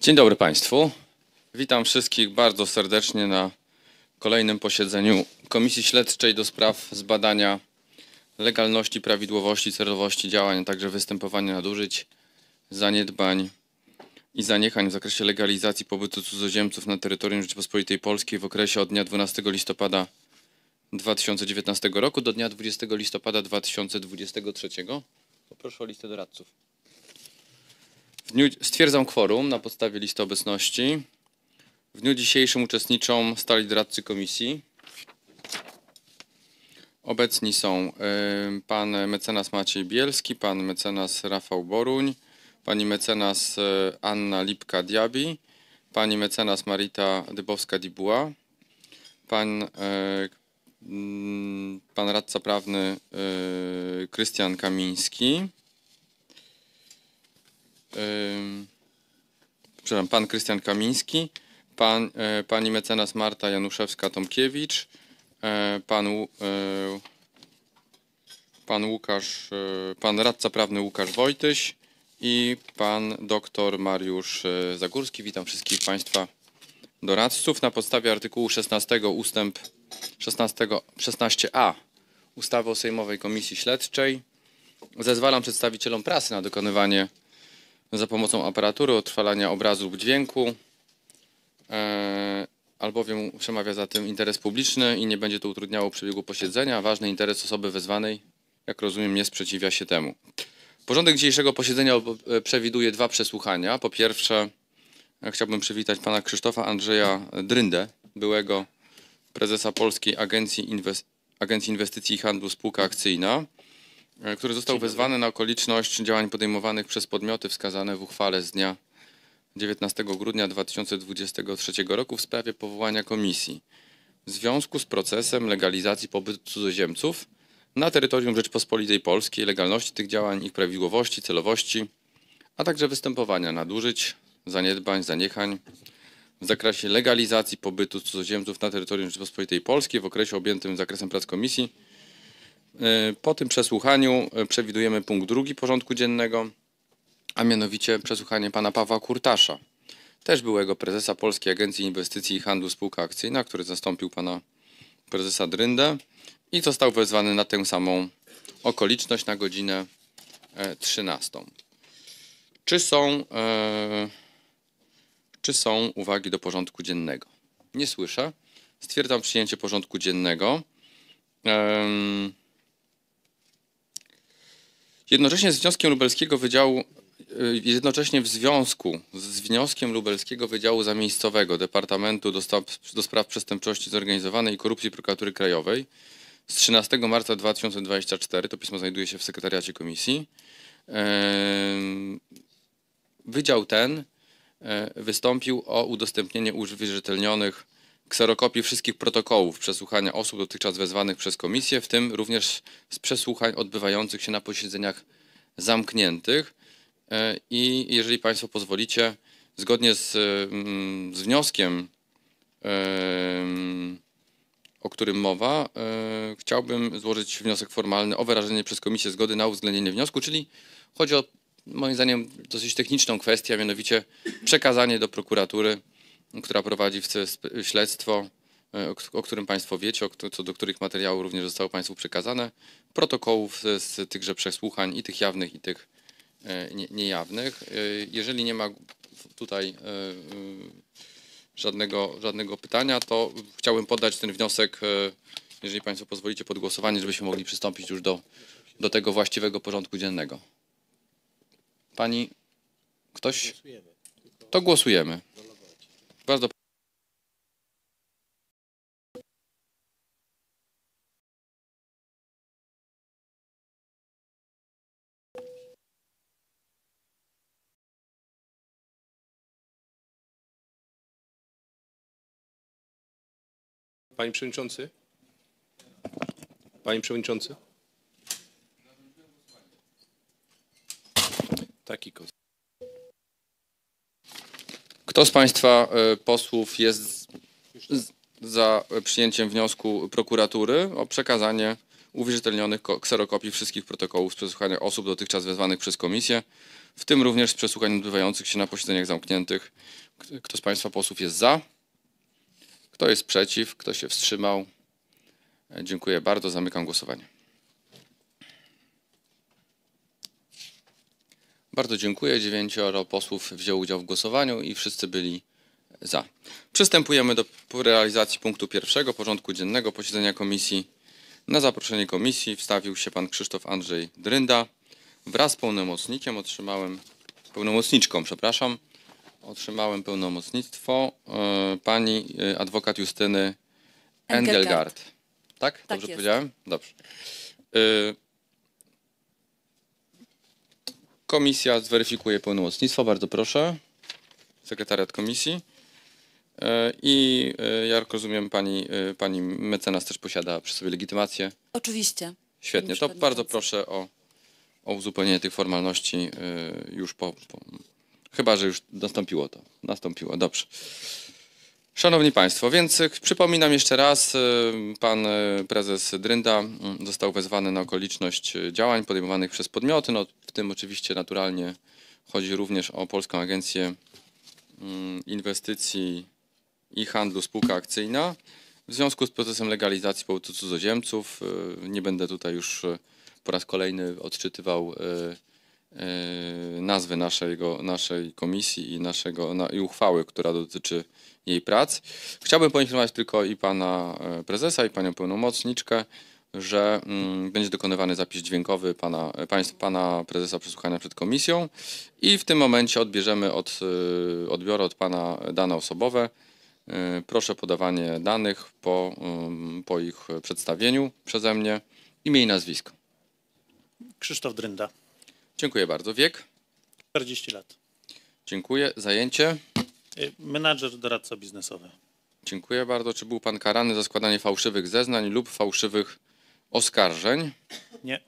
Dzień dobry Państwu. Witam wszystkich bardzo serdecznie na kolejnym posiedzeniu Komisji Śledczej do spraw zbadania legalności, prawidłowości, celowości działań, a także występowania nadużyć, zaniedbań i zaniechań w zakresie legalizacji pobytu cudzoziemców na terytorium Rzeczypospolitej Polskiej w okresie od dnia 12 listopada 2019 roku do dnia 20 listopada 2023. Poproszę o listę doradców. Dniu, stwierdzam kworum na podstawie listy obecności. W dniu dzisiejszym uczestniczą stali doradcy komisji. Obecni są pan mecenas Maciej Bielski, pan mecenas Rafał Boruń, pani mecenas y, Anna Lipka-Diabi, pani mecenas Marita Dybowska-Dibuła, pan, mm, pan radca prawny y, Krystian Kamiński, przepraszam, pan Krystian Kamiński, pan, e, pani mecenas Marta Januszewska-Tomkiewicz, e, pan, e, pan Łukasz, pan radca prawny Łukasz Wojtyś i pan doktor Mariusz Zagórski. Witam wszystkich państwa doradców. Na podstawie artykułu 16 ustęp 16, 16a ustawy o Sejmowej Komisji Śledczej zezwalam przedstawicielom prasy na dokonywanie za pomocą aparatury utrwalania obrazu lub dźwięku, e, albowiem przemawia za tym interes publiczny i nie będzie to utrudniało przebiegu posiedzenia. Ważny interes osoby wezwanej, jak rozumiem, nie sprzeciwia się temu. Porządek dzisiejszego posiedzenia e, przewiduje dwa przesłuchania. Po pierwsze, e, chciałbym przywitać pana Krzysztofa Andrzeja Dryndę, byłego prezesa Polskiej Agencji, Agencji Inwestycji i Handlu Spółka Akcyjna który został wezwany na okoliczność działań podejmowanych przez podmioty wskazane w uchwale z dnia 19 grudnia 2023 roku w sprawie powołania komisji w związku z procesem legalizacji pobytu cudzoziemców na terytorium Rzeczpospolitej Polskiej, legalności tych działań, ich prawidłowości, celowości, a także występowania nadużyć, zaniedbań, zaniechań w zakresie legalizacji pobytu cudzoziemców na terytorium Rzeczpospolitej Polskiej w okresie objętym zakresem prac komisji E, Po tym przesłuchaniu e, przewidujemy punkt drugi porządku dziennego, a mianowicie przesłuchanie pana Pawła Kurtasza, też byłego prezesa Polskiej Agencji Inwestycji i Handlu Spółka Akcyjna, który zastąpił pana prezesa Dryndę i został wezwany na tę samą okoliczność na godzinę e, 13. Czy są, e, czy są uwagi do porządku dziennego? Nie słyszę. Stwierdzam przyjęcie porządku dziennego. Em, Jednocześnie z wnioskiem lubelskiego wydziału, y, jednocześnie w związku z wnioskiem lubelskiego Wydziału Zamiejscowego Departamentu do, Spraw Przestępczości Zorganizowanej i Korupcji Prokuratury Krajowej z 13 marca 2024, to pismo znajduje się w sekretariacie komisji, Wydział ten e, wystąpił o udostępnienie uwierzytelnionych kserokopii wszystkich protokołów przesłuchania osób dotychczas wezwanych przez komisję, w tym również z przesłuchań odbywających się na posiedzeniach zamkniętych. E, I jeżeli Państwo pozwolicie, zgodnie z, mm, z wnioskiem, em, o którym mowa, e, chciałbym złożyć wniosek formalny o wyrażenie przez komisję zgody na uwzględnienie wniosku, czyli chodzi o moim zdaniem dosyć techniczną kwestię, a mianowicie przekazanie do prokuratury która prowadzi w śledztwo, e, o którym Państwo wiecie, co do których materiału również zostało Państwu przekazane, protokołów z, tychże przesłuchań i tych jawnych, i tych e, nie, niejawnych. E, Jeżeli nie ma tutaj żadnego, żadnego pytania, to chciałbym poddać ten wniosek, jeżeli Państwo pozwolicie, pod głosowanie, żebyśmy mogli przystąpić już do, do tego właściwego porządku dziennego. Pani, ktoś? To głosujemy. Bardzo Panie Przewodniczący? Panie Przewodniczący? Taki kos. Kto z Państwa e, posłów jest za przyjęciem wniosku prokuratury o przekazanie uwierzytelnionych ko- kserokopii wszystkich protokołów z przesłuchania osób dotychczas wezwanych przez komisję w tym również z przesłuchań odbywających się na posiedzeniach zamkniętych. Kto z Państwa posłów jest za? Kto jest przeciw? Kto się wstrzymał? E, Dziękuję bardzo. Zamykam głosowanie. Bardzo dziękuję. Dziewięcioro posłów wzięło udział w głosowaniu i wszyscy byli za. Przystępujemy do realizacji punktu pierwszego porządku dziennego posiedzenia komisji. Na zaproszenie komisji wstawił się pan Krzysztof Andrzej Drynda. Wraz z pełnomocnikiem otrzymałem, pełnomocniczką, przepraszam, otrzymałem pełnomocnictwo e, pani e, adwokat Justyny Engelgard. Engelgard. Tak? Dobrze jest. powiedziałem? Dobrze. E, Komisja zweryfikuje pełnomocnictwo, bardzo proszę. Sekretariat komisji. E, I e, jak rozumiem, pani, e, pani mecenas też posiada przy sobie legitymację. Oczywiście. Świetnie, to bardzo proszę o, o uzupełnienie tych formalności już po, po. Chyba, że już nastąpiło to. Nastąpiło, dobrze. Szanowni Państwo, więc e, przypominam jeszcze raz, e, pan e, prezes Drynda został wezwany na okoliczność działań podejmowanych przez podmioty, no, w tym oczywiście naturalnie chodzi również o Polską Agencję Inwestycji i Handlu Spółka Akcyjna. W związku z procesem legalizacji pobytu cudzoziemców, nie będę tutaj już po raz kolejny odczytywał nazwy naszego, naszej komisji i, naszego, na, i uchwały, która dotyczy jej prac. Chciałbym poinformować tylko i pana e, prezesa, i panią pełnomocniczkę, że mm, będzie dokonywany zapis dźwiękowy pana, e, państw, pana prezesa przesłuchania przed komisją i w tym momencie odbierzemy od, e, odbiorę od pana dane osobowe. E, Proszę podawanie danych po, ym, po ich przedstawieniu przeze mnie. Imię i nazwisko. Krzysztof Drynda, Dziękuję bardzo. Wiek? 40 lat. Dziękuję. Zajęcie? Y, Menadżer, doradca biznesowy. Dziękuję bardzo. Czy był pan karany za składanie fałszywych zeznań lub fałszywych oskarżeń? Nie,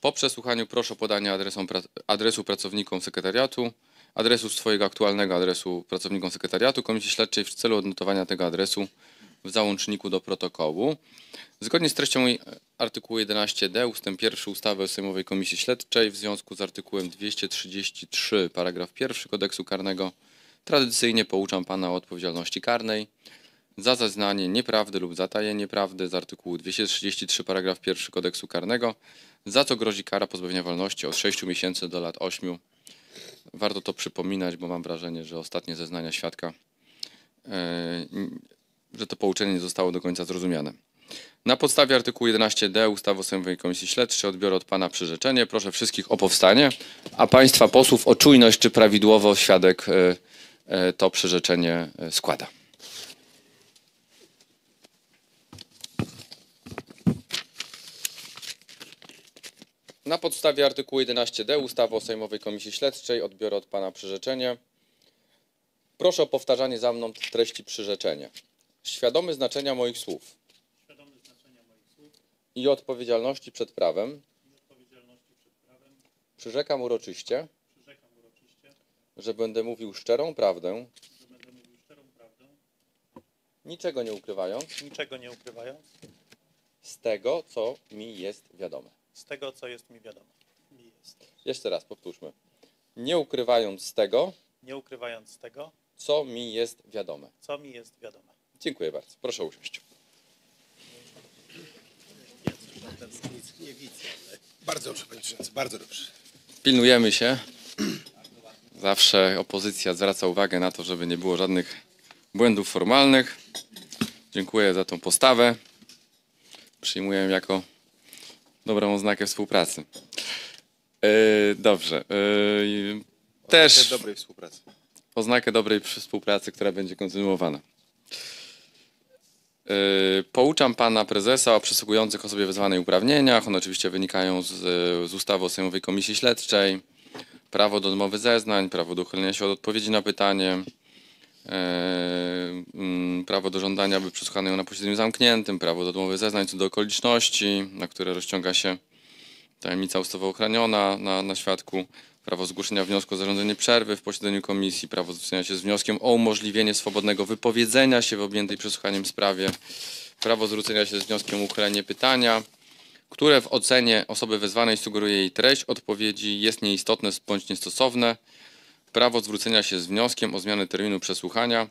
Po przesłuchaniu proszę o podanie adresom, pra- adresu pracownikom sekretariatu, adresu swojego aktualnego adresu pracownikom sekretariatu Komisji Śledczej w celu odnotowania tego adresu w załączniku do protokołu. Zgodnie z treścią i- artykułu 11d ustęp 1 ustawy o Sejmowej Komisji Śledczej w związku z artykułem 233 paragraf 1 kodeksu karnego tradycyjnie pouczam pana o odpowiedzialności karnej za zeznanie nieprawdy lub zatajenie prawdy z artykułu 233 paragraf 1 kodeksu karnego, za co grozi kara pozbawienia wolności od 6 miesięcy do lat 8. Warto to przypominać, bo mam wrażenie, że ostatnie zeznania świadka, e, że to pouczenie nie zostało do końca zrozumiane. Na podstawie artykułu 11d ustawy o Sejmowej Komisji Śledczej odbiorę od pana przyrzeczenie. Proszę wszystkich o powstanie, a państwa posłów o czujność, czy prawidłowo świadek e, e, to przyrzeczenie e, składa. Na podstawie artykułu 11d ustawy o Sejmowej Komisji Śledczej odbiorę od pana przyrzeczenie. Proszę o powtarzanie za mną treści przyrzeczenia. Świadomy znaczenia moich słów i odpowiedzialności przed prawem, przyrzekam uroczyście, przyrzekam uroczyście, że będę mówił szczerą prawdę, niczego nie ukrywając, niczego nie ukrywając, z tego, co mi jest wiadome. z tego, co jest mi wiadomo. Mi jest. Jeszcze raz powtórzmy. Nie ukrywając z tego, Nie ukrywając z tego, co mi jest wiadome. co mi jest wiadome. Dziękuję bardzo. Proszę usiąść. Bardzo dobrze, panie przewodniczący, bardzo dobrze. Pilnujemy się. Zawsze opozycja zwraca uwagę na to, żeby nie było żadnych błędów formalnych. Dziękuję za tą postawę. Przyjmuję jako dobrą oznakę współpracy. Yy, dobrze. Yy, też dobrej współpracy. oznakę dobrej współpracy, która będzie kontynuowana. Yy, Pouczam pana prezesa o przysługujących osobie wezwanej uprawnieniach. One oczywiście wynikają z, z ustawy o Sejmowej Komisji Śledczej. Prawo do odmowy zeznań, prawo do uchylenia się od odpowiedzi na pytanie, yy, mm, prawo do żądania, aby przesłuchano ją na posiedzeniu zamkniętym, prawo do odmowy zeznań co do okoliczności, na które rozciąga się tajemnica ustawowo ochroniona na, na świadku, prawo zgłoszenia wniosku o zarządzenie przerwy w posiedzeniu komisji, prawo zwrócenia się z wnioskiem o umożliwienie swobodnego wypowiedzenia się w objętej przesłuchaniem sprawie, prawo zwrócenia się z wnioskiem o uchylenie pytania, które w ocenie osoby wezwanej sugeruje jej treść odpowiedzi jest nieistotne bądź niestosowne, prawo zwrócenia się z wnioskiem o zmianę terminu przesłuchania,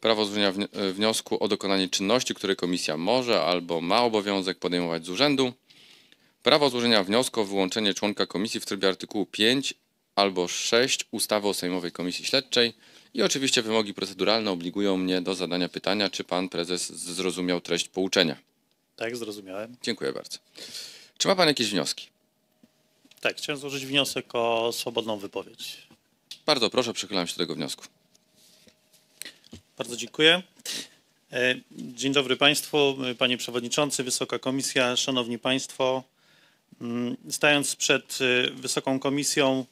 prawo złożenia e, wniosku o dokonanie czynności, które komisja może albo ma obowiązek podejmować z urzędu, prawo złożenia wniosku o wyłączenie członka komisji w trybie artykułu 5 albo 6 ustawy o Sejmowej Komisji Śledczej i oczywiście wymogi proceduralne obligują mnie do zadania pytania, czy pan prezes zrozumiał treść pouczenia. Tak, zrozumiałem. Dziękuję bardzo. Czy ma pan jakieś wnioski? Tak, chciałem złożyć wniosek o swobodną wypowiedź. Bardzo proszę, przychylam się do tego wniosku. Bardzo dziękuję. E, Dzień dobry Państwu, e, Panie Przewodniczący, Wysoka Komisja, Szanowni Państwo. Mm, Stając przed e, Wysoką Komisją,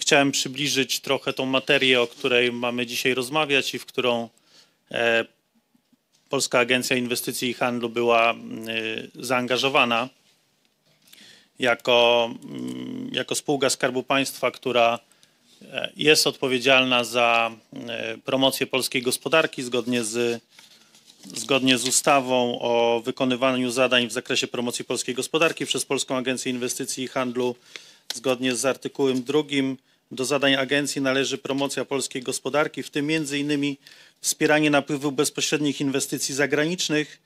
chciałem przybliżyć trochę tą materię, o której mamy dzisiaj rozmawiać i w którą e, Polska Agencja Inwestycji i Handlu była mm, e, zaangażowana jako, mm, jako spółka Skarbu Państwa, która e, jest odpowiedzialna za promocję polskiej gospodarki zgodnie z, zgodnie z ustawą o wykonywaniu zadań w zakresie promocji polskiej gospodarki przez Polską Agencję Inwestycji i Handlu. Zgodnie z artykułem drugim do zadań agencji należy promocja polskiej gospodarki, w tym innymi wspieranie napływu bezpośrednich inwestycji zagranicznych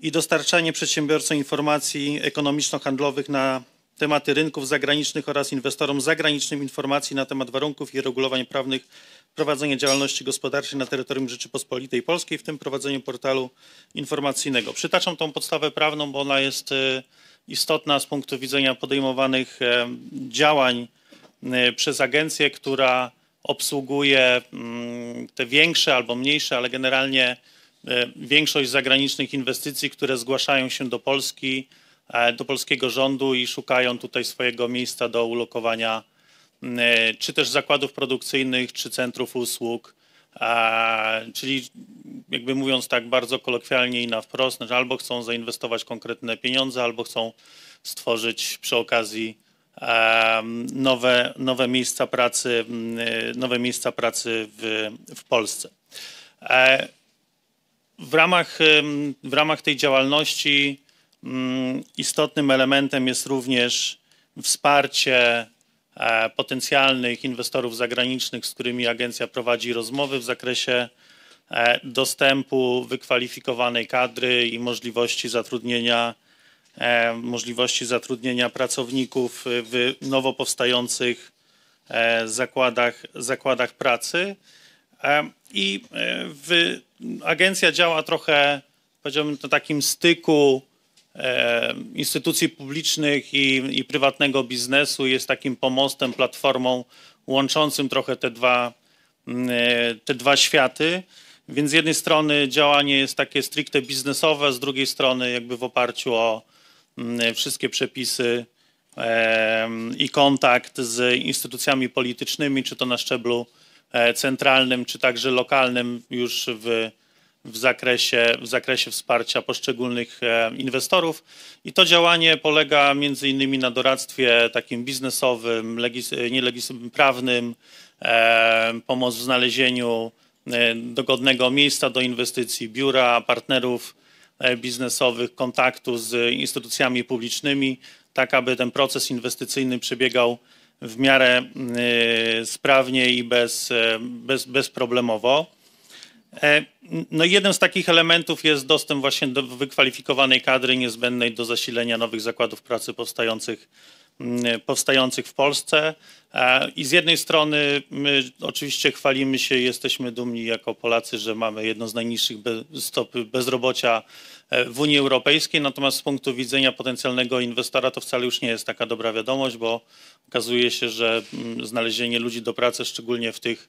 i dostarczanie przedsiębiorcom informacji ekonomiczno-handlowych na tematy rynków zagranicznych oraz inwestorom zagranicznym informacji na temat warunków i regulowań prawnych prowadzenia działalności gospodarczej na terytorium Rzeczypospolitej Polskiej, w tym prowadzeniu portalu informacyjnego. Przytaczam tą podstawę prawną, bo ona jest e, istotna z punktu widzenia podejmowanych e, działań e, przez agencję, która obsługuje mm, te większe albo mniejsze, ale generalnie e, większość zagranicznych inwestycji, które zgłaszają się do Polski, do polskiego rządu i szukają tutaj swojego miejsca do ulokowania, m, e, czy też zakładów produkcyjnych, czy centrów usług. Czyli jakby mówiąc tak bardzo kolokwialnie i na wprost, że albo chcą zainwestować konkretne pieniądze, albo chcą stworzyć przy okazji nowe, nowe miejsca pracy, nowe miejsca pracy w, w Polsce. E, W ramach, w ramach tej działalności istotnym elementem jest również wsparcie potencjalnych inwestorów zagranicznych, z którymi agencja prowadzi rozmowy w zakresie e, dostępu wykwalifikowanej kadry i możliwości zatrudnienia e, możliwości zatrudnienia pracowników w nowo powstających e, zakładach, zakładach pracy. E, I e, w, agencja działa trochę, powiedziałbym, na takim styku e, instytucji publicznych i, i prywatnego biznesu. Jest takim pomostem, platformą łączącym trochę te dwa, mm, e, te dwa światy. Więc z jednej strony działanie jest takie stricte biznesowe, z drugiej strony jakby w oparciu o mm, wszystkie przepisy i kontakt z instytucjami politycznymi, czy to na szczeblu e, centralnym, czy także lokalnym już w, w, zakresie, w zakresie wsparcia poszczególnych e, inwestorów. I to działanie polega między innymi na doradztwie takim biznesowym, legis, prawnym, e, pomoc w znalezieniu e, dogodnego miejsca do inwestycji, biura, partnerów biznesowych, kontaktu z instytucjami publicznymi, tak aby ten proces inwestycyjny przebiegał w miarę sprawnie i bez, bez, bezproblemowo. E, No jednym z takich elementów jest dostęp właśnie do wykwalifikowanej kadry niezbędnej do zasilenia nowych zakładów pracy powstających, powstających w Polsce. E, I z jednej strony my oczywiście chwalimy się jesteśmy dumni jako Polacy, że mamy jedną z najniższych stopy bezrobocia e, w Unii Europejskiej, natomiast z punktu widzenia potencjalnego inwestora to wcale już nie jest taka dobra wiadomość, bo okazuje się, że znalezienie ludzi do pracy, szczególnie w tych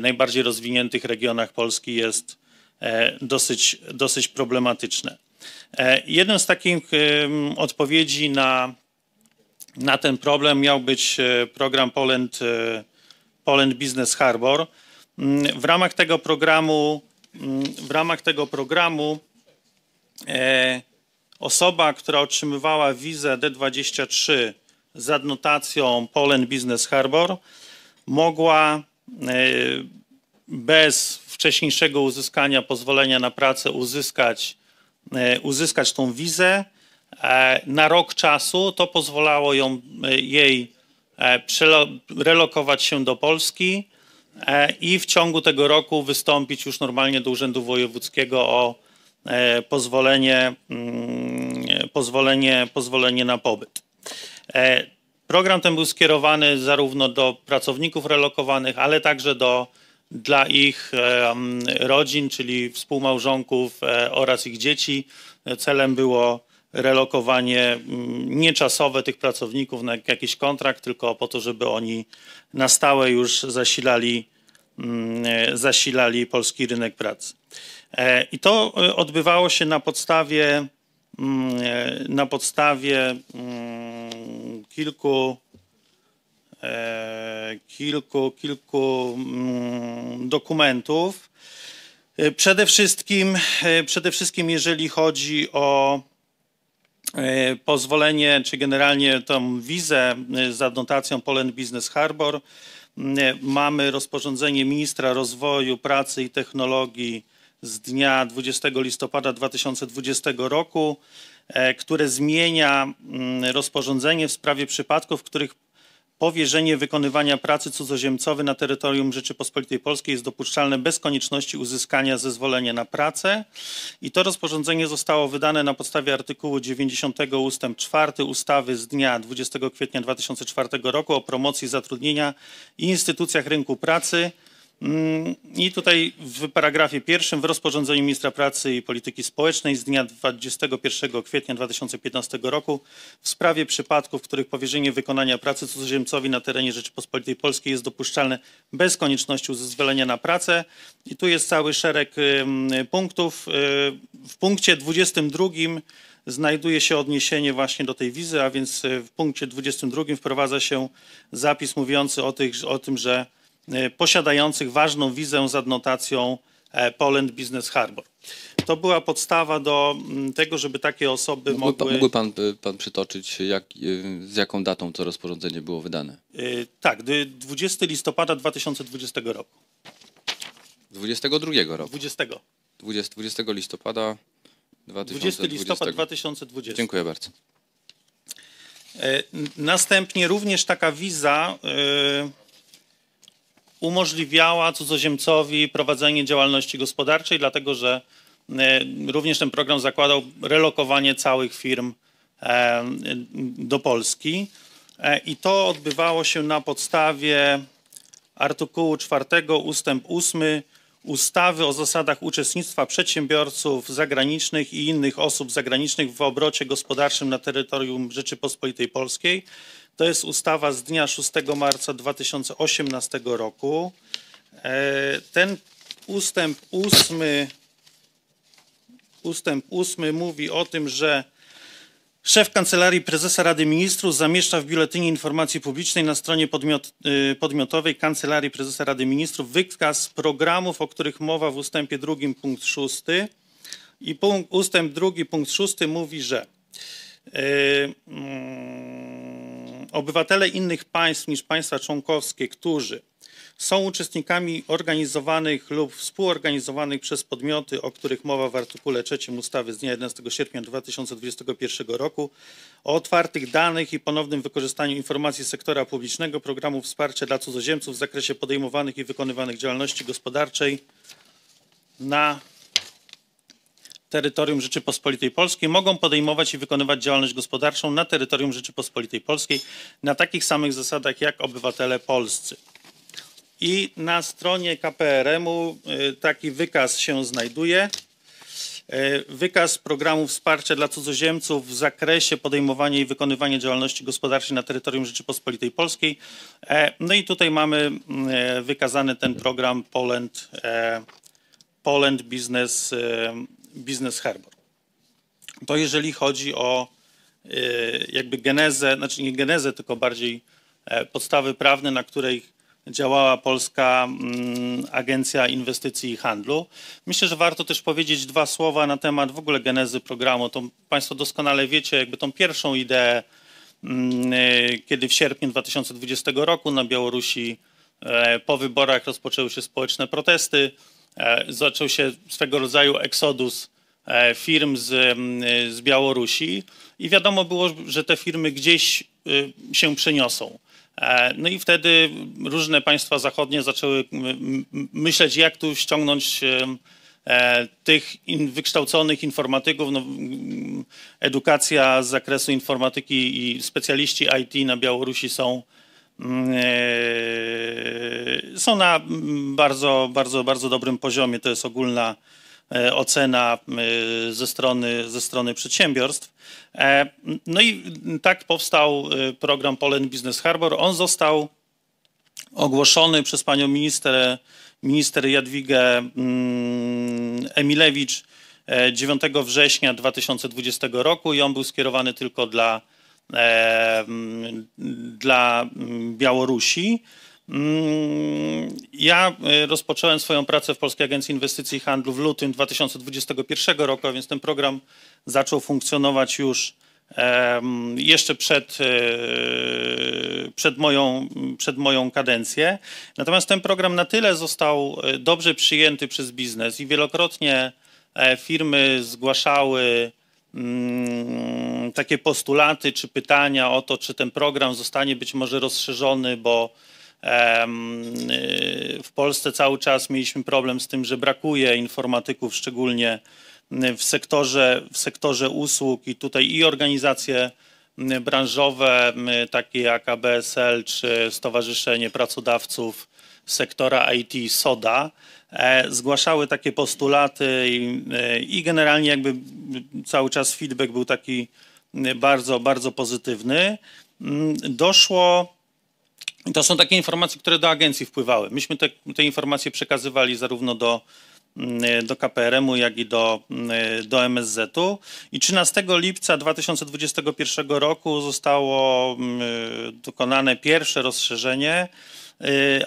najbardziej rozwiniętych regionach Polski jest e, dosyć, dosyć problematyczne. E, Jeden z takich odpowiedzi na, na ten problem miał być e, program Poland, e, Poland Business Harbor. Mm, W ramach tego programu, mm, w ramach tego programu e, osoba, która otrzymywała wizę D23 z adnotacją Poland Business Harbor, mogła e, bez wcześniejszego uzyskania pozwolenia na pracę uzyskać, e, uzyskać tą wizę e, na rok czasu. To pozwalało ją, e, jej e, relokować się do Polski e, i w ciągu tego roku wystąpić już normalnie do Urzędu Wojewódzkiego o e, pozwolenie, mm, pozwolenie, pozwolenie na pobyt. E, Program ten był skierowany zarówno do pracowników relokowanych, ale także do, dla ich em, rodzin, czyli współmałżonków e, oraz ich dzieci. E, Celem było relokowanie nieczasowe tych pracowników na jakiś kontrakt, tylko po to, żeby oni na stałe już zasilali, e, zasilali polski rynek pracy. E, I to e, odbywało się na podstawie, e, na podstawie kilku, e, kilku, kilku mm, dokumentów. E, Przede wszystkim, e, przede wszystkim jeżeli chodzi o pozwolenie, czy generalnie tą wizę z adnotacją Poland Business Harbor, mamy rozporządzenie ministra rozwoju, pracy i technologii z dnia 20 listopada 2020 roku, e, które zmienia mm, rozporządzenie w sprawie przypadków, w których powierzenie wykonywania pracy cudzoziemcowej na terytorium Rzeczypospolitej Polskiej jest dopuszczalne bez konieczności uzyskania zezwolenia na pracę. I to rozporządzenie zostało wydane na podstawie artykułu 90 ustęp 4 ustawy z dnia 20 kwietnia 2004 roku o promocji zatrudnienia i instytucjach rynku pracy. Mm, I tutaj w paragrafie pierwszym w rozporządzeniu ministra pracy i polityki społecznej z dnia 21 kwietnia 2015 roku w sprawie przypadków, w których powierzenie wykonania pracy cudzoziemcowi na terenie Rzeczypospolitej Polskiej jest dopuszczalne bez konieczności zezwolenia na pracę. I tu jest cały szereg punktów. Y, W punkcie 22 znajduje się odniesienie właśnie do tej wizy, a więc w punkcie 22 wprowadza się zapis mówiący o, tych, o tym, że posiadających ważną wizę z adnotacją e, Poland Business Harbor. To była podstawa do mm, tego, żeby takie osoby Mógłby mogły... mógłby pan, y, pan przytoczyć, jak, z jaką datą to rozporządzenie było wydane? Tak, dy- 20 listopada 2020 roku. 22 roku. 20. 20, 20 listopada 20 2020. listopad 2020. Dziękuję bardzo. E, Następnie również taka wiza e, umożliwiała cudzoziemcowi prowadzenie działalności gospodarczej, dlatego że e, również ten program zakładał relokowanie całych firm e, do Polski. E, I to odbywało się na podstawie artykułu 4 ustęp 8 ustawy o zasadach uczestnictwa przedsiębiorców zagranicznych i innych osób zagranicznych w obrocie gospodarczym na terytorium Rzeczypospolitej Polskiej. To jest ustawa z dnia 6 marca 2018 roku. E, Ten ustęp 8, ustęp 8 mówi o tym, że Szef Kancelarii Prezesa Rady Ministrów zamieszcza w Biuletynie Informacji Publicznej na stronie podmiot, y, podmiotowej Kancelarii Prezesa Rady Ministrów wykaz programów, o których mowa w ustępie drugim punkt szósty. I punkt, ustęp drugi punkt szósty mówi, że y, mm, obywatele innych państw niż państwa członkowskie, którzy są uczestnikami organizowanych lub współorganizowanych przez podmioty, o których mowa w artykule 3 ustawy z dnia 11 sierpnia 2021 roku o otwartych danych i ponownym wykorzystaniu informacji sektora publicznego programu wsparcia dla cudzoziemców w zakresie podejmowanych i wykonywanych działalności gospodarczej na terytorium Rzeczypospolitej Polskiej mogą podejmować i wykonywać działalność gospodarczą na terytorium Rzeczypospolitej Polskiej na takich samych zasadach jak obywatele polscy. I na stronie KPRM-u y, taki wykaz się znajduje. Y, Wykaz programu wsparcia dla cudzoziemców w zakresie podejmowania i wykonywania działalności gospodarczej na terytorium Rzeczypospolitej Polskiej. E, No i tutaj mamy mm, wykazany ten program Poland, e, Poland Business, Business Harbor. To jeżeli chodzi o e, jakby genezę, znaczy nie genezę, tylko bardziej e, podstawy prawne, na której działała Polska mm, Agencja Inwestycji i Handlu. Myślę, że warto też powiedzieć dwa słowa na temat w ogóle genezy programu. To Państwo doskonale wiecie, jakby tą pierwszą ideę, mm, e, kiedy w sierpniu 2020 roku na Białorusi po wyborach rozpoczęły się społeczne protesty, zaczął się swego rodzaju eksodus e, firm z, m, z Białorusi i wiadomo było, że te firmy gdzieś się przeniosą. E, No i wtedy różne państwa zachodnie zaczęły myśleć, jak tu ściągnąć e, tych wykształconych informatyków. No, edukacja z zakresu informatyki i specjaliści IT na Białorusi są, mm, e, są na mm, bardzo, bardzo, bardzo dobrym poziomie. To jest ogólna e, ocena e, ze strony, ze strony przedsiębiorstw. E, No i tak powstał e, program Poland Business Harbor. On został ogłoszony przez panią minister, minister Jadwigę mm, Emilewicz e, 9 września 2020 roku i on był skierowany tylko dla, e, mm, dla Białorusi. Mm, Ja e, rozpocząłem swoją pracę w Polskiej Agencji Inwestycji i Handlu w lutym 2021 roku, a więc ten program zaczął funkcjonować już jeszcze przed, e, przed, moją, przed moją kadencję. Natomiast ten program na tyle został e, dobrze przyjęty przez biznes i wielokrotnie firmy zgłaszały takie postulaty czy pytania o to, czy ten program zostanie być może rozszerzony, bo y, w Polsce cały czas mieliśmy problem z tym, że brakuje informatyków, szczególnie w sektorze, w sektorze usług i tutaj i organizacje m, branżowe, takie jak ABSL czy Stowarzyszenie Pracodawców Sektora IT SODA, zgłaszały takie postulaty i, e, i generalnie jakby cały czas feedback był taki m, bardzo, bardzo pozytywny. Mm, Doszło to są takie informacje, które do agencji wpływały. Myśmy te, te informacje przekazywali zarówno do, mm, do KPRM-u, jak i do, mm, do MSZ-u. I 13 lipca 2021 roku zostało dokonane pierwsze rozszerzenie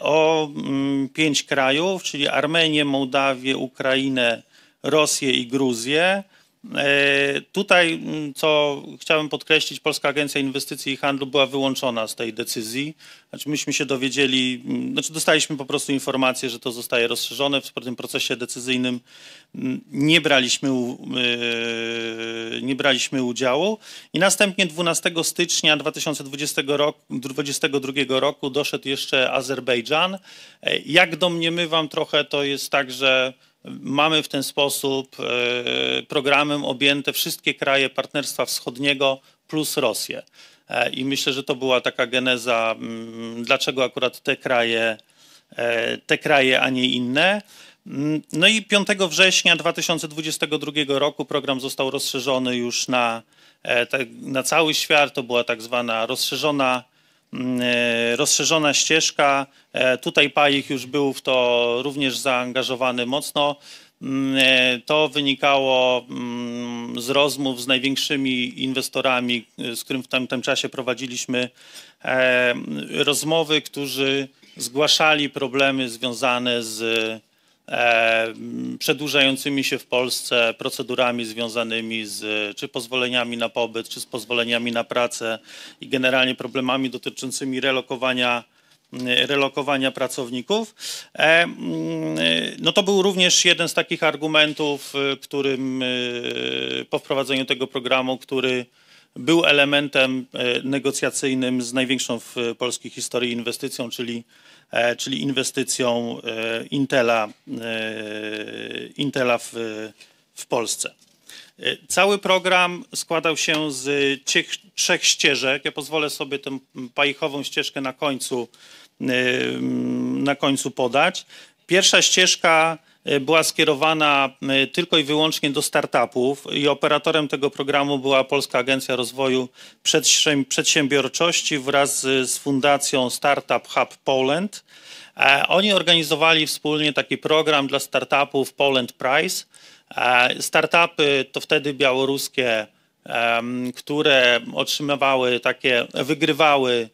o mm, pięć krajów, czyli Armenię, Mołdawię, Ukrainę, Rosję i Gruzję. E, Tutaj, mm, co chciałem podkreślić, Polska Agencja Inwestycji i Handlu była wyłączona z tej decyzji. Znaczy myśmy się dowiedzieli, mm, znaczy dostaliśmy po prostu informację, że to zostaje rozszerzone. W tym procesie decyzyjnym mm, nie braliśmy, e, nie braliśmy udziału. I następnie 12 stycznia 2020 roku, 2022 roku doszedł jeszcze Azerbejdżan. E, Jak domniemywam trochę, to jest tak, że Mamy w ten sposób e, programem objęte wszystkie kraje Partnerstwa Wschodniego plus Rosję. E, I myślę, że to była taka geneza, mm, dlaczego akurat te kraje, e, te kraje, a nie inne. Mm, No i 5 września 2022 roku program został rozszerzony już na, tak- na cały świat. To była tak zwana rozszerzona rozszerzona ścieżka. E, Tutaj PAIH już był w to również zaangażowany mocno. Mm, e, To wynikało mm, z rozmów z największymi inwestorami, e, z którym w tamtym czasie prowadziliśmy e, rozmowy, którzy zgłaszali problemy związane z e, przedłużającymi się w Polsce procedurami związanymi z czy pozwoleniami na pobyt, czy z pozwoleniami na pracę i generalnie problemami dotyczącymi relokowania m, relokowania pracowników. E, m, No to był również jeden z takich argumentów, y, którym po wprowadzeniu tego programu, który był elementem e, negocjacyjnym z największą w polskiej historii inwestycją, czyli, e, czyli inwestycją e, Intela, e, Intela w, w Polsce. E, Cały program składał się z ciech, trzech ścieżek. Ja pozwolę sobie tę pajchową ścieżkę na końcu, e, na końcu podać. Pierwsza ścieżka e, była skierowana e, tylko i wyłącznie do startupów i operatorem tego programu była Polska Agencja Rozwoju Przedsięb- Przedsiębiorczości wraz z fundacją Startup Hub Poland. E, Oni organizowali wspólnie taki program dla startupów Poland Prize. E, Startupy to wtedy białoruskie, które otrzymywały takie, wygrywały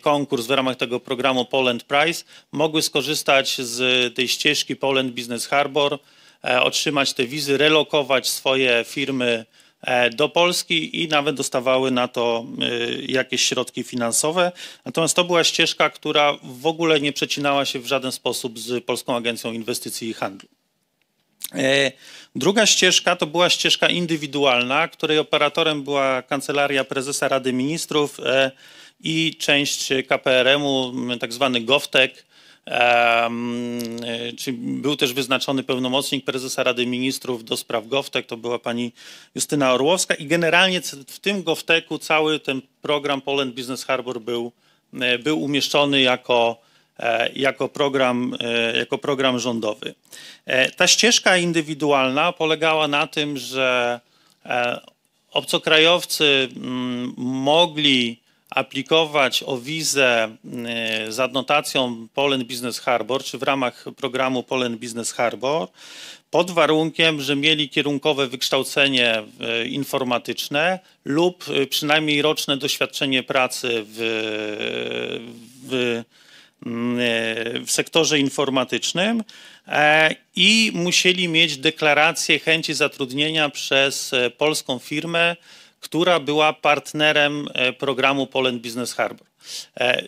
konkurs w ramach tego programu Poland Prize, mogły skorzystać z tej ścieżki Poland Business Harbor, e, otrzymać te wizy, relokować swoje firmy e, do Polski i nawet dostawały na to e, jakieś środki finansowe. Natomiast to była ścieżka, która w ogóle nie przecinała się w żaden sposób z Polską Agencją Inwestycji i Handlu. Druga ścieżka to była ścieżka indywidualna, której operatorem była Kancelaria Prezesa Rady Ministrów i część KPRM-u, tak zwany GovTech. E, był też wyznaczony pełnomocnik prezesa Rady Ministrów do spraw GovTech, to była pani Justyna Orłowska i generalnie w tym GovTechu cały ten program Poland Business Harbor był, e, był umieszczony jako, e, jako, program, jako program rządowy. Ta ścieżka indywidualna polegała na tym, że obcokrajowcy mm, mogli aplikować o wizę y, z adnotacją Poland Business Harbor, czy w ramach programu Poland Business Harbor, pod warunkiem, że mieli kierunkowe wykształcenie y, informatyczne lub y, przynajmniej roczne doświadczenie pracy w, w, w sektorze informatycznym e, i musieli mieć deklarację chęci zatrudnienia przez e, polską firmę, która była partnerem e, programu Poland Business Harbor. E, y,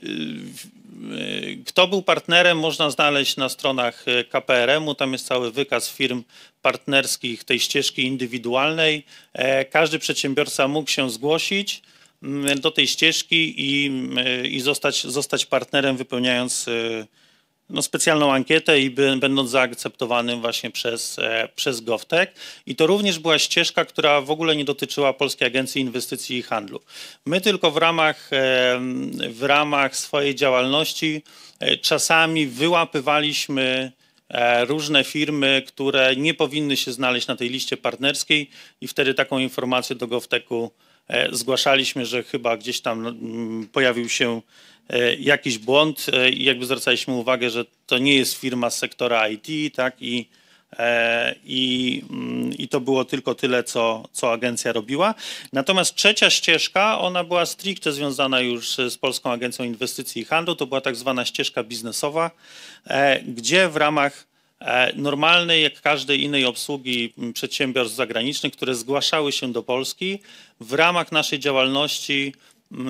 Kto był partnerem, można znaleźć na stronach e, KPRM-u. Tam jest cały wykaz firm partnerskich tej ścieżki indywidualnej. E, Każdy przedsiębiorca mógł się zgłosić mm, do tej ścieżki i, mm, i zostać, zostać partnerem, wypełniając e, no, specjalną ankietę i by, będąc zaakceptowanym właśnie przez, e, przez GovTech. I to również była ścieżka, która w ogóle nie dotyczyła Polskiej Agencji Inwestycji i Handlu. My tylko w ramach, e, w ramach swojej działalności e, czasami wyłapywaliśmy różne firmy, które nie powinny się znaleźć na tej liście partnerskiej i wtedy taką informację do GovTechu zgłaszaliśmy, że chyba gdzieś tam mm, pojawił się e, jakiś błąd e, i jakby zwracaliśmy uwagę, że to nie jest firma z sektora IT, tak, i, e, i, mm, i to było tylko tyle, co, co agencja robiła. Natomiast trzecia ścieżka, ona była stricte związana już z Polską Agencją Inwestycji i Handlu, to była tak zwana ścieżka biznesowa, e, gdzie w ramach e, normalnej, jak każdej innej obsługi przedsiębiorstw zagranicznych, które zgłaszały się do Polski, w ramach naszej działalności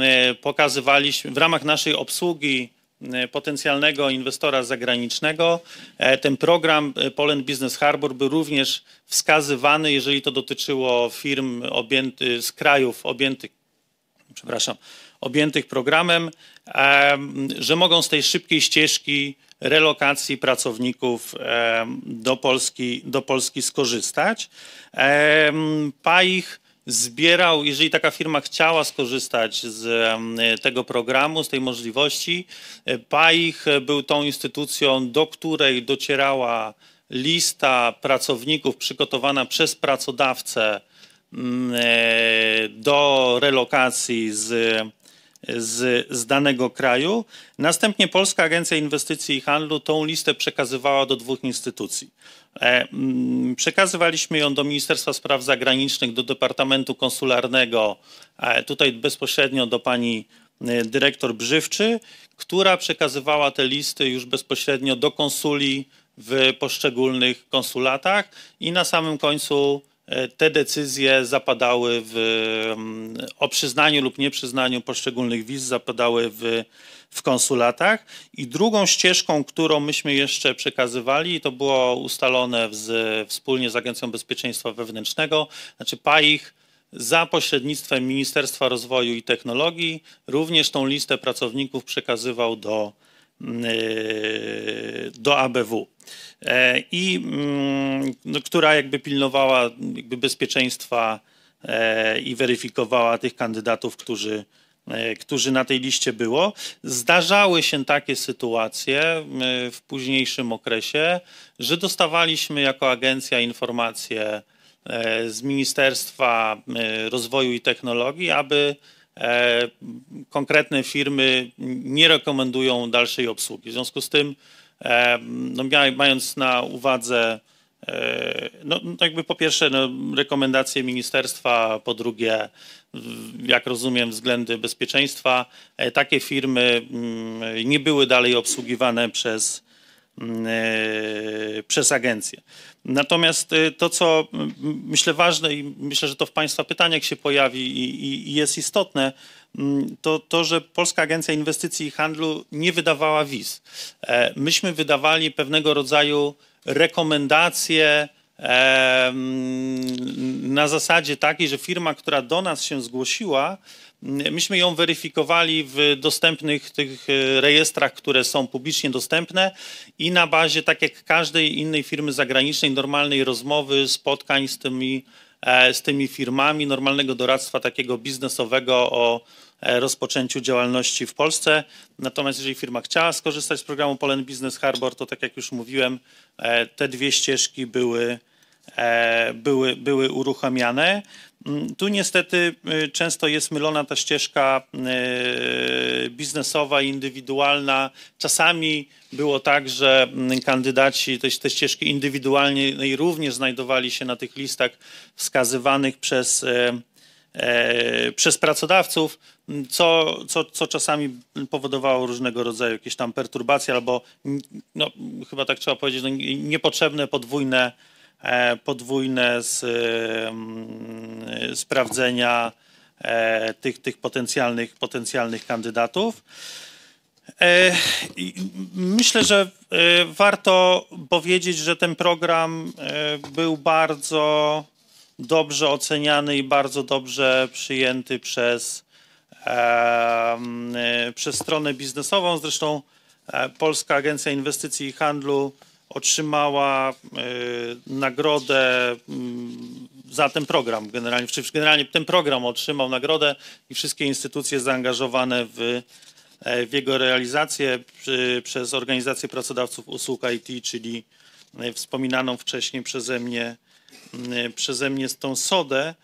e, pokazywaliśmy, w ramach naszej obsługi e, potencjalnego inwestora zagranicznego, e, ten program e, Poland Business Harbor był również wskazywany, jeżeli to dotyczyło firm objęty, z krajów objętych przepraszam, objętych programem, em, że mogą z tej szybkiej ścieżki relokacji pracowników do Polski, do Polski skorzystać. PAIH zbierał, jeżeli taka firma chciała skorzystać z tego programu, z tej możliwości, PAIH był tą instytucją, do której docierała lista pracowników przygotowana przez pracodawcę mm, e, do relokacji z, z, z danego kraju. Następnie Polska Agencja Inwestycji i Handlu tą listę przekazywała do dwóch instytucji. E, mm, Przekazywaliśmy ją do Ministerstwa Spraw Zagranicznych, do Departamentu Konsularnego, e, tutaj bezpośrednio do pani e, dyrektor Brzywczy, która przekazywała te listy już bezpośrednio do konsuli w poszczególnych konsulatach i na samym końcu te decyzje zapadały w, mm, o przyznaniu lub nieprzyznaniu poszczególnych wiz zapadały w, w konsulatach. I drugą ścieżką, którą myśmy jeszcze przekazywali, to było ustalone z, wspólnie z Agencją Bezpieczeństwa Wewnętrznego, znaczy PAIH za pośrednictwem Ministerstwa Rozwoju i Technologii również tą listę pracowników przekazywał do, do ABW. E, I mm, no, która jakby pilnowała jakby bezpieczeństwa e, i weryfikowała tych kandydatów, którzy, e, którzy na tej liście było. Zdarzały się takie sytuacje w późniejszym okresie, że dostawaliśmy jako agencja informacje z Ministerstwa Rozwoju i Technologii, aby konkretne firmy nie rekomendują dalszej obsługi. W związku z tym, e, no, mając na uwadze e, no, no jakby po pierwsze no, rekomendacje ministerstwa, po drugie, jak rozumiem, względy bezpieczeństwa, e, takie firmy mm, nie były dalej obsługiwane przez, e, przez agencję. Natomiast e, to, co myślę ważne i myślę, że to w Państwa pytaniach się pojawi i, i, i jest istotne, to to, że Polska Agencja Inwestycji i Handlu nie wydawała wiz. E, Myśmy wydawali pewnego rodzaju rekomendacje na zasadzie takiej, że firma, która do nas się zgłosiła, myśmy ją weryfikowali w dostępnych tych e, rejestrach, które są publicznie dostępne i na bazie, tak jak każdej innej firmy zagranicznej, normalnej rozmowy, spotkań z tymi, e, z tymi firmami, normalnego doradztwa takiego biznesowego o e, rozpoczęciu działalności w Polsce. Natomiast jeżeli firma chciała skorzystać z programu Polen Business Harbor, to tak jak już mówiłem, te dwie ścieżki były, były, były uruchamiane. Mm, Tu niestety y, często jest mylona ta ścieżka y, biznesowa indywidualna. Czasami było tak, że mm, kandydaci te, te ścieżki indywidualnej również znajdowali się na tych listach wskazywanych przez e, e, przez pracodawców, co, co, co czasami powodowało różnego rodzaju jakieś tam perturbacje albo, no, chyba tak trzeba powiedzieć, no, nie- niepotrzebne podwójne, e, podwójne z, sprawdzenia e, tych, tych potencjalnych, potencjalnych kandydatów. E, Myślę, że e, warto powiedzieć, że ten program e, był bardzo dobrze oceniany i bardzo dobrze przyjęty przez, e, przez stronę biznesową. Zresztą e, Polska Agencja Inwestycji i Handlu otrzymała e, nagrodę mm, za ten program. Generalnie, czy generalnie ten program otrzymał nagrodę i wszystkie instytucje zaangażowane w e, w jego realizację przy, przez Organizację Pracodawców Usług IT, czyli e, wspominaną wcześniej przeze mnie, m, przeze mnie tą SODę.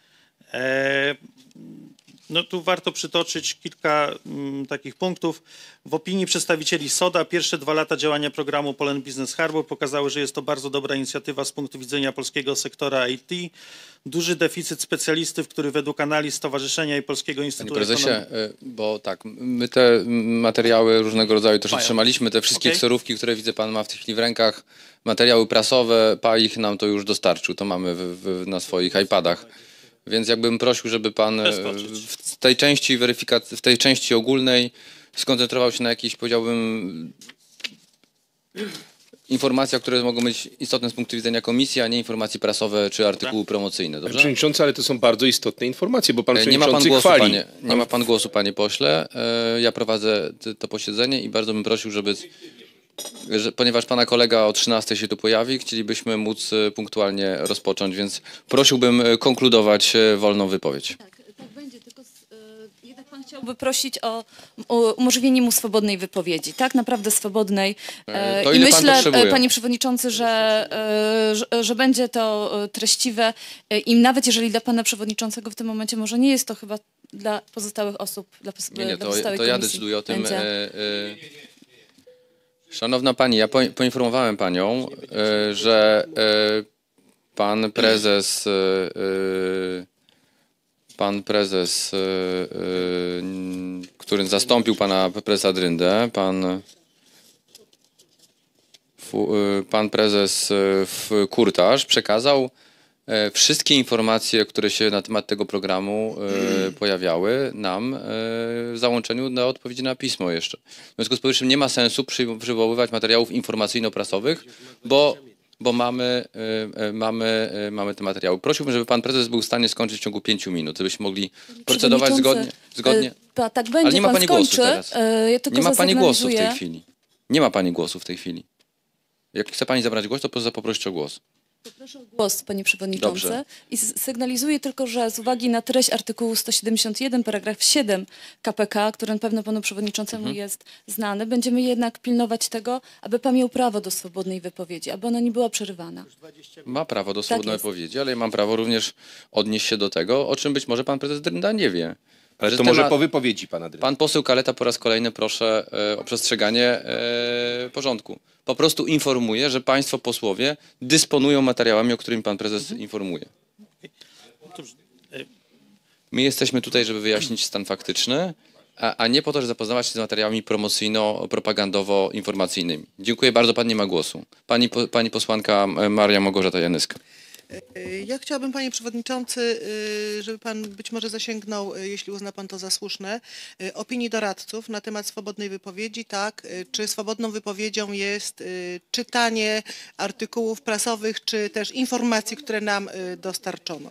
No tu warto przytoczyć kilka mm, takich punktów. W opinii przedstawicieli SODA pierwsze dwa lata działania programu Polen Business Harbor pokazały, że jest to bardzo dobra inicjatywa z punktu widzenia polskiego sektora IT. Duży deficyt specjalistów, który według analiz Stowarzyszenia i Polskiego Panie Instytutu prezesie, Ekonomii... y, bo tak, my te materiały różnego rodzaju też Mają. otrzymaliśmy, te wszystkie Okej. kserówki, które widzę pan ma w tej chwili w rękach, materiały prasowe, PAIH nam to już dostarczył, to mamy w, w, na swoich iPadach. Więc jakbym prosił, żeby pan e, w tej części weryfikacji, w tej części ogólnej skoncentrował się na jakichś, powiedziałbym, informacjach, które mogą być istotne z punktu widzenia komisji, a nie informacje prasowe czy artykuły promocyjne, Panie dobrze? Przewodniczący, ale to są bardzo istotne informacje, bo pan E, Nie ma pan głosu, chwali. panie, nie ma pan głosu, panie pośle. E, Ja prowadzę to posiedzenie i bardzo bym prosił, żeby, że, ponieważ pana kolega o 13 się tu pojawi, chcielibyśmy móc e, punktualnie rozpocząć, więc prosiłbym e, konkludować e, wolną wypowiedź. Tak, tak będzie, tylko y, jednak pan chciałby prosić o, umożliwienie mu swobodnej wypowiedzi, tak? Naprawdę swobodnej. To I pan myślę, e, panie przewodniczący, że, że, że będzie to treściwe i nawet jeżeli dla pana przewodniczącego w tym momencie może nie jest to chyba dla pozostałych osób, dla, Nie, nie, dla to, pozostałej to ja decyduję o tym. będzie. E, e, Szanowna pani, ja po, poinformowałem panią, e, że e, pan prezes, e, pan prezes, który zastąpił pana prezesa Dryndę, pan, pan prezes w Kurtarz przekazał wszystkie informacje, które się na temat tego programu e, pojawiały nam e, w załączeniu na odpowiedzi na pismo jeszcze. W związku z powyższym nie ma sensu przy, przywoływać materiałów informacyjno-prasowych, bo, bo mamy, e, e, mamy, e, mamy te materiały. Prosiłbym, żeby pan prezes był w stanie skończyć w ciągu pięciu minut, żebyśmy mogli procedować zgodnie. Zgodnie. e, pa- tak będzie, Ale nie ma pan pani głosu skończy. teraz. e, Ja Nie ma pani głosu w tej chwili. Nie ma pani głosu w tej chwili. Jak chce pani zabrać głos, to proszę poprosić o głos. Poproszę o głos, panie przewodniczący. Dobrze. I sygnalizuję tylko, że z uwagi na treść artykułu 171, paragraf 7 KPK, który na pewno panu przewodniczącemu Mhm. jest znany, będziemy jednak pilnować tego, aby pan miał prawo do swobodnej wypowiedzi, aby ona nie była przerywana. Ma prawo do swobodnej jest. wypowiedzi, ale ja mam prawo również odnieść się do tego, o czym być może pan prezes Drynda nie wie. Ale Że to może temat- po wypowiedzi pana dyrektora. Pan poseł Kaleta po raz kolejny proszę e, o przestrzeganie e, porządku. Po prostu informuję, że państwo posłowie dysponują materiałami, o którymi pan prezes informuje. My jesteśmy tutaj, żeby wyjaśnić stan faktyczny, a, a nie po to, żeby zapoznawać się z materiałami promocyjno-propagandowo-informacyjnymi. Dziękuję bardzo, pan nie ma głosu. Pani, po- pani posłanka e, Maria Małgorzata Janyska. Y, Ja chciałabym, panie przewodniczący, y, żeby pan być może zasięgnął, y, jeśli uzna pan to za słuszne, opinii doradców na temat swobodnej wypowiedzi, tak? Czy swobodną wypowiedzią jest czytanie artykułów prasowych, czy też informacji, które nam dostarczono?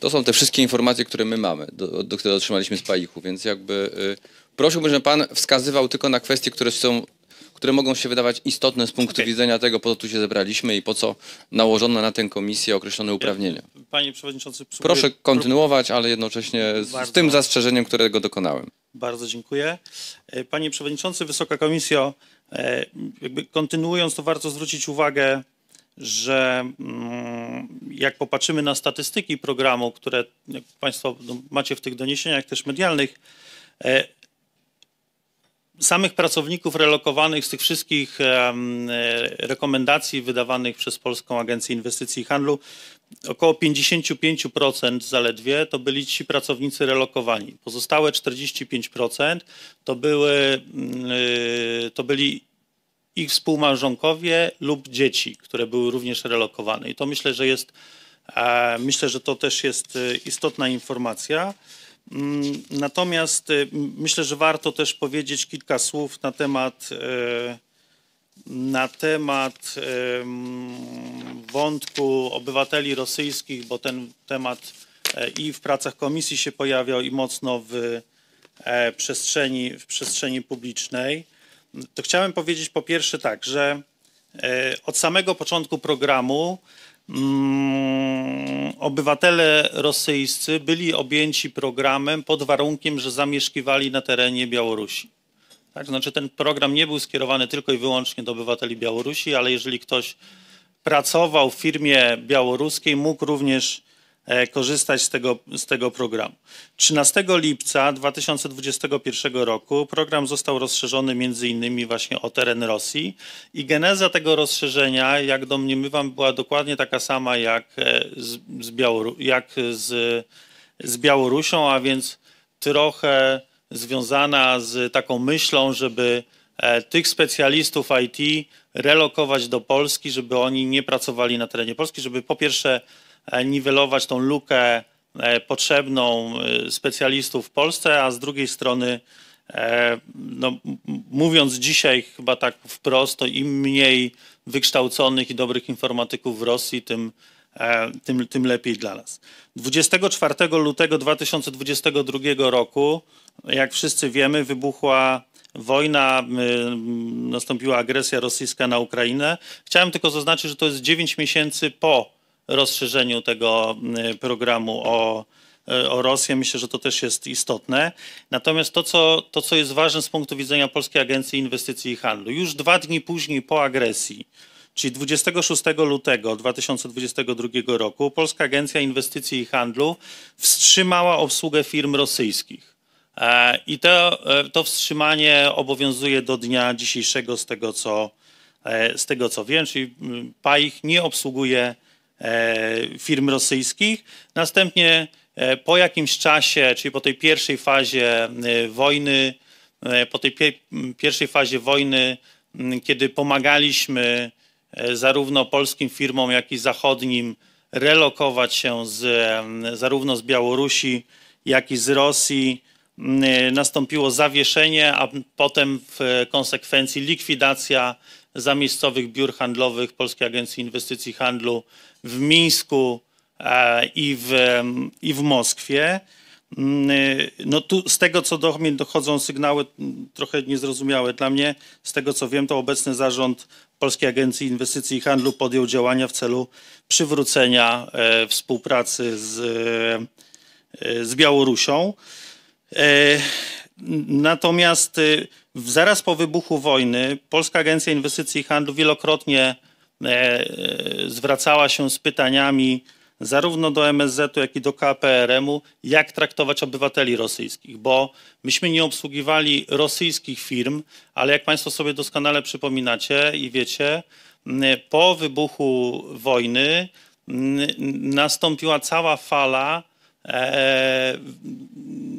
To są te wszystkie informacje, które my mamy, do, do, które otrzymaliśmy z PAIH-u, więc jakby y, prosiłbym, żeby pan wskazywał tylko na kwestie, które są, które mogą się wydawać istotne z punktu Okej. widzenia tego, po co tu się zebraliśmy i po co nałożono na tę komisję określone uprawnienia. Panie Przewodniczący, Proszę kontynuować, ale jednocześnie z, Bardzo. tym zastrzeżeniem, którego dokonałem. Bardzo dziękuję. E, Panie Przewodniczący, Wysoka Komisjo, e, jakby kontynuując, to warto zwrócić uwagę, że mm, jak popatrzymy na statystyki programu, które Państwo no, macie w tych doniesieniach też medialnych, e, samych pracowników relokowanych z tych wszystkich e, rekomendacji wydawanych przez Polską Agencję Inwestycji i Handlu, około 55% zaledwie to byli ci pracownicy relokowani. Pozostałe 45% to, były, mm, y, to byli ich współmałżonkowie lub dzieci, które były również relokowane. I to myślę, że jest, e, myślę, że to też jest e, istotna informacja. Mm, Natomiast m- myślę, że warto też powiedzieć kilka słów na temat e, na temat em, wątku obywateli rosyjskich, bo ten temat e, i w pracach komisji się pojawiał i mocno w e, przestrzeni, w przestrzeni publicznej. To chciałem powiedzieć po pierwsze tak, że e, od samego początku programu obywatele rosyjscy byli objęci programem pod warunkiem, że zamieszkiwali na terenie Białorusi. Tak, znaczy ten program nie był skierowany tylko i wyłącznie do obywateli Białorusi, ale jeżeli ktoś pracował w firmie białoruskiej, mógł również korzystać z tego, z tego programu. 13 lipca 2021 roku program został rozszerzony między innymi właśnie o teren Rosji i geneza tego rozszerzenia, jak domniemywam, była dokładnie taka sama jak e, z, z, Białoru- jak z, z Białorusią, a więc trochę związana z taką myślą, żeby e, tych specjalistów IT relokować do Polski, żeby oni nie pracowali na terenie Polski, żeby po pierwsze e, niwelować tą lukę e, potrzebną e, specjalistów w Polsce, a z drugiej strony e, no, mówiąc dzisiaj chyba tak wprost, to im mniej wykształconych i dobrych informatyków w Rosji, tym, e, tym, tym lepiej dla nas. 24 lutego 2022 roku, jak wszyscy wiemy, wybuchła wojna, nastąpiła agresja rosyjska na Ukrainę. Chciałem tylko zaznaczyć, że to jest 9 miesięcy po rozszerzeniu tego y, programu o, y, o Rosję. Myślę, że to też jest istotne. Natomiast to co, to, co jest ważne z punktu widzenia Polskiej Agencji Inwestycji i Handlu, już dwa dni później po agresji, czyli 26 lutego 2022 roku, Polska Agencja Inwestycji i Handlu wstrzymała obsługę firm rosyjskich. E, I to, e, to wstrzymanie obowiązuje do dnia dzisiejszego, z tego co, e, z tego co wiem, czyli mm, PAIH nie obsługuje e, firm rosyjskich. Następnie e, po jakimś czasie, czyli po tej pierwszej fazie e, wojny, e, po tej pierwszej fazie wojny, kiedy pomagaliśmy e, zarówno polskim firmom, jak i zachodnim relokować się z, zarówno z Białorusi, jak i z Rosji, nastąpiło zawieszenie, a potem w konsekwencji likwidacja zamiejscowych biur handlowych Polskiej Agencji Inwestycji Handlu w Mińsku e, i w, i w Moskwie. Mm, No tu z tego, co do mnie dochodzą sygnały mm, trochę niezrozumiałe dla mnie, z tego co wiem, to obecny zarząd Polskiej Agencji Inwestycji i Handlu podjął działania w celu przywrócenia e, współpracy z, e, z Białorusią. Natomiast w- zaraz po wybuchu wojny Polska Agencja Inwestycji i Handlu wielokrotnie e, e, zwracała się z pytaniami zarówno do MSZ-u, jak i do KPRM-u, jak traktować obywateli rosyjskich, bo myśmy nie obsługiwali rosyjskich firm, ale jak Państwo sobie doskonale przypominacie i wiecie, po wybuchu wojny nastąpiła cała fala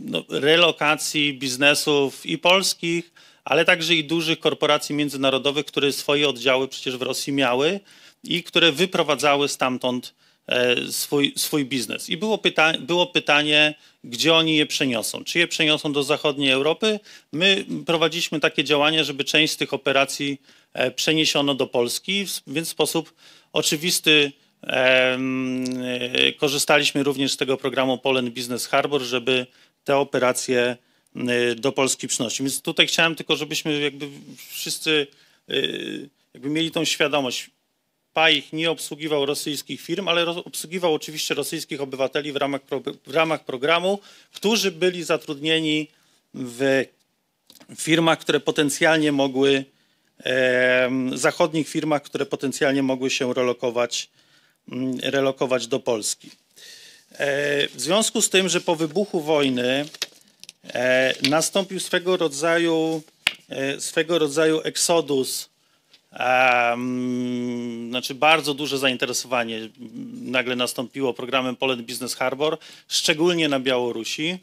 no, relokacji biznesów i polskich, ale także i dużych korporacji międzynarodowych, które swoje oddziały przecież w Rosji miały i które wyprowadzały stamtąd e, swój, swój biznes. I było, pyta było pytanie, gdzie oni je przeniosą. Czy je przeniosą do zachodniej Europy? My prowadziliśmy takie działania, żeby część z tych operacji e, przeniesiono do Polski, więc w sposób oczywisty e, korzystaliśmy również z tego programu Poland Business Harbor, żeby te operacje e, do Polski przynosić. Więc tutaj chciałem tylko, żebyśmy jakby wszyscy e, jakby mieli tą świadomość. PAIH nie obsługiwał rosyjskich firm, ale obsługiwał oczywiście rosyjskich obywateli w ramach, w ramach programu, którzy byli zatrudnieni w firmach, które potencjalnie mogły, zachodnich firmach, które potencjalnie mogły się relokować, relokować do Polski. E, W związku z tym, że po wybuchu wojny e, nastąpił swego rodzaju, e, swego rodzaju eksodus Em, znaczy bardzo duże zainteresowanie mm, nagle nastąpiło programem Poland Business Harbor, szczególnie na Białorusi.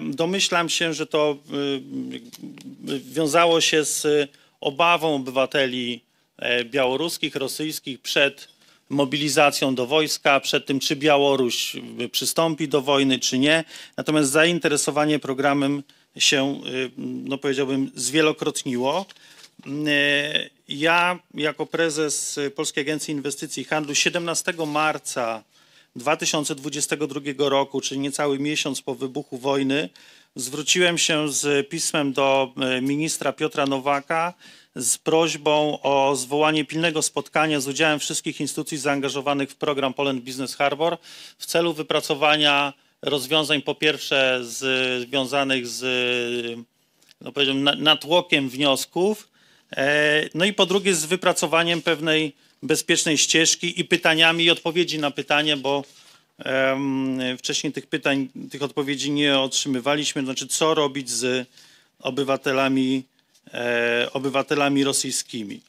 Domyślam się, że to y, y, wiązało się z obawą obywateli białoruskich, rosyjskich przed mobilizacją do wojska, przed tym, czy Białoruś y, przystąpi do wojny, czy nie. Natomiast zainteresowanie programem się, y, no powiedziałbym, zwielokrotniło. E, Ja jako prezes Polskiej Agencji Inwestycji i Handlu 17 marca 2022 roku, czyli niecały miesiąc po wybuchu wojny, zwróciłem się z pismem do e, ministra Piotra Nowaka z prośbą o zwołanie pilnego spotkania z udziałem wszystkich instytucji zaangażowanych w program Poland Business Harbor w celu wypracowania rozwiązań po pierwsze z, związanych z no natłokiem wniosków, e, no i po drugie z wypracowaniem pewnej bezpiecznej ścieżki i pytaniami i odpowiedzi na pytanie, bo wcześniej tych pytań, tych odpowiedzi nie otrzymywaliśmy, znaczy co robić z obywatelami, obywatelami rosyjskimi.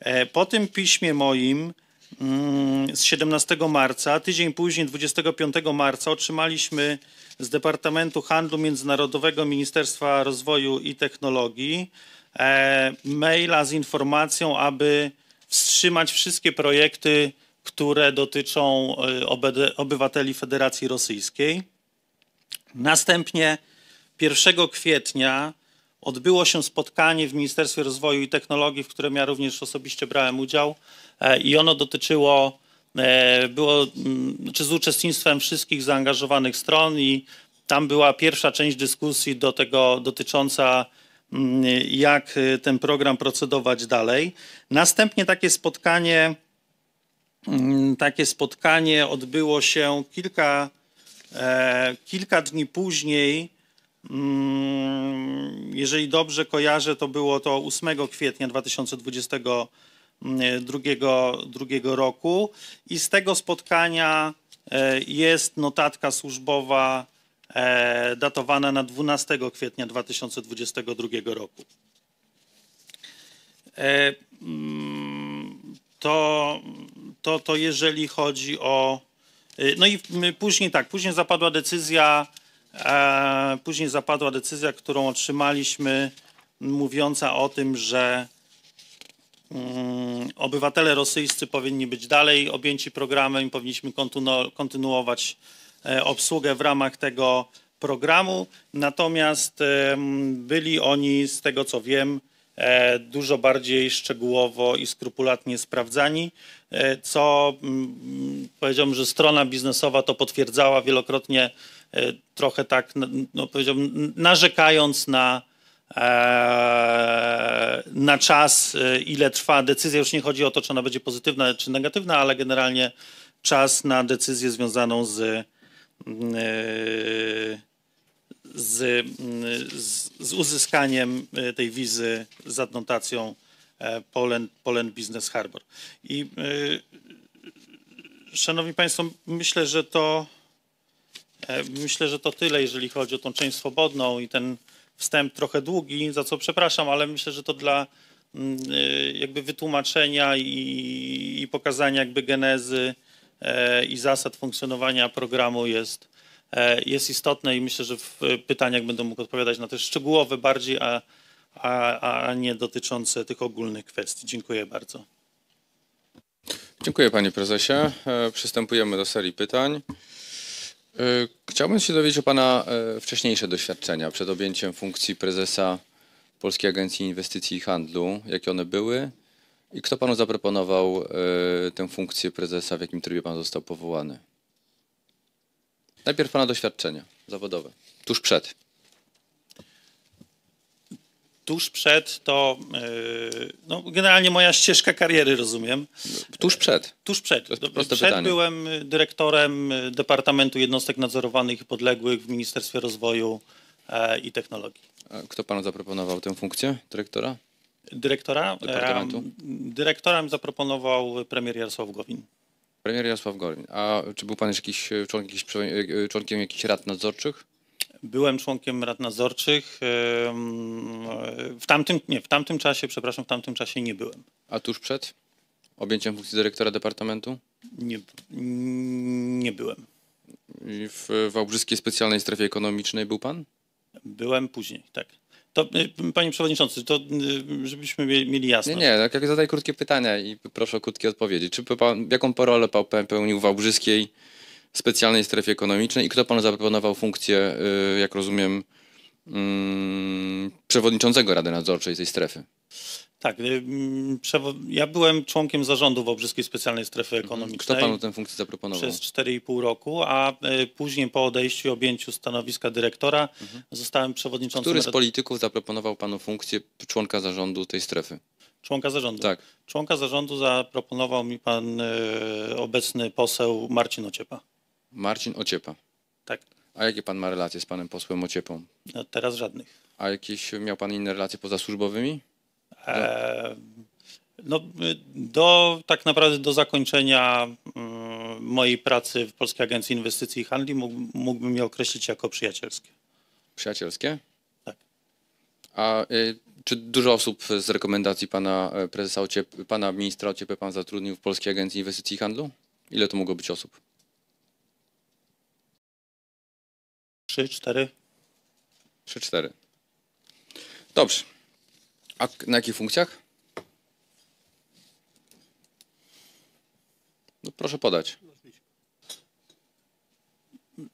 E, Po tym piśmie moim mm, z 17 marca, tydzień później, 25 marca, otrzymaliśmy z Departamentu Handlu Międzynarodowego Ministerstwa Rozwoju i Technologii e, maila z informacją, aby wstrzymać wszystkie projekty, które dotyczą e, obywateli Federacji Rosyjskiej. Następnie 1 kwietnia odbyło się spotkanie w Ministerstwie Rozwoju i Technologii, w którym ja również osobiście brałem udział e, i ono dotyczyło, e, było mm, znaczy z uczestnictwem wszystkich zaangażowanych stron i tam była pierwsza część dyskusji do tego dotycząca mm, jak e, ten program procedować dalej. Następnie takie spotkanie, mm, takie spotkanie odbyło się kilka, kilka dni później. Mm, Jeżeli dobrze kojarzę, to było to 8 kwietnia 2022 roku i z tego spotkania e, jest notatka służbowa e, datowana na 12 kwietnia 2022 roku. E, mm, To, to, to jeżeli chodzi o. No i później tak, później zapadła decyzja, później zapadła decyzja, którą otrzymaliśmy, mówiąca o tym, że mm, obywatele rosyjscy powinni być dalej objęci programem i powinniśmy kontynu- kontynuować e, obsługę w ramach tego programu. Natomiast byli oni, z tego co wiem, dużo bardziej szczegółowo i skrupulatnie sprawdzani, e, co mm, powiedziałbym, że strona biznesowa to potwierdzała wielokrotnie, e, trochę tak, no, powiedziałbym, narzekając na, e, na czas, e, ile trwa decyzja. Już nie chodzi o to, czy ona będzie pozytywna czy negatywna, ale generalnie czas na decyzję związaną z, mm, e, z, mm, z, z uzyskaniem e, tej wizy z adnotacją e, Poland, Poland Business Harbor. I e, szanowni państwo, myślę, że to myślę, że to tyle, jeżeli chodzi o tą część swobodną i ten wstęp trochę długi, za co przepraszam, ale myślę, że to dla mm, jakby wytłumaczenia i, i pokazania jakby genezy i zasad funkcjonowania programu jest, jest istotne i myślę, że w pytaniach będę mógł odpowiadać na te szczegółowe bardziej, a a, a nie dotyczące tych ogólnych kwestii. Dziękuję bardzo. Dziękuję panie prezesie. E, Przystępujemy do serii pytań. E, Chciałbym się dowiedzieć o pana e, wcześniejsze doświadczenia przed objęciem funkcji prezesa Polskiej Agencji Inwestycji i Handlu. Jakie one były i kto panu zaproponował e, tę funkcję prezesa, w jakim trybie pan został powołany? Najpierw pana doświadczenia zawodowe, tuż przed. Tuż przed to, yy, no generalnie moja ścieżka kariery, rozumiem. Tuż przed. Tuż przed. To jest Do- proste przed pytanie. byłem dyrektorem y, Departamentu Jednostek Nadzorowanych i Podległych w Ministerstwie Rozwoju e, i Technologii. A Kto panu zaproponował tę funkcję dyrektora? Dyrektora? Departamentu? E, dyrektorem zaproponował premier Jarosław Gowin. Premier Jarosław Gorwin. A czy był pan jakiś e, członek, jakiś, prze- e, członkiem jakichś rad nadzorczych? Byłem członkiem rad nadzorczych. W tamtym, nie, w tamtym czasie, przepraszam, w tamtym czasie nie byłem. A tuż przed objęciem funkcji dyrektora departamentu? Nie, nie byłem. I w Wałbrzyskiej Specjalnej Strefie Ekonomicznej był pan? Byłem później, tak. To, y, panie przewodniczący, to y, żebyśmy mie- mieli Nie, jasność. nie, tak jak zadaję krótkie pytania i proszę o krótkie odpowiedzi. Czy pan, jaką rolę pan pełnił w Wałbrzyskiej Specjalnej Strefie Ekonomicznej i kto panu zaproponował funkcję, y, jak rozumiem, mm, przewodniczącego Rady Nadzorczej tej strefy? Tak, y, mm, ja byłem członkiem zarządu Wałbrzyskiej Specjalnej Strefy Kto Ekonomicznej panu tę funkcję zaproponował? przez 4,5 roku, a y, później po odejściu i objęciu stanowiska dyrektora zostałem przewodniczącym Który z polityków zaproponował panu funkcję członka zarządu tej strefy? członka zarządu. Tak. Członka zarządu zaproponował mi pan y, obecny poseł Marcin Ociepa. Marcin Ociepa. Tak, A jakie pan ma relacje z panem posłem Ociepą? no, teraz żadnych. A jakieś miał pan inne relacje pozasłużbowymi? E, No, do, tak naprawdę do zakończenia mm, mojej pracy w Polskiej Agencji Inwestycji i Handli mógł, mógłbym je określić jako przyjacielskie. Przyjacielskie? Tak. A y, czy dużo osób z rekomendacji pana e, prezesa pana ministra Ociepy pan zatrudnił w Polskiej Agencji Inwestycji i Handlu? Ile to mogło być osób? Trzy, cztery. Trzy, cztery. Dobrze. A na jakich funkcjach? No proszę podać.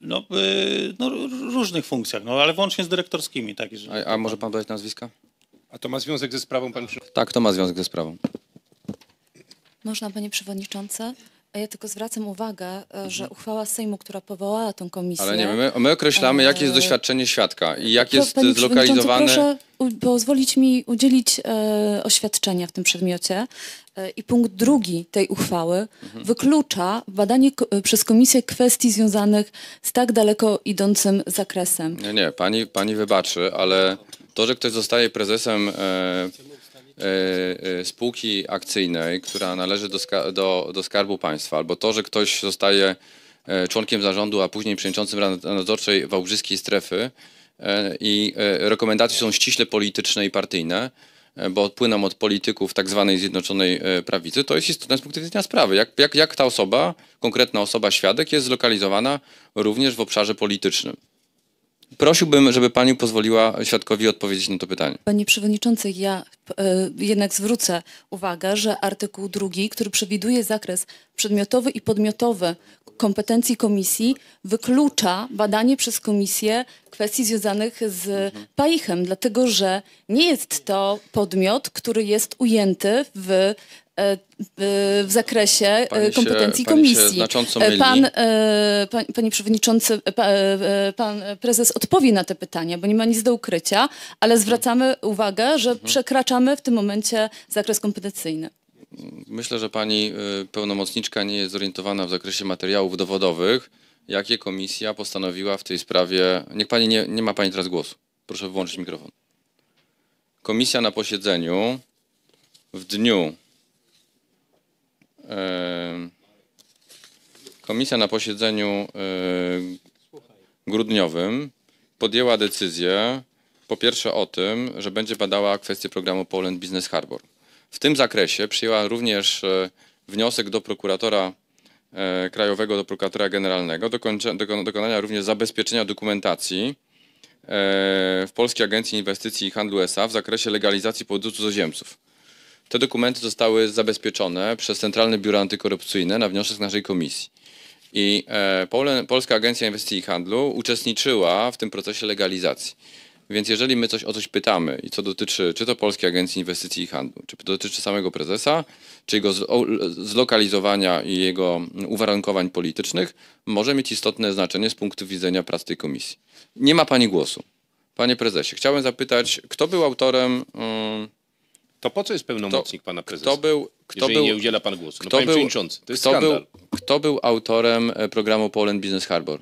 No, y, no, różnych funkcjach, no, ale włącznie z dyrektorskimi. Tak, A, a może pan podać nazwiska? A to ma związek ze sprawą, pan przewodniczący? Tak, to ma związek ze sprawą. Można, panie przewodniczący? A Ja tylko zwracam uwagę, e, że uchwała Sejmu, która powołała tą komisję... Ale nie, my, my określamy, jakie jest Eee, doświadczenie świadka i jak jest Panie zlokalizowane. Proszę pozwolić mi udzielić e, oświadczenia w tym przedmiocie. E, I punkt drugi tej uchwały Mhm. wyklucza badanie ko- e, przez komisję kwestii związanych z tak daleko idącym zakresem. Nie, nie, pani, pani wybaczy, ale to, że ktoś zostaje prezesem e, e, e, spółki akcyjnej, która należy do, do, do Skarbu Państwa, albo to, że ktoś zostaje e, członkiem zarządu, a później przewodniczącym Rady Nadzorczej Wałbrzyskiej Strefy e, i e, rekomendacje są ściśle polityczne i partyjne, e, bo płyną od polityków tak zwanej Zjednoczonej e, Prawicy, to jest istotne z punktu widzenia sprawy. Jak, jak, jak ta osoba, konkretna osoba, świadek jest zlokalizowana również w obszarze politycznym. Prosiłbym, żeby pani pozwoliła świadkowi odpowiedzieć na to pytanie. Panie Przewodniczący, ja e, jednak zwrócę uwagę, że artykuł drugi, który przewiduje zakres przedmiotowy i podmiotowy kompetencji komisji, wyklucza badanie przez komisję kwestii związanych z PAIChem, dlatego że nie jest to podmiot, który jest ujęty w e, w w zakresie e, Pani się- kompetencji się komisji. znacząco E. Pan, e, pan, panie przewodniczący, e, pa, e, pan prezes odpowie na te pytania, bo nie ma nic do ukrycia, ale zwracamy uwagę, że przekraczamy w tym momencie zakres kompetencyjny. Myślę, że pani pełnomocniczka nie jest zorientowana w zakresie materiałów dowodowych, jakie komisja postanowiła w tej sprawie. Niech pani nie, nie ma pani teraz głosu. Proszę włączyć mikrofon. Komisja na posiedzeniu w dniu. Komisja na posiedzeniu e, grudniowym podjęła decyzję po pierwsze o tym, że będzie badała kwestię programu Poland Business Harbor. W tym zakresie przyjęła również e, wniosek do prokuratora e, krajowego, do prokuratora generalnego, do kończe- do konania również zabezpieczenia dokumentacji w Polskiej Agencji Inwestycji i Handlu SA w zakresie legalizacji pobytu cudzoziemców. Te dokumenty zostały zabezpieczone przez Centralne Biuro Antykorupcyjne na wniosek naszej komisji. I e, Polska Agencja Inwestycji i Handlu uczestniczyła w tym procesie legalizacji. Więc jeżeli my coś o coś pytamy i co dotyczy czy to Polskiej Agencji Inwestycji i Handlu, czy dotyczy samego prezesa, czy jego zlo- zlokalizowania i jego uwarunkowań politycznych, może mieć istotne znaczenie z punktu widzenia prac tej komisji. Nie ma pani głosu. Panie prezesie, chciałem zapytać, kto był autorem, ym, To po co jest pełnomocnik pana prezesa? kto był, kto jeżeli był, nie udziela pan głosu? No kto panie był, przewodniczący, to jest kto skandal. był, kto był autorem e, programu Poland Business Harbor?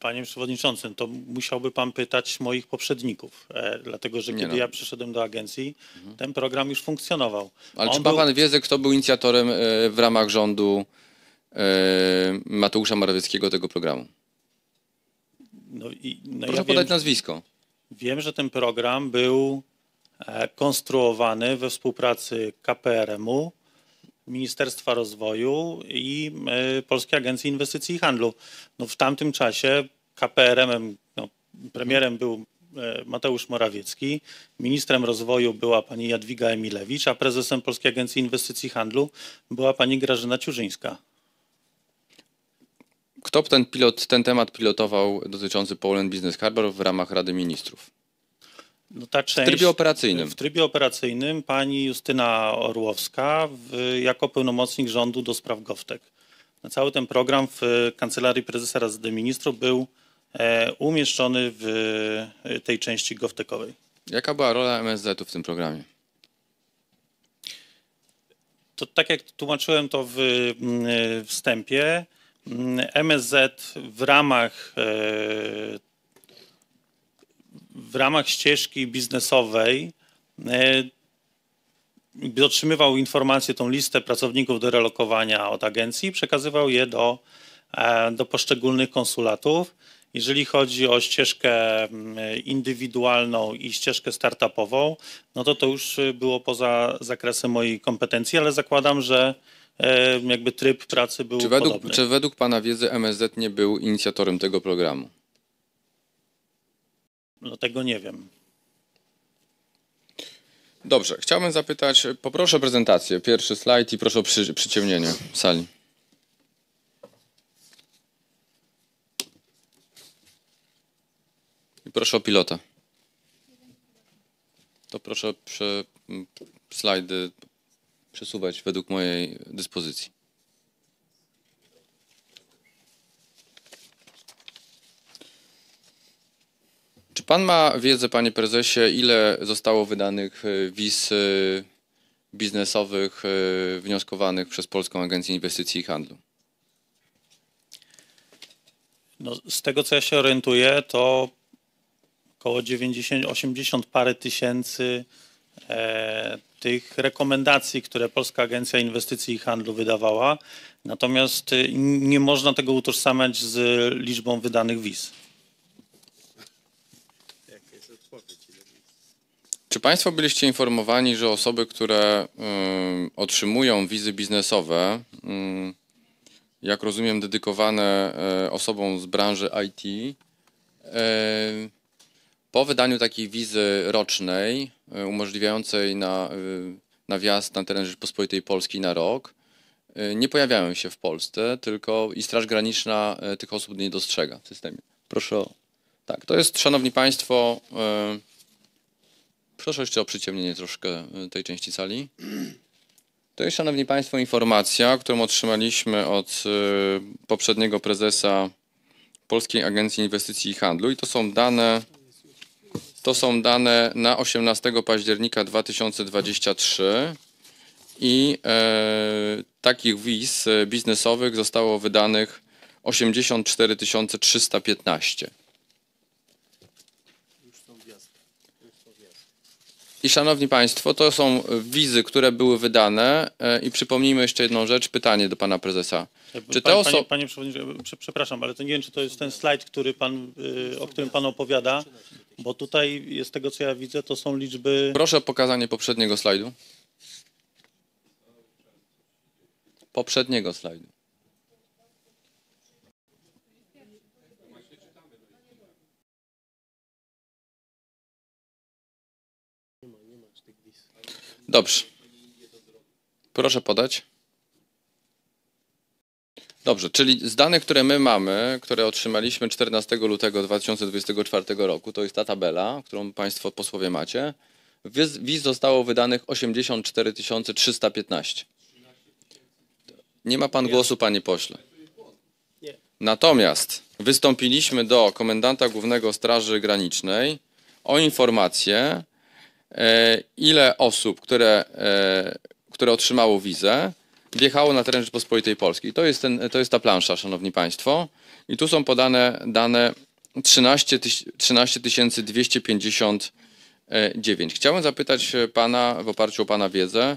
Panie Przewodniczący, to musiałby Pan pytać moich poprzedników, e, dlatego że Nie kiedy no. ja przyszedłem do agencji, ten program już funkcjonował. Ale On czy ma był- pan wiedzę, kto był inicjatorem e, w ramach rządu e, Mateusza Morawieckiego tego programu? No, i, no Proszę ja podać wiem, nazwisko. Wiem, że ten program był e, konstruowany we współpracy KPRM-u, Ministerstwa Rozwoju i e, Polskiej Agencji Inwestycji i Handlu. No, w tamtym czasie KPRM-em, no, premierem był e, Mateusz Morawiecki, ministrem rozwoju była pani Jadwiga Emilewicz, a prezesem Polskiej Agencji Inwestycji i Handlu była pani Grażyna Ciurzyńska. Kto ten, pilot, ten temat pilotował dotyczący Poland Business Harbor w ramach Rady Ministrów? No, ta W część, trybie operacyjnym. W trybie operacyjnym pani Justyna Orłowska w, jako pełnomocnik rządu do spraw GovTech. Na cały ten program w Kancelarii Prezesa Rady Ministrów był e, umieszczony w e, tej części GovTechowej. Jaka była rola MSZ-u w tym programie? To tak jak tłumaczyłem to w mm, wstępie, mm, MSZ w ramach e, w ramach ścieżki biznesowej e, otrzymywał informacje, tą listę pracowników do relokowania od agencji, przekazywał je do, e, do poszczególnych konsulatów. Jeżeli chodzi o ścieżkę mm, indywidualną i ścieżkę startupową, no to to już było poza zakresem mojej kompetencji, ale zakładam, że jakby tryb pracy był Czy według, podobny. czy według pana wiedzy MSZ nie był inicjatorem tego programu? No tego nie wiem. Dobrze, chciałbym zapytać, poproszę prezentację, pierwszy slajd i proszę o przy, przyciemnienie sali. I proszę o pilota. To proszę prze, slajdy przesuwać według mojej dyspozycji. Czy pan ma wiedzę, panie prezesie, ile zostało wydanych y, wiz y, biznesowych y, wnioskowanych przez Polską Agencję Inwestycji i Handlu? No, z tego co ja się orientuję, to około 90, 80 parę tysięcy e, tych rekomendacji, które Polska Agencja Inwestycji i Handlu wydawała. Natomiast y, nie można tego utożsamiać z liczbą wydanych wiz. Czy państwo byliście informowani, że osoby, które y, otrzymują wizy biznesowe, y, jak rozumiem, dedykowane osobom z branży IT, po wydaniu takiej wizy rocznej, y, umożliwiającej na, y, na wjazd na teren Rzeczypospolitej Polskiej na rok, y, nie pojawiają się w Polsce, tylko i Straż Graniczna tych osób nie dostrzega w systemie. Proszę o... Tak, to jest, szanowni państwo... Proszę jeszcze o przyciemnienie troszkę tej części sali. To jest, szanowni państwo, informacja, którą otrzymaliśmy od poprzedniego prezesa Polskiej Agencji Inwestycji i Handlu i to są dane to są dane na 18 października 2023 i e, takich wiz e, biznesowych zostało wydanych 84 315. I szanowni państwo, to są wizy, które były wydane e, i przypomnijmy jeszcze jedną rzecz, pytanie do pana prezesa. Czy te Panie, osoby... panie, panie przewodniczący, prze- przepraszam, ale to nie wiem, czy to jest ten slajd, który pan, o którym pan opowiada, bo tutaj jest tego, co ja widzę, to są liczby. Proszę o pokazanie poprzedniego slajdu. Poprzedniego slajdu. Dobrze. Proszę podać. Dobrze, czyli z danych, które my mamy, które otrzymaliśmy 14 lutego 2024 roku, to jest ta tabela, którą Państwo posłowie macie. Wiz, wiz zostało wydanych 84 315. Nie ma Pan głosu, Panie pośle. Natomiast wystąpiliśmy do komendanta głównego Straży Granicznej o informację, ile osób, które, e, które otrzymało wizę, wjechało na teren Rzeczypospolitej Polskiej. To jest, ten, to jest ta plansza, Szanowni Państwo. I tu są podane dane 13 tyś- 13 259. Chciałem zapytać e, Pana, w oparciu o Pana wiedzę,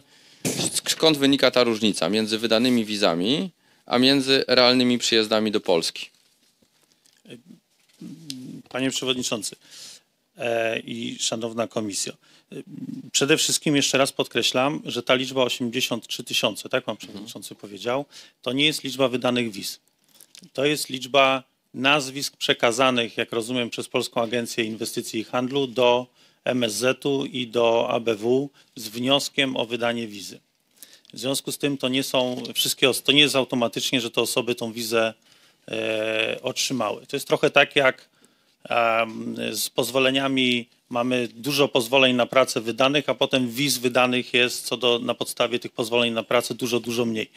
skąd wynika ta różnica między wydanymi wizami, a między realnymi przyjazdami do Polski? Panie Przewodniczący e, i Szanowna Komisjo. Przede wszystkim jeszcze raz podkreślam, że ta liczba 83 tysiące, tak Pan Przewodniczący powiedział, to nie jest liczba wydanych wiz. To jest liczba nazwisk przekazanych, jak rozumiem, przez Polską Agencję Inwestycji i Handlu do MSZ-u i do ABW z wnioskiem o wydanie wizy. W związku z tym to nie są wszystkie, to nie jest automatycznie, że te osoby tą wizę e, otrzymały. To jest trochę tak jak z pozwoleniami mamy dużo pozwoleń na pracę wydanych, a potem wiz wydanych jest co do na podstawie tych pozwoleń na pracę dużo, dużo mniej.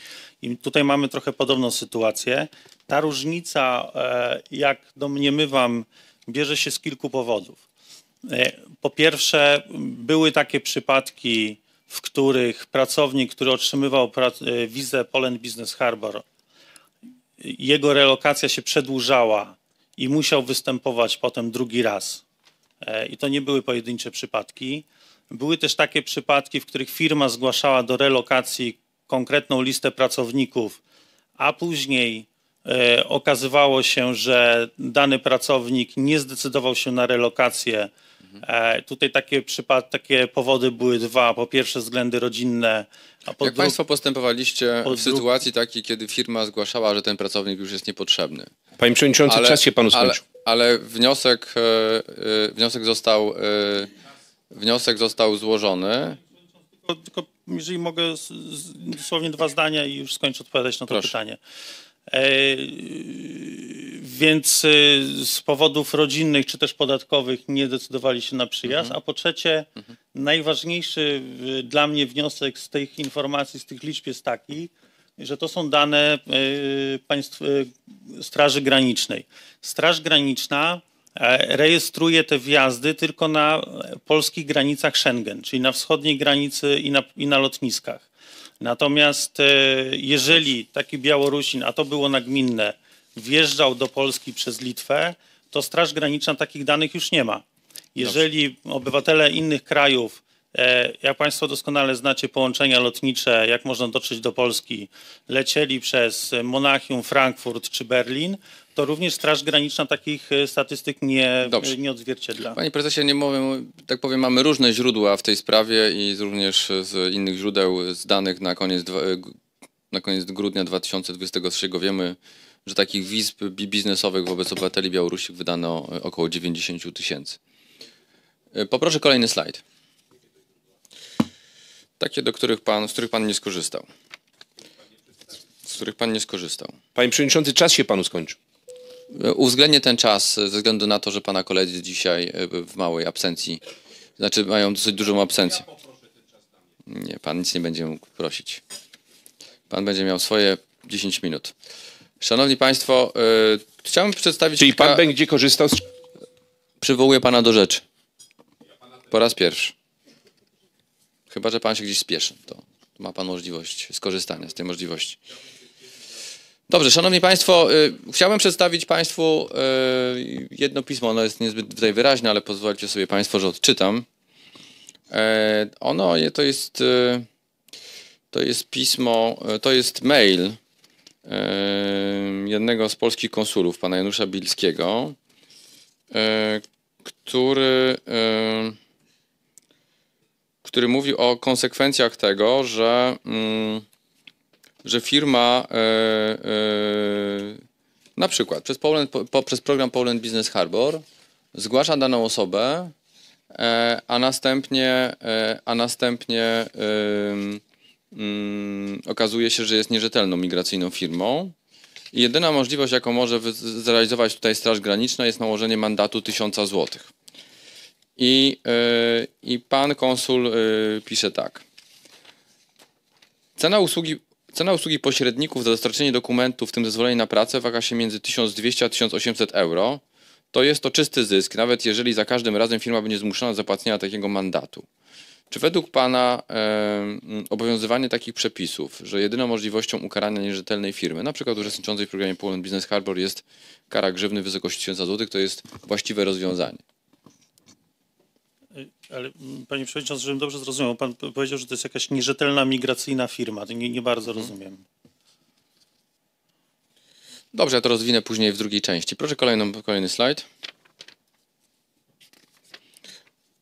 I tutaj mamy trochę podobną sytuację. Ta różnica, e, jak domniemywam, bierze się z kilku powodów. E, Po pierwsze, były takie przypadki, w których pracownik, który otrzymywał e, wizę Poland Business Harbor, jego relokacja się przedłużała i musiał występować potem drugi raz. E, I to nie były pojedyncze przypadki. Były też takie przypadki, w których firma zgłaszała do relokacji konkretną listę pracowników, a później e, okazywało się, że dany pracownik nie zdecydował się na relokację. E, tutaj takie, przypad- takie powody były dwa. Po pierwsze względy rodzinne, a po Jak. Państwo postępowaliście po w sytuacji takiej, kiedy firma zgłaszała, że ten pracownik już jest niepotrzebny? Panie Przewodniczący, czas się Panu ale, skończył. ale wniosek, e, e, wniosek, został, e, wniosek został złożony. Tylko, tylko jeżeli mogę z, z, dosłownie dwa zdania i już skończę odpowiadać na to Proszę. pytanie. E, więc z powodów rodzinnych czy też podatkowych nie decydowali się na przyjazd. Mhm. A po trzecie, najważniejszy e, dla mnie wniosek z tych informacji, z tych liczb jest taki, że to są dane e, państw, e, Straży Granicznej. Straż Graniczna e, rejestruje te wjazdy tylko na polskich granicach Schengen, czyli na wschodniej granicy i na, i na lotniskach. Natomiast jeżeli taki Białorusin, a to było nagminne, wjeżdżał do Polski przez Litwę, to Straż Graniczna takich danych już nie ma. Jeżeli obywatele innych krajów, jak Państwo doskonale znacie połączenia lotnicze, jak można dotrzeć do Polski, lecieli przez Monachium, Frankfurt czy Berlin, to również Straż Graniczna takich e, statystyk nie, Dobrze. nie odzwierciedla. Panie prezesie, nie mówię, tak powiem, mamy różne źródła w tej sprawie i również z innych źródeł, z danych na koniec, e, na koniec grudnia 2023 wiemy, że takich wiz bi- biznesowych wobec obywateli Białorusi wydano e, około 90 tysięcy. E, Poproszę kolejny slajd. Takie, do których pan, z których pan nie skorzystał. Z których pan nie skorzystał. Panie Przewodniczący, czas się Panu skończył. Uwzględnię ten czas ze względu na to, że pana koledzy dzisiaj e, w małej absencji, znaczy mają dosyć dużą absencję. Nie, pan nic nie będzie mógł prosić. Pan będzie miał swoje 10 minut. Szanowni Państwo, e, chciałem przedstawić. Czyli kilka... Pan będzie korzystał z... Przywołuję pana do rzeczy. Po raz pierwszy. Chyba, że pan się gdzieś spieszy, to ma pan możliwość skorzystania z tej możliwości. Dobrze, szanowni państwo, y, chciałbym przedstawić państwu y, jedno pismo. Ono jest niezbyt tutaj wyraźne, ale pozwólcie sobie państwo, że odczytam. E, ono to jest, y, to jest pismo, to jest mail jednego z polskich konsulów, pana Janusza Bilskiego, który, który mówi o konsekwencjach tego, że, mm, że firma e, e, na przykład przez, Poland, program Poland Business Harbor zgłasza daną osobę e, a następnie, a następnie ym, okazuje się, że jest nierzetelną migracyjną firmą. I jedyna możliwość, jaką może zrealizować tutaj Straż Graniczna, jest nałożenie mandatu 1000 złotych. I, y, I pan konsul y, pisze tak. Cena usługi, cena usługi pośredników za dostarczenie dokumentów, w tym zezwolenie na pracę, waga się między 1200 a 1800 euro. To jest to czysty zysk, nawet jeżeli za każdym razem firma będzie zmuszona do zapłacenia takiego mandatu. Czy według Pana e, obowiązywanie takich przepisów, że jedyną możliwością ukarania nierzetelnej firmy, na przykład uczestniczącej w programie Poland Business Harbor jest kara grzywny w wysokości 1000 zł, to jest właściwe rozwiązanie? Ale mm, panie przewodniczący, żebym dobrze zrozumiał, pan powiedział, że to jest jakaś nierzetelna migracyjna firma. To nie, nie bardzo rozumiem. Dobrze, ja to rozwinę później w drugiej części. Proszę kolejną, kolejny slajd.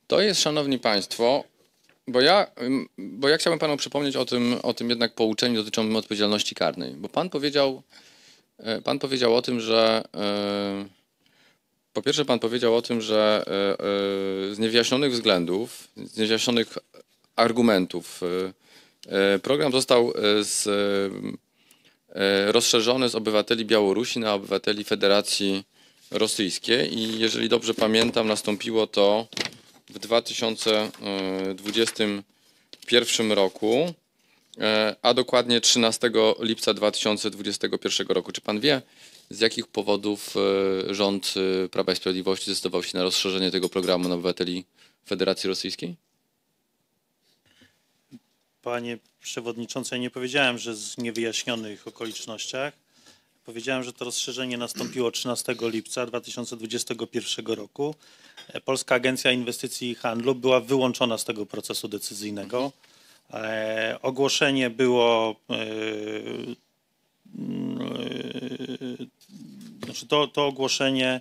To jest, szanowni państwo, bo ja, ym, bo ja chciałbym panu przypomnieć o tym, o tym jednak pouczeniu dotyczącym odpowiedzialności karnej. Bo pan powiedział, e, pan powiedział o tym, że e, po pierwsze pan powiedział o tym, że e, e, z niewyjaśnionych względów, z niewyjaśnionych argumentów e, program został z rozszerzony z obywateli Białorusi na obywateli Federacji Rosyjskiej i jeżeli dobrze pamiętam, nastąpiło to w 2021 roku, a dokładnie 13 lipca 2021 roku. Czy pan wie, z jakich powodów e, rząd e, Prawa i Sprawiedliwości zdecydował się na rozszerzenie tego programu na obywateli Federacji Rosyjskiej? Panie przewodniczący, ja nie powiedziałem, że z niewyjaśnionych okolicznościach. Powiedziałem, że to rozszerzenie nastąpiło 13 lipca 2021 roku. E, Polska Agencja Inwestycji i Handlu była wyłączona z tego procesu decyzyjnego. Ogłoszenie było. E, e, znaczy to, to ogłoszenie.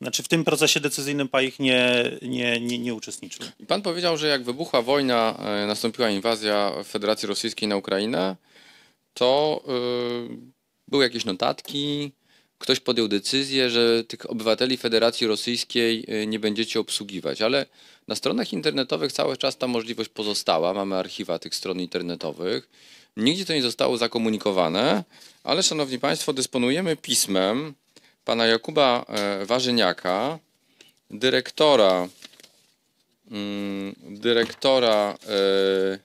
Znaczy w tym procesie decyzyjnym PAIH nie, nie, nie, nie uczestniczył. Pan powiedział, że jak wybuchła wojna, e, nastąpiła inwazja Federacji Rosyjskiej na Ukrainę, to y, były jakieś notatki, ktoś podjął decyzję, że tych obywateli Federacji Rosyjskiej y, nie będziecie obsługiwać, ale na stronach internetowych cały czas ta możliwość pozostała, mamy archiwa tych stron internetowych, nigdzie to nie zostało zakomunikowane, ale szanowni państwo, dysponujemy pismem pana Jakuba e, Warzyniaka, dyrektora mm, dyrektora e,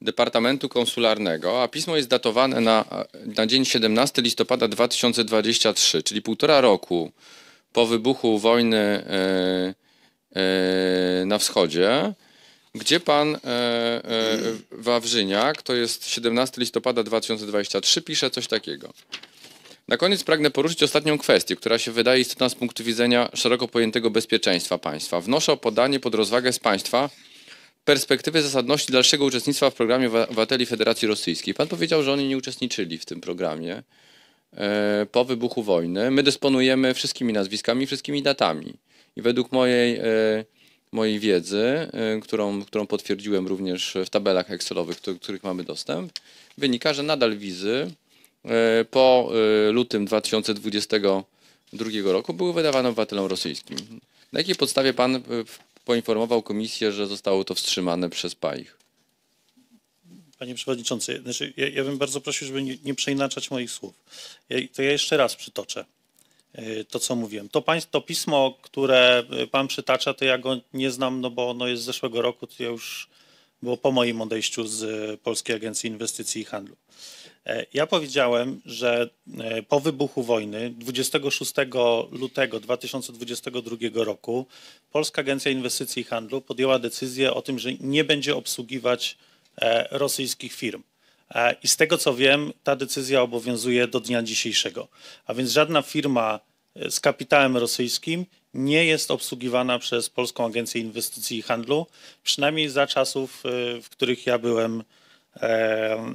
Departamentu Konsularnego, a pismo jest datowane na, na dzień 17 listopada 2023, czyli półtora roku po wybuchu wojny e, na wschodzie, gdzie pan Wawrzyniak, to jest 17 listopada 2023, pisze coś takiego. Na koniec pragnę poruszyć ostatnią kwestię, która się wydaje istotna z punktu widzenia szeroko pojętego bezpieczeństwa państwa. Wnoszę o podanie pod rozwagę z państwa perspektywy zasadności dalszego uczestnictwa w programie wa- obywateli Federacji Rosyjskiej. Pan powiedział, że oni nie uczestniczyli w tym programie e, po wybuchu wojny. My dysponujemy wszystkimi nazwiskami, wszystkimi datami. I według mojej, e, mojej wiedzy, e, którą, którą potwierdziłem również w tabelach Excelowych, do których mamy dostęp, wynika, że nadal wizy po e, lutym 2022 roku były wydawane obywatelom rosyjskim. Na jakiej podstawie pan e, poinformował komisję, że zostało to wstrzymane przez PAIH? Panie Przewodniczący, znaczy ja, ja bym bardzo prosił, żeby nie, nie przeinaczać moich słów. Ja, to ja jeszcze raz przytoczę e, to, co mówiłem. To, państw, to pismo, które e, Pan przytacza, to ja go nie znam, no bo ono jest z zeszłego roku, to ja już było po moim odejściu z e, Polskiej Agencji Inwestycji i Handlu. E, Ja powiedziałem, że e, po wybuchu wojny 26 lutego 2022 roku Polska Agencja Inwestycji i Handlu podjęła decyzję o tym, że nie będzie obsługiwać e, rosyjskich firm. I z tego co wiem, ta decyzja obowiązuje do dnia dzisiejszego. A więc żadna firma z kapitałem rosyjskim nie jest obsługiwana przez Polską Agencję Inwestycji i Handlu, przynajmniej za czasów, w których ja byłem,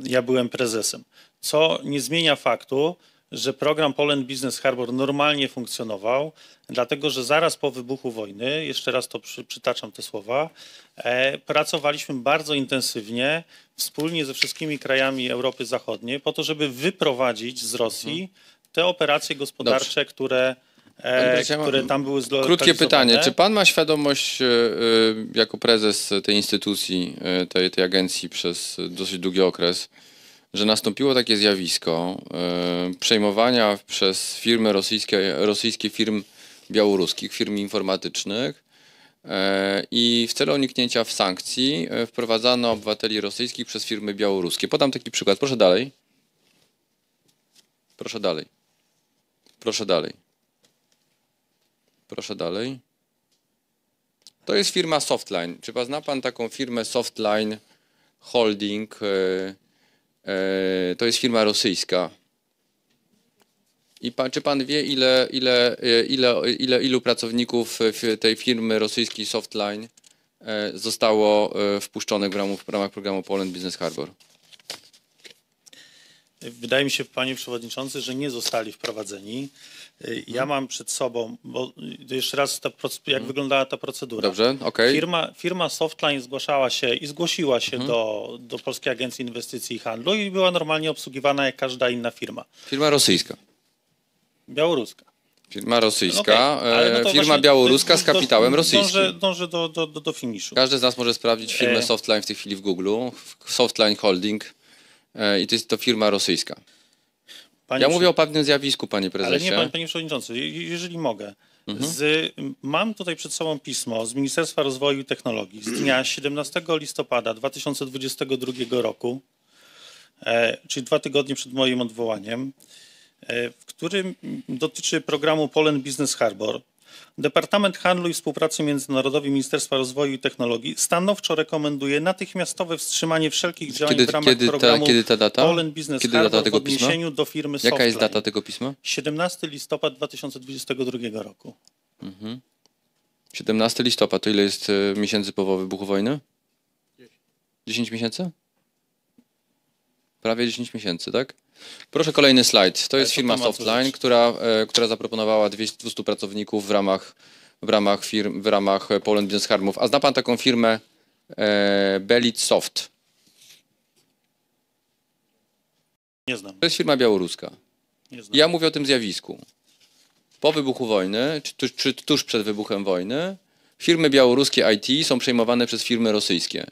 ja byłem prezesem. Co nie zmienia faktu, że program Poland Business Harbor normalnie funkcjonował, dlatego że zaraz po wybuchu wojny, jeszcze raz to przy, przytaczam te słowa, e, pracowaliśmy bardzo intensywnie wspólnie ze wszystkimi krajami Europy Zachodniej po to, żeby wyprowadzić z Rosji te operacje gospodarcze, które, e, które tam były Krótkie zlokalizowane. pytanie. Czy pan ma świadomość e, e, jako prezes tej instytucji, tej, tej agencji przez dosyć długi okres, że nastąpiło takie zjawisko przejmowania przez firmy rosyjskie, rosyjskie firm białoruskich, firm informatycznych i w celu uniknięcia w sankcji wprowadzano obywateli rosyjskich przez firmy białoruskie. Podam taki przykład. Proszę dalej. Proszę dalej. Proszę dalej. Proszę dalej. To jest firma Softline. Czy zna pan taką firmę Softline Holding? E, e, To jest firma rosyjska. I pan, czy pan wie, ile, ile, e, ile, ile, ilu pracowników tej firmy rosyjskiej Softline zostało wpuszczonych w ramach programu Poland Business Harbor? Wydaje mi się, panie przewodniczący, że nie zostali wprowadzeni. Y, Ja mam przed sobą, bo y, jeszcze raz, ta, jak wyglądała ta procedura. Dobrze, okej. Firma, firma Softline zgłaszała się i zgłosiła się do, do Polskiej Agencji Inwestycji i Handlu i była normalnie obsługiwana jak każda inna firma. Firma rosyjska. Białoruska. Firma rosyjska, Okej, ale no e, firma białoruska z do- kapitałem rosyjskim. Dążę, dążę do, do, do, do finiszu. Każdy z nas może sprawdzić firmę E. Softline w tej chwili w Google. Softline Holding. E, I to jest to firma rosyjska. Panie Ja mówię o pewnym zjawisku, panie Ale prezesie. nie, panie, panie przewodniczący, je- jeżeli mogę. Mhm. Z, mam tutaj przed sobą pismo z Ministerstwa Rozwoju i Technologii z dnia 17 listopada 2022 roku, e, czyli dwa tygodnie przed moim odwołaniem, e, w którym dotyczy programu Poland Business Harbor. Departament Handlu i Współpracy Międzynarodowej Ministerstwa Rozwoju i Technologii stanowczo rekomenduje natychmiastowe wstrzymanie wszelkich działań Kiedy- w ramach kiedy ta- programu kiedy ta data? Poland Business Kiedy data tego w pisma? odniesieniu do firmy Jaka jest data tego pisma? 17 listopad 2022 roku. 17 listopad. To ile jest e, miesięcy po wybuchu wojny? 10 miesięcy? Prawie 10 miesięcy, tak? Proszę kolejny slajd. To jest to firma Softline, która, e, która zaproponowała 200, 200 pracowników w ramach, w ramach firm, w ramach e, Poland Business Harbów. A zna pan taką firmę e, Belit Soft? Nie znam. To jest firma białoruska. Nie znam. Ja mówię o tym zjawisku. Po wybuchu wojny, czy, czy tuż przed wybuchem wojny, firmy białoruskie IT są przejmowane przez firmy rosyjskie.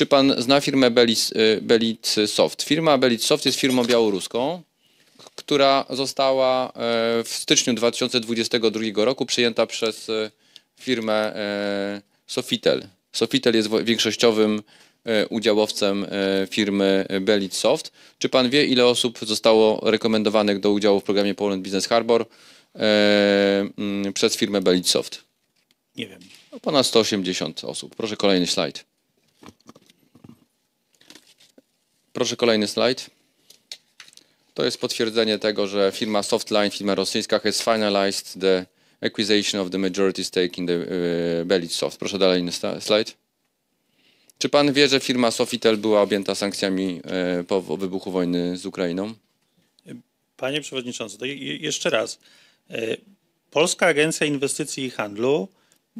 Czy pan zna firmę Belit, y, Belit Soft? Firma Belit Soft jest firmą białoruską, która została e, w styczniu 2022 roku przyjęta przez e, firmę e, Sofitel. Sofitel jest większościowym udziałowcem firmy Belit Soft. Czy pan wie, ile osób zostało rekomendowanych do udziału w programie Poland Business Harbor mm, przez firmę Belit Soft? Nie wiem. No, Ponad 180 osób. Proszę kolejny slajd. Proszę kolejny slajd. To jest potwierdzenie tego, że firma Softline, firma rosyjska, has finalized the acquisition of the majority stake in the uh, Soft. Proszę dalej sta- slajd. Czy pan wie, że firma Sofitel była objęta sankcjami e, po wybuchu wojny z Ukrainą? Panie Przewodniczący, jeszcze raz. E, Polska Agencja Inwestycji i Handlu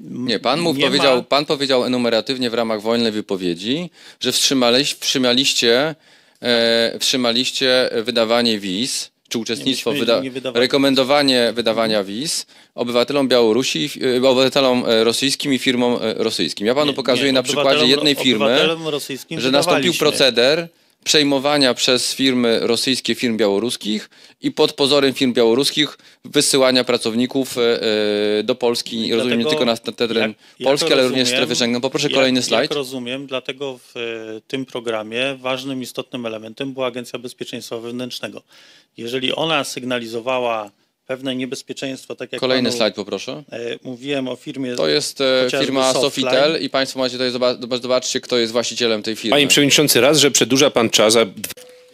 Nie, pan mów, Nie powiedział, ma- pan powiedział enumeratywnie w ramach wolnej wypowiedzi, że wstrzymaliś, wstrzymaliście, e, wstrzymaliście wydawanie wiz, czy uczestnictwo, wyda- rekomendowanie wydawania wiz obywatelom Białorusi, e, obywatelom e, rosyjskim i firmom e, rosyjskim. Ja panu Nie, pokazuję nie, na przykładzie jednej firmy, że nastąpił proceder przejmowania przez firmy rosyjskie firm białoruskich i pod pozorem firm białoruskich wysyłania pracowników e, e, do Polski, I rozumiem nie tylko na teren jak- jak Polski, ale również rozumiem, strefy Schengen. Poproszę jak- kolejny slajd. Jak rozumiem, dlatego w e, tym programie ważnym, istotnym elementem była Agencja Bezpieczeństwa Wewnętrznego. Jeżeli ona sygnalizowała pewne niebezpieczeństwo, tak jak Kolejny panu, slajd poproszę. e, mówiłem o firmie To jest e, firma Softline. Sofitel i Państwo macie tutaj, zoba- zobaczcie kto jest właścicielem tej firmy. Panie przewodniczący, raz, że przedłuża pan czas, a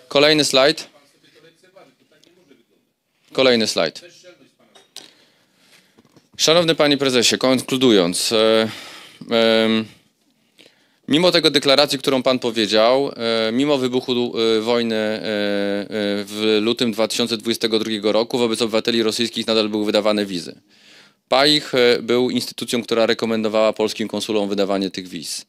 Kolejny slajd. Kolejny slajd. Szanowny panie prezesie, konkludując, e, em, mimo tego deklaracji, którą pan powiedział, e, mimo wybuchu e, wojny e, w lutym 2022 roku wobec obywateli rosyjskich nadal były wydawane wizy. PAIH był instytucją, która rekomendowała polskim konsulom wydawanie tych wiz.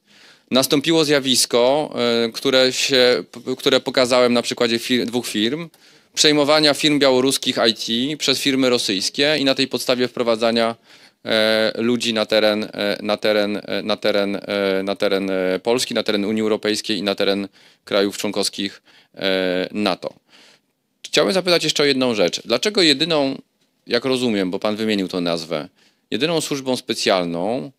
Nastąpiło zjawisko, które, się, które pokazałem na przykładzie fir- dwóch firm. przejmowania firm białoruskich IT przez firmy rosyjskie i na tej podstawie wprowadzania ludzi na teren, e, na teren, e, na teren, e, na teren e, Polski, na teren Unii Europejskiej i na teren krajów członkowskich e, NATO. Chciałbym zapytać jeszcze o jedną rzecz. Dlaczego jedyną, jak rozumiem, bo pan wymienił tę nazwę, jedyną służbą specjalną,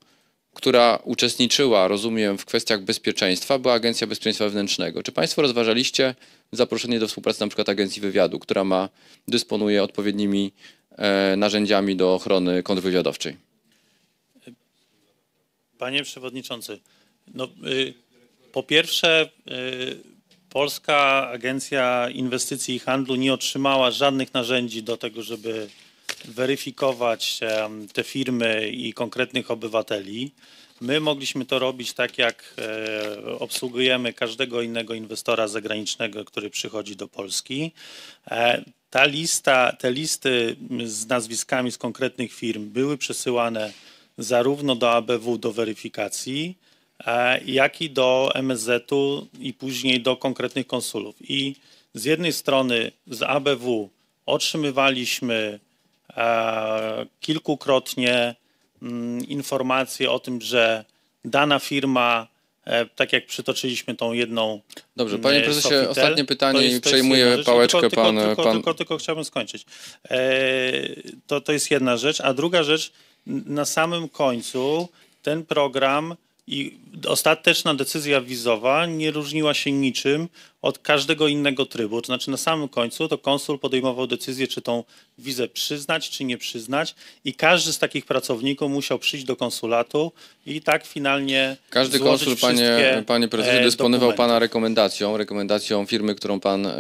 która uczestniczyła, rozumiem, w kwestiach bezpieczeństwa, była Agencja Bezpieczeństwa Wewnętrznego. Czy Państwo rozważaliście zaproszenie do współpracy na przykład Agencji Wywiadu, która ma, dysponuje odpowiednimi e, narzędziami do ochrony kontrwywiadowczej? Panie Przewodniczący, no, y, po pierwsze y, Polska Agencja Inwestycji i Handlu nie otrzymała żadnych narzędzi do tego, żeby weryfikować te firmy i konkretnych obywateli. My mogliśmy to robić tak, jak e, obsługujemy każdego innego inwestora zagranicznego, który przychodzi do Polski. Ta lista, te listy z nazwiskami z konkretnych firm były przesyłane zarówno do ABW do weryfikacji, e, jak i do MSZ-u i później do konkretnych konsulów. I z jednej strony z ABW otrzymywaliśmy e, kilkukrotnie mm, informacje o tym, że dana firma, tak jak przytoczyliśmy tą jedną. Dobrze, panie e, prezesie, Sofitel, ostatnie pytanie i rzecz. pałeczkę tylko, pan- Tylko, pan- tylko, tylko chciałbym skończyć. E, to, to jest jedna rzecz. A druga rzecz, na samym końcu ten program i ostateczna decyzja wizowa nie różniła się niczym od każdego innego trybu. To znaczy na samym końcu to konsul podejmował decyzję, czy tą wizę przyznać, czy nie przyznać i każdy z takich pracowników musiał przyjść do konsulatu i tak finalnie Każdy konsul, panie, panie prezesie, e, dysponował dokumenty. pana rekomendacją, rekomendacją firmy, którą pan e,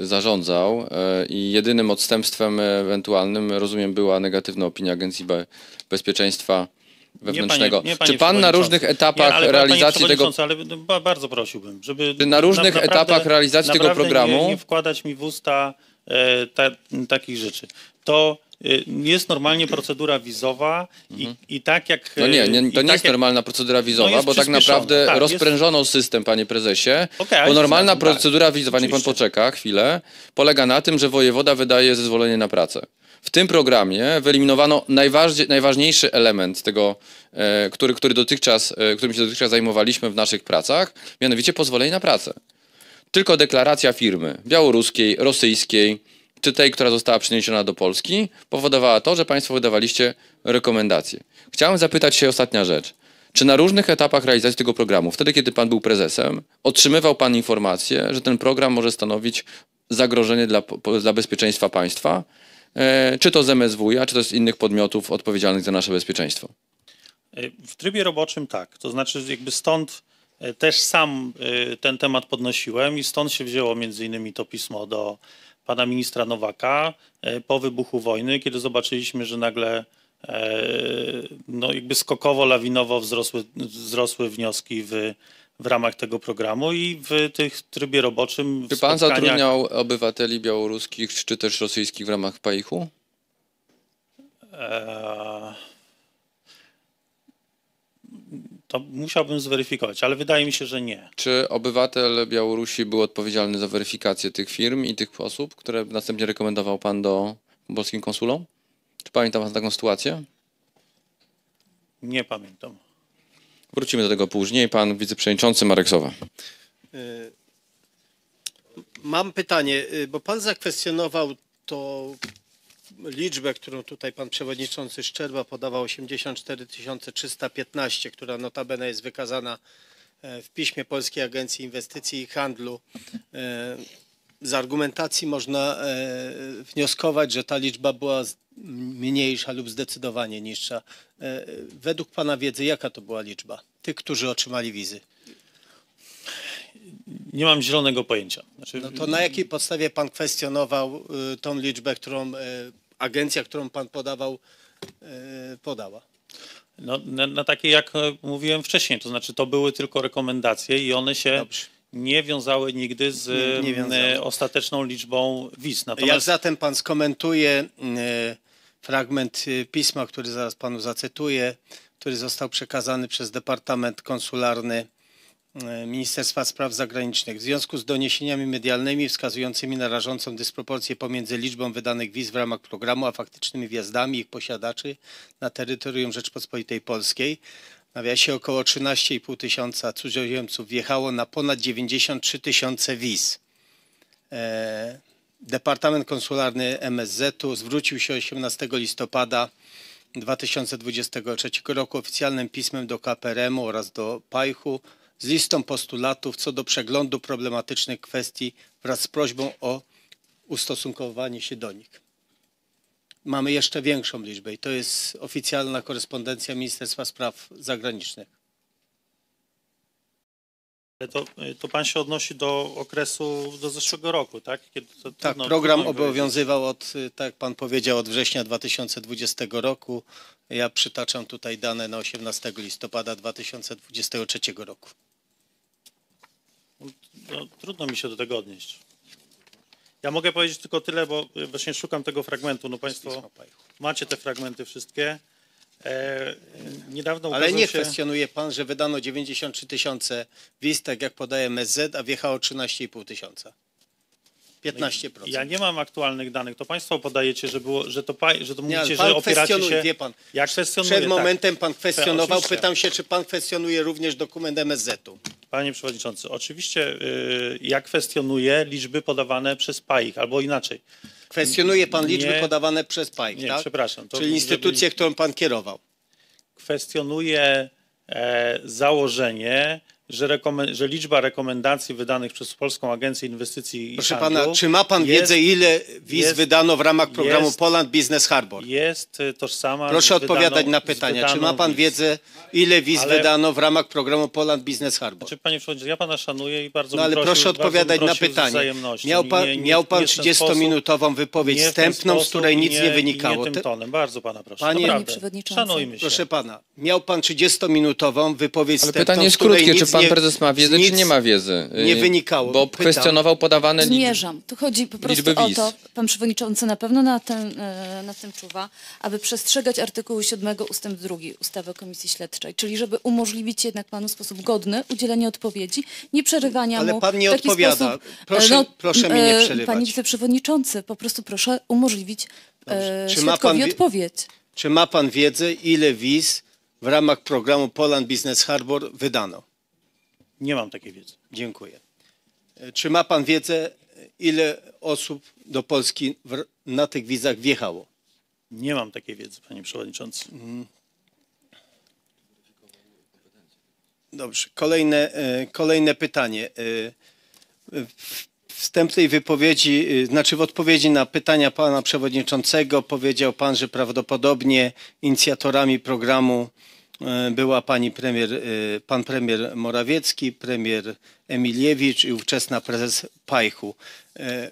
zarządzał e, i jedynym odstępstwem ewentualnym, rozumiem, była negatywna opinia Agencji Be Bezpieczeństwa Wewnętrznego. Nie, panie, nie, panie Czy pan na różnych etapach ale, realizacji tego Ale ba- bardzo prosiłbym, żeby Czy na różnych naprawdę- etapach realizacji tego programu- Nie, nie wkładać mi w usta e, ta, takich rzeczy. To e, jest normalnie procedura wizowa i, i tak jak... No nie, nie to nie tak jest jak- normalna procedura wizowa, jest bo tak naprawdę Tak, jest- rozprężono system, panie prezesie, Okej, bo normalna tak. procedura wizowa, niech pan poczeka chwilę, polega na tym, że wojewoda wydaje zezwolenie na pracę. W tym programie wyeliminowano najważniej, najważniejszy element tego, e, który, który dotychczas, e, którym się dotychczas zajmowaliśmy w naszych pracach, mianowicie pozwolenie na pracę. Tylko deklaracja firmy białoruskiej, rosyjskiej, czy tej, która została przeniesiona do Polski, powodowała to, że Państwo wydawaliście rekomendacje. Chciałem zapytać się ostatnia rzecz. Czy na różnych etapach realizacji tego programu, wtedy kiedy Pan był prezesem, otrzymywał Pan informację, że ten program może stanowić zagrożenie dla, dla bezpieczeństwa państwa? E, czy to z MSWiA, czy to z innych podmiotów odpowiedzialnych za nasze bezpieczeństwo? E, W trybie roboczym tak. To znaczy jakby stąd e, też sam ten temat podnosiłem i stąd się wzięło między innymi to pismo do pana ministra Nowaka po wybuchu wojny, kiedy zobaczyliśmy, że nagle no jakby skokowo, lawinowo wzrosły, wzrosły wnioski w, w ramach tego programu i w tych trybie roboczym Czy Pan spotkaniach- zatrudniał obywateli białoruskich, czy też rosyjskich w ramach PAIH-u? Eee, To musiałbym zweryfikować, ale wydaje mi się, że nie. Czy obywatel Białorusi był odpowiedzialny za weryfikację tych firm i tych osób, które następnie rekomendował pan do polskim konsulom? Czy pamięta pan taką sytuację? Nie pamiętam. Wrócimy do tego później. Pan wiceprzewodniczący Marek Sowa. Mam pytanie, y, bo pan zakwestionował tą liczbę, którą tutaj pan przewodniczący Szczerba podawał, 84 315, która notabene jest wykazana e, w piśmie Polskiej Agencji Inwestycji i Handlu. E, Z argumentacji można e, wnioskować, że ta liczba była mniejsza lub zdecydowanie niższa. E, Według pana wiedzy, jaka to była liczba tych, którzy otrzymali wizy? Nie mam zielonego pojęcia. Znaczy, No to na jakiej podstawie pan kwestionował y, tą liczbę, którą agencja, którą pan podawał, podała? no, na, na takie, jak e, mówiłem wcześniej, to znaczy to były tylko rekomendacje i one się Dobrze. Nie wiązały nigdy z Nie- nie e, ostateczną liczbą wiz. Jak Natomiast zatem pan skomentuje y, fragment y, pisma, który zaraz panu zacytuję, który został przekazany przez Departament Konsularny e, Ministerstwa Spraw Zagranicznych. W związku z doniesieniami medialnymi wskazującymi na rażącą dysproporcję pomiędzy liczbą wydanych wiz w ramach programu, a faktycznymi wjazdami ich posiadaczy na terytorium Rzeczpospolitej Polskiej, nawiasie około 13,5 tysiąca cudzoziemców wjechało na ponad 93 tysiące wiz. E, Departament Konsularny MSZ-u zwrócił się 18 listopada 2023 roku oficjalnym pismem do KPRM-u oraz do PAIH-u z listą postulatów co do przeglądu problematycznych kwestii wraz z prośbą o ustosunkowanie się do nich. Mamy jeszcze większą liczbę i to jest oficjalna korespondencja Ministerstwa Spraw Zagranicznych. To, to pan się odnosi do okresu do zeszłego roku, tak? To, Tak, trudno- program obowiązywał od, tak jak pan powiedział, od września 2020 roku. Ja przytaczam tutaj dane na 18 listopada 2023 roku. No, trudno mi się do tego odnieść. Ja mogę powiedzieć tylko tyle, bo y, właśnie szukam tego fragmentu. No państwo macie te fragmenty wszystkie. E, niedawno Ale nie się... kwestionuje pan, że wydano 93 tysiące wiz, tak jak podaje MSZ, a wjechało 13,5 tysiąca. 15%. Ja nie mam aktualnych danych. To państwo podajecie, że było, że to, że to Nie, mówicie, pan że opieracie się... wie pan. Jak kwestionuję, Przed tak. momentem pan kwestionował. oczywiście. Pytam się, czy pan kwestionuje również dokument MSZ-u. Panie Przewodniczący, oczywiście y, ja kwestionuję liczby podawane przez PAIH, albo inaczej. Kwestionuje pan liczby Nie. podawane przez PAIK, Nie, tak? przepraszam, Czyli żeby- instytucję, którą pan kierował. Kwestionuję e, założenie, że, że liczba rekomendacji wydanych przez Polską Agencję Inwestycji Proszę i Handlu pana, czy ma pan jest, wiedzę, ile wiz jest- wydano w ramach programu jest- Poland Business Harbor? jest y, tożsama Proszę z odpowiadać wydaną- na pytania. Czy wydaną ma pan wiz. wiedzę, ile wiz Ale- wydano w ramach programu Poland Business Harbor? Znaczy, panie Przewodniczący, ja pana szanuję i bardzo No ale prosił, proszę odpowiadać na pytanie. Miał pan, Nie- nie- miał pan nie w ten sposób- 30-minutową wypowiedź nie wstępną, z której nic nie i wynikało. Nie tym tonem. Bardzo pana proszę. Panie- Naprawdę. Panie przewodniczący. Szanujmy się. Proszę pana, miał pan 30-minutową wypowiedź Ale wstępną, z której nic pan nie- prezes ma wiedzę, nic czy nie ma wiedzy? nie Y, wynikało. Bo Pytam. kwestionował podawane liczby. Zmierzam. Tu chodzi po prostu o to, pan przewodniczący na pewno na tym, e, nad tym czuwa, aby przestrzegać artykułu 7 ustęp 2 ustawy o Komisji Śledczej, czyli żeby umożliwić jednak panu w sposób godny udzielenie odpowiedzi, nie przerywania Ale mu pan nie odpowiada. sposób. Proszę- e, proszę mi nie e, przerywać. Panie wiceprzewodniczący, po prostu proszę umożliwić e, Czy ma świadkowi pan wie- odpowiedź. Czy ma pan wiedzę, ile wiz w ramach programu Poland Business Harbor wydano? Nie mam takiej wiedzy. Dziękuję. E, Czy ma pan wiedzę, ile osób do Polski na tych wizach wjechało? Nie mam takiej wiedzy, panie przewodniczący. Dobrze. Kolejne, e, kolejne pytanie. E, W wstępnej wypowiedzi, e, znaczy w odpowiedzi na pytania pana przewodniczącego powiedział pan, że prawdopodobnie inicjatorami programu e, była pani premier, e, pan premier Morawiecki, premier Emiliewicz i ówczesna prezes Pajchu. E,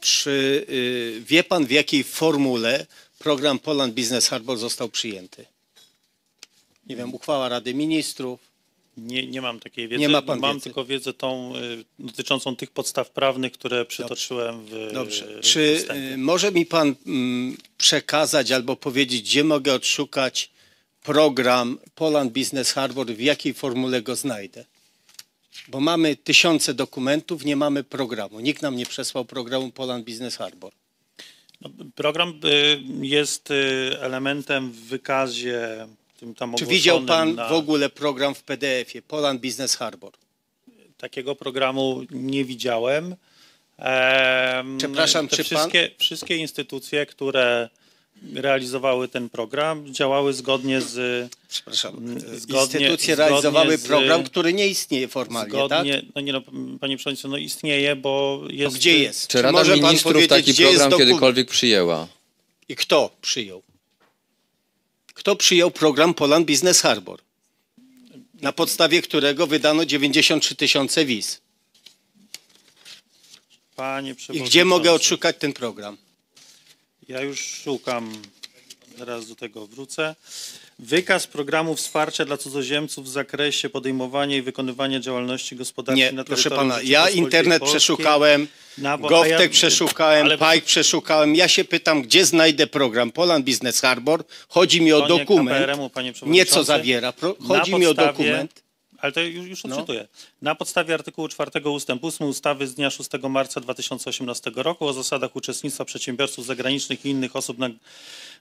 Czy e, wie pan w jakiej formule program Poland Business Harbor został przyjęty? Nie wiem, uchwała Rady Ministrów, Nie, nie mam takiej wiedzy. Nie ma pan mam wiedzy. tylko wiedzę tą dotyczącą tych podstaw prawnych, które przytoczyłem w Dobrze. Czy wstępie. może mi pan mm, przekazać albo powiedzieć, gdzie mogę odszukać program Poland Business Harbor, w jakiej formule go znajdę? Bo mamy tysiące dokumentów, nie mamy programu. Nikt nam nie przesłał programu Poland Business Harbor. No, Program y, jest y, elementem w wykazie tym tam Czy widział pan na... w ogóle program w PDF-ie Poland Business Harbor? Takiego programu nie widziałem. Em, Przepraszam, te czy pan- wszystkie, wszystkie instytucje, które realizowały ten program, działały zgodnie z Przepraszam. Mm, y, zgodnie- Instytucje zgodnie realizowały z- program, który nie istnieje formalnie, tak? zgodnie, no nie no, panie przewodniczący, no istnieje, bo To jest... gdzie jest? Czy Rada może Ministrów taki jest program kiedykolwiek przyjęła? I kto przyjął? Kto przyjął program Poland Business Harbor? Na podstawie którego wydano 93 tysiące wiz. Panie I przewodniczący. gdzie mogę odszukać ten program? Ja już szukam, zaraz do tego wrócę. Wykaz programu wsparcia dla cudzoziemców w zakresie podejmowania i wykonywania działalności gospodarczej Nie, na proszę pana, ja internet Polskiej. przeszukałem, Na- bo- Gowtek ja- przeszukałem, ale- Pike przeszukałem. Ja się pytam, gdzie znajdę program Poland Business Harbor? Chodzi mi o Stronie dokument. Panie Nie co zawiera. Pro, chodzi mi o dokument. Ale to już, już No. odczytuję. Na podstawie artykułu 4 ustęp 8 ustawy z dnia 6 marca 2018 roku o zasadach uczestnictwa przedsiębiorców zagranicznych i innych osób na,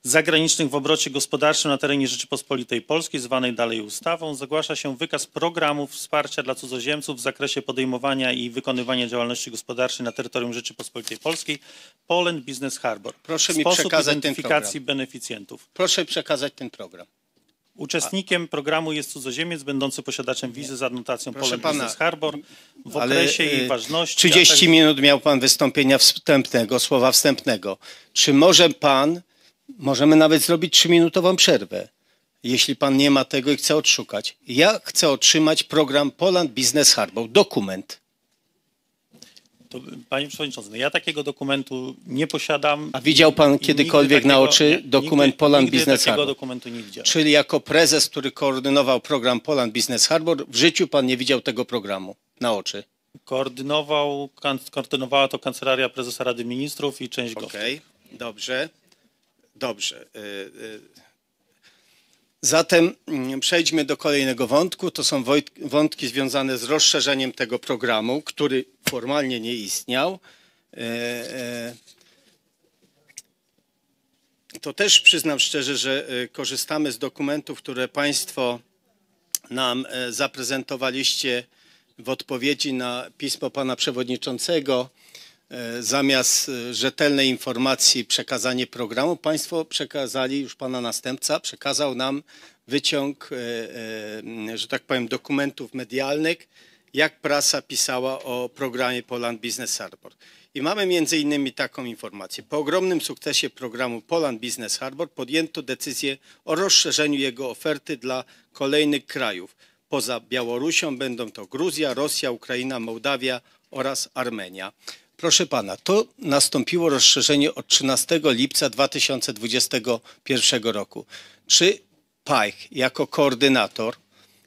zagranicznych w obrocie gospodarczym na terenie Rzeczypospolitej Polskiej, zwanej dalej ustawą, zagłasza się wykaz programów wsparcia dla cudzoziemców w zakresie podejmowania i wykonywania działalności gospodarczej na terytorium Rzeczypospolitej Polskiej Poland Business Harbor. Proszę mi Sposób przekazać ten identyfikacji beneficjentów. Proszę przekazać ten program. Uczestnikiem programu jest cudzoziemiec będący posiadaczem wizy z adnotacją Proszę Poland pana, Business Harbor w Ale, okresie y, jej ważności. 30 a tak- minut miał pan wystąpienia wstępnego, słowa wstępnego. Czy może pan, możemy nawet zrobić trzyminutową przerwę, jeśli pan nie ma tego i chce odszukać. Ja chcę otrzymać program Poland Business Harbor, dokument. To, panie Przewodniczący, no ja takiego dokumentu nie posiadam. A widział pan kiedykolwiek na takiego- oczy nie, dokument nigdy, Poland nigdy Business takiego Harbor? dokumentu nie widziałem. Czyli jako prezes, który koordynował program Poland Business Harbor, w życiu pan nie widział tego programu na oczy. Koordynował, koordynowała to Kancelaria Prezesa Rady Ministrów i część go. Okej, dobrze, dobrze. Y, y. Zatem mm, przejdźmy do kolejnego wątku. To są wątki związane z rozszerzeniem tego programu, który formalnie nie istniał. E, e, To też przyznam szczerze, że e, korzystamy z dokumentów, które Państwo nam zaprezentowaliście w odpowiedzi na pismo Pana Przewodniczącego. E, Zamiast e, rzetelnej informacji przekazanie programu, Państwo przekazali, już Pana następca przekazał nam wyciąg, e, że tak powiem, dokumentów medialnych, jak prasa pisała o programie Poland Business Harbor. I mamy między innymi taką informację. Po ogromnym sukcesie programu Poland Business Harbor podjęto decyzję o rozszerzeniu jego oferty dla kolejnych krajów. Poza Białorusią będą to Gruzja, Rosja, Ukraina, Mołdawia oraz Armenia. Proszę pana, to nastąpiło rozszerzenie od 13 lipca 2021 roku. Czy PAIH jako koordynator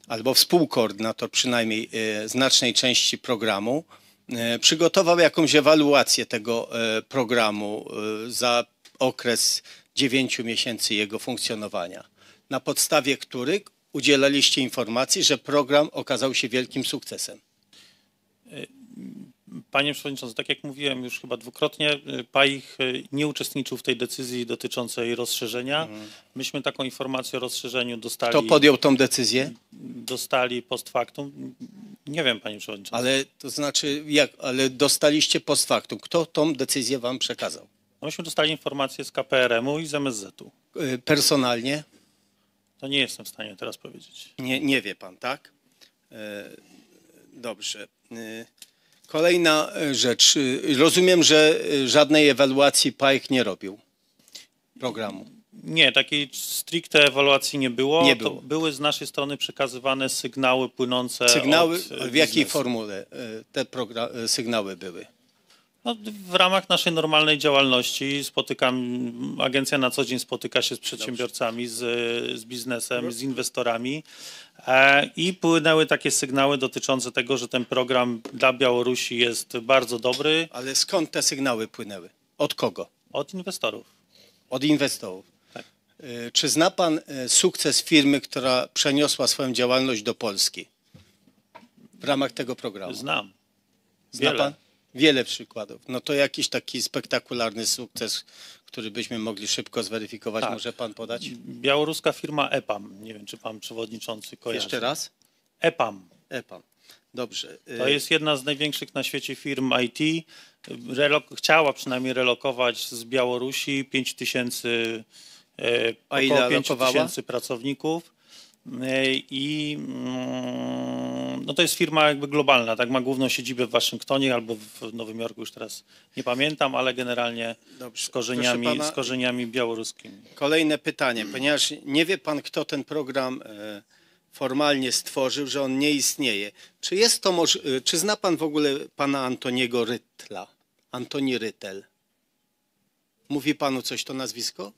albo współkoordynator przynajmniej e, znacznej części programu e, przygotował jakąś ewaluację tego e, programu za okres 9 miesięcy jego funkcjonowania, na podstawie których udzielaliście informacji, że program okazał się wielkim sukcesem. Panie Przewodniczący, tak jak mówiłem już chyba dwukrotnie, y, PAIH y, nie uczestniczył w tej decyzji dotyczącej rozszerzenia. Myśmy taką informację o rozszerzeniu dostali, Kto podjął tą decyzję? dostali post factum. Nie wiem, Panie Przewodniczący. Ale to znaczy, jak, ale dostaliście post factum. Kto tą decyzję wam przekazał? No myśmy dostali informację z KPRM-u i z MSZ-u. E, Personalnie? To nie jestem w stanie teraz powiedzieć. Nie, nie wie pan, tak? E, Dobrze. E, Kolejna e, rzecz. E, Rozumiem, że e, żadnej ewaluacji PAIH nie robił programu. Nie, takiej stricte ewaluacji nie było. Nie To było. były z naszej strony przekazywane sygnały płynące Sygnały, e, w jakiej formule e, te sygnały były? No, w ramach naszej normalnej działalności spotykam, agencja na co dzień spotyka się z przedsiębiorcami, z, z biznesem, z inwestorami e, i płynęły takie sygnały dotyczące tego, że ten program dla Białorusi jest bardzo dobry Ale skąd te sygnały płynęły? Od kogo? od inwestorów. Od inwestorów. Tak. E, Czy zna pan e, sukces firmy, która przeniosła swoją działalność do Polski w ramach tego programu? Znam. Zna Wiele. pan? Wiele przykładów. No to jakiś taki spektakularny sukces, który byśmy mogli szybko zweryfikować, Tak. może pan podać? Białoruska firma EPAM. Nie wiem, czy pan przewodniczący kojarzy. Jeszcze raz? EPAM. EPAM. Dobrze. To Y, jest jedna z największych na świecie firm IT. Relok- chciała przynajmniej relokować z Białorusi 5 tysięcy, e, około 5 alokowała? tysięcy pracowników. E, I mm, no to jest firma jakby globalna, tak? Ma główną siedzibę w Waszyngtonie albo w Nowym Jorku, już teraz nie pamiętam, ale generalnie Dobrze. z korzeniami, pana- z korzeniami białoruskimi. Kolejne pytanie, ponieważ nie wie pan, kto ten program e, formalnie stworzył, że on nie istnieje. Czy jest to e, czy zna pan w ogóle pana Antoniego Rytla? Antoni Rytel. Mówi panu coś to nazwisko?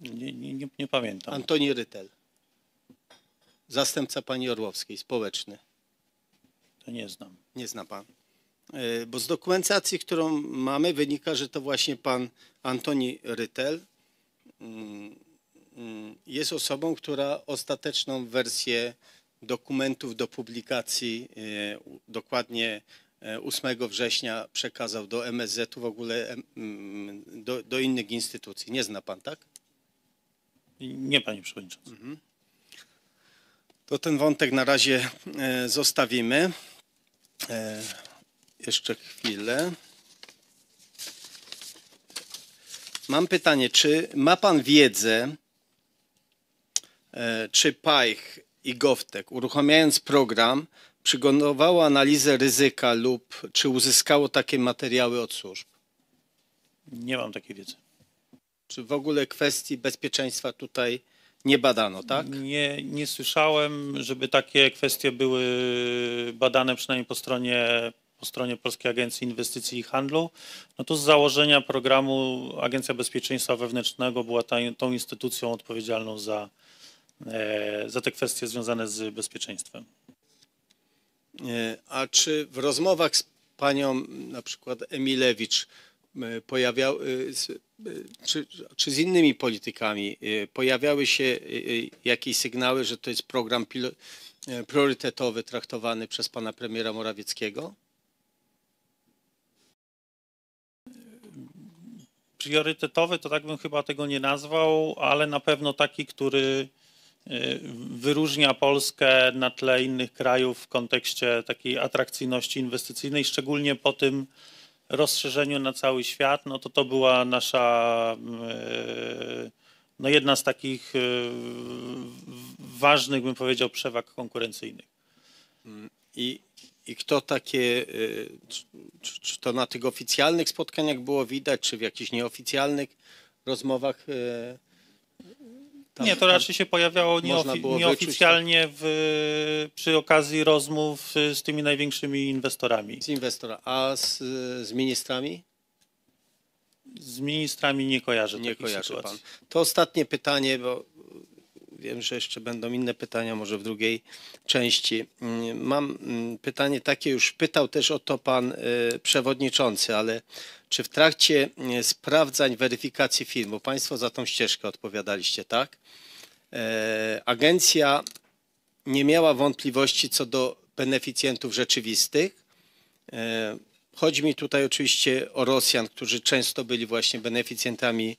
Nie, nie, nie, nie pamiętam. Antoni Rytel. Zastępca pani Orłowskiej, społeczny. To nie znam. Nie zna pan. E, Bo z dokumentacji, którą mamy, wynika, że to właśnie pan Antoni Rytel mm, mm, jest osobą, która ostateczną wersję dokumentów do publikacji e, dokładnie e, 8 września przekazał do MSZ-u, w ogóle mm, do, do innych instytucji. Nie zna pan, tak? Nie, panie przewodniczący. To ten wątek na razie e, zostawimy. E, Jeszcze chwilę. Mam pytanie, czy ma pan wiedzę, e, czy PAIH i GOWTEK uruchamiając program przygotowało analizę ryzyka lub czy uzyskało takie materiały od służb? Nie mam takiej wiedzy. Czy w ogóle kwestii bezpieczeństwa tutaj nie badano, tak? Nie, nie słyszałem, żeby takie kwestie były badane przynajmniej po stronie, po stronie Polskiej Agencji Inwestycji i Handlu. No to z założenia programu Agencja Bezpieczeństwa Wewnętrznego była ta, tą instytucją odpowiedzialną za, e, za te kwestie związane z bezpieczeństwem. E, A czy w rozmowach z panią na przykład Emilewicz e, pojawiał, e, e, czy, czy z innymi politykami pojawiały się jakieś sygnały, że to jest program priorytetowy traktowany przez pana premiera Morawieckiego? Priorytetowy to tak bym chyba tego nie nazwał, ale na pewno taki, który wyróżnia Polskę na tle innych krajów w kontekście takiej atrakcyjności inwestycyjnej, szczególnie po tym rozszerzeniu na cały świat, no to to była nasza y, no jedna z takich y, ważnych, bym powiedział, przewag konkurencyjnych. I, i kto takie, czy, czy- czy to na tych oficjalnych spotkaniach było widać, czy w jakichś nieoficjalnych rozmowach? Tam- nie, to raczej się pojawiało nieofi- nieoficjalnie w, przy okazji rozmów z tymi największymi inwestorami. Z inwestora, a z, z ministrami? Z ministrami nie kojarzę Nie kojarzy sytuacji. pan. To ostatnie pytanie, bo wiem, że jeszcze będą inne pytania, może w drugiej części. Mm, Mam mm, pytanie takie, już pytał też o to pan y, przewodniczący, ale czy w trakcie y, sprawdzań weryfikacji firm, bo państwo za tą ścieżkę odpowiadaliście, tak? E, Agencja nie miała wątpliwości co do beneficjentów rzeczywistych. E, Chodzi mi tutaj oczywiście o Rosjan, którzy często byli właśnie beneficjentami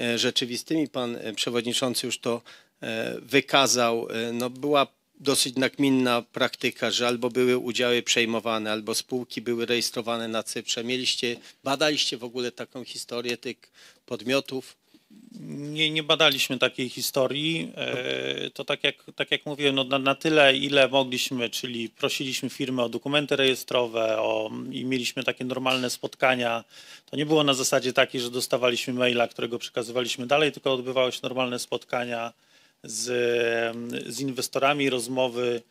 e, rzeczywistymi. Pan przewodniczący już to wykazał. E, No, była dosyć nagminna praktyka, że albo były udziały przejmowane, albo spółki były rejestrowane na Cyprze. Mieliście, badaliście w ogóle taką historię tych podmiotów? Nie, nie badaliśmy takiej historii. E, To tak jak, tak jak mówiłem, no na, na tyle, ile mogliśmy, czyli prosiliśmy firmy o dokumenty rejestrowe o, i mieliśmy takie normalne spotkania. To nie było na zasadzie takiej, że dostawaliśmy maila, którego przekazywaliśmy dalej, tylko odbywały się normalne spotkania z, z inwestorami, rozmowy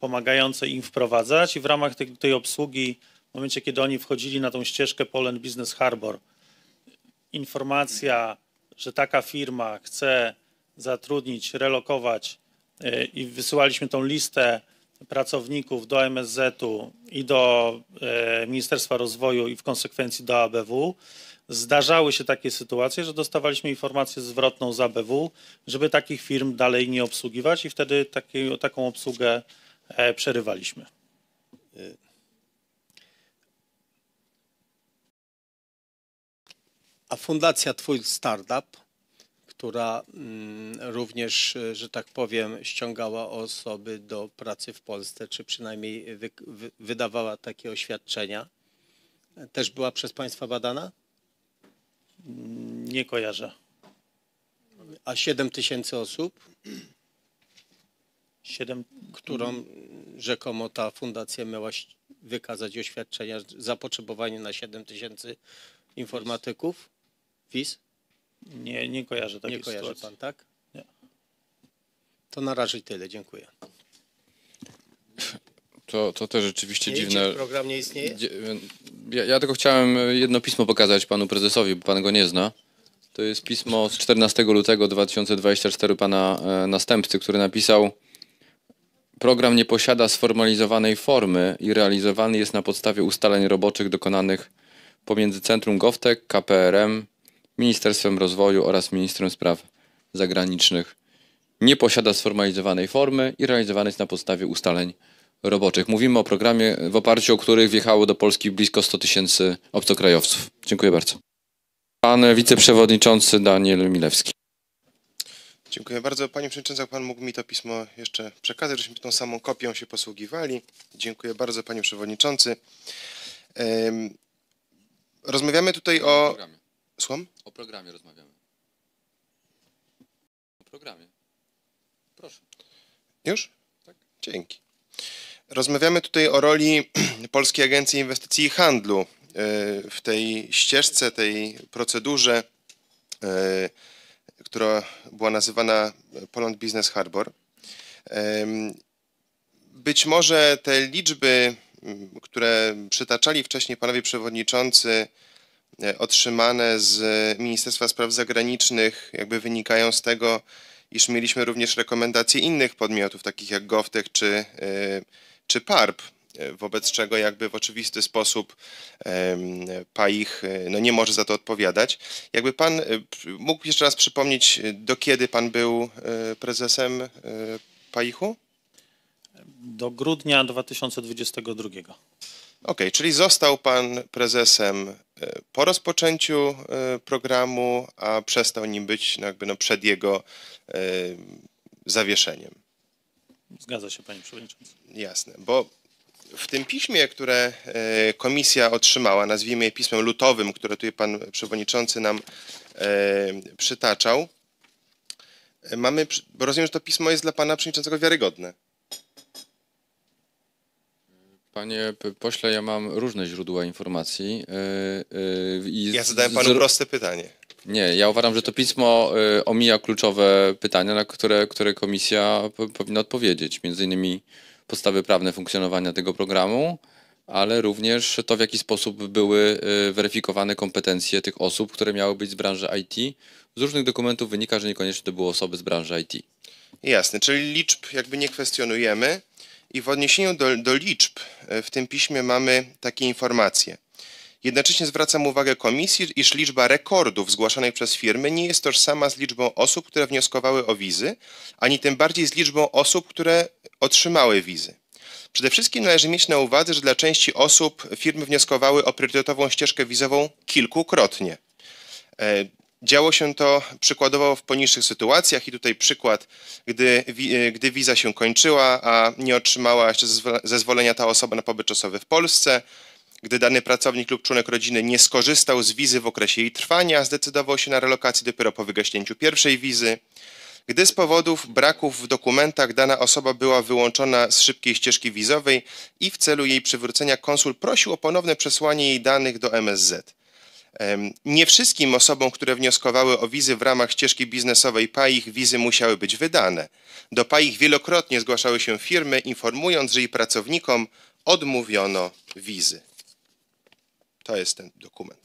pomagające im wprowadzać i w ramach tej, tej obsługi, w momencie kiedy oni wchodzili na tą ścieżkę Poland Business Harbor, informacja, że taka firma chce zatrudnić, relokować e, i wysyłaliśmy tą listę pracowników do MSZ-u i do e, Ministerstwa Rozwoju i w konsekwencji do ABW. Zdarzały się takie sytuacje, że dostawaliśmy informację zwrotną z ABW, żeby takich firm dalej nie obsługiwać i wtedy takiej, taką obsługę e, przerywaliśmy. A Fundacja Twój Startup, która mm, również, e, że tak powiem, ściągała osoby do pracy w Polsce, czy przynajmniej wy, wy, wydawała takie oświadczenia, też była przez Państwa badana? Nie kojarzę. A 7 tysięcy osób, Siedem, którą rzekomo ta fundacja miała wykazać oświadczenia, zapotrzebowanie na 7 tysięcy informatyków? WIS? nie, nie kojarzę takiej Nie kojarzy sytuacji. Pan, tak? Nie. To na razie tyle, dziękuję. To, to też rzeczywiście Nie dziwne. idzie, program nie istnieje? Dzie- Ja, ja tylko chciałem jedno pismo pokazać panu prezesowi, bo pan go nie zna. To jest pismo z 14 lutego 2024 pana e, następcy, który napisał Program nie posiada sformalizowanej formy i realizowany jest na podstawie ustaleń roboczych dokonanych pomiędzy Centrum GovTech, KPRM, Ministerstwem Rozwoju oraz Ministrem Spraw zagranicznych nie posiada sformalizowanej formy i realizowany jest na podstawie ustaleń roboczych. Mówimy o programie, w oparciu o których wjechało do Polski blisko 100 tysięcy obcokrajowców. Dziękuję bardzo. Pan wiceprzewodniczący Daniel Milewski. Dziękuję bardzo. Panie Przewodniczący, jak Pan mógł mi to pismo jeszcze przekazać, żeśmy tą samą kopią się posługiwali. Dziękuję bardzo Panie Przewodniczący. Rozmawiamy tutaj o... Słucham? O programie rozmawiamy. O programie. Proszę. Już? Tak. Dzięki. Rozmawiamy tutaj o roli Polskiej Agencji Inwestycji i Handlu e, w tej ścieżce, tej procedurze, e, która była nazywana Poland Business Harbor. Być może te liczby, m, które przytaczali wcześniej panowie przewodniczący, e, otrzymane z Ministerstwa Spraw Zagranicznych, jakby wynikają z tego, iż mieliśmy również rekomendacje innych podmiotów, takich jak GovTech czy, czy PARP, e, wobec czego jakby w oczywisty sposób PAIH e, no nie może za to odpowiadać. Jakby pan e, mógł jeszcze raz przypomnieć, do kiedy pan był prezesem PAIH-u? Do grudnia 2022. Okej, czyli został pan prezesem po rozpoczęciu programu, a przestał nim być no jakby no przed jego zawieszeniem. Zgadza się, panie przewodniczący. Jasne, bo w tym piśmie, które e, komisja otrzymała, nazwijmy je pismem lutowym, które tutaj pan przewodniczący nam e, przytaczał, e, mamy, bo rozumiem, że to pismo jest dla pana przewodniczącego wiarygodne. Panie pośle, ja mam różne źródła informacji. yy, yy, i Ja z- zadałem z- panu proste pytanie. Nie, ja uważam, że to pismo y, omija kluczowe pytania, na które, które komisja po, powinna odpowiedzieć. Między innymi podstawy prawne funkcjonowania tego programu, ale również to, w jaki sposób były y, weryfikowane kompetencje tych osób, które miały być z branży IT. Z różnych dokumentów wynika, że niekoniecznie to były osoby z branży IT. Jasne, czyli liczb jakby nie kwestionujemy i w odniesieniu do, do liczb e, w tym piśmie mamy takie informacje. Jednocześnie zwracam uwagę komisji, iż liczba rekordów zgłaszanych przez firmy nie jest tożsama z liczbą osób, które wnioskowały o wizy, ani tym bardziej z liczbą osób, które otrzymały wizy. Przede wszystkim należy mieć na uwadze, że dla części osób firmy wnioskowały o priorytetową ścieżkę wizową kilkukrotnie. E, Działo się to przykładowo w poniższych sytuacjach i tutaj przykład, gdy, e, gdy wiza się kończyła, a nie otrzymała jeszcze zezwol- zezwolenia ta osoba na pobyt czasowy w Polsce, gdy dany pracownik lub członek rodziny nie skorzystał z wizy w okresie jej trwania, zdecydował się na relokację dopiero po wygaśnięciu pierwszej wizy, gdy z powodów braków w dokumentach dana osoba była wyłączona z szybkiej ścieżki wizowej i w celu jej przywrócenia konsul prosił o ponowne przesłanie jej danych do MSZ. Nie wszystkim osobom, które wnioskowały o wizy w ramach ścieżki biznesowej PAIH, wizy musiały być wydane. Do PAIH wielokrotnie zgłaszały się firmy, informując, że jej pracownikom odmówiono wizy. To jest ten dokument.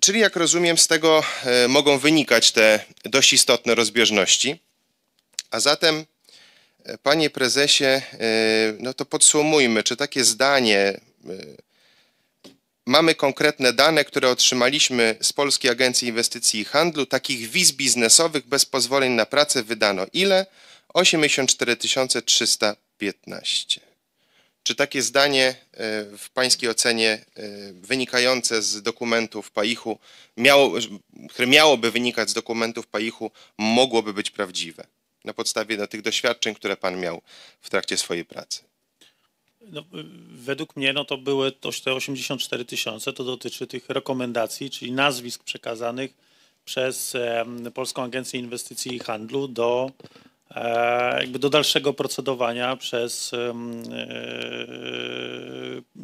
Czyli, jak rozumiem, z tego e, mogą wynikać te dość istotne rozbieżności. A zatem, e, panie prezesie, e, no to podsumujmy, czy takie zdanie Mamy konkretne dane, które otrzymaliśmy z Polskiej Agencji Inwestycji i Handlu. Takich wiz biznesowych bez pozwoleń na pracę wydano ile? 84 315. Czy takie zdanie e, w Pańskiej ocenie e, wynikające z dokumentów PAIH-u, miało, które miałoby wynikać z dokumentów PAIH-u, mogłoby być prawdziwe na podstawie tych doświadczeń, które Pan miał w trakcie swojej pracy? No, y, według mnie no to były te 84 tysiące, to dotyczy tych rekomendacji, czyli nazwisk przekazanych przez Polską Agencję Inwestycji i Handlu do, e, jakby do dalszego procedowania przez e,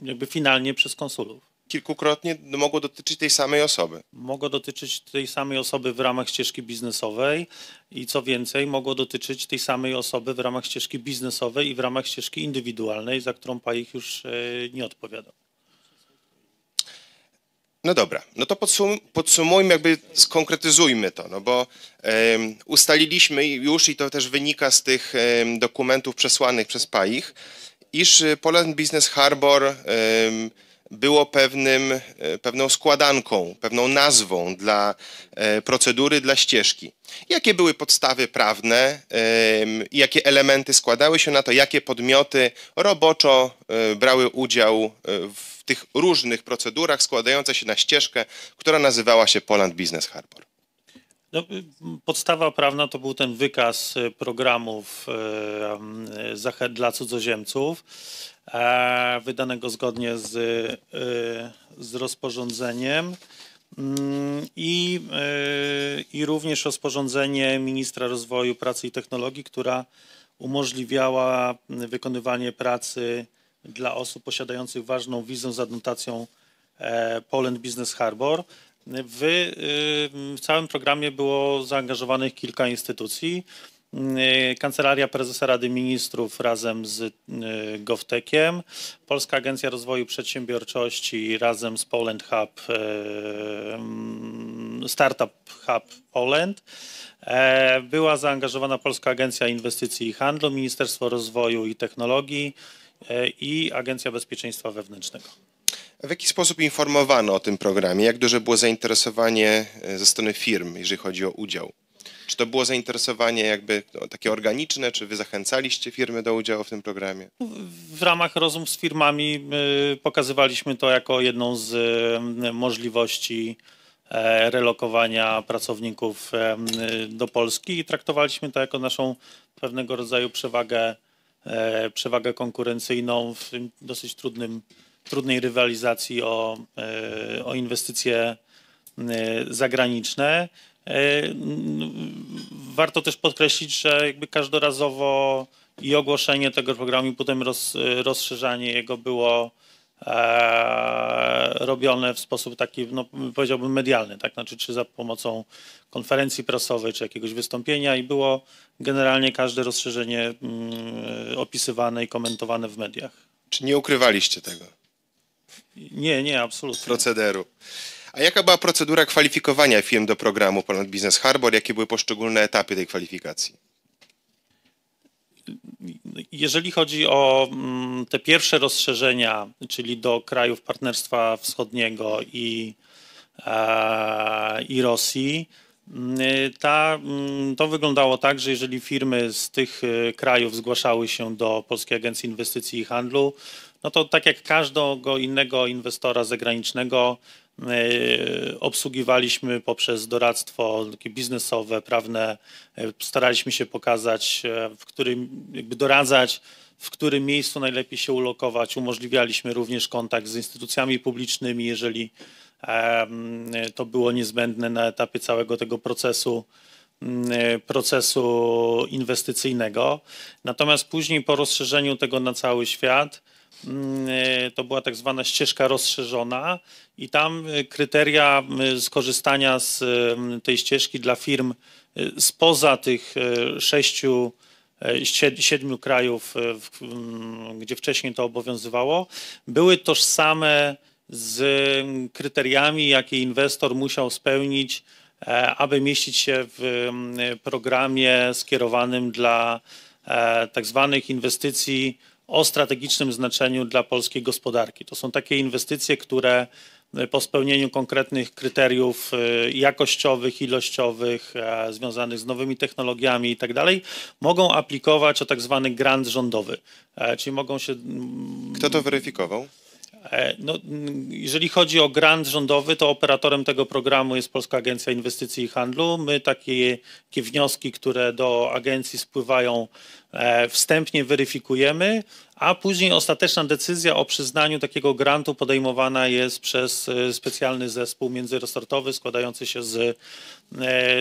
jakby finalnie przez konsulów. Kilkukrotnie mogło dotyczyć tej samej osoby. Mogło dotyczyć tej samej osoby w ramach ścieżki biznesowej i co więcej, mogło dotyczyć tej samej osoby w ramach ścieżki biznesowej i w ramach ścieżki indywidualnej, za którą PAIH już e, nie odpowiada. No dobra, no to podsum, podsumujmy, jakby skonkretyzujmy to, no bo em, ustaliliśmy już, i to też wynika z tych em, dokumentów przesłanych przez PAIH, iż y, Poland Business Harbor em, było pewnym, e, pewną składanką, pewną nazwą dla e, procedury, dla ścieżki. Jakie były podstawy prawne jakie elementy składały się na to, jakie podmioty roboczo e, brały udział e, w tych różnych procedurach składających się na ścieżkę, która nazywała się Poland Business Harbor. No, podstawa prawna to był ten wykaz y, programów y, zache- dla cudzoziemców, e, wydanego zgodnie z, z rozporządzeniem. Mm, I, I również rozporządzenie ministra rozwoju, pracy i technologii, która umożliwiała wykonywanie pracy dla osób posiadających ważną wizę z adnotacją e, Poland Business Harbor. W, y, w całym programie było zaangażowanych kilka instytucji. Y, Kancelaria Prezesa Rady Ministrów razem z y, GovTechem, Polska Agencja Rozwoju Przedsiębiorczości razem z Poland Hub, y, mm, Startup Hub Poland. E, Była zaangażowana Polska Agencja Inwestycji i Handlu, Ministerstwo Rozwoju i Technologii e, i Agencja Bezpieczeństwa Wewnętrznego. W jaki sposób informowano o tym programie? Jak duże było zainteresowanie e, ze strony firm, jeżeli chodzi o udział? Czy to było zainteresowanie jakby no, takie organiczne, czy wy zachęcaliście firmy do udziału w tym programie? W ramach rozmów z firmami pokazywaliśmy to jako jedną z y, możliwości e, relokowania pracowników e, do Polski i traktowaliśmy to jako naszą pewnego rodzaju przewagę, e, przewagę konkurencyjną w dosyć trudnym, trudnej rywalizacji o, e, o inwestycje e, zagraniczne. E, Warto też podkreślić, że jakby każdorazowo i ogłoszenie tego programu, i potem roz, rozszerzanie jego było e, robione w sposób taki, no, powiedziałbym, medialny, tak? Znaczy, czy za pomocą konferencji prasowej, czy jakiegoś wystąpienia i było generalnie każde rozszerzenie mm, opisywane i komentowane w mediach. Czy nie ukrywaliście tego Nie, nie, absolutnie. procederu? A jaka była procedura kwalifikowania firm do programu Poland Business Harbor? Jakie były poszczególne etapy tej kwalifikacji? Jeżeli chodzi o mm, te pierwsze rozszerzenia, czyli do krajów Partnerstwa Wschodniego i, e, i Rosji, mm, ta, mm, to wyglądało tak, że jeżeli firmy z tych e, krajów zgłaszały się do Polskiej Agencji Inwestycji i Handlu, no to tak jak każdego innego inwestora zagranicznego, obsługiwaliśmy poprzez doradztwo takie biznesowe, prawne. E, Staraliśmy się pokazać, e, w którym, jakby doradzać, w którym miejscu najlepiej się ulokować. Umożliwialiśmy również kontakt z instytucjami publicznymi, jeżeli to było niezbędne na etapie całego tego procesu mm, procesu inwestycyjnego. Natomiast później po rozszerzeniu tego na cały świat, to była tak zwana ścieżka rozszerzona i tam y, kryteria skorzystania z tej ścieżki dla firm y, spoza tych sześciu e, sied- siedmiu krajów, e, gdzie wcześniej to obowiązywało, były tożsame z kryteriami, jakie inwestor musiał spełnić, e, aby mieścić się w programie skierowanym dla e, tak zwanych inwestycji o strategicznym znaczeniu dla polskiej gospodarki. To są takie inwestycje, które e, po spełnieniu konkretnych kryteriów e, jakościowych, ilościowych, e, związanych z nowymi technologiami i tak dalej, mogą aplikować o tak zwany grant rządowy. Czyli mogą się mm, Kto to weryfikował? E, No, jeżeli chodzi o grant rządowy, to operatorem tego programu jest Polska Agencja Inwestycji i Handlu. My takie, takie wnioski, które do agencji spływają, e, wstępnie weryfikujemy, a później ostateczna decyzja o przyznaniu takiego grantu podejmowana jest przez e, specjalny zespół międzyresortowy składający się z,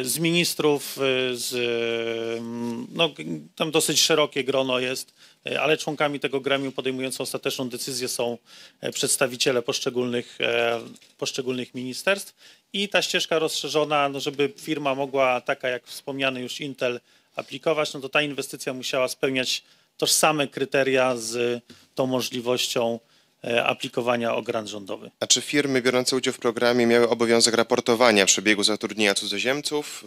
z ministrów, e, z, mm, no, tam dosyć szerokie grono jest E, ale członkami tego gremium podejmującą ostateczną decyzję są e, przedstawiciele poszczególnych, e, poszczególnych ministerstw. I ta ścieżka rozszerzona, no żeby firma mogła, taka jak wspomniany już Intel, aplikować, no to ta inwestycja musiała spełniać tożsame kryteria z tą możliwością e, aplikowania o grant rządowy. A czy firmy biorące udział w programie miały obowiązek raportowania przebiegu zatrudnienia cudzoziemców?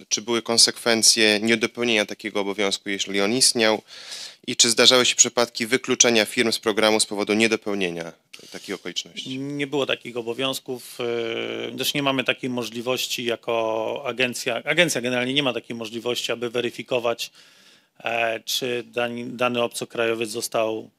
Y, Czy były konsekwencje niedopełnienia takiego obowiązku, jeśli on istniał? I czy zdarzały się przypadki wykluczenia firm z programu z powodu niedopełnienia takich okoliczności? Nie było takich obowiązków, e, też nie mamy takiej możliwości jako agencja. Agencja generalnie nie ma takiej możliwości, aby weryfikować, e, czy dani, dany obcokrajowiec został, e,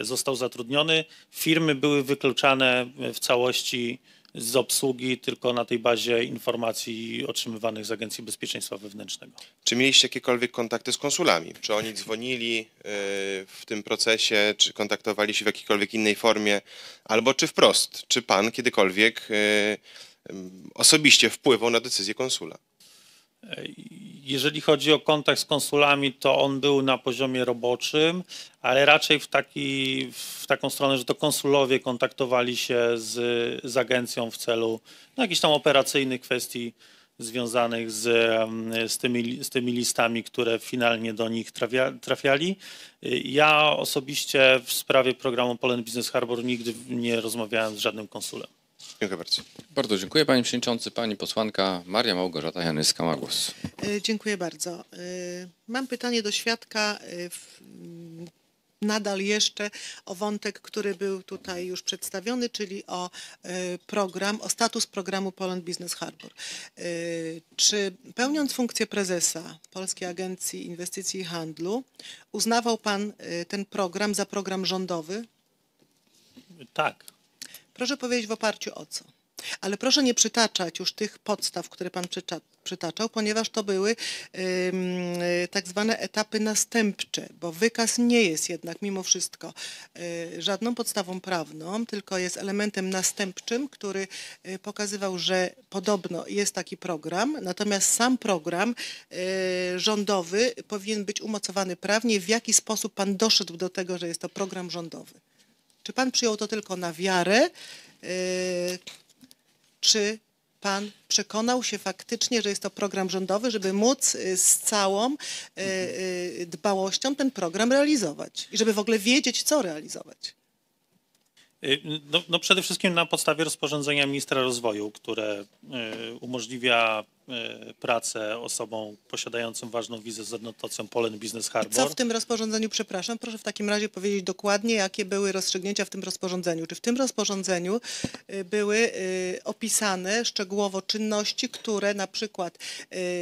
został zatrudniony. Firmy były wykluczane w całości z obsługi tylko na tej bazie informacji otrzymywanych z Agencji Bezpieczeństwa Wewnętrznego. Czy mieliście jakiekolwiek kontakty z konsulami? Czy oni dzwonili y, w tym procesie, czy kontaktowali się w jakiejkolwiek innej formie, albo czy wprost? Czy pan kiedykolwiek y, osobiście wpływał na decyzję konsula? Jeżeli chodzi o kontakt z konsulami, to on był na poziomie roboczym, ale raczej w, taki, w taką stronę, że to konsulowie kontaktowali się z, z agencją w celu no, jakichś tam operacyjnych kwestii związanych z, z, tymi, z tymi listami, które finalnie do nich trafia, trafiali. Ja osobiście w sprawie programu Poland Business Harbor nigdy nie rozmawiałem z żadnym konsulem. Dziękuję bardzo. Bardzo dziękuję panie przewodniczący. Pani posłanka Maria Małgorzata Janyska ma głos. E, Dziękuję bardzo. E, Mam pytanie do świadka. e, Nadal jeszcze o wątek, który był tutaj już przedstawiony, czyli o program, o status programu Poland Business Harbor. Czy pełniąc funkcję prezesa Polskiej Agencji Inwestycji i Handlu, uznawał Pan ten program za program rządowy? Tak, Proszę powiedzieć w oparciu o co. Ale proszę nie przytaczać już tych podstaw, które Pan przytaczał, ponieważ to były y, tak zwane etapy następcze, bo wykaz nie jest jednak mimo wszystko y, żadną podstawą prawną, tylko jest elementem następczym, który y, pokazywał, że podobno jest taki program, natomiast sam program rządowy powinien być umocowany prawnie. W jaki sposób Pan doszedł do tego, że jest to program rządowy? Czy pan przyjął to tylko na wiarę, yy, czy pan przekonał się faktycznie, że jest to program rządowy, żeby móc y, z całą y, dbałością ten program realizować i żeby w ogóle wiedzieć, co realizować? No, no przede wszystkim na podstawie rozporządzenia ministra rozwoju, które umożliwia pracę osobom posiadającym ważną wizę z adnotacją Poland Business Co Harbor. w tym rozporządzeniu, przepraszam, proszę w takim razie powiedzieć dokładnie, jakie były rozstrzygnięcia w tym rozporządzeniu. Czy w tym rozporządzeniu y, były y, opisane szczegółowo czynności, które na przykład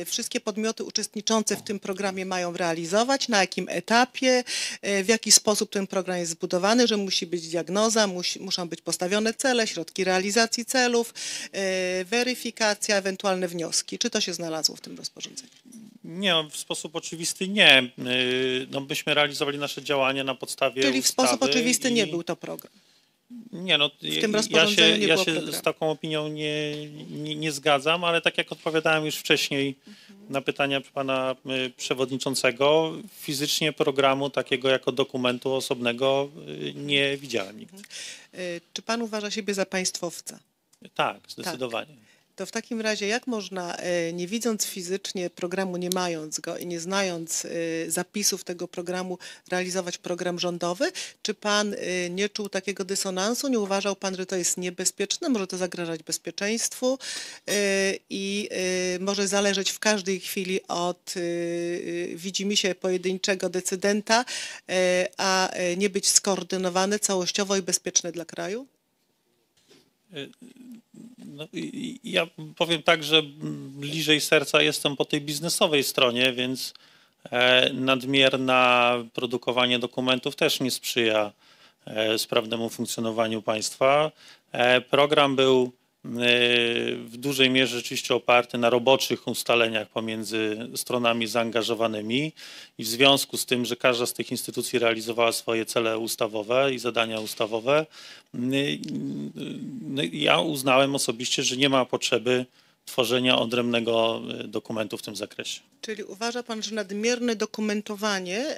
y, wszystkie podmioty uczestniczące w tym programie mają realizować, na jakim etapie, w jaki sposób ten program jest zbudowany, że musi być diagnoza, musi, muszą być postawione cele, środki realizacji celów, weryfikacja, ewentualne wnioski. Czy to się znalazło w tym rozporządzeniu? Nie, w sposób oczywisty nie. Y, No, myśmy realizowali nasze działania na podstawie Czyli w sposób oczywisty i- nie był to program. Nie, no, tym ja się, rozporządzeniu nie ja się programu. z taką opinią nie, nie, nie zgadzam, ale tak jak odpowiadałem już wcześniej na pytania pana y, przewodniczącego, fizycznie programu takiego jako dokumentu osobnego y, nie widziałem nigdy. Y, Czy pan uważa siebie za państwowca? Tak, zdecydowanie. To w takim razie jak można, e, nie widząc fizycznie programu, nie mając go i nie znając e, zapisów tego programu, realizować program rządowy? Czy pan e, nie czuł takiego dysonansu? Nie uważał pan, że to jest niebezpieczne? Może to zagrażać bezpieczeństwu i może zależeć w każdej chwili od e, widzimisię pojedynczego decydenta, a nie być skoordynowane całościowo i bezpieczne dla kraju? No, i- i ja powiem tak, że bliżej serca jestem po tej biznesowej stronie, więc e, nadmierna produkowanie dokumentów też nie sprzyja e, sprawnemu funkcjonowaniu państwa. E, Program był w dużej mierze rzeczywiście oparty na roboczych ustaleniach pomiędzy stronami zaangażowanymi i w związku z tym, że każda z tych instytucji realizowała swoje cele ustawowe i zadania ustawowe, y, no i ja uznałem osobiście, że nie ma potrzeby tworzenia odrębnego y, dokumentu w tym zakresie. Czyli uważa pan, że nadmierne dokumentowanie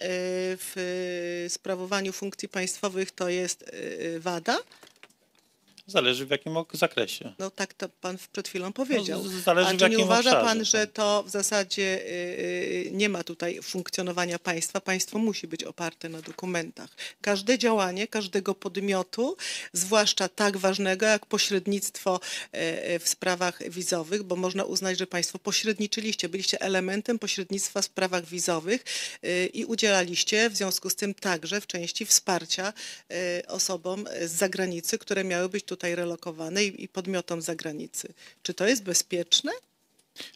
w sprawowaniu funkcji państwowych to jest wada? Zależy w jakim zakresie. No tak to pan przed chwilą powiedział. No, zależy A w czy nie jakim uważa obszarze, pan, tak. że to w zasadzie y, y, nie ma tutaj funkcjonowania państwa? Państwo musi być oparte na dokumentach. Każde działanie każdego podmiotu, zwłaszcza tak ważnego jak pośrednictwo e, w sprawach wizowych, bo można uznać, że państwo pośredniczyliście, byliście elementem pośrednictwa w sprawach wizowych y, i udzielaliście w związku z tym także w części wsparcia osobom z zagranicy, które miały być tutaj relokowane i, i podmiotom z zagranicy. Czy to jest bezpieczne?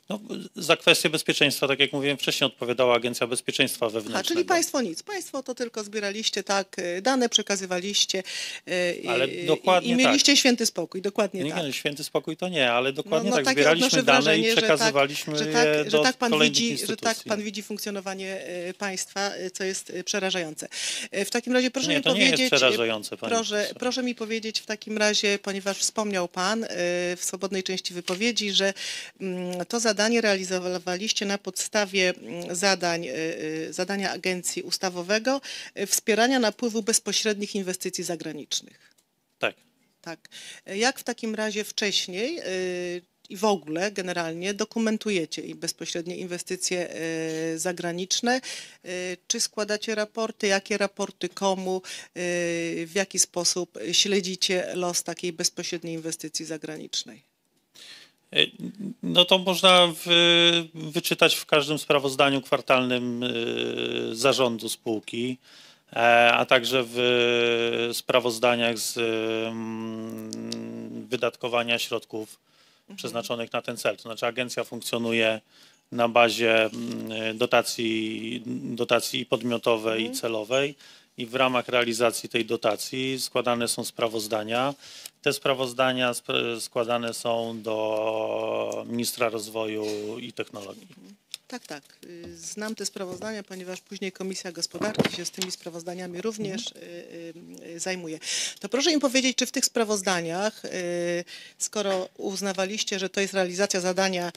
No, za kwestię bezpieczeństwa, tak jak mówiłem wcześniej, odpowiadała Agencja Bezpieczeństwa A, Wewnętrznego. czyli państwo nic. Państwo to tylko zbieraliście, tak, y, dane przekazywaliście y, Ale i- dokładnie i mieliście święty spokój, dokładnie Nie, tak. nie, święty spokój to nie, ale dokładnie no, tak. takie Zbieraliśmy dane wrażenie, i że tak- przekazywaliśmy że je tak, do że tak pan widzi, instytucji. Że tak pan widzi funkcjonowanie y, państwa, co jest przerażające. W takim razie proszę Nie, mi to nie jest powiedzieć... przerażające, pani proszę, proszę mi powiedzieć w takim razie, ponieważ wspomniał pan w swobodnej części wypowiedzi, że mm, to zadanie realizowaliście na podstawie mm, zadań, y, y, zadania agencji ustawowego y, wspierania napływu bezpośrednich inwestycji zagranicznych. Tak. Tak. Jak w takim razie wcześniej i w ogóle generalnie dokumentujecie bezpośrednie inwestycje zagraniczne? Czy składacie raporty? Jakie raporty komu? W jaki sposób śledzicie los takiej bezpośredniej inwestycji zagranicznej? E, No to można w, wyczytać w każdym sprawozdaniu kwartalnym e, zarządu spółki, e, a także w sprawozdaniach z wydatkowania środków przeznaczonych na ten cel. To znaczy agencja funkcjonuje na bazie dotacji, dotacji podmiotowej i celowej i w ramach realizacji tej dotacji składane są sprawozdania. Te sprawozdania sp- składane są do ministra rozwoju i technologii. Tak, tak. Y, Znam te sprawozdania, ponieważ później Komisja Gospodarki się z tymi sprawozdaniami również y, y, y, zajmuje. To proszę mi powiedzieć, czy w tych sprawozdaniach, skoro uznawaliście, że to jest realizacja zadania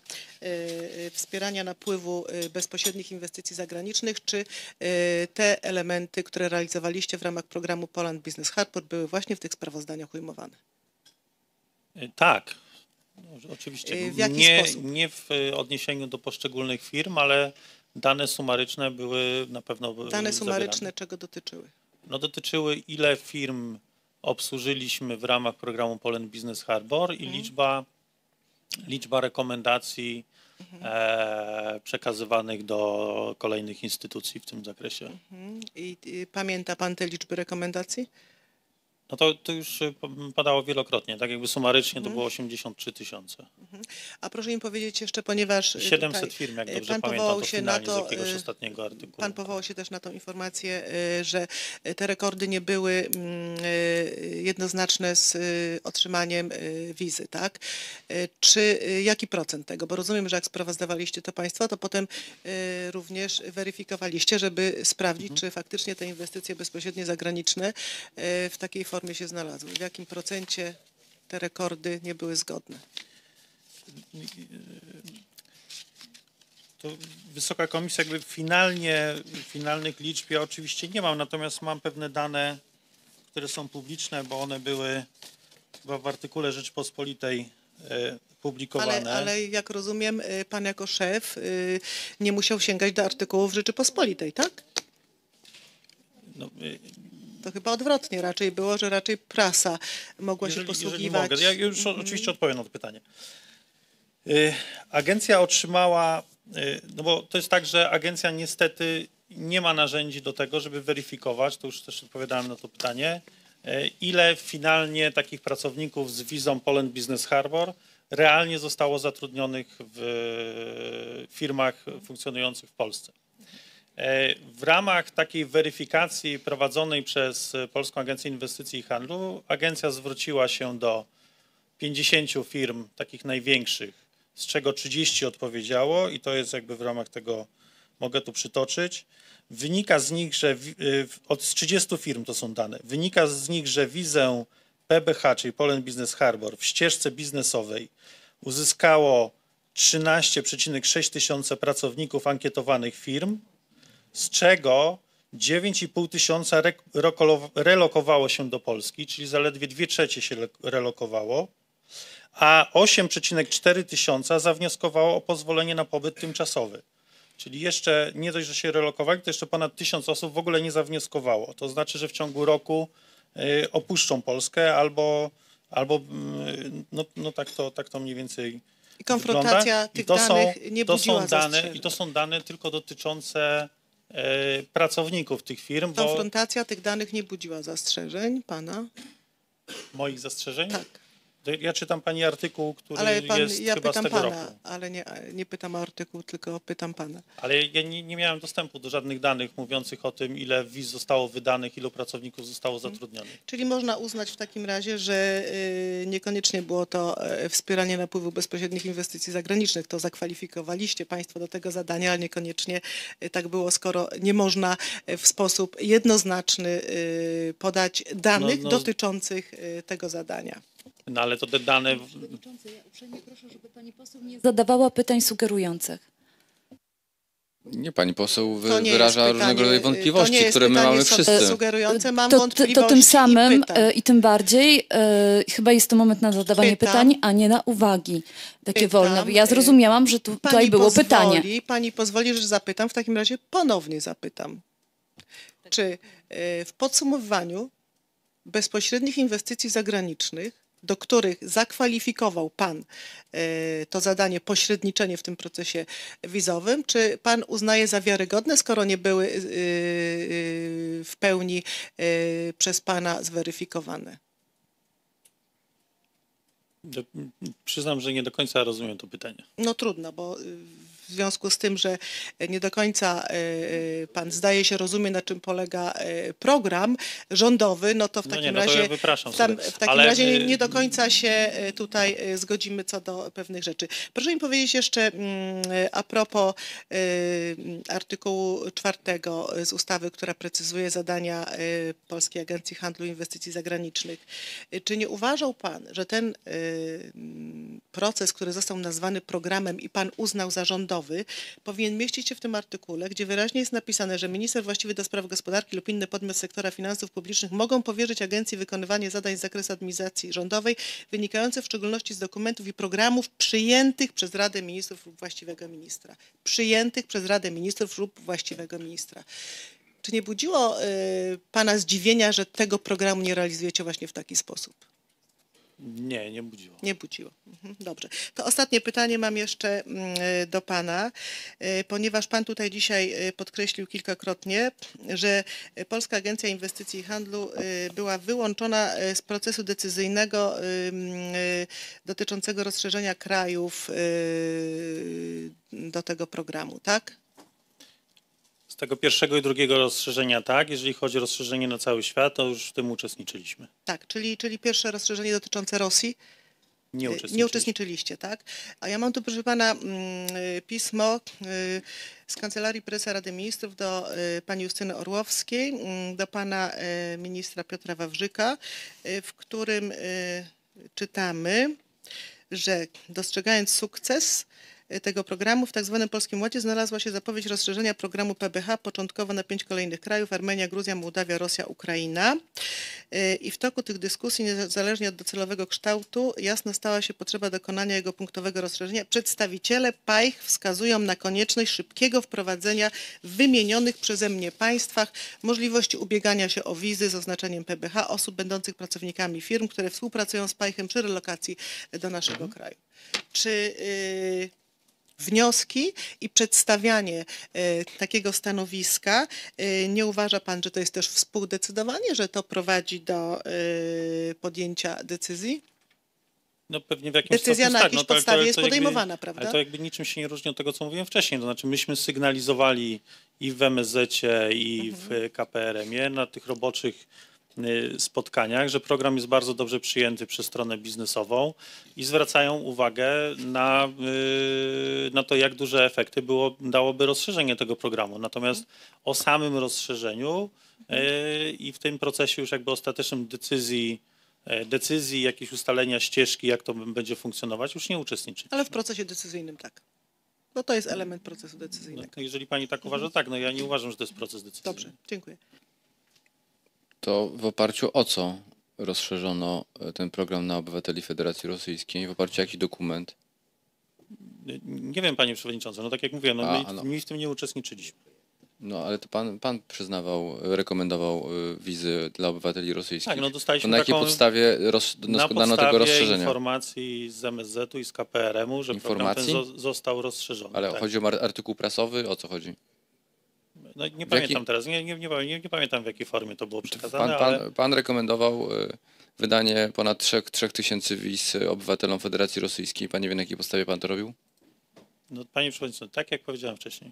wspierania napływu bezpośrednich inwestycji zagranicznych, czy te elementy, które realizowaliście w ramach programu Poland Business Harbor były właśnie w tych sprawozdaniach ujmowane? Y, Tak, no, oczywiście. Y, w jaki nie, sposób? nie w y, odniesieniu do poszczególnych firm, ale dane sumaryczne były na pewno Dane sumaryczne zawierane. czego dotyczyły? No, dotyczyły ile firm obsłużyliśmy w ramach programu Poland Business Harbor i liczba, liczba rekomendacji e, przekazywanych do kolejnych instytucji w tym zakresie. Mhm. I, i pamięta pan te liczby rekomendacji? No to, to już y, padało wielokrotnie, tak jakby sumarycznie Mhm. to było 83 tysiące. A proszę mi powiedzieć jeszcze, ponieważ y, 700 tutaj, firm, jak y, dobrze pan pamiętam, to się na to, z jakiegoś y, ostatniego artykułu. Pan powołał się też na tą informację, y, że y, te rekordy nie były mm, y, jednoznaczne z y, otrzymaniem y, wizy, tak? Y, Czy y, jaki procent tego? Bo rozumiem, że jak sprawozdawaliście to Państwo, to potem y, również weryfikowaliście, żeby sprawdzić, czy faktycznie te inwestycje bezpośrednie zagraniczne y, w takiej formie się znalazły. W jakim procencie te rekordy nie były zgodne? To Wysoka Komisja jakby finalnie, finalnych liczb ja oczywiście nie mam, natomiast mam pewne dane, które są publiczne, bo one były chyba w artykule Rzeczpospolitej e, publikowane. Ale, ale jak rozumiem, y, pan jako szef y, nie musiał sięgać do artykułów Rzeczypospolitej, tak? No, To chyba odwrotnie raczej było, że raczej prasa mogła się jeżeli, jeżeli posługiwać. mogę, ja już Mhm. oczywiście odpowiem na to pytanie. Y, Agencja otrzymała, y, no bo to jest tak, że agencja niestety nie ma narzędzi do tego, żeby weryfikować, to już też odpowiadałem na to pytanie, y, ile finalnie takich pracowników z wizą Poland Business Harbor realnie zostało zatrudnionych w firmach funkcjonujących w Polsce. E, W ramach takiej weryfikacji prowadzonej przez e, Polską Agencję Inwestycji i Handlu, agencja zwróciła się do 50 firm, takich największych, z czego 30 odpowiedziało i to jest jakby w ramach tego, mogę tu przytoczyć. Wynika z nich, że w- od z 30 firm to są dane. Wynika z nich, że wizę PBH, czyli Poland Business Harbor, w ścieżce biznesowej uzyskało 13,6 tysiące pracowników ankietowanych firm, z czego 9,5 tysiąca relokowało się do Polski, czyli zaledwie 2 trzecie się relokowało, a 8,4 tysiąca zawnioskowało o pozwolenie na pobyt tymczasowy. Czyli jeszcze nie dość, że się relokowali, to jeszcze ponad tysiąc osób w ogóle nie zawnioskowało. To znaczy, że w ciągu roku y, opuszczą Polskę albo, albo y, no, no tak, to, tak to mniej więcej I konfrontacja wygląda. tych I to danych są, nie to budziła są dane. I to są dane tylko dotyczące pracowników tych firm, Konfrontacja tych danych nie budziła zastrzeżeń pana. moich zastrzeżeń. Tak. Ja czytam pani artykuł, który Ale pan, jest ja chyba z tego pana, roku. ale nie, nie pytam o artykuł, tylko pytam pana. Ale ja nie, nie miałem dostępu do żadnych danych mówiących o tym, ile wiz zostało wydanych, ilu pracowników zostało Mhm. zatrudnionych. Czyli można uznać w takim razie, że y, niekoniecznie było to e, wspieranie napływu bezpośrednich inwestycji zagranicznych. To zakwalifikowaliście Państwo do tego zadania, ale niekoniecznie y, tak było, skoro nie można w sposób jednoznaczny y, podać danych No, no. dotyczących y, tego zadania. No ale to te dane, Przewodniczący, ja uprzejmie proszę, żeby pani poseł nie zadawała pytań sugerujących. Nie, pani poseł wy, To nie jest wyraża pytanie, różnego rodzaju wątpliwości, to nie jest które my pytanie mamy su- wszyscy. Sugerujące, mam to, to, wątpliwości to tym i samym pytam. e, i tym bardziej e, chyba jest to moment na zadawanie Pytam. pytań, a nie na uwagi takie Pytam, wolne. Ja e, zrozumiałam, że tu, tutaj było pozwoli, pytanie. Pani pozwoli, że zapytam, w takim razie ponownie zapytam. Czy e, w podsumowaniu bezpośrednich inwestycji zagranicznych, do których zakwalifikował Pan e, to zadanie pośredniczenie w tym procesie wizowym, czy Pan uznaje za wiarygodne, skoro nie były e, e, w pełni przez Pana zweryfikowane? przyznam, że nie do końca rozumiem to pytanie. No trudno, bo y, w związku z tym, że nie do końca y, y, pan zdaje się rozumie, na czym polega y, program rządowy, no to w No takim nie, no to razie ja tam, w takim Ale, razie nie, nie do końca się tutaj zgodzimy co do pewnych rzeczy. Proszę mi powiedzieć jeszcze mm, a propos artykułu czwartego z ustawy, która precyzuje zadania Polskiej Agencji Handlu i Inwestycji Zagranicznych. Czy nie uważał pan, że ten proces, który został nazwany programem i pan uznał za rządowy, powinien mieścić się w tym artykule, gdzie wyraźnie jest napisane, że minister właściwy do spraw gospodarki lub inny podmiot sektora finansów publicznych mogą powierzyć agencji wykonywanie zadań z zakresu administracji rządowej, wynikających w szczególności z dokumentów i programów przyjętych przez Radę Ministrów lub właściwego ministra. Przyjętych przez Radę Ministrów lub właściwego ministra. Czy nie budziło y, pana zdziwienia, że tego programu nie realizujecie właśnie w taki sposób? Nie, nie budziło. Nie budziło. Mhm, Dobrze. To ostatnie pytanie mam jeszcze mm, do Pana, y, ponieważ Pan tutaj dzisiaj y, podkreślił kilkakrotnie, że Polska Agencja Inwestycji i Handlu y, była wyłączona y, z procesu decyzyjnego y, mm, y, dotyczącego rozszerzenia krajów y, do tego programu, tak? Tego pierwszego i drugiego rozszerzenia tak, jeżeli chodzi o rozszerzenie na cały świat, to już w tym uczestniczyliśmy. Tak, czyli, czyli pierwsze rozszerzenie dotyczące Rosji. Nie Y, uczestniczyliśmy. Nie uczestniczyliście, tak? A ja mam tu, proszę pana, mm, y, pismo y, z Kancelarii Prezesa Rady Ministrów do pani Justyny Orłowskiej, mm, do pana ministra Piotra Wawrzyka, w którym czytamy, że dostrzegając sukces tego programu w tak zwanym Polskim Ładzie znalazła się zapowiedź rozszerzenia programu PBH początkowo na pięć kolejnych krajów Armenia, Gruzja, Mołdawia, Rosja, Ukraina. Y, I w toku tych dyskusji, niezależnie od docelowego kształtu, jasno stała się potrzeba dokonania jego punktowego rozszerzenia. Przedstawiciele PAIH wskazują na konieczność szybkiego wprowadzenia w wymienionych przeze mnie państwach możliwości ubiegania się o wizy z oznaczeniem PBH osób będących pracownikami firm, które współpracują z PAIH-em przy relokacji do naszego kraju. Czy y, wnioski i przedstawianie e, takiego stanowiska, e, nie uważa Pan, że to jest też współdecydowanie, że to prowadzi do e, podjęcia decyzji? No pewnie w jakimś Decyzja stopniu na tak, jakiejś no to- podstawie to- jest to jakby- podejmowana, prawda? Ale to jakby niczym się nie różni od tego, co mówiłem wcześniej. To znaczy myśmy sygnalizowali i w MSZ i w Mhm. KPRM-ie na tych roboczych spotkaniach, że program jest bardzo dobrze przyjęty przez stronę biznesową i zwracają uwagę na, y, na to, jak duże efekty było, dałoby rozszerzenie tego programu. Natomiast o samym rozszerzeniu y, i w tym procesie już jakby ostatecznym decyzji, decyzji, jakieś ustalenia ścieżki, jak to będzie funkcjonować, już nie uczestniczy. Ale w procesie decyzyjnym tak. No to jest element procesu decyzyjnego. No, jeżeli pani tak uważa, tak, no ja nie uważam, że to jest proces decyzyjny. Dobrze, dziękuję. To w oparciu o co rozszerzono e, ten program na obywateli Federacji Rosyjskiej? W oparciu o jaki dokument? Nie wiem, panie przewodniczący, no tak jak mówiłem, no, A, my, no. my w tym nie uczestniczyliśmy. No ale to pan, pan przyznawał, rekomendował y, wizy dla obywateli rosyjskich. Tak, no To dostaliśmy na jakiej taką, podstawie roz, na dano tego podstawie rozszerzenia? informacji z MSZ-u i z KPRM-u, że program ten Informacji? zo- został rozszerzony. Ale tak. chodzi o artykuł prasowy? O co chodzi? No, nie w pamiętam jakiej- teraz, nie, nie, nie, nie, nie pamiętam w jakiej formie to było Pan, przekazane, pan, ale pan rekomendował y, wydanie ponad 3, 3 tysięcy wiz y, obywatelom Federacji Rosyjskiej. Pan nie wie, na jakiej podstawie pan to robił? no, panie przewodniczący, tak jak powiedziałem wcześniej.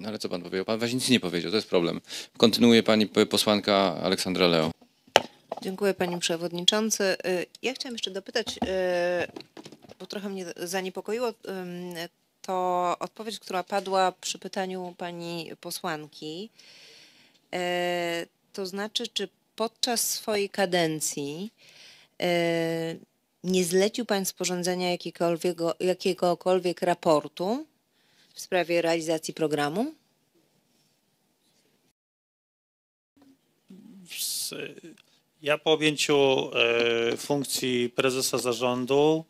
No ale co pan powiedział? Pan właśnie nic nie powiedział, to jest problem. Kontynuuje pani posłanka Aleksandra Leo. Dziękuję panie przewodniczący. Y, Ja chciałam jeszcze dopytać, bo trochę mnie zaniepokoiło to odpowiedź, która padła przy pytaniu pani posłanki. Y, To znaczy, czy podczas swojej kadencji y, nie zlecił pan sporządzenia jakiegokolwiek, jakiegokolwiek raportu w sprawie realizacji programu? Ja po objęciu e, funkcji prezesa zarządu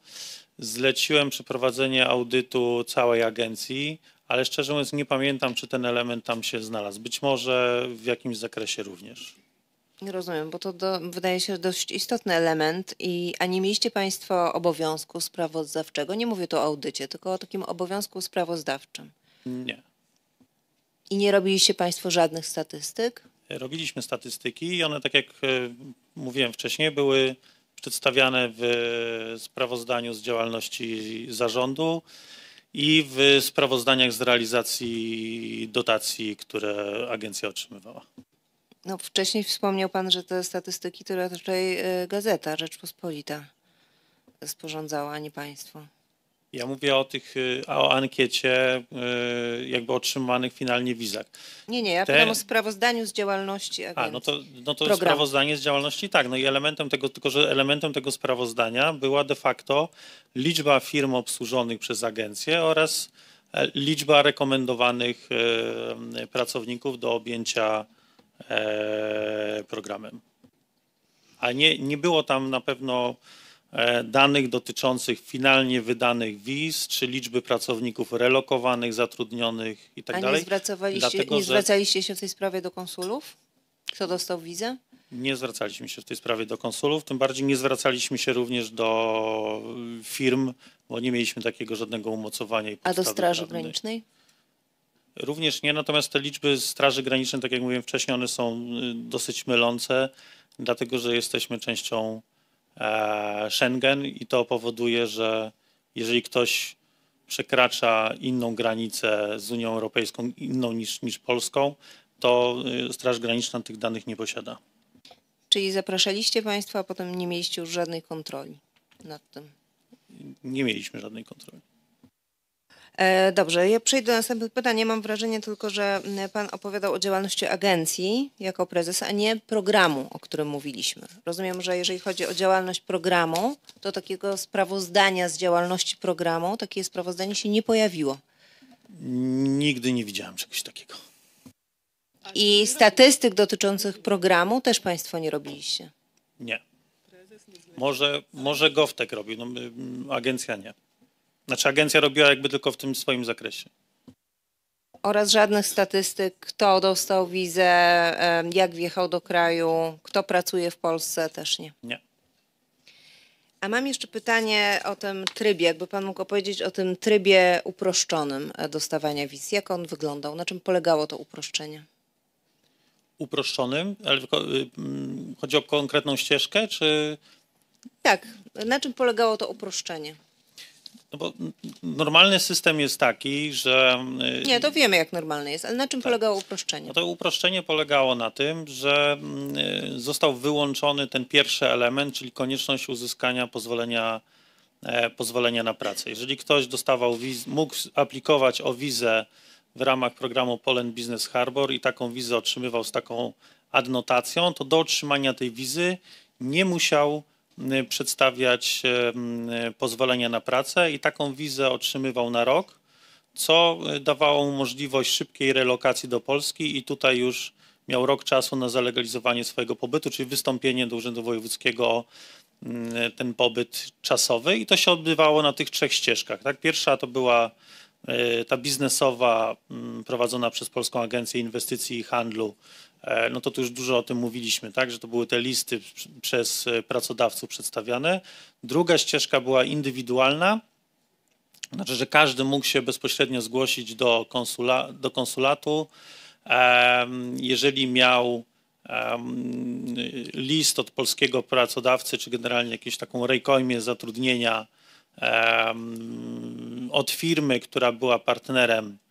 zleciłem przeprowadzenie audytu całej agencji, ale szczerze mówiąc nie pamiętam, czy ten element tam się znalazł. Być może w jakimś zakresie również. Nie rozumiem, bo to do, wydaje się dość istotny element, i, a nie mieliście Państwo obowiązku sprawozdawczego. Nie mówię tu o audycie, tylko o takim obowiązku sprawozdawczym. Nie. I nie robiliście Państwo żadnych statystyk? Robiliśmy statystyki i one, tak jak e, mówiłem wcześniej, były przedstawiane w sprawozdaniu z działalności zarządu i w sprawozdaniach z realizacji dotacji, które agencja otrzymywała. No, wcześniej wspomniał Pan, że te statystyki to raczej y, Gazeta Rzeczpospolita sporządzała, a nie Państwo. Ja mówię o tych, y, o ankiecie y, jakby otrzymanych finalnie wizach. Nie, nie, ja Te- pytam o sprawozdaniu z działalności agencji. A, no to, no to sprawozdanie z działalności tak, no i elementem tego, tylko że elementem tego sprawozdania była de facto liczba firm obsłużonych przez agencję oraz e, liczba rekomendowanych e, pracowników do objęcia e, programem. A nie, nie było tam na pewno danych dotyczących finalnie wydanych wiz, czy liczby pracowników relokowanych, zatrudnionych i tak a dalej. nie, zwracaliście, Dlatego, nie zwracaliście się w tej sprawie do konsulów? Kto dostał wizę? Nie zwracaliśmy się w tej sprawie do konsulów, tym bardziej nie zwracaliśmy się również do firm, bo nie mieliśmy takiego żadnego umocowania. I A do Straży prawnej. Granicznej? Również nie, natomiast te liczby Straży Granicznej, tak jak mówiłem wcześniej, one są y, dosyć mylące, dlatego że jesteśmy częścią e, Schengen i to powoduje, że jeżeli ktoś przekracza inną granicę z Unią Europejską, inną niż, niż Polską, to y, Straż Graniczna tych danych nie posiada. Czyli zapraszaliście Państwo, a potem nie mieliście już żadnej kontroli nad tym. Nie mieliśmy żadnej kontroli. E, dobrze, ja przejdę do następnych pytań. Ja mam wrażenie tylko, że m, Pan opowiadał o działalności agencji jako prezes, a nie programu, o którym mówiliśmy. Rozumiem, że jeżeli chodzi o działalność programu, to takiego sprawozdania z działalności programu, takie sprawozdanie się nie pojawiło. Nigdy nie widziałem czegoś takiego. I statystyk dotyczących programu też Państwo nie robiliście. Nie. Może, może Gowtek robił, no, mm, agencja nie. Znaczy agencja robiła jakby tylko w tym swoim zakresie. Oraz żadnych statystyk, kto dostał wizę, jak wjechał do kraju, kto pracuje w Polsce, też nie. Nie. A mam jeszcze pytanie o tym trybie, jakby Pan mógł opowiedzieć o tym trybie uproszczonym e, dostawania wiz. Jak on wyglądał? Na czym polegało to uproszczenie? Uproszczonym, ale y, mm, chodzi o konkretną ścieżkę, czy... Tak, na czym polegało to uproszczenie? No bo normalny system jest taki, że... y, Nie, to wiemy jak normalne jest, ale na czym polegało uproszczenie? No to uproszczenie polegało na tym, że mm, y, został wyłączony ten pierwszy element, czyli konieczność uzyskania pozwolenia, e, pozwolenia na pracę. Jeżeli ktoś dostawał wiz, mógł aplikować o wizę w ramach programu Poland Business Harbor i taką wizę otrzymywał z taką adnotacją, to do otrzymania tej wizy nie musiał przedstawiać e, mm, pozwolenia na pracę i taką wizę otrzymywał na rok co dawało mu możliwość szybkiej relokacji do Polski i tutaj już miał rok czasu na zalegalizowanie swojego pobytu, czyli wystąpienie do Urzędu Wojewódzkiego o ten pobyt czasowy i to się odbywało na tych trzech ścieżkach. Tak? Pierwsza to była ta biznesowa mm, prowadzona przez Polską Agencję Inwestycji i Handlu, no to tu już dużo o tym mówiliśmy, tak, że to były te listy pr- przez e, pracodawców przedstawiane. Druga ścieżka była indywidualna, znaczy, że każdy mógł się bezpośrednio zgłosić do, konsula, do konsulatu, jeżeli miał list od polskiego pracodawcy, czy generalnie jakąś taką rejkojmię zatrudnienia od firmy, która była partnerem e,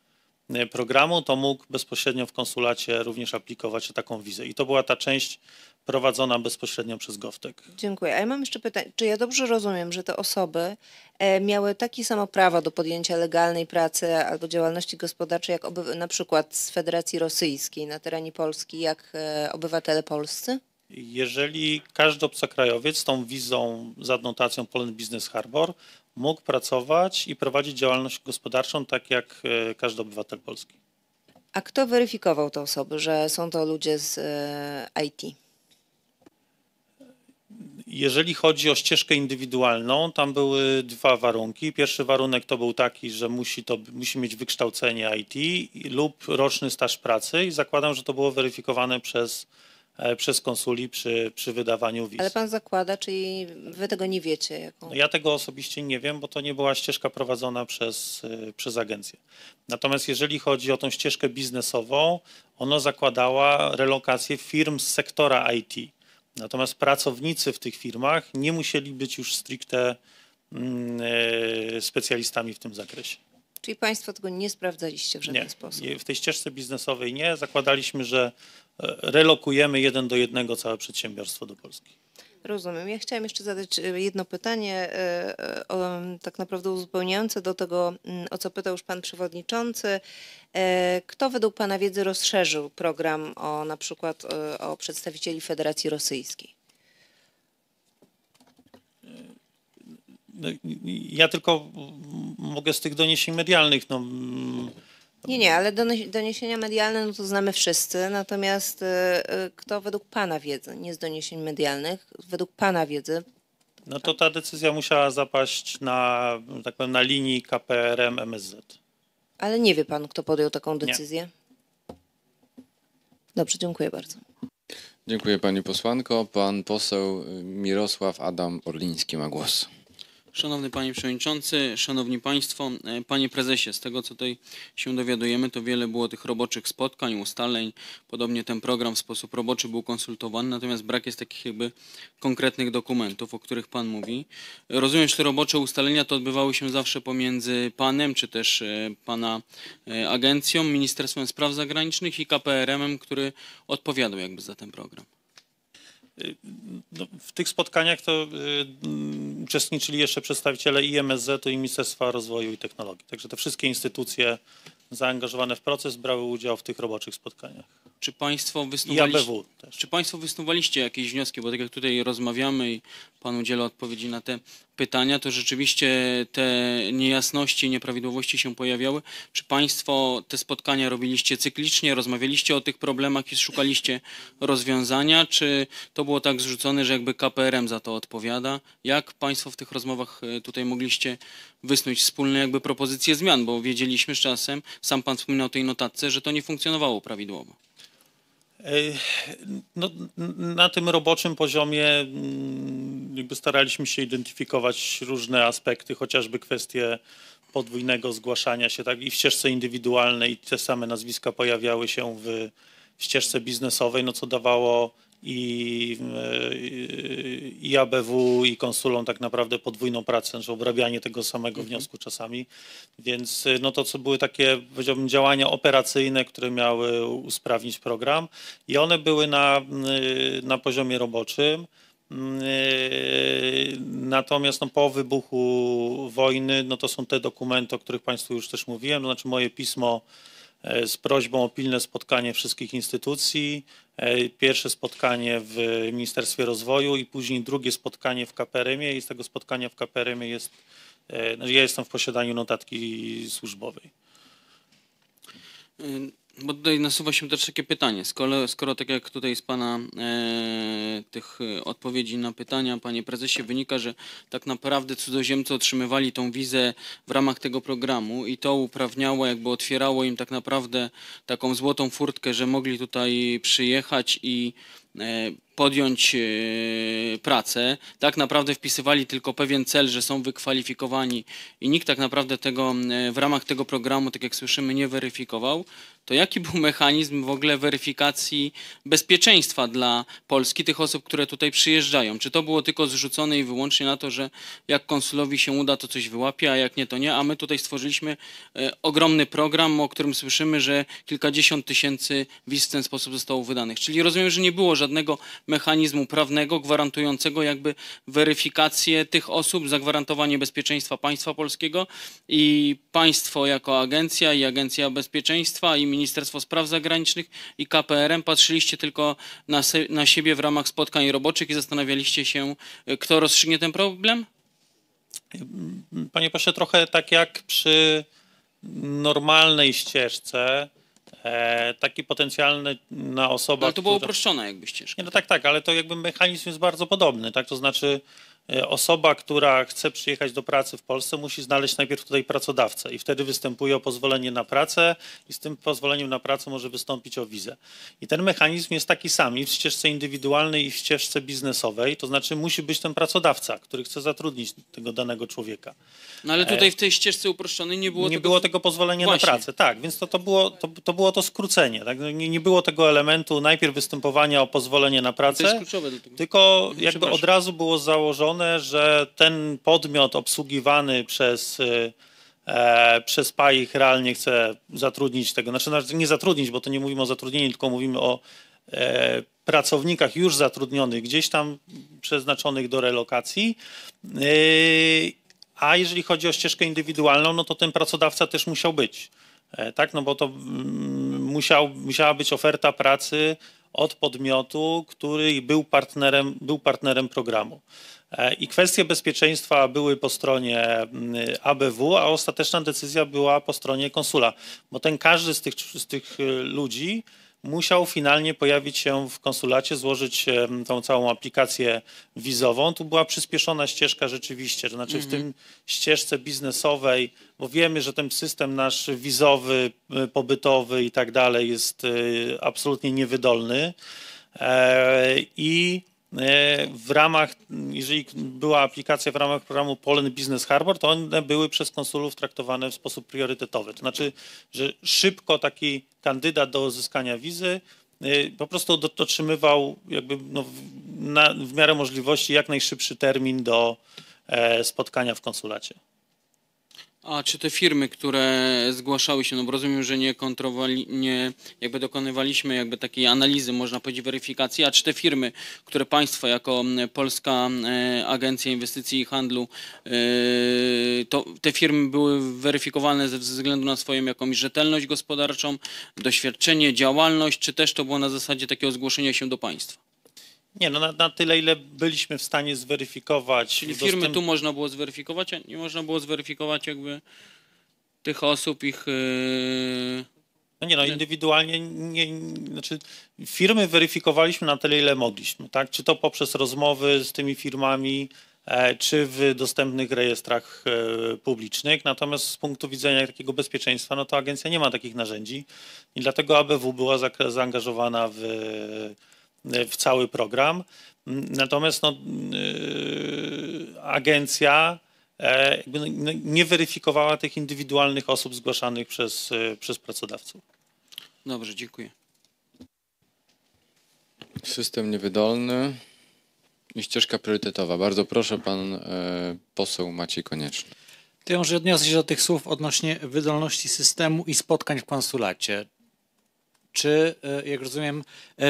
programu, to mógł bezpośrednio w konsulacie również aplikować o taką wizę. I to była ta część prowadzona bezpośrednio przez GovTech. Dziękuję. A ja mam jeszcze pytanie, czy ja dobrze rozumiem, że te osoby e, miały takie samo prawa do podjęcia legalnej pracy albo działalności gospodarczej, jak na przykład z Federacji Rosyjskiej na terenie Polski, jak e, obywatele polscy? Jeżeli każdy obcokrajowiec z tą wizą z adnotacją Poland Business Harbor mógł pracować i prowadzić działalność gospodarczą tak jak e, każdy obywatel polski. A kto weryfikował te osoby, że są to ludzie z e, IT? Jeżeli chodzi o ścieżkę indywidualną, tam były dwa warunki. Pierwszy warunek to był taki, że musi, to, musi mieć wykształcenie IT lub roczny staż pracy i zakładam, że to było weryfikowane przez, e, przez konsuli przy, przy wydawaniu wiz. Ale pan zakłada, czyli wy tego nie wiecie? Jaką... No Ja tego osobiście nie wiem, bo to nie była ścieżka prowadzona przez, y, przez agencję. Natomiast jeżeli chodzi o tą ścieżkę biznesową, ona zakładała relokację firm z sektora IT. Natomiast pracownicy w tych firmach nie musieli być już stricte mm, e, specjalistami w tym zakresie. Czyli państwo tego nie sprawdzaliście w żaden Nie, sposób? nie, w tej ścieżce biznesowej nie. Zakładaliśmy, że e, relokujemy jeden do jednego całe przedsiębiorstwo do Polski. Rozumiem. Ja chciałam jeszcze zadać e, jedno pytanie, e, tak naprawdę uzupełniające do tego, m, o co pytał już pan przewodniczący. Kto według pana wiedzy rozszerzył program o na przykład o przedstawicieli Federacji Rosyjskiej? No, i- i- Ja tylko mogę z tych doniesień medialnych, no, Nie, nie, ale donie- doniesienia medialne no to znamy wszyscy, natomiast e, e, kto według pana wiedzy, nie z doniesień medialnych, według pana wiedzy, no to ta decyzja musiała zapaść na, tak powiem, na linii KPRM MSZ. ale nie wie pan, kto podjął taką Nie. decyzję? Dobrze, dziękuję bardzo. Dziękuję pani posłanko. Pan poseł y, Mirosław Adam Orliński ma głos. Szanowny Panie Przewodniczący, Szanowni Państwo, e, Panie Prezesie, z tego co tutaj się dowiadujemy, to wiele było tych roboczych spotkań, ustaleń. Podobnie ten program w sposób roboczy był konsultowany, natomiast brak jest takich jakby konkretnych dokumentów, o których Pan mówi. Rozumiem, że te robocze ustalenia to odbywały się zawsze pomiędzy Panem, czy też e, Pana e, agencją, Ministerstwem Spraw Zagranicznych i KPRM-em, który odpowiadał jakby za ten program. No, w tych spotkaniach to y, uczestniczyli jeszcze przedstawiciele i MSZ-u i Ministerstwa Rozwoju i Technologii. Także te wszystkie instytucje zaangażowane w proces brały udział w tych roboczych spotkaniach. Czy Państwo wysnuwaliście... Czy Państwo wysnuwaliście jakieś wnioski, bo tak jak tutaj rozmawiamy i Pan udziela odpowiedzi na te pytania, to rzeczywiście te niejasności, nieprawidłowości się pojawiały. Czy Państwo te spotkania robiliście cyklicznie, rozmawialiście o tych problemach i szukaliście rozwiązania, czy to było tak zrzucone, że jakby KPRM za to odpowiada? Jak Państwo w tych rozmowach e, tutaj mogliście wysnuć wspólne jakby propozycje zmian, bo wiedzieliśmy z czasem, sam Pan wspominał o tej notatce, że to nie funkcjonowało prawidłowo. No, na tym roboczym poziomie mm, jakby staraliśmy się identyfikować różne aspekty, chociażby kwestie podwójnego zgłaszania się, tak i w ścieżce indywidualnej te same nazwiska pojawiały się w, w ścieżce biznesowej, no co dawało i, i ABW, i konsulom tak naprawdę podwójną pracę, znaczy obrabianie tego samego wniosku czasami. Więc no to, co były takie, powiedziałbym, działania operacyjne, które miały usprawnić program i one były na, na poziomie roboczym. Natomiast no, po wybuchu wojny, no to są te dokumenty, o których Państwu już też mówiłem, to znaczy moje pismo z prośbą o pilne spotkanie wszystkich instytucji, e, pierwsze spotkanie w Ministerstwie Rozwoju i później drugie spotkanie w KPRM-ie i z tego spotkania w KPRM-ie jest, e, no, ja jestem w posiadaniu notatki służbowej. Bo tutaj nasuwa się też takie pytanie. Skoro, skoro tak jak tutaj z Pana e, tych e, odpowiedzi na pytania, Panie Prezesie, wynika, że tak naprawdę cudzoziemcy otrzymywali tą wizę w ramach tego programu i to uprawniało, jakby otwierało im tak naprawdę taką złotą furtkę, że mogli tutaj przyjechać i e, podjąć e, pracę. Tak naprawdę wpisywali tylko pewien cel, że są wykwalifikowani i nikt tak naprawdę tego e, w ramach tego programu, tak jak słyszymy, nie weryfikował. To jaki był mechanizm w ogóle weryfikacji bezpieczeństwa dla Polski, tych osób, które tutaj przyjeżdżają? Czy to było tylko zrzucone i wyłącznie na to, że jak konsulowi się uda, to coś wyłapie, a jak nie, to nie? A my tutaj stworzyliśmy e, ogromny program, o którym słyszymy, że kilkadziesiąt tysięcy wiz w ten sposób zostało wydanych. Czyli rozumiem, że nie było żadnego mechanizmu prawnego gwarantującego jakby weryfikację tych osób, zagwarantowanie bezpieczeństwa państwa polskiego i państwo jako agencja i Agencja Bezpieczeństwa i Ministerstwo Spraw Zagranicznych i KPRM patrzyliście tylko na, se, na siebie w ramach spotkań roboczych i zastanawialiście się, y, kto rozstrzygnie ten problem? Panie pośle, trochę tak jak przy normalnej ścieżce, e, taki potencjalny na osoba, Ale to było która- uproszczone jakby ścieżka. Nie, no tak, tak, ale to jakby mechanizm jest bardzo podobny, tak? To znaczy osoba, która chce przyjechać do pracy w Polsce musi znaleźć najpierw tutaj pracodawcę i wtedy występuje o pozwolenie na pracę i z tym pozwoleniem na pracę może wystąpić o wizę. I ten mechanizm jest taki sam i w ścieżce indywidualnej i w ścieżce biznesowej, to znaczy musi być ten pracodawca, który chce zatrudnić tego danego człowieka. No ale tutaj w tej ścieżce uproszczonej nie było nie tego... było tego pozwolenia Właśnie. na pracę. Tak, więc to, to, było, to, to było to skrócenie. Tak? No Nie, nie było tego elementu najpierw występowania o pozwolenie na To jest pracę, tylko jakby przepraszam. od razu było założone, że ten podmiot obsługiwany przez, y, e, przez PAIH realnie chce zatrudnić tego, znaczy nie zatrudnić, bo to nie mówimy o zatrudnieniu, tylko mówimy o e, pracownikach już zatrudnionych, gdzieś tam przeznaczonych do relokacji. Y, a jeżeli chodzi o ścieżkę indywidualną, no to ten pracodawca też musiał być. E, Tak, no bo to mm, musiał, musiała być oferta pracy od podmiotu, który był partnerem, był partnerem programu. E, I kwestie bezpieczeństwa były po stronie mm, ABW, a ostateczna decyzja była po stronie konsula, bo ten każdy z tych, z tych y, ludzi musiał finalnie pojawić się w konsulacie, złożyć tą całą aplikację wizową. Tu była przyspieszona ścieżka rzeczywiście, to znaczy w tym ścieżce biznesowej, bo wiemy, że ten system nasz wizowy, y, pobytowy i tak dalej jest y, absolutnie niewydolny. E, I e, w ramach, jeżeli była aplikacja w ramach programu Poland Business Harbor, to one były przez konsulów traktowane w sposób priorytetowy. To znaczy, że szybko taki kandydat do uzyskania wizy y, po prostu do- dotrzymywał jakby no, na, w miarę możliwości jak najszybszy termin do e, spotkania w konsulacie. A czy te firmy, które zgłaszały się, no bo rozumiem, że nie kontrowali, nie jakby dokonywaliśmy jakby takiej analizy, można powiedzieć, weryfikacji, a czy te firmy, które państwo jako Polska e, Agencja Inwestycji i Handlu, e, to te firmy były weryfikowane ze względu na swoją jakąś rzetelność gospodarczą, doświadczenie, działalność, czy też to było na zasadzie takiego zgłoszenia się do państwa? Nie, no na, na tyle, ile byliśmy w stanie zweryfikować. Czyli dostęp- firmy tu można było zweryfikować, a nie można było zweryfikować jakby tych osób, ich... e, No nie, no indywidualnie, nie, znaczy firmy weryfikowaliśmy na tyle, ile mogliśmy, tak? Czy to poprzez rozmowy z tymi firmami, e, czy w dostępnych rejestrach e, publicznych. Natomiast z punktu widzenia takiego bezpieczeństwa, no to agencja nie ma takich narzędzi i dlatego ABW była zaangażowana w, w cały program. Natomiast no, y, agencja e, jakby no, no, nie weryfikowała tych indywidualnych osób zgłaszanych przez, e, przez pracodawców. Dobrze, dziękuję. System niewydolny i ścieżka priorytetowa. Bardzo proszę, pan e, poseł Maciej Konieczny. To ja może odniosę się do tych słów odnośnie wydolności systemu i spotkań w konsulacie. Czy, e, jak rozumiem,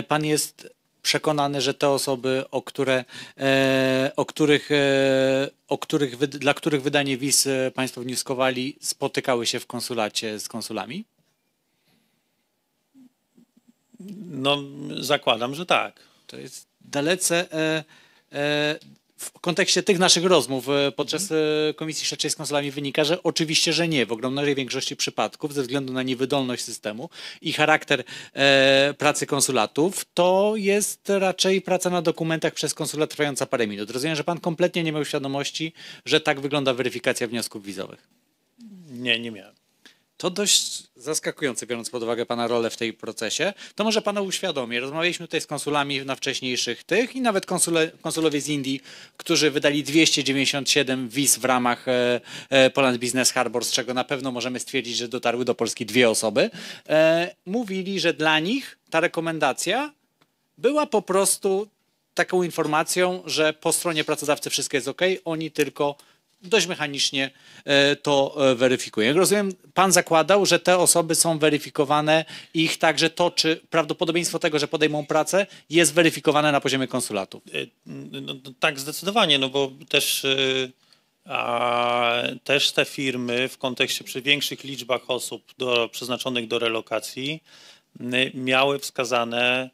pan jest przekonany, że te osoby, o, które, e, o których, e, o których, dla których wydanie wiz e, państwo wnioskowali, spotykały się w konsulacie z konsulami? No, zakładam, że tak. To jest dalece, w kontekście tych naszych rozmów e, podczas e, Komisji Śledczej z konsulami wynika, że oczywiście, że nie. W ogromnej większości przypadków, ze względu na niewydolność systemu i charakter e, pracy konsulatów, to jest raczej praca na dokumentach przez konsulat trwająca parę minut. Rozumiem, że pan kompletnie nie miał świadomości, że tak wygląda weryfikacja wniosków wizowych. Nie, nie miałem. To dość zaskakujące, biorąc pod uwagę Pana rolę w tej procesie. To może Pana uświadomię. Rozmawialiśmy tutaj z konsulami na wcześniejszych tych i nawet konsule, konsulowie z Indii, którzy wydali 297 wiz w ramach e, e, Poland Business Harbor, z czego na pewno możemy stwierdzić, że dotarły do Polski dwie osoby, e, mówili, że dla nich ta rekomendacja była po prostu taką informacją, że po stronie pracodawcy wszystko jest ok, oni tylko dość mechanicznie e, to e, weryfikują. Jak rozumiem, pan zakładał, że te osoby są weryfikowane i ich także to, czy prawdopodobieństwo tego, że podejmą pracę, jest weryfikowane na poziomie konsulatu. Y, No, no, tak, zdecydowanie, no bo też, a, też te firmy w kontekście przy większych liczbach osób do, przeznaczonych do relokacji miały wskazane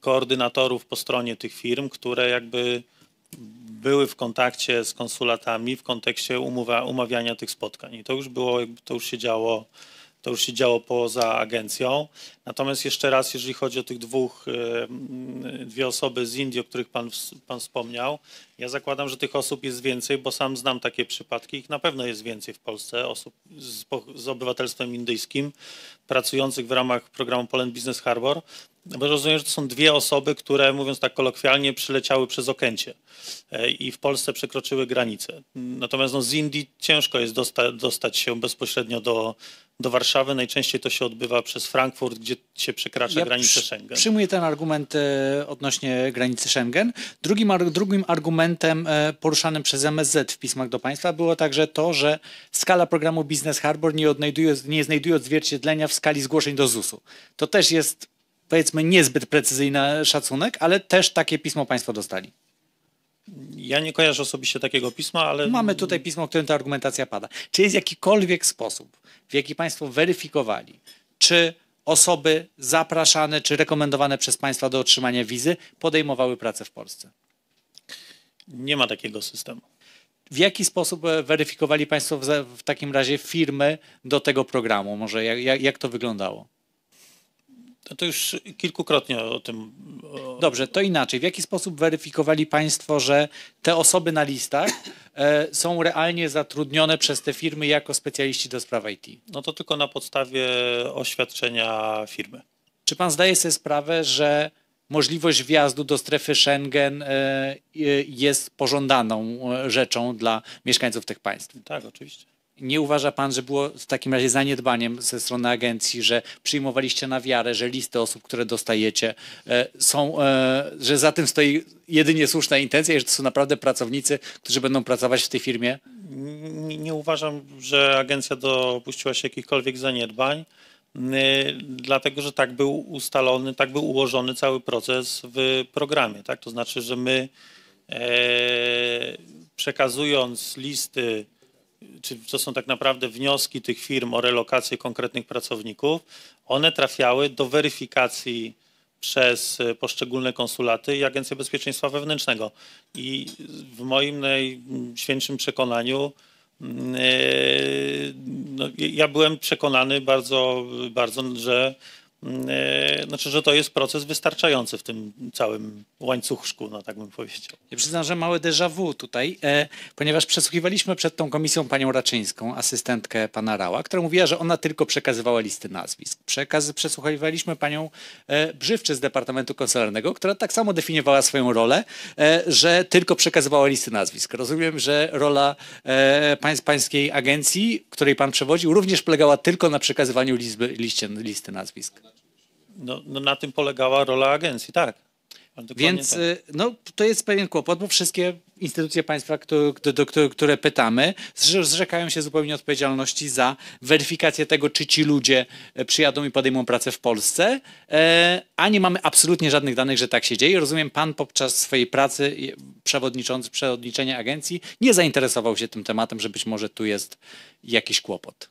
koordynatorów po stronie tych firm, które jakby były w kontakcie z konsulatami w kontekście umowa, umawiania tych spotkań. I to już było, to już się działo, to już się działo poza agencją. Natomiast jeszcze raz, jeżeli chodzi o tych dwóch, e, dwie osoby z Indii, o których pan, pan wspomniał, ja zakładam, że tych osób jest więcej, bo sam znam takie przypadki. Ich na pewno jest więcej w Polsce, osób z, z obywatelstwem indyjskim, pracujących w ramach programu Poland Business Harbor. Bo rozumiem, że to są dwie osoby, które, mówiąc tak kolokwialnie, przyleciały przez Okęcie e, i w Polsce przekroczyły granicę. Natomiast no, z Indii ciężko jest dosta, dostać się bezpośrednio do, do Warszawy. Najczęściej to się odbywa przez Frankfurt, gdzie się przekracza granicę przy- Schengen. Przyjmuję ten argument e, odnośnie granicy Schengen. Drugim, drugim argumentem e, poruszanym przez MSZ w pismach do państwa było także to, że skala programu Business Harbor nie, odnajduje, nie znajduje odzwierciedlenia w skali zgłoszeń do ZUS-u. To też jest powiedzmy niezbyt precyzyjny szacunek, ale też takie pismo państwo dostali. Ja nie kojarzę osobiście takiego pisma, ale Mamy tutaj pismo, w którym ta argumentacja pada. Czy jest jakikolwiek sposób, w jaki Państwo weryfikowali, czy osoby zapraszane, czy rekomendowane przez Państwa do otrzymania wizy podejmowały pracę w Polsce? nie ma takiego systemu. W jaki sposób e, weryfikowali Państwo w, takim razie firmy do tego programu? Może jak, jak, jak to wyglądało? To, to już kilkukrotnie o tym. O, Dobrze, to inaczej. W jaki sposób weryfikowali Państwo, że te osoby na listach e, są realnie zatrudnione przez te firmy jako specjaliści do spraw IT? no to tylko na podstawie oświadczenia firmy. Czy pan zdaje sobie sprawę, że możliwość wjazdu do strefy Schengen e, jest pożądaną rzeczą dla mieszkańców tych państw? Tak, oczywiście. Nie uważa pan, że było w takim razie zaniedbaniem ze strony agencji, że przyjmowaliście na wiarę, że listy osób, które dostajecie, e, są, e, że za tym stoi jedynie słuszna intencja i że to są naprawdę pracownicy, którzy będą pracować w tej firmie? Nie, nie uważam, że agencja dopuściła się jakichkolwiek zaniedbań, y, dlatego że tak był ustalony, tak był ułożony cały proces w programie. Tak? To znaczy, że my e, przekazując listy, czy to są tak naprawdę wnioski tych firm o relokację konkretnych pracowników, one trafiały do weryfikacji przez e, poszczególne konsulaty i Agencję Bezpieczeństwa Wewnętrznego. I w moim najświętszym przekonaniu mm, e, no, ja byłem przekonany bardzo, bardzo że, znaczy, że to jest proces wystarczający w tym całym łańcuszku, no tak bym powiedział. Ja przyznam, że małe déjà vu tutaj, e, ponieważ przesłuchiwaliśmy przed tą komisją panią Raczyńską, asystentkę pana Rała, która mówiła, że ona tylko przekazywała listy nazwisk. Przekaz, przesłuchiwaliśmy panią e, Brzywczy z Departamentu Konsularnego, która tak samo definiowała swoją rolę, e, że tylko przekazywała listy nazwisk. Rozumiem, że rola e, pań, pańskiej agencji, której pan przewodził, również polegała tylko na przekazywaniu liście, listy nazwisk. No, no na tym polegała rola agencji, tak. Więc tak. y, no, to jest pewien kłopot, bo wszystkie instytucje państwa, które, do, do, które- pytamy, zrze- zrzekają się zupełnie odpowiedzialności za weryfikację tego, czy ci ludzie e, przyjadą i podejmą pracę w Polsce, e, a nie mamy absolutnie żadnych danych, że tak się dzieje. Rozumiem, pan podczas swojej pracy przewodniczący, przewodniczenia agencji nie zainteresował się tym tematem, że być może tu jest jakiś kłopot.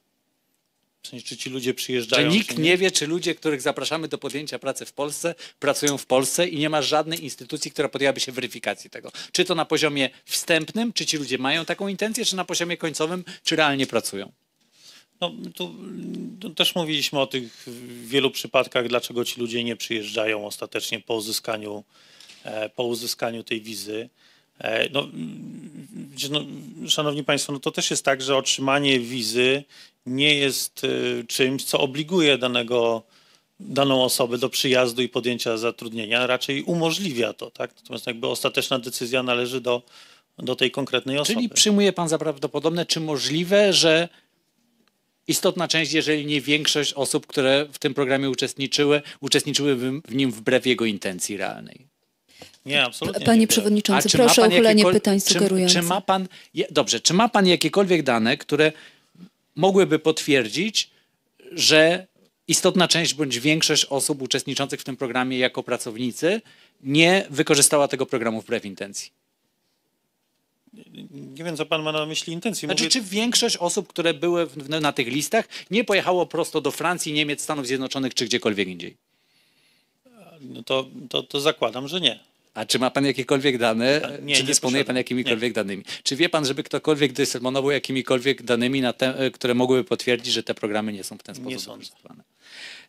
Czy ci ludzie Że przyjeżdżają, nikt czy nie wie, czy ludzie, których zapraszamy do podjęcia pracy w Polsce, pracują w Polsce i nie ma żadnej instytucji, która podjęłaby się weryfikacji tego. Czy to na poziomie wstępnym, czy ci ludzie mają taką intencję, czy na poziomie końcowym, czy realnie pracują. No, tu, tu też mówiliśmy o tych wielu przypadkach, dlaczego ci ludzie nie przyjeżdżają ostatecznie po uzyskaniu, e, po uzyskaniu tej wizy. E, No, no, szanowni Państwo, no to też jest tak, że otrzymanie wizy nie jest e, czymś, co obliguje danego, daną osobę do przyjazdu i podjęcia zatrudnienia, raczej umożliwia to, tak? Natomiast jakby ostateczna decyzja należy do, do tej konkretnej osoby. Czyli przyjmuje pan za prawdopodobne, czy możliwe, że istotna część, jeżeli nie większość osób, które w tym programie uczestniczyły, uczestniczyły w nim wbrew jego intencji realnej? Nie, absolutnie. Panie nie. Przewodniczący, czy proszę o uchylenie pytań czy, sugerujących. czy ma pan, dobrze, czy ma pan jakiekolwiek dane, które mogłyby potwierdzić, że istotna część bądź większość osób uczestniczących w tym programie jako pracownicy nie wykorzystała tego programu wbrew intencji? Nie wiem, co pan ma na myśli intencji. Znaczy, Mówię- czy większość osób, które były w, na tych listach, nie pojechało prosto do Francji, Niemiec, Stanów Zjednoczonych czy gdziekolwiek indziej? No to, to, to zakładam, że nie. A czy ma pan jakiekolwiek dane? Nie, czy nie dysponuje posiadam. pan jakimikolwiek danymi? Czy wie pan, żeby ktokolwiek dysponował jakimikolwiek danymi, te, które mogłyby potwierdzić, że te programy nie są w ten sposób Nie sądzę.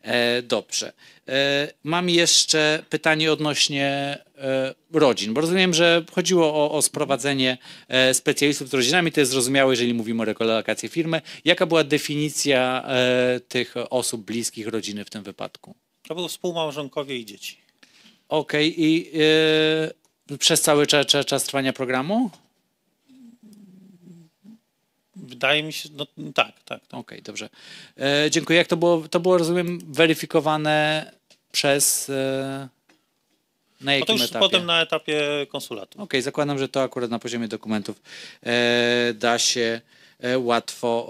E, dobrze. E, mam jeszcze pytanie odnośnie e, rodzin, bo rozumiem, że chodziło o, o sprowadzenie e, specjalistów z rodzinami. To jest zrozumiałe, jeżeli mówimy o rekolokację firmy. Jaka była definicja e, tych osób bliskich rodziny w tym wypadku? To były współmałżonkowie i dzieci. Okej, i e, przez cały czas, czas, czas trwania programu? Wydaje mi się, no tak, tak. tak. Okej, dobrze. E, dziękuję. Jak to było, to było, rozumiem, weryfikowane przez... E, na No to jakim już etapie? potem na etapie konsulatu. Okej, zakładam, że to akurat na poziomie dokumentów e, da się łatwo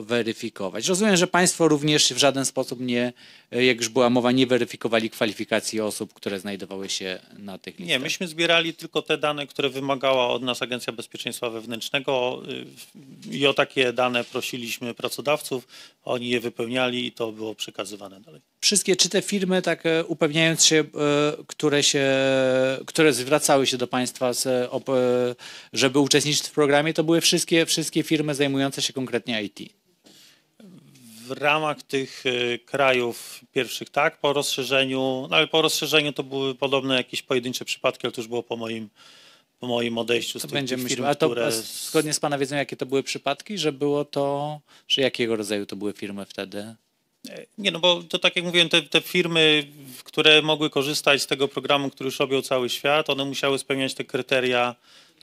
e, weryfikować. Rozumiem, że Państwo również w żaden sposób nie, e, jak już była mowa, nie weryfikowali kwalifikacji osób, które znajdowały się na tych listach. Nie, myśmy zbierali tylko te dane, które wymagała od nas Agencja Bezpieczeństwa Wewnętrznego i o takie dane prosiliśmy pracodawców. Oni je wypełniali i to było przekazywane dalej. Wszystkie, czy te firmy, tak e, upewniając się, e, które, się, które zwracały się do Państwa, z, e, op- żeby uczestniczyć w programie, to były wszystkie, wszystkie firmy zajmujące się konkretnie IT. W ramach tych krajów pierwszych tak, po rozszerzeniu, no ale po rozszerzeniu to były podobne jakieś pojedyncze przypadki, ale to już było po moim, po moim odejściu z To tych, będziemy tych firm, A to które... zgodnie z Pana wiedzą, jakie to były przypadki, że było to, że jakiego rodzaju to były firmy wtedy? Nie, no bo to tak jak mówiłem, te, te firmy, które mogły korzystać z tego programu, który już robił cały świat, one musiały spełniać te kryteria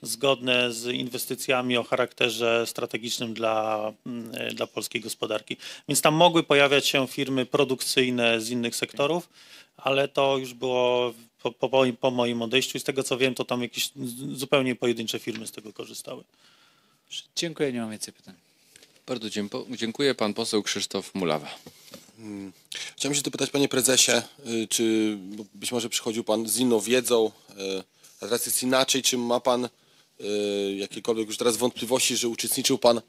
zgodne z inwestycjami o charakterze strategicznym dla, mm, e, dla polskiej gospodarki. Więc tam mogły pojawiać się firmy produkcyjne z innych sektorów, ale to już było po, po, moim- po moim odejściu i z tego co wiem, to tam jakieś zupełnie pojedyncze firmy z tego korzystały. Dziękuję, nie mam więcej pytań. Bardzo dziękuję. Pan poseł Krzysztof Mulawa. Chciałem się dopytać, panie prezesie, y, czy być może przychodził pan z inną wiedzą, y, a teraz jest inaczej, czy ma pan y, jakiekolwiek już teraz wątpliwości, że uczestniczył pan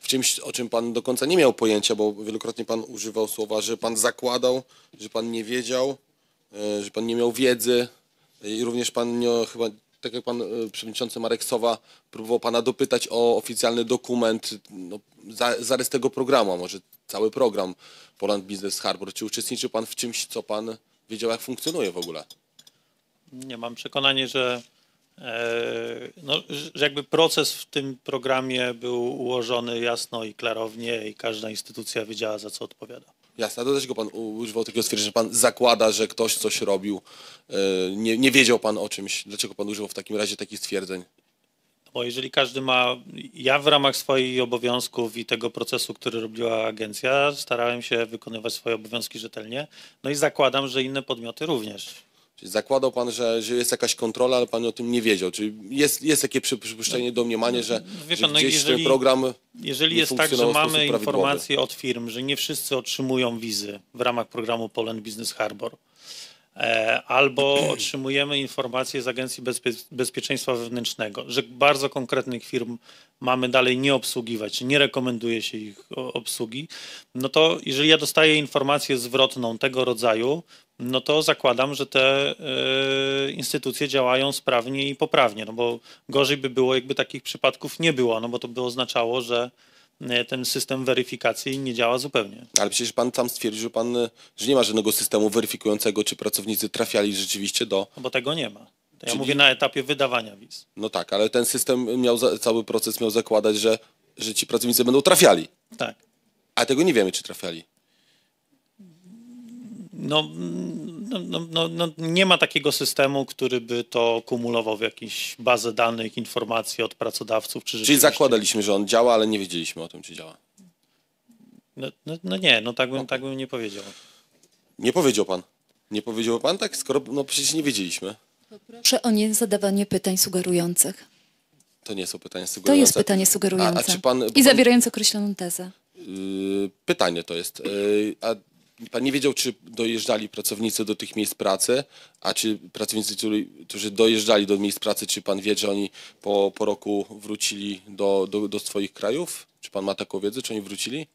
w czymś, o czym pan do końca nie miał pojęcia, bo wielokrotnie pan używał słowa, że pan zakładał, że pan nie wiedział, że pan nie miał wiedzy i również pan nie, chyba, tak jak pan y, przewodniczący Marek Sowa próbował pana dopytać o oficjalny dokument, no, za, zarys tego programu, a może cały program Poland Business Harbor. Czy uczestniczył pan w czymś, co pan wiedział, jak funkcjonuje w ogóle? Nie mam przekonanie, że, e, no, że jakby proces w tym programie był ułożony jasno i klarownie i każda instytucja wiedziała za co odpowiada. Jasne, a dlaczego pan u- używał takiego stwierdzenia, że pan zakłada, że ktoś coś robił, e, nie, nie wiedział pan o czymś. Dlaczego pan używał w takim razie takich stwierdzeń? Bo jeżeli każdy ma, ja w ramach swoich obowiązków i tego procesu, który robiła agencja, starałem się wykonywać swoje obowiązki rzetelnie. No i zakładam, że inne podmioty również. Czyli zakładał pan, że, że jest jakaś kontrola, ale pan o tym nie wiedział. Czyli jest, jest takie przy- przypuszczenie, domniemanie, że, Wie że pan, no gdzieś jeżeli- ten program Jeżeli nie jest tak, że funkcjonował w mamy sposób prawidłowy. informacje od firm, że nie wszyscy otrzymują wizy w ramach programu Poland Business Harbor, E, Albo otrzymujemy informacje z Agencji Bezpie- Bezpieczeństwa Wewnętrznego, że bardzo konkretnych firm mamy dalej nie obsługiwać, czy nie rekomenduje się ich o- obsługi, no to jeżeli ja dostaję informację zwrotną tego rodzaju, no to zakładam, że te e, instytucje działają sprawnie i poprawnie, no bo gorzej by było, jakby takich przypadków nie było, no bo to by oznaczało, że e, ten system weryfikacji nie działa zupełnie. Ale przecież pan tam stwierdził, że pan, e, że nie ma żadnego systemu weryfikującego, czy pracownicy trafiali rzeczywiście do... No bo tego nie ma. Ja Czyli- mówię na etapie wydawania wiz. No tak, ale ten system miał, cały proces miał zakładać, że, że ci pracownicy będą trafiali. Tak. A tego nie wiemy, czy trafiali. No, mm, no, no, no, no, nie ma takiego systemu, który by to kumulował w jakieś bazę danych, informacje od pracodawców. Czy Czyli zakładaliśmy, że on działa, ale nie wiedzieliśmy o tym, czy działa. No, no, no nie, no tak bym, tak bym nie powiedział. Nie powiedział pan. Nie powiedział pan tak, skoro no przecież nie wiedzieliśmy. Proszę o nie zadawanie pytań sugerujących. To nie są pytania To sugerujące. jest pytanie sugerujące. A, a czy pan, I pan zawierające określoną tezę. Yy, pytanie to jest. Yy, a pan nie wiedział, czy dojeżdżali pracownicy do tych miejsc pracy, a czy pracownicy, którzy, dojeżdżali do miejsc pracy, czy pan wie, że oni po, po roku wrócili do, do, do swoich krajów? Czy pan ma taką wiedzę, czy oni wrócili?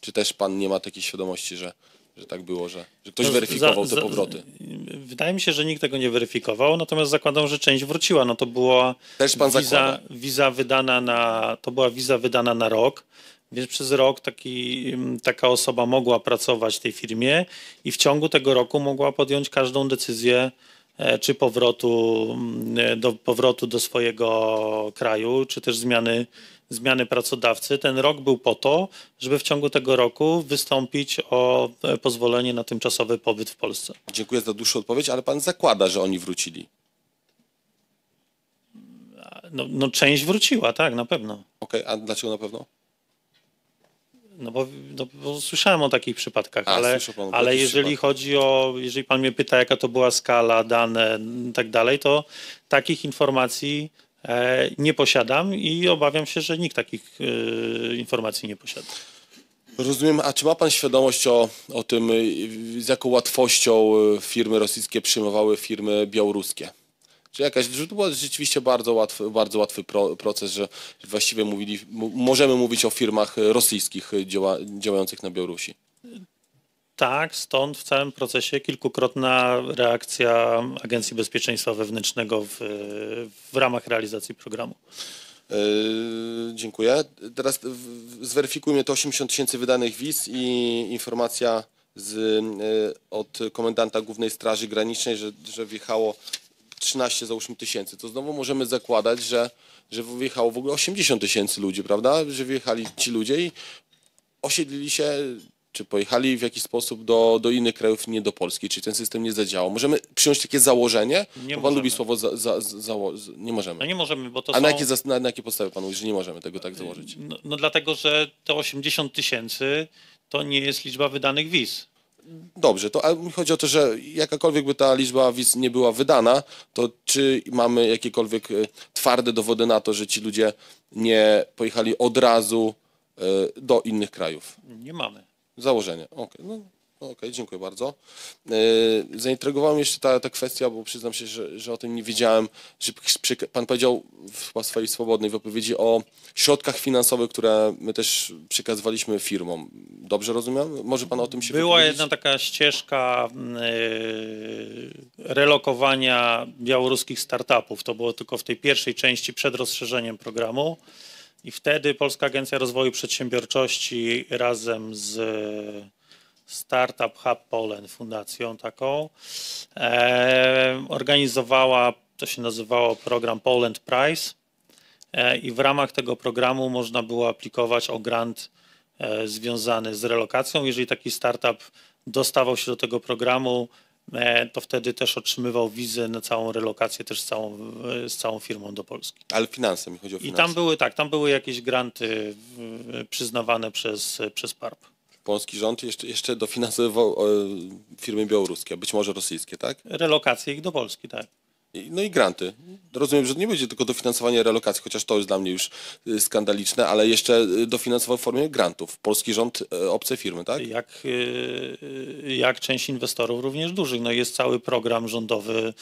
Czy też pan nie ma takiej świadomości, że, że tak było, że, że ktoś No, weryfikował za- te powroty? Wydaje mi się, że nikt tego nie weryfikował, natomiast zakładam, że część wróciła. No to była Też pan wiza, zakłada. wiza wydana na, to była wiza wydana na rok, więc przez rok taki, taka osoba mogła pracować w tej firmie i w ciągu tego roku mogła podjąć każdą decyzję, e, czy powrotu mm, do, powrotu do swojego kraju, czy też zmiany, zmiany pracodawcy. Ten rok był po to, żeby w ciągu tego roku wystąpić o e, pozwolenie na tymczasowy pobyt w Polsce. Dziękuję za dłuższą odpowiedź, ale pan zakłada, że oni wrócili. No, no część wróciła, tak, na pewno. Okej, a dlaczego na pewno? No bo, no bo słyszałem o takich przypadkach, A, ale, słyszał pan o ale takich jeżeli przypadkach. chodzi o, jeżeli pan mnie pyta, jaka to była skala, dane i tak dalej, to takich informacji e, nie posiadam i obawiam się, że nikt takich e, informacji nie posiada. Rozumiem, a czy ma pan świadomość o, o tym, y, z jaką łatwością y, firmy rosyjskie przyjmowały firmy białoruskie? Czy jakaś, to był rzeczywiście bardzo łatwy, bardzo łatwy pro, proces, że właściwie mówili, możemy mówić o firmach rosyjskich działa, działających na Białorusi? Tak, stąd w całym procesie kilkukrotna reakcja Agencji Bezpieczeństwa Wewnętrznego w, w ramach realizacji programu. Yy, dziękuję. Teraz zweryfikujmy te 80 tysięcy wydanych wiz i informacja z, yy, od komendanta Głównej Straży Granicznej, że, że wjechało 13 załóżmy tysięcy. To znowu możemy zakładać, że, że wyjechało w ogóle 80 tysięcy ludzi, prawda? Że wyjechali ci ludzie i osiedlili się, czy pojechali w jakiś sposób do, do innych krajów, nie do Polski, czy ten system nie zadziałał. Możemy przyjąć takie założenie, Nie bo pan możemy. lubi słowo za, za, za, zało- z- nie możemy. No nie możemy, bo to A są... na jakie, na, na jakie podstawy pan mówi, że nie możemy tego tak założyć? No, no dlatego, że te 80 tysięcy to nie jest liczba wydanych wiz. Dobrze, to chodzi o to, że jakakolwiek by ta liczba wiz nie była wydana, to czy mamy jakiekolwiek e, twarde dowody na to, że ci ludzie nie pojechali od razu e, do innych krajów? Nie mamy. Założenie. Okej, no, okej, dziękuję bardzo. E, Zaintrygowała mnie jeszcze ta, ta kwestia, bo przyznam się, że, że o tym nie wiedziałem, że pan powiedział w chyba swojej swobodnej wypowiedzi o środkach finansowych, które my też przekazywaliśmy firmom. Dobrze rozumiem? Może pan o tym się Była jedna taka ścieżka yy, relokowania białoruskich startupów. To było tylko w tej pierwszej części przed rozszerzeniem programu. I wtedy Polska Agencja Rozwoju Przedsiębiorczości razem z Startup Hub Poland, fundacją taką, e, organizowała, to się nazywało program Poland Prize. E, I w ramach tego programu można było aplikować o grant e, związany z relokacją. Jeżeli taki startup dostawał się do tego programu, e, to wtedy też otrzymywał wizę na całą relokację, też z całą, e, z całą firmą do Polski. Ale finanse, mi chodzi o I finanse. tam były, tak, tam były jakieś granty przyznawane przez, przez PARP. Polski rząd jeszcze, jeszcze dofinansowywał e, firmy białoruskie, być może rosyjskie, tak? Relokację ich do Polski, tak. I- No i granty. Rozumiem, że nie będzie tylko dofinansowanie relokacji, chociaż to jest dla mnie już y, skandaliczne, ale jeszcze y, dofinansowanie w formie grantów. Polski rząd, y, obce firmy, tak? Jak, y, jak część inwestorów, również dużych. No jest cały program rządowy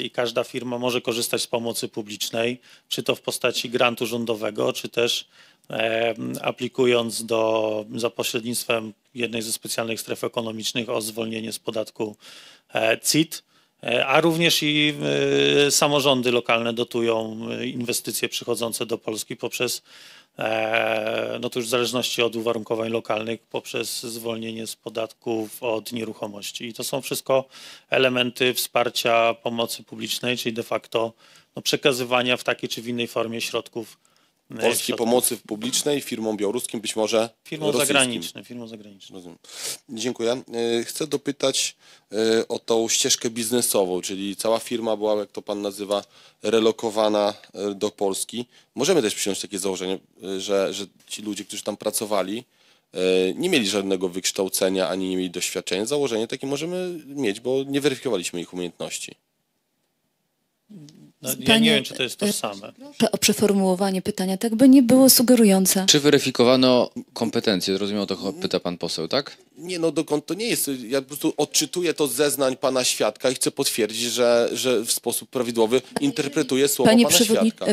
i każda firma może korzystać z pomocy publicznej, czy to w postaci grantu rządowego, czy też e, aplikując do, za pośrednictwem jednej ze specjalnych stref ekonomicznych o zwolnienie z podatku e, CIT. E, A również i e, samorządy lokalne dotują e, inwestycje przychodzące do Polski poprzez, no to już w zależności od uwarunkowań lokalnych, poprzez zwolnienie z podatków od nieruchomości. I to są wszystko elementy wsparcia pomocy publicznej, czyli de facto no, przekazywania w takiej czy w innej formie środków. E, Polskiej środków pomocy publicznej firmom białoruskim, być może Firmom zagranicznym, firmom zagranicznym. Rozumiem. Dziękuję. E, Chcę dopytać e, o tą ścieżkę biznesową, czyli cała firma była, jak to pan nazywa, relokowana e, do Polski. Możemy też przyjąć takie założenie, że, że ci ludzie, którzy tam pracowali, nie mieli żadnego wykształcenia ani nie mieli doświadczenia. Założenie takie możemy mieć, bo nie weryfikowaliśmy ich umiejętności. No, ja nie wiem, czy to jest e, tożsame. Proszę o przeformułowanie pytania, tak by nie było sugerujące. Czy weryfikowano kompetencje? Zrozumiał o to, pyta pan poseł, tak? Nie no, dokąd to nie jest. Ja po prostu odczytuję to z zeznań pana świadka i chcę potwierdzić, że, że w sposób prawidłowy interpretuję słowa Panie pana świadka.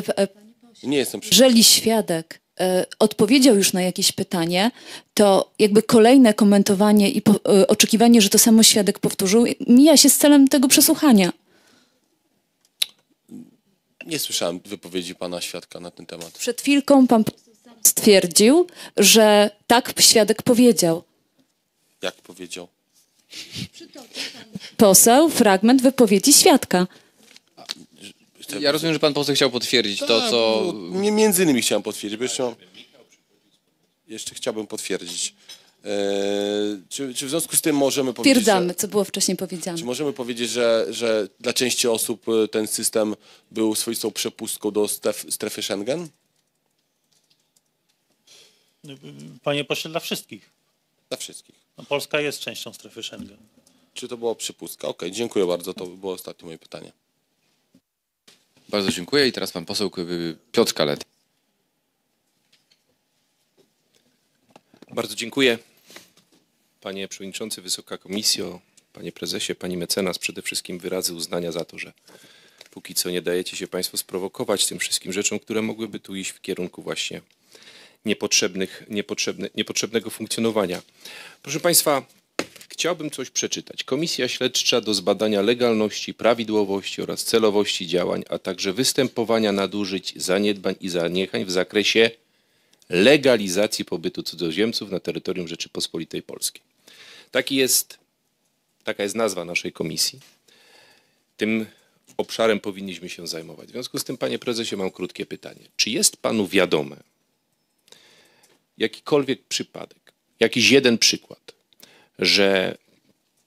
Nie jestem jeżeli świadek e, odpowiedział już na jakieś pytanie, to jakby kolejne komentowanie i po, e, oczekiwanie, że to samo świadek powtórzył, mija się z celem tego przesłuchania. Nie słyszałem wypowiedzi pana świadka na ten temat. Przed chwilką pan stwierdził, że tak świadek powiedział. Jak powiedział? Poseł, fragment wypowiedzi świadka. Ja rozumiem, że pan poseł chciał potwierdzić to, Tak, co... mi- Między innymi chciałem potwierdzić, bo jeszcze, jeszcze chciałbym potwierdzić. Eee, czy, czy w związku z tym możemy powiedzieć, Stwierdzamy, że, co było wcześniej powiedziane. czy możemy powiedzieć, że, że dla części osób e, ten system był swoistą przepustką do stref, strefy Schengen? Panie pośle, dla wszystkich. Dla wszystkich. No, Polska jest częścią strefy Schengen. Czy to była przepustka? Okej, dziękuję bardzo. To było ostatnie moje pytanie. Bardzo dziękuję i teraz pan poseł Piotr Kalet. Bardzo dziękuję. Panie Przewodniczący, Wysoka Komisjo, Panie Prezesie, Pani Mecenas, przede wszystkim wyrazy uznania za to, że póki co nie dajecie się Państwo sprowokować tym wszystkim rzeczom, które mogłyby tu iść w kierunku właśnie niepotrzebnych, niepotrzebne, niepotrzebnego funkcjonowania. Proszę Państwa, chciałbym coś przeczytać. Komisja Śledcza do zbadania legalności, prawidłowości oraz celowości działań, a także występowania nadużyć, zaniedbań i zaniechań w zakresie legalizacji pobytu cudzoziemców na terytorium Rzeczypospolitej Polskiej. Taki jest, taka jest nazwa naszej komisji. Tym obszarem powinniśmy się zajmować. W związku z tym, panie prezesie, mam krótkie pytanie. Czy jest panu wiadome jakikolwiek przypadek, jakiś jeden przykład, że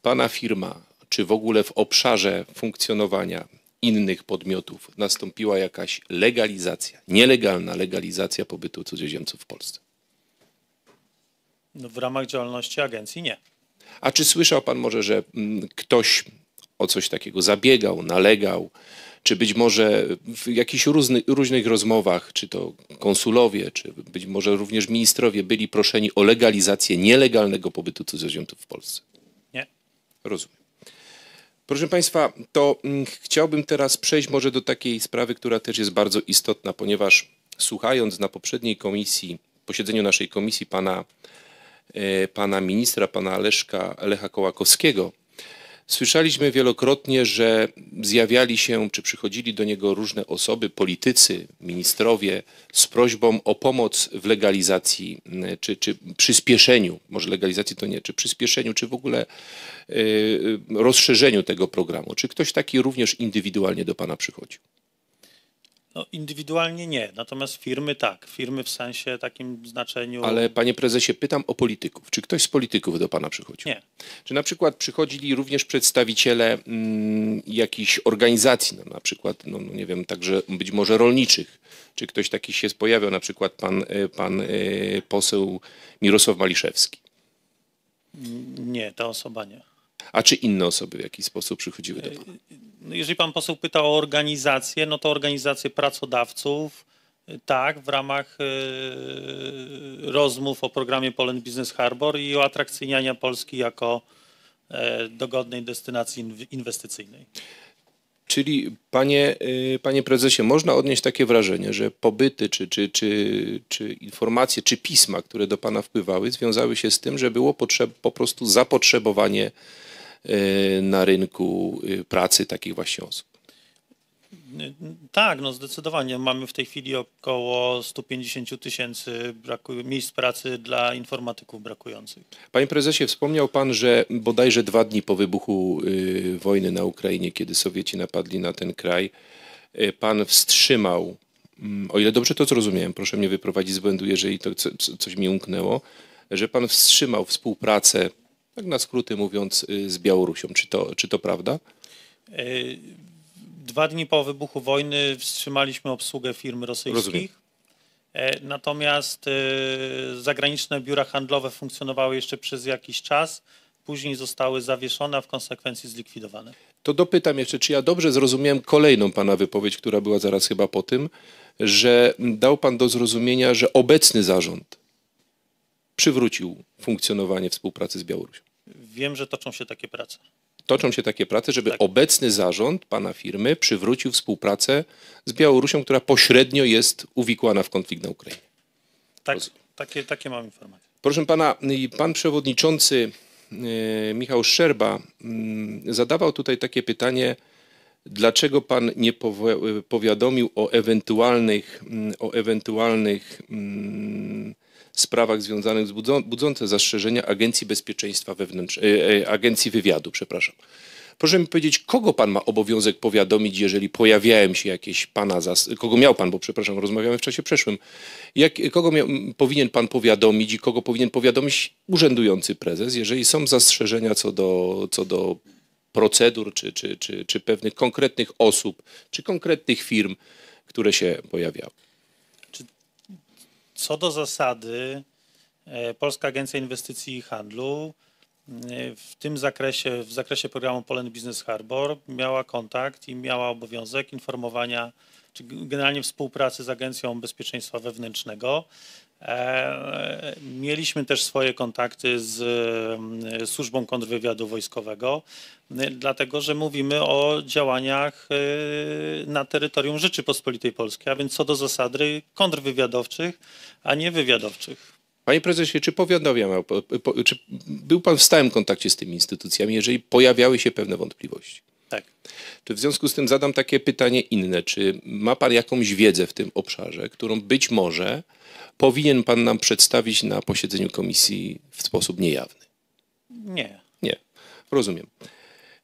pana firma, czy w ogóle w obszarze funkcjonowania innych podmiotów nastąpiła jakaś legalizacja, nielegalna legalizacja pobytu cudzoziemców w Polsce? No, w ramach działalności agencji nie. A czy słyszał pan może, że mm, ktoś o coś takiego zabiegał, nalegał, czy być może w jakichś różny, różnych rozmowach, czy to konsulowie, czy być może również ministrowie byli proszeni o legalizację nielegalnego pobytu cudzoziemców w Polsce? Nie. Rozumiem. Proszę Państwa, to mm, chciałbym teraz przejść może do takiej sprawy, która też jest bardzo istotna, ponieważ słuchając na poprzedniej komisji, posiedzeniu naszej komisji pana, pana ministra, pana Leszka, Lecha Kołakowskiego, słyszeliśmy wielokrotnie, że zjawiali się, czy przychodzili do niego różne osoby, politycy, ministrowie z prośbą o pomoc w legalizacji, czy, czy przyspieszeniu, może legalizacji to nie, czy przyspieszeniu, czy w ogóle y, rozszerzeniu tego programu. Czy ktoś taki również indywidualnie do Pana przychodził? No, indywidualnie nie, natomiast firmy tak. Firmy w sensie takim znaczeniu. Ale Panie Prezesie, pytam o polityków. Czy ktoś z polityków do Pana przychodził? Nie. Czy na przykład przychodzili również przedstawiciele mm, jakichś organizacji, no, na przykład, no, no nie wiem, także być może rolniczych? Czy ktoś taki się pojawiał, na przykład pan, e, pan e, poseł Mirosław Maliszewski? Nie, ta osoba nie. A czy inne osoby w jakiś sposób przychodziły do Pana? Jeżeli pan poseł pyta o organizację, no to organizację pracodawców, y, tak, w ramach y, rozmów o programie Poland Business Harbor i o atrakcyjniania Polski jako e, dogodnej destynacji inw- inwestycyjnej. Czyli panie, y, panie prezesie, można odnieść takie wrażenie, że pobyty, czy, czy, czy, czy informacje, czy pisma, które do pana wpływały, związały się z tym, że było potrzeb, po prostu zapotrzebowanie na rynku y, pracy takich właśnie osób. Y, Tak, no zdecydowanie. Mamy w tej chwili około 150 tysięcy miejsc pracy dla informatyków brakujących. Panie prezesie, wspomniał pan, że bodajże dwa dni po wybuchu y, wojny na Ukrainie, kiedy Sowieci napadli na ten kraj, y, pan wstrzymał, mm, o ile dobrze to zrozumiałem, proszę mnie wyprowadzić z błędu, jeżeli to co- co- coś mi umknęło, że pan wstrzymał współpracę, tak na skróty mówiąc, y, z Białorusią. Czy to, czy to prawda? Y, Dwa dni po wybuchu wojny wstrzymaliśmy obsługę firm Rozumiem. rosyjskich. E, Natomiast y, zagraniczne biura handlowe funkcjonowały jeszcze przez jakiś czas, później zostały zawieszone, a w konsekwencji zlikwidowane. To dopytam jeszcze, czy ja dobrze zrozumiałem kolejną pana wypowiedź, która była zaraz chyba po tym, że dał pan do zrozumienia, że obecny zarząd przywrócił funkcjonowanie współpracy z Białorusią. Wiem, że toczą się takie prace. Toczą się takie prace, żeby Tak. obecny zarząd pana firmy przywrócił współpracę z Białorusią, która pośrednio jest uwikłana w konflikt na Ukrainie. Tak, Rozumiem. takie, takie mam informacje. Proszę pana, i pan przewodniczący e, Michał Szczerba mm, zadawał tutaj takie pytanie, dlaczego pan nie powi- powiadomił o ewentualnych, mm, o ewentualnych mm, sprawach związanych z budzą, budzące zastrzeżenia Agencji Bezpieczeństwa Wewnętrznego, Agencji Wywiadu, przepraszam. Proszę mi powiedzieć, kogo pan ma obowiązek powiadomić, jeżeli pojawiają się jakieś pana, zas- kogo miał pan, bo przepraszam, rozmawiamy w czasie przeszłym, jak, kogo miał, powinien pan powiadomić i kogo powinien powiadomić urzędujący prezes, jeżeli są zastrzeżenia co do, co do procedur, czy, czy, czy, czy pewnych konkretnych osób, czy konkretnych firm, które się pojawiały. Co do zasady, e, Polska Agencja Inwestycji i Handlu e, w tym zakresie, w zakresie programu Poland Business Harbor miała kontakt i miała obowiązek informowania, czy generalnie współpracy z Agencją Bezpieczeństwa Wewnętrznego. E, Mieliśmy też swoje kontakty z e, Służbą Kontrwywiadu Wojskowego, e, dlatego że mówimy o działaniach e, na terytorium Rzeczypospolitej Polskiej, a więc co do zasady kontrwywiadowczych, a nie wywiadowczych. Panie prezesie, czy powiadamiał, po- po- czy był pan w stałym kontakcie z tymi instytucjami, jeżeli pojawiały się pewne wątpliwości? Tak. To w związku z tym zadam takie pytanie inne. Czy ma pan jakąś wiedzę w tym obszarze, którą być może powinien pan nam przedstawić na posiedzeniu komisji w sposób niejawny? Nie. Nie, rozumiem.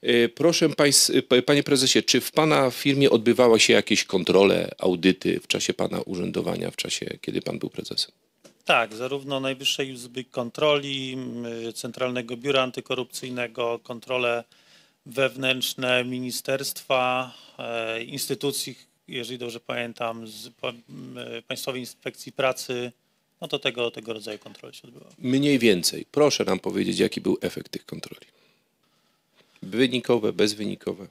Y, Proszę państw, p- panie prezesie, czy w pana firmie odbywały się jakieś kontrole, audyty w czasie pana urzędowania, w czasie, kiedy pan był prezesem? Tak, zarówno Najwyższej Izby Kontroli, m, Centralnego Biura Antykorupcyjnego, kontrole wewnętrzne ministerstwa, e, instytucji, jeżeli dobrze pamiętam, z pa- m, Państwowej Inspekcji Pracy, no to tego, tego rodzaju kontrole się odbywały. Mniej więcej. Proszę nam powiedzieć, jaki był efekt tych kontroli. Wynikowe, bezwynikowe.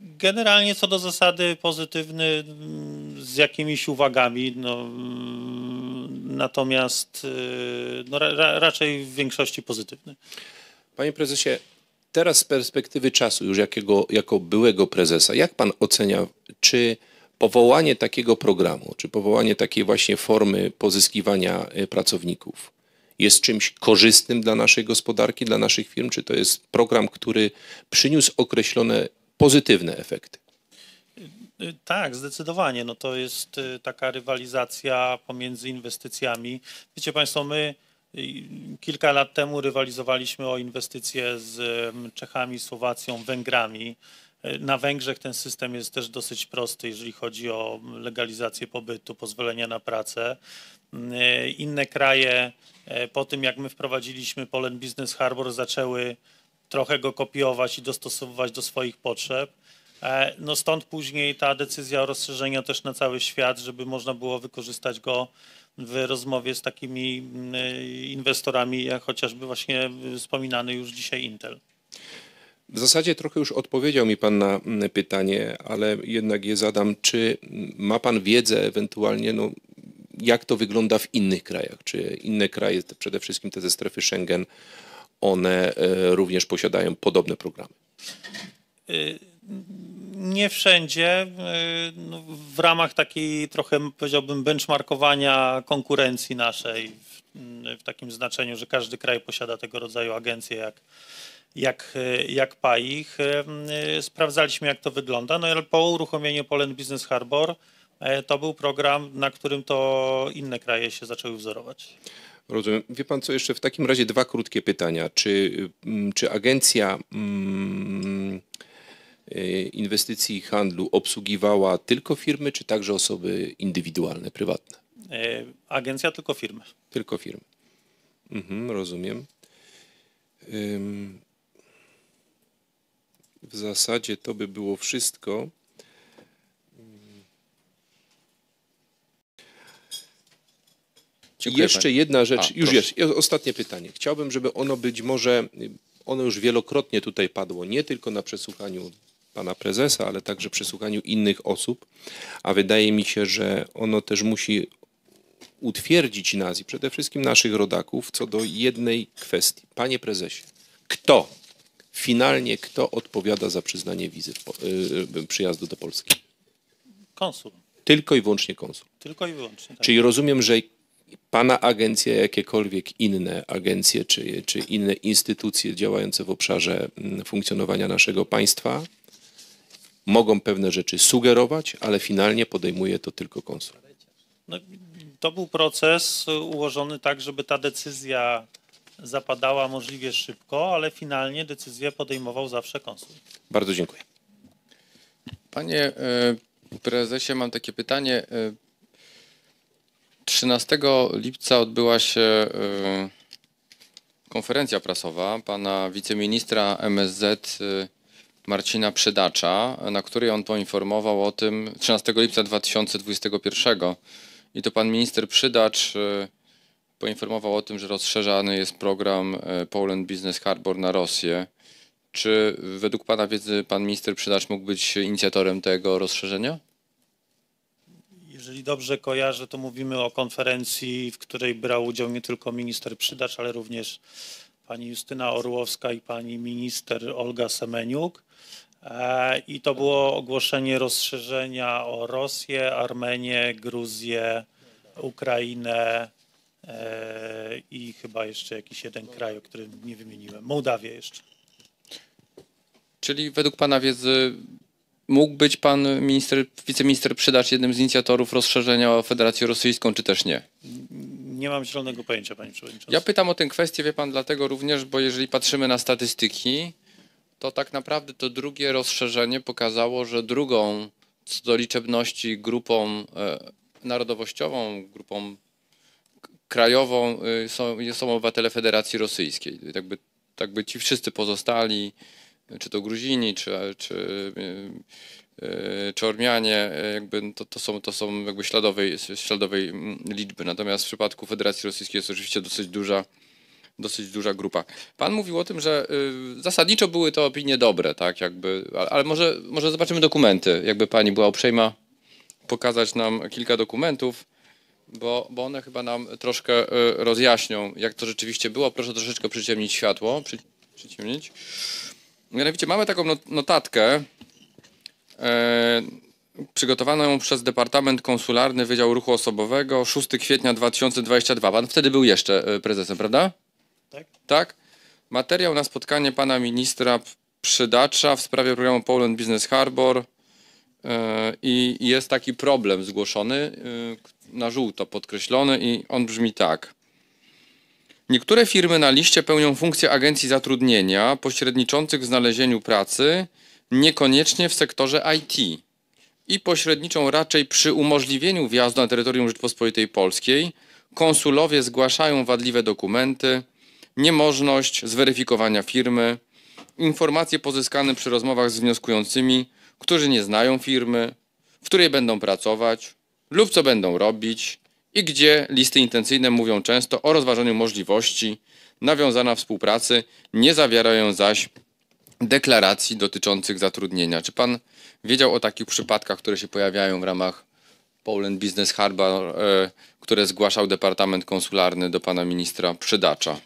Generalnie co do zasady pozytywny mm, z jakimiś uwagami, no, mm, natomiast y, no, ra, ra- raczej w większości pozytywny. Panie prezesie, teraz z perspektywy czasu, już jakiego, jako byłego prezesa, jak pan ocenia, czy powołanie takiego programu, czy powołanie takiej właśnie formy pozyskiwania e, pracowników jest czymś korzystnym dla naszej gospodarki, dla naszych firm, czy to jest program, który przyniósł określone pozytywne efekty? Y, Tak, zdecydowanie. No to jest taka rywalizacja pomiędzy inwestycjami. Wiecie Państwo, my kilka lat temu rywalizowaliśmy o inwestycje z Czechami, Słowacją, Węgrami. Y, Na Węgrzech ten system jest też dosyć prosty, jeżeli chodzi o legalizację pobytu, pozwolenia na pracę. Y, Inne kraje e, po tym, jak my wprowadziliśmy Poland Business Harbor, zaczęły trochę go kopiować i dostosowywać do swoich potrzeb. E, No stąd później ta decyzja o rozszerzeniu też na cały świat, żeby można było wykorzystać go w rozmowie z takimi mm, inwestorami, jak chociażby właśnie wspominany już dzisiaj Intel. W zasadzie trochę już odpowiedział mi Pan na mm, pytanie, ale jednak je zadam. Czy ma Pan wiedzę ewentualnie, no, jak to wygląda w innych krajach? Czy inne kraje, przede wszystkim te ze strefy Schengen, one e, również posiadają podobne programy? Y, Nie wszędzie. y, no, W ramach takiej trochę powiedziałbym benchmarkowania konkurencji naszej, w, w takim znaczeniu, że każdy kraj posiada tego rodzaju agencje jak, jak, y, jak PAIH. y, Sprawdzaliśmy jak to wygląda. No ale po uruchomieniu Poland Business Harbor e, to był program, na którym to inne kraje się zaczęły wzorować. Rozumiem. Wie pan co, jeszcze w takim razie dwa krótkie pytania. Czy, mm, czy agencja mm, inwestycji i handlu obsługiwała tylko firmy, czy także osoby indywidualne, prywatne? E, Agencja tylko firmy. Tylko firmy. Mhm, rozumiem. W zasadzie to by było wszystko. Dziękuję Jeszcze panie. jedna rzecz, A, już proszę. jest, ostatnie pytanie. Chciałbym, żeby ono być może, ono już wielokrotnie tutaj padło, nie tylko na przesłuchaniu pana prezesa, ale także przesłuchaniu innych osób, a wydaje mi się, że ono też musi utwierdzić nas i przede wszystkim naszych rodaków co do jednej kwestii. Panie prezesie, kto, finalnie kto odpowiada za przyznanie wizy y, y, przyjazdu do Polski? Konsul. Tylko i wyłącznie konsul. Tylko i wyłącznie. Tak. Czyli rozumiem, że Pana agencja, jakiekolwiek inne agencje czy, czy inne instytucje działające w obszarze mm, funkcjonowania naszego państwa mogą pewne rzeczy sugerować, ale finalnie podejmuje to tylko konsul. No, to był proces ułożony tak, żeby ta decyzja zapadała możliwie szybko, ale finalnie decyzję podejmował zawsze konsul. Bardzo dziękuję. Panie e, prezesie, mam takie pytanie. E, 13 lipca odbyła się e, konferencja prasowa pana wiceministra MSZ e, Marcina Przydacza, na której on poinformował o tym 13 lipca 2021 i to pan minister Przydacz e, poinformował o tym, że rozszerzany jest program e, Poland Business Harbor na Rosję. Czy według Pana wiedzy pan minister Przydacz mógł być inicjatorem tego rozszerzenia? Jeżeli dobrze kojarzę, to mówimy o konferencji, w której brał udział nie tylko minister Przydacz, ale również pani Justyna Orłowska i pani minister Olga Semeniuk. I to było ogłoszenie rozszerzenia o Rosję, Armenię, Gruzję, Ukrainę e, i chyba jeszcze jakiś jeden kraj, o którym nie wymieniłem. Mołdawię jeszcze. Czyli według Pana wiedzy mógł być pan minister, wiceminister Przydacz jednym z inicjatorów rozszerzenia o Federację Rosyjską, czy też nie? Nie mam zielonego pojęcia, panie przewodniczący. Ja pytam o tę kwestię, wie pan, dlatego również, bo jeżeli patrzymy na statystyki, to tak naprawdę to drugie rozszerzenie pokazało, że drugą co do liczebności grupą e, narodowościową, grupą krajową y, są, są obywatele Federacji Rosyjskiej. Jakby, jakby ci wszyscy pozostali, czy to Gruzini, czy, czy, y, czy Ormianie, jakby to, to, są, to są jakby śladowej, śladowej mm, liczby. Natomiast w przypadku Federacji Rosyjskiej jest oczywiście dosyć duża, dosyć duża grupa. Pan mówił o tym, że y, zasadniczo były to opinie dobre, tak, jakby, ale, może, może zobaczymy dokumenty, jakby pani była uprzejma pokazać nam kilka dokumentów, bo, bo one chyba nam troszkę y, rozjaśnią, jak to rzeczywiście było. Proszę troszeczkę przyciemnić światło, przy, przyciemnić. Mianowicie mamy taką not- notatkę e, przygotowaną przez Departament Konsularny Wydział Ruchu Osobowego 6 kwietnia 2022. Pan wtedy był jeszcze e, prezesem, prawda? Tak. Tak? Materiał na spotkanie pana ministra Przydacza w sprawie programu Poland Business Harbor e, i jest taki problem zgłoszony, e, na żółto podkreślony i on brzmi tak. Niektóre firmy na liście pełnią funkcję agencji zatrudnienia pośredniczących w znalezieniu pracy, niekoniecznie w sektorze IT i pośredniczą raczej przy umożliwieniu wjazdu na terytorium Rzeczpospolitej Polskiej. Konsulowie zgłaszają wadliwe dokumenty, niemożność zweryfikowania firmy, informacje pozyskane przy rozmowach z wnioskującymi, którzy nie znają firmy, w której będą pracować lub co będą robić i gdzie listy intencyjne mówią często o rozważaniu możliwości nawiązania współpracy, nie zawierają zaś deklaracji dotyczących zatrudnienia. Czy pan wiedział o takich przypadkach, które się pojawiają w ramach Poland Business Harbor, e, które zgłaszał Departament Konsularny do pana ministra Przydacza?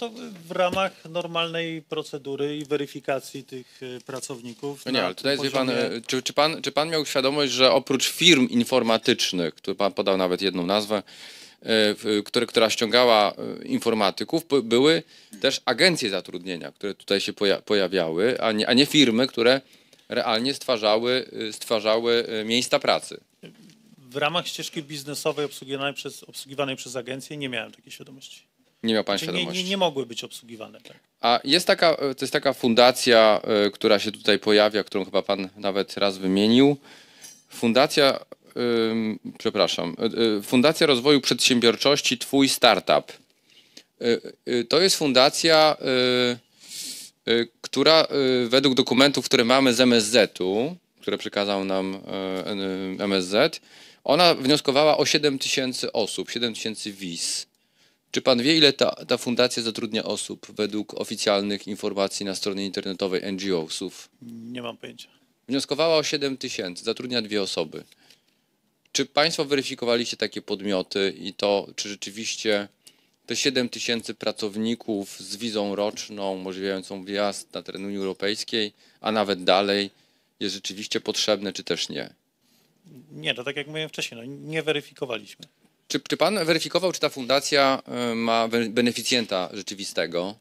To w ramach normalnej procedury i weryfikacji tych e, pracowników. No nie, ale tutaj pan, poziomie- e, czy, czy, pan, czy pan miał świadomość, że oprócz firm informatycznych, który pan podał nawet jedną nazwę, e, które, która ściągała e, informatyków, by- były też agencje zatrudnienia, które tutaj się poja- pojawiały, a nie, a nie firmy, które realnie stwarzały, e, stwarzały e, miejsca pracy. W ramach ścieżki biznesowej obsługiwanej przez, obsługiwanej przez agencję nie miałem takiej świadomości. Nie miał pan nie, świadomości. nie, nie mogły być obsługiwane. Tak. A jest taka, to jest taka fundacja, e, która się tutaj pojawia, którą chyba pan nawet raz wymienił. Fundacja, przepraszam, y, y, Fundacja Rozwoju Przedsiębiorczości Twój Startup. To jest fundacja, która według dokumentów, które mamy z MSZ-u, które przekazał nam MSZ, ona wnioskowała o 7 tysięcy osób, 7 tysięcy wiz. Czy pan wie, ile ta, ta fundacja zatrudnia osób według oficjalnych informacji na stronie internetowej NGO-sów? Nie mam pojęcia. Wnioskowała o 7 tysięcy, zatrudnia dwie osoby. Czy państwo weryfikowaliście takie podmioty i to, czy rzeczywiście te 7 tysięcy pracowników z wizą roczną, umożliwiającą wjazd na teren Unii Europejskiej, a nawet dalej, jest rzeczywiście potrzebne, czy też nie? Nie, to tak jak mówiłem wcześniej, no, nie weryfikowaliśmy. Czy, czy pan weryfikował, czy ta fundacja y, ma be- beneficjenta rzeczywistego?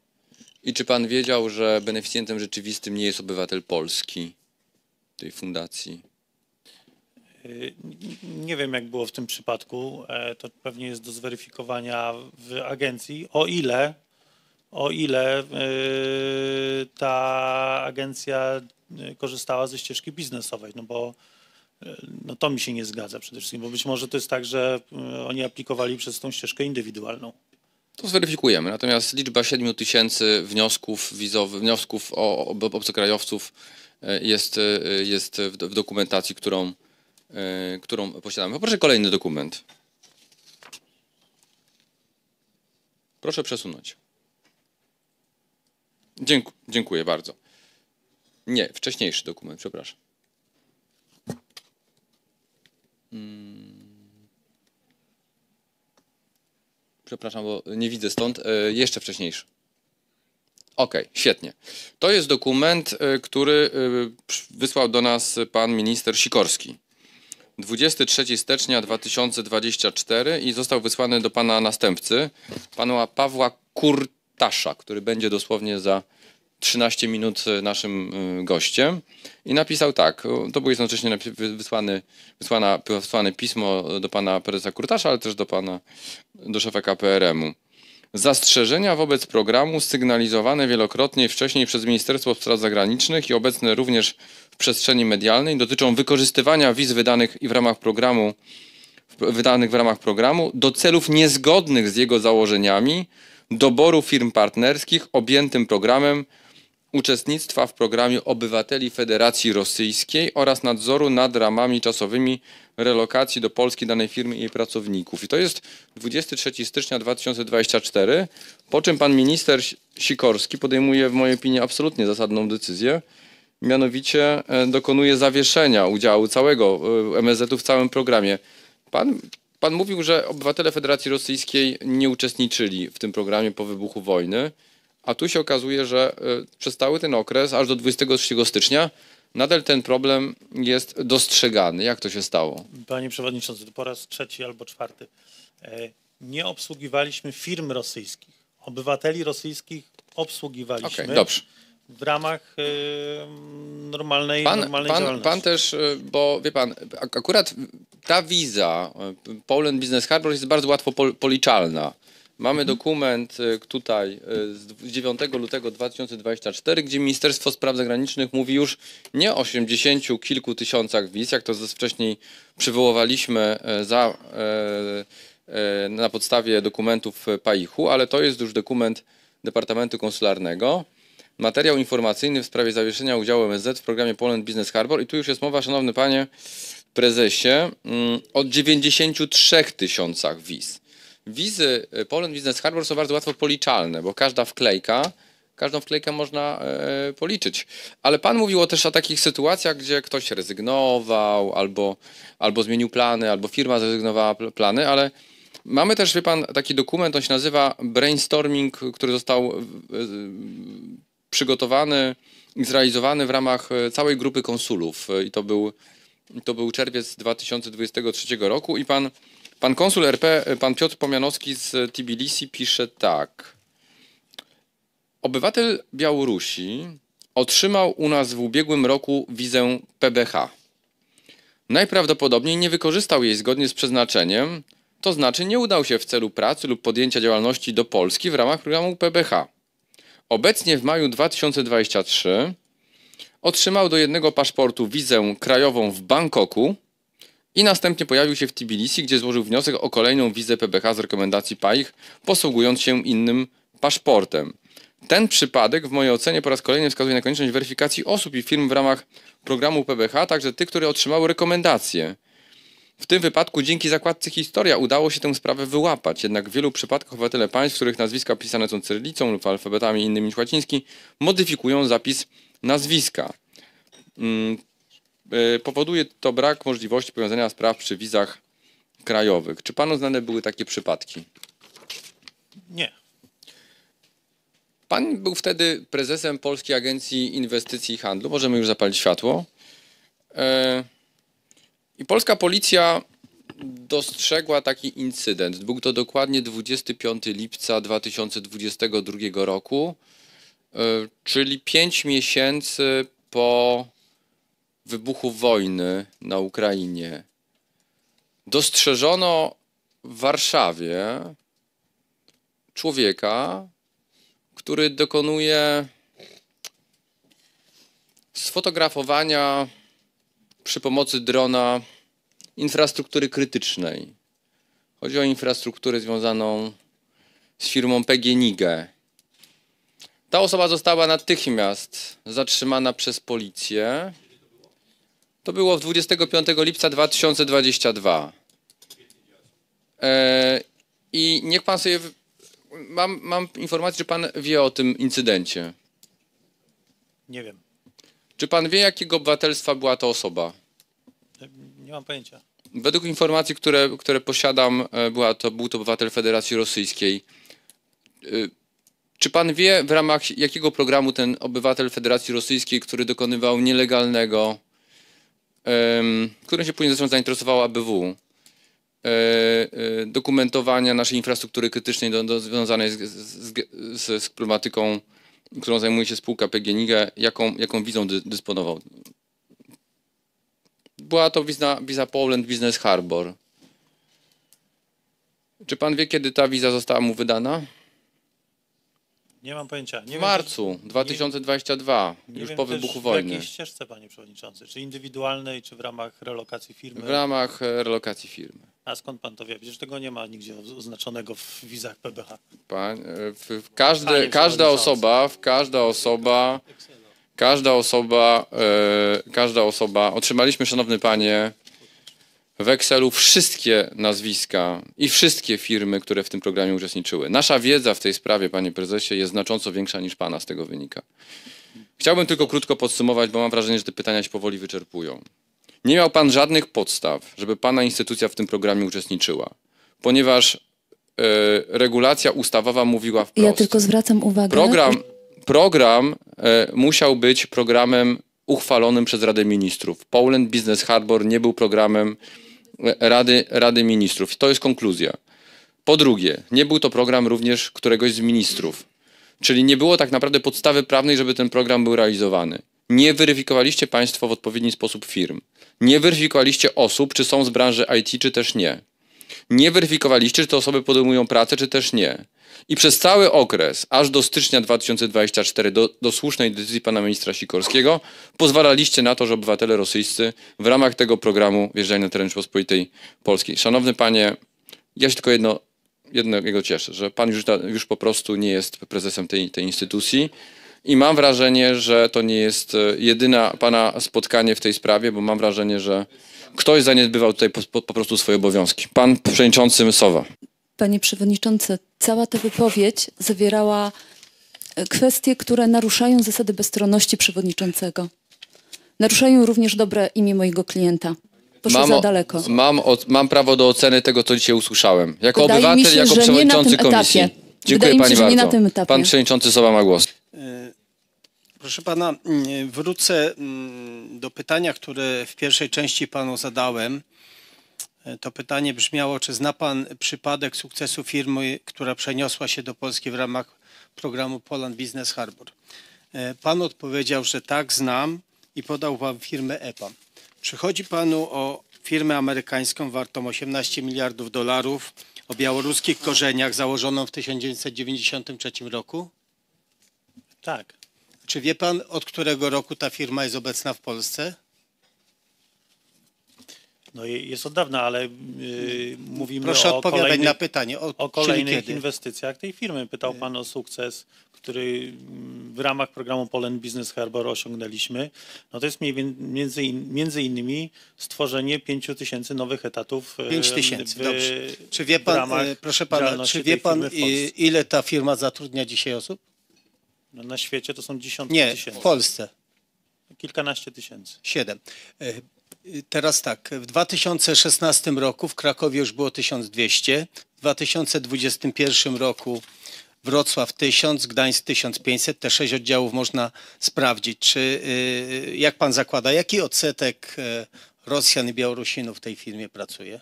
I czy pan wiedział, że beneficjentem rzeczywistym nie jest obywatel Polski tej fundacji? N- Nie wiem, jak było w tym przypadku. E, To pewnie jest do zweryfikowania w agencji. O ile, o ile ta agencja korzystała ze ścieżki biznesowej, no bo no to mi się nie zgadza przede wszystkim, bo być może to jest tak, że y, oni aplikowali przez tą ścieżkę indywidualną. To zweryfikujemy. Natomiast liczba 7 tysięcy wniosków wizowych, wniosków o ob- obcokrajowców y, jest, y, jest w, dokumentacji, którą, którą posiadamy. Poproszę kolejny dokument. Proszę przesunąć. Dziękuję bardzo. Nie, wcześniejszy dokument, przepraszam. Mm. Przepraszam, bo nie widzę stąd. E, Jeszcze wcześniejszy. Okej, świetnie. To jest dokument, e, który e, wysłał do nas pan minister Sikorski. 23 stycznia 2024 i został wysłany do pana następcy, pana Pawła Kurtasza, który będzie dosłownie za 13 minut e, naszym e, gościem. I napisał tak, to było jednocześnie wysłany, wysłana, wysłane pismo do pana prezesa Kurtasza, ale też do pana, do szefa KPRM-u. Zastrzeżenia wobec programu sygnalizowane wielokrotnie wcześniej przez Ministerstwo Spraw Zagranicznych i obecne również w przestrzeni medialnej dotyczą wykorzystywania wiz wydanych i w ramach programu wydanych w ramach programu do celów niezgodnych z jego założeniami doboru firm partnerskich objętym programem uczestnictwa w programie obywateli Federacji Rosyjskiej oraz nadzoru nad ramami czasowymi relokacji do Polski danej firmy i jej pracowników. I to jest 23 stycznia 2024, po czym pan minister Si- Sikorski podejmuje w mojej opinii absolutnie zasadną decyzję, mianowicie e, dokonuje zawieszenia udziału całego e, MSZ-u w całym programie. Pan, pan mówił, że obywatele Federacji Rosyjskiej nie uczestniczyli w tym programie po wybuchu wojny, a tu się okazuje, że e, przez cały ten okres, aż do 23 stycznia, nadal ten problem jest dostrzegany. Jak to się stało? Panie Przewodniczący, to po raz trzeci albo czwarty. E, Nie obsługiwaliśmy firm rosyjskich. Obywateli rosyjskich obsługiwaliśmy Okej, dobrze. w ramach e, normalnej, Pan, normalnej pan, działalności. pan też, y, bo wie pan, ak- akurat ta wiza y, Poland Business Harbor jest bardzo łatwo pol- policzalna. Mamy dokument y, tutaj y, z dw- 9 lutego 2024, gdzie Ministerstwo Spraw Zagranicznych mówi już nie o 80 kilku tysiącach wiz, jak to wcześniej przywoływaliśmy y, za, na podstawie dokumentów PAIH-u, ale to jest już dokument Departamentu Konsularnego materiał informacyjny w sprawie zawieszenia udziału MSZ w programie Poland Business Harbor. I tu już jest mowa, szanowny panie prezesie, mm, o 93 tysiącach wiz. Wizy y, Poland Business Harbor są bardzo łatwo policzalne, bo każda wklejka, każdą wklejkę można e, policzyć. Ale pan mówił też o takich sytuacjach, gdzie ktoś rezygnował, albo, albo zmienił plany, albo firma zrezygnowała pl- plany, ale mamy też, wie pan, taki dokument, on się nazywa brainstorming, który został e, przygotowany i zrealizowany w ramach e, całej grupy konsulów. E, I to był, to był czerwiec 2023 roku i pan, pan konsul RP, pan Piotr Pomianowski z Tbilisi pisze tak. Obywatel Białorusi otrzymał u nas w ubiegłym roku wizę PBH. Najprawdopodobniej nie wykorzystał jej zgodnie z przeznaczeniem, to znaczy nie udał się w celu pracy lub podjęcia działalności do Polski w ramach programu PBH. Obecnie w maju 2023 otrzymał do jednego paszportu wizę krajową w Bangkoku i następnie pojawił się w Tbilisi, gdzie złożył wniosek o kolejną wizę PBH z rekomendacji PAIH, posługując się innym paszportem. Ten przypadek w mojej ocenie po raz kolejny wskazuje na konieczność weryfikacji osób i firm w ramach programu PBH, także tych, które otrzymały rekomendacje. W tym wypadku dzięki zakładce Historia udało się tę sprawę wyłapać, jednak w wielu przypadkach obywatele państw, których nazwiska pisane są cyrylicą lub alfabetami innymi niż łaciński, modyfikują zapis nazwiska. Y, Powoduje to brak możliwości powiązania spraw przy wizach krajowych. Czy panu znane były takie przypadki? Nie. Pan był wtedy prezesem Polskiej Agencji Inwestycji i Handlu. Możemy już zapalić światło. E, I polska policja dostrzegła taki incydent. Był to dokładnie 25 lipca 2022 roku, e, czyli 5 miesięcy po wybuchu wojny na Ukrainie. Dostrzeżono w Warszawie człowieka, który dokonuje sfotografowania przy pomocy drona infrastruktury krytycznej. Chodzi o infrastrukturę związaną z firmą PGNiG. Ta osoba została natychmiast zatrzymana przez policję. To było w 25 lipca 2022. E, I niech pan sobie mam, mam informację, czy pan wie o tym incydencie. Nie wiem. Czy pan wie, jakiego obywatelstwa była to osoba? Nie mam pojęcia. Według informacji, które, które posiadam, e, była to, był to obywatel Federacji Rosyjskiej. Y, Czy pan wie, w ramach jakiego programu ten obywatel Federacji Rosyjskiej, który dokonywał nielegalnego, którym się później zresztą zainteresowała ABW, e, e, dokumentowania naszej infrastruktury krytycznej do, do, związanej z, z, z, z problematyką, którą zajmuje się spółka PGNiG, jaką, jaką wizą dy, dysponował? Była to wiza, wiza Poland Business Harbor. Czy pan wie, kiedy ta wiza została mu wydana? Nie mam pojęcia. Nie W wiem, marcu 2022, nie już wiem po też wybuchu W wojny. jakiej ścieżce, panie przewodniczący? Czy indywidualnej, czy w ramach relokacji firmy? W ramach e, relokacji firmy. A skąd pan to wie? Przecież tego nie ma nigdzie oznaczonego w wizach PBH. Pan, e, w, Panie każda przewodniczący. osoba, w każda osoba, każda osoba, e, każda osoba, otrzymaliśmy, szanowny panie, w Excelu wszystkie nazwiska i wszystkie firmy, które w tym programie uczestniczyły. Nasza wiedza w tej sprawie, panie prezesie, jest znacząco większa niż pana z tego wynika. Chciałbym tylko krótko podsumować, bo mam wrażenie, że te pytania się powoli wyczerpują. Nie miał pan żadnych podstaw, żeby pana instytucja w tym programie uczestniczyła, ponieważ e, regulacja ustawowa mówiła wprost. Ja tylko zwracam uwagę. Program, program e, musiał być programem uchwalonym przez Radę Ministrów. Poland Business Harbor nie był programem Rady, Rady Ministrów. To jest konkluzja. Po drugie, nie był to program również któregoś z ministrów. Czyli nie było tak naprawdę podstawy prawnej, żeby ten program był realizowany. Nie weryfikowaliście Państwo w odpowiedni sposób firm. Nie weryfikowaliście osób, czy są z branży IT, czy też nie. Nie weryfikowaliście, czy te osoby podejmują pracę, czy też nie. I przez cały okres, aż do stycznia 2024, do, do słusznej decyzji pana ministra Sikorskiego, pozwalaliście na to, że obywatele rosyjscy w ramach tego programu wjeżdżają na teren Rzeczypospolitej Polskiej. Szanowny panie, ja się tylko jedno, jednego cieszę, że pan już, już po prostu nie jest prezesem tej, tej instytucji. I mam wrażenie, że to nie jest e, jedyna pana spotkanie w tej sprawie, bo mam wrażenie, że ktoś zaniedbywał tutaj po, po, po prostu swoje obowiązki. Pan przewodniczący Sowa. Panie Przewodniczący, cała ta wypowiedź zawierała e, kwestie, które naruszają zasady bezstronności przewodniczącego. Naruszają również dobre imię mojego klienta. Poszło za o- daleko. Mam, mam prawo do oceny tego, co dzisiaj usłyszałem. Jako Wydaje obywatel, się, jako przewodniczący komisji. etapie. Dziękuję Wydaje mi się, pani nie bardzo. na tym etapie. Pan przewodniczący Sowa ma głos. Proszę pana, mm, wrócę mm, do pytania, które w pierwszej części panu zadałem. E, To pytanie brzmiało, czy zna pan przypadek sukcesu firmy, która przeniosła się do Polski w ramach programu Poland Business Harbor? E, Pan odpowiedział, że tak, znam i podał pan firmę EPAM. Czy chodzi panu o firmę amerykańską wartą 18 miliardów dolarów, o białoruskich korzeniach, założoną w 1993 roku? Tak. Czy wie pan, od którego roku ta firma jest obecna w Polsce? No jest od dawna, ale yy, mówimy Proszę o odpowiadać kolejnych, na pytanie. O, o kolejnych inwestycjach tej firmy. Pytał pan o sukces, który mm, w ramach programu Poland Business Harbor osiągnęliśmy. No to jest między, między innymi stworzenie 5 tysięcy nowych etatów. e, 5 tysięcy, dobrze. Czy wie pan, e, proszę pana, czy wie pan, ile ta firma zatrudnia dzisiaj osób? No, na świecie to są dziesiątki Nie, tysięcy. w Polsce. Kilkanaście tysięcy. Siedem. Y, Teraz tak, w 2016 roku w Krakowie już było 1200, w 2021 roku Wrocław 1000, Gdańsk 1500, te sześć oddziałów można sprawdzić. Czy, y, jak pan zakłada, jaki odsetek e, Rosjan i Białorusinów w tej firmie pracuje?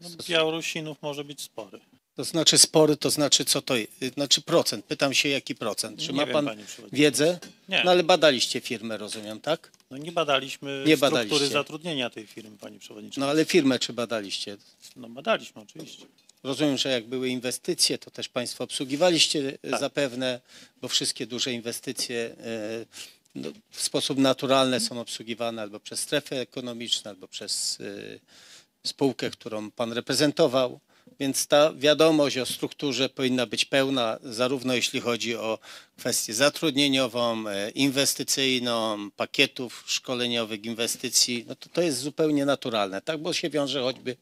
No, Białorusinów może być spory. To znaczy spory, to znaczy co to jest? Znaczy procent. Pytam się, jaki procent. Czy Nie ma wiem, pan wiedzę? Nie. No ale badaliście firmę, rozumiem, tak? No nie badaliśmy Nie struktury badaliście. zatrudnienia tej firmy, panie przewodniczący. No ale firmę czy badaliście? No badaliśmy oczywiście. Rozumiem, że jak były inwestycje, to też Państwo obsługiwaliście e, Tak. zapewne, bo wszystkie duże inwestycje e, no, w sposób naturalny są obsługiwane albo przez strefy ekonomiczne, albo przez e, spółkę, którą Pan reprezentował. Więc ta wiadomość o strukturze powinna być pełna, zarówno jeśli chodzi o kwestię zatrudnieniową, e, inwestycyjną, pakietów szkoleniowych, inwestycji. No to, to jest zupełnie naturalne, tak? bo się wiąże choćby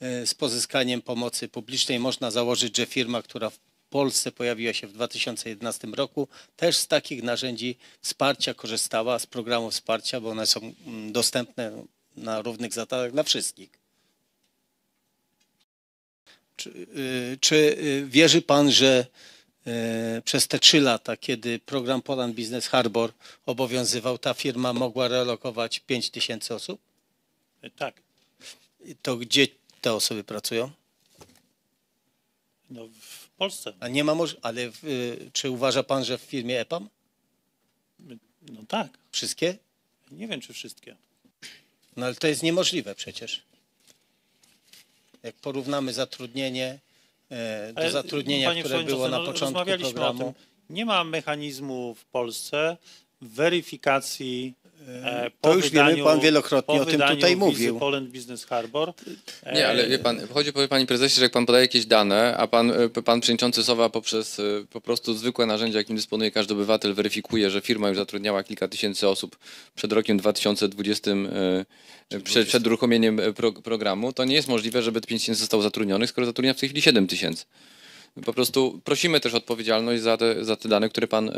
e, z pozyskaniem pomocy publicznej. Można założyć, że firma, która w Polsce pojawiła się w 2011 roku, też z takich narzędzi wsparcia korzystała, z programu wsparcia, bo one są mm, dostępne na równych zasadach dla wszystkich. Czy, y, czy y, wierzy pan, że y, przez te trzy lata, kiedy program Poland Business Harbor obowiązywał, ta firma mogła relokować 5 tysięcy osób? Tak. To gdzie te osoby pracują? No w Polsce. A nie ma moż- ale w, czy uważa pan, że w firmie EPAM? No tak. Wszystkie? Nie wiem, czy wszystkie. No ale to jest niemożliwe przecież. Jak porównamy zatrudnienie e, do Ale, zatrudnienia, panie które było na no, początku rozmawialiśmy programu. O tym. Nie ma mechanizmu w Polsce weryfikacji po to już wiemy, wydaniu, pan wielokrotnie o tym tutaj mówił. Poland Business Harbor. Nie, ale wie pan, chodzi o panie prezesie, że jak pan podaje jakieś dane, a pan, e, pan przewodniczący Sowa poprzez e, po prostu zwykłe narzędzia, jakim dysponuje każdy obywatel, weryfikuje, że firma już zatrudniała kilka tysięcy osób przed rokiem 2020, e, przed, przed uruchomieniem e, pro, programu, to nie jest możliwe, żeby te 5 tysięcy zostało zatrudnionych, skoro zatrudnia w tej chwili 7 tysięcy. Po prostu prosimy też o odpowiedzialność za te, za te dane, które pan e,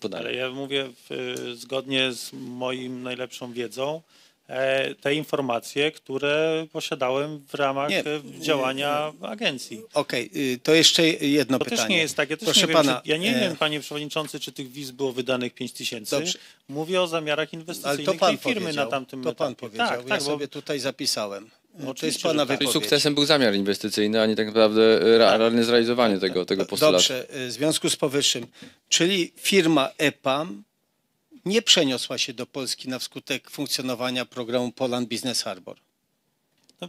podaje. Ale ja mówię w, zgodnie z moim najlepszą wiedzą e, te informacje, które posiadałem w ramach Nie. e, działania agencji. Okej, y, to jeszcze jedno To pytanie. też nie jest tak. Ja też Proszę nie wiem, pana, czy, ja nie e, wiem, panie przewodniczący, czy tych wiz było wydanych 5 tysięcy. Dobrze. Mówię o zamiarach Ale inwestycyjnych to pan tej firmy powiedział. na tamtym to pan etapie. powiedział. Tak, ja tak, bo sobie tutaj zapisałem. To jest pana tak. Wypowiedź. sukcesem był zamiar inwestycyjny, a nie tak naprawdę e, ra- realne zrealizowanie tego, tego postulatu. Dobrze, y, w związku z powyższym, czyli firma EPAM nie przeniosła się do Polski na wskutek funkcjonowania programu Poland Business Harbor. No,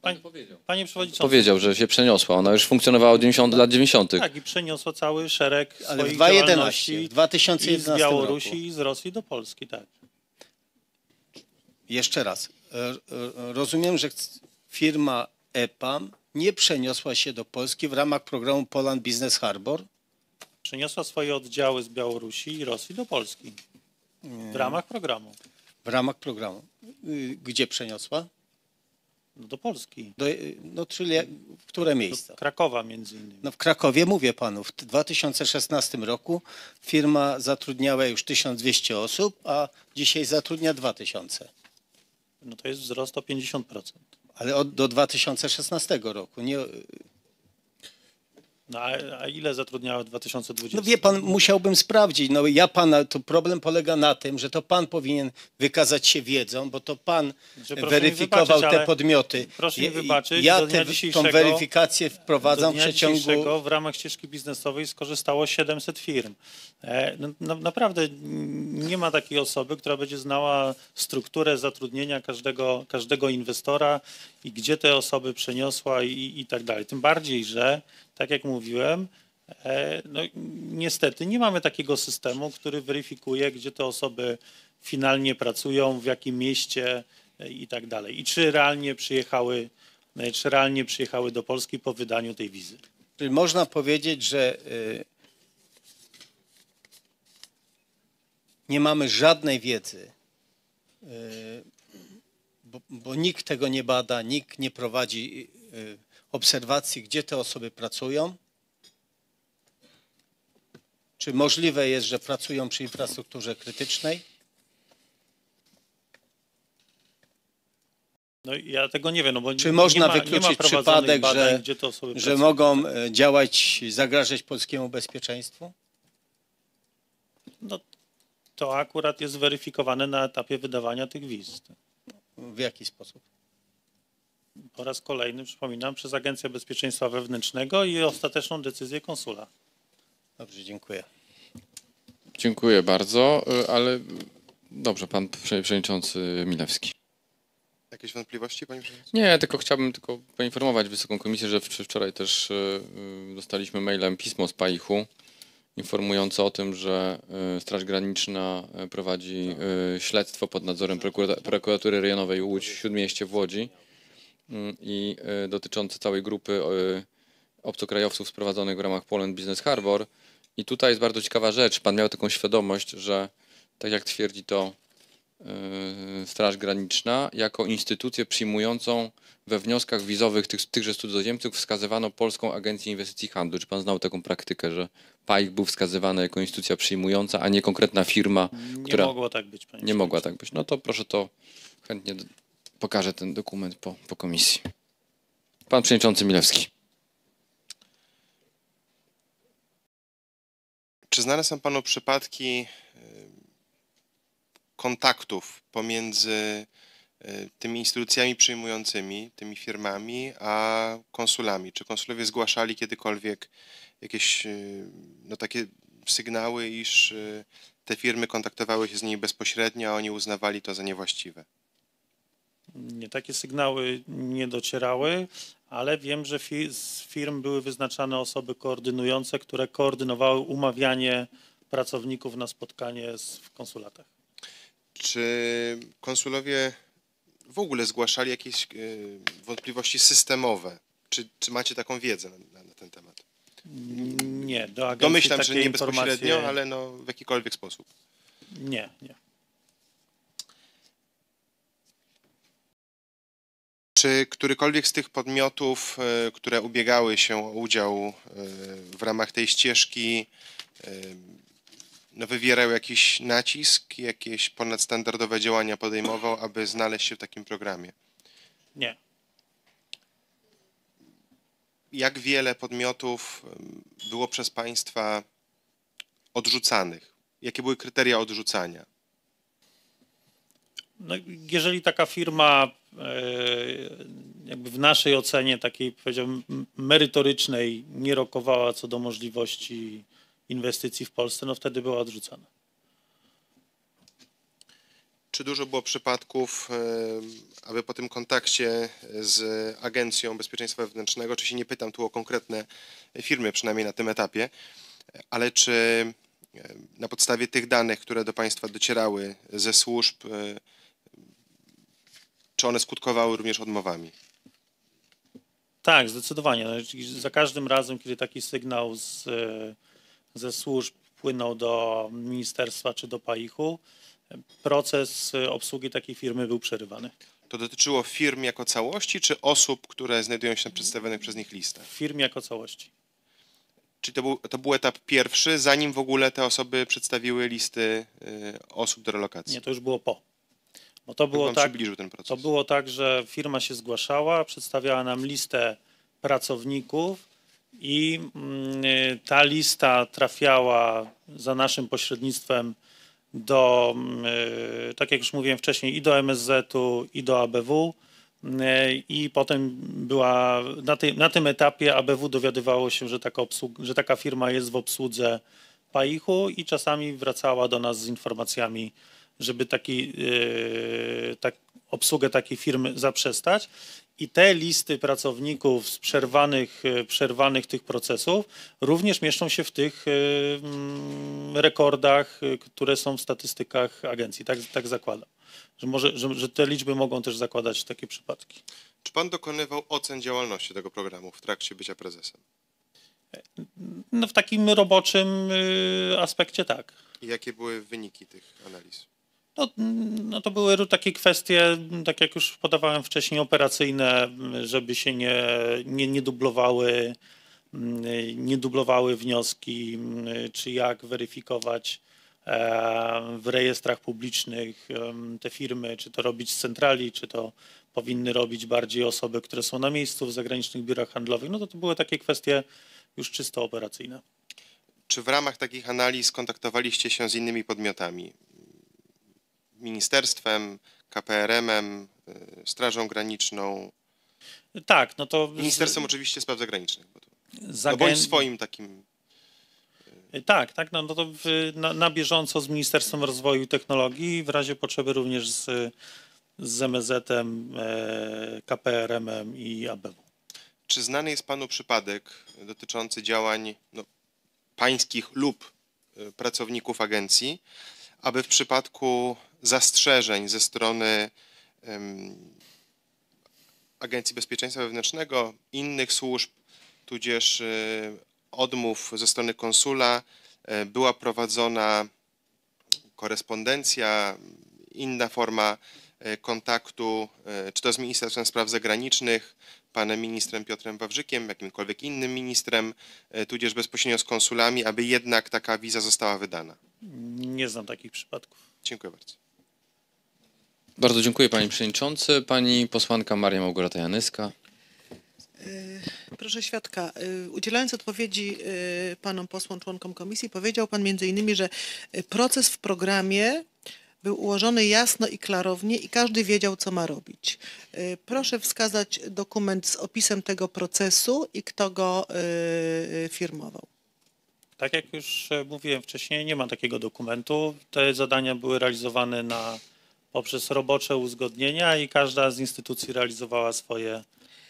Panie, panie przewodniczący, Powiedział, że się przeniosła. Ona już funkcjonowała od 90, lat 90. tak, i przeniosło cały szereg Ale w swoich 2011, działalności w 2011 i z Białorusi, roku. i z Rosji do Polski, tak. Jeszcze raz. E, e, Rozumiem, że firma EPAM nie przeniosła się do Polski w ramach programu Poland Business Harbor. Przeniosła swoje oddziały z Białorusi i Rosji do Polski w ramach programu. W ramach programu. Y, Gdzie przeniosła? No do Polski, Do, no czyli w które do miejsca? Krakowa między innymi. No w Krakowie, mówię panu, w 2016 roku firma zatrudniała już 1200 osób, a dzisiaj zatrudnia 2000. No to jest wzrost o 50%. Ale od, do 2016 roku. Nie, No a, ile zatrudniało w 2020? no wie pan, musiałbym sprawdzić. No ja pana, to problem polega na tym, że to pan powinien wykazać się wiedzą, bo to pan Znaczy, weryfikował te podmioty. proszę mi wybaczyć, ja tę- tą weryfikację wprowadzam w przeciągu... w ramach ścieżki biznesowej skorzystało 700 firm. E, no, na, naprawdę nie ma takiej osoby, która będzie znała strukturę zatrudnienia każdego, każdego inwestora i gdzie te osoby przeniosła i, i tak dalej. Tym bardziej, że tak jak mówiłem, e, no, niestety nie mamy takiego systemu, który weryfikuje, gdzie te osoby finalnie pracują, w jakim mieście e, i tak dalej. I czy realnie przyjechały, e, czy realnie przyjechały do Polski po wydaniu tej wizy. Czyli można powiedzieć, że nie mamy żadnej wiedzy, bo, bo nikt tego nie bada, nikt nie prowadzi obserwacji, gdzie te osoby pracują. Czy możliwe jest, że pracują przy infrastrukturze krytycznej? No ja tego nie wiem, no bo Czy nie można ma, nie ma wykluczyć prowadzonych przypadek, badań, że, że mogą e, działać, zagrażać polskiemu bezpieczeństwu? No, to akurat jest weryfikowane na etapie wydawania tych wiz. W jaki sposób? Po raz kolejny, przypominam, przez Agencję Bezpieczeństwa Wewnętrznego i ostateczną decyzję konsula. Dobrze, dziękuję. Dziękuję bardzo, y, ale dobrze, pan prze- przewodniczący Milewski. Jakieś wątpliwości, panie przewodniczący? Nie, tylko chciałbym tylko poinformować Wysoką Komisję, że wcz- wczoraj też y, y, dostaliśmy mailem pismo z Paichu informujące o tym, że Straż Graniczna prowadzi śledztwo pod nadzorem prokura- prokuratury rejonowej Łódź w Śródmieście w Łodzi i y, dotyczące całej grupy y, obcokrajowców sprowadzonych w ramach Poland Business Harbor. I tutaj jest bardzo ciekawa rzecz. Pan miał taką świadomość, że tak jak twierdzi to y, Straż Graniczna, jako instytucję przyjmującą we wnioskach wizowych tych, tychże cudzoziemców wskazywano Polską Agencję Inwestycji Handlu. Czy pan znał taką praktykę, że PAIH był wskazywany jako instytucja przyjmująca, a nie konkretna firma, Nie która mogło tak być, panie nie mogła tak być? No to proszę to chętnie pokażę ten dokument po, po komisji. Pan przewodniczący Milewski. Czy znane są panu przypadki y, kontaktów pomiędzy y, tymi instytucjami przyjmującymi, tymi firmami, a konsulami? Czy konsulowie zgłaszali kiedykolwiek jakieś y, no, takie sygnały, iż te firmy kontaktowały się z nimi bezpośrednio, a oni uznawali to za niewłaściwe? Nie, takie sygnały nie docierały, ale wiem, że fi z firm były wyznaczane osoby koordynujące, które koordynowały umawianie pracowników na spotkanie z, w konsulatach. Czy konsulowie w ogóle zgłaszali jakieś y, wątpliwości systemowe? Czy, czy macie taką wiedzę na, na, ten temat? Nie, do agencji Domyślam, że nie bezpośrednio, informacje- ale no, w jakikolwiek sposób. Nie, nie. Czy którykolwiek z tych podmiotów, e, które ubiegały się o udział e, w ramach tej ścieżki, e, no wywierał jakiś nacisk, jakieś ponadstandardowe działania podejmował, aby znaleźć się w takim programie? Nie. Jak wiele podmiotów było przez Państwa odrzucanych? Jakie były kryteria odrzucania? No, jeżeli taka firma e, jakby w naszej ocenie takiej powiedziałbym merytorycznej nie rokowała co do możliwości inwestycji w Polsce, no wtedy była odrzucana. Czy dużo było przypadków, e, aby po tym kontakcie z Agencją Bezpieczeństwa Wewnętrznego, oczywiście nie pytam tu o konkretne firmy, przynajmniej na tym etapie, ale czy e, na podstawie tych danych, które do Państwa docierały ze służb, czy one skutkowały również odmowami? Tak, zdecydowanie. No, Za każdym razem, kiedy taki sygnał z, e, ze służb płynął do ministerstwa czy do PAIH-u, proces e, obsługi takiej firmy był przerywany. To dotyczyło firm jako całości, czy osób, które znajdują się na przedstawionych przez nich listach? W firmie jako całości. Czyli to był, to był etap pierwszy, zanim w ogóle te osoby przedstawiły listy y, osób do relokacji? Nie, to już było po. Bo to Bym było tak, to było tak, że firma się zgłaszała, przedstawiała nam listę pracowników i mm, y, ta lista trafiała za naszym pośrednictwem do, mm, y, tak jak już mówiłem wcześniej, i do MSZ-u, i do ABW. y, I potem była na, tej, na tym etapie ABW dowiadywało się, że taka, obsług, że taka firma jest w obsłudze PAIH-u i czasami wracała do nas z informacjami, żeby taki, yy, tak, obsługę takiej firmy zaprzestać. I te listy pracowników z przerwanych, yy, przerwanych tych procesów również mieszczą się w tych yy, mm, rekordach, które są w statystykach agencji. Tak, tak zakładam. Że, może, że, że te liczby mogą też zakładać takie przypadki. Czy pan dokonywał ocen działalności tego programu w trakcie bycia prezesem? No, w takim roboczym yy, aspekcie tak. I jakie były wyniki tych analiz? No, no to były takie kwestie, tak jak już podawałem wcześniej, operacyjne, żeby się nie, nie, nie dublowały nie dublowały wnioski, czy jak weryfikować e, w rejestrach publicznych em, te firmy, czy to robić z centrali, czy to powinny robić bardziej osoby, które są na miejscu w zagranicznych biurach handlowych. No to, to były takie kwestie już czysto operacyjne. Czy w ramach takich analiz kontaktowaliście się z innymi podmiotami? Ministerstwem, KPRM-em, y, Strażą Graniczną, Tak, no to... Ministerstwem oczywiście Spraw Zagranicznych. Bo to, z no bądź swoim takim Tak, tak. No, no to w, na, na bieżąco z Ministerstwem Rozwoju i Technologii, w razie potrzeby również z, z MSZ-em, e, KPRM-em i ABW. Czy znany jest panu przypadek dotyczący działań no, pańskich lub y, pracowników agencji, aby w przypadku zastrzeżeń ze strony Agencji Bezpieczeństwa Wewnętrznego, innych służb, tudzież y, odmów ze strony konsula, y, była prowadzona korespondencja, inna forma y, kontaktu, y, czy to z Ministerstwem Spraw Zagranicznych, panem ministrem Piotrem Wawrzykiem, jakimkolwiek innym ministrem, tudzież bezpośrednio z konsulami, aby jednak taka wiza została wydana. Nie znam takich przypadków. Dziękuję bardzo. Bardzo dziękuję panie przewodniczący. Pani posłanka Maria Małgorzata Janyska. Proszę świadka, y, udzielając odpowiedzi y, panom posłom, członkom komisji, powiedział pan między innymi, że proces w programie był ułożony jasno i klarownie i każdy wiedział, co ma robić. Proszę wskazać dokument z opisem tego procesu i kto go firmował. Tak jak już e, mówiłem wcześniej, nie ma takiego dokumentu. Te zadania były realizowane na, poprzez robocze uzgodnienia i każda z instytucji realizowała swoje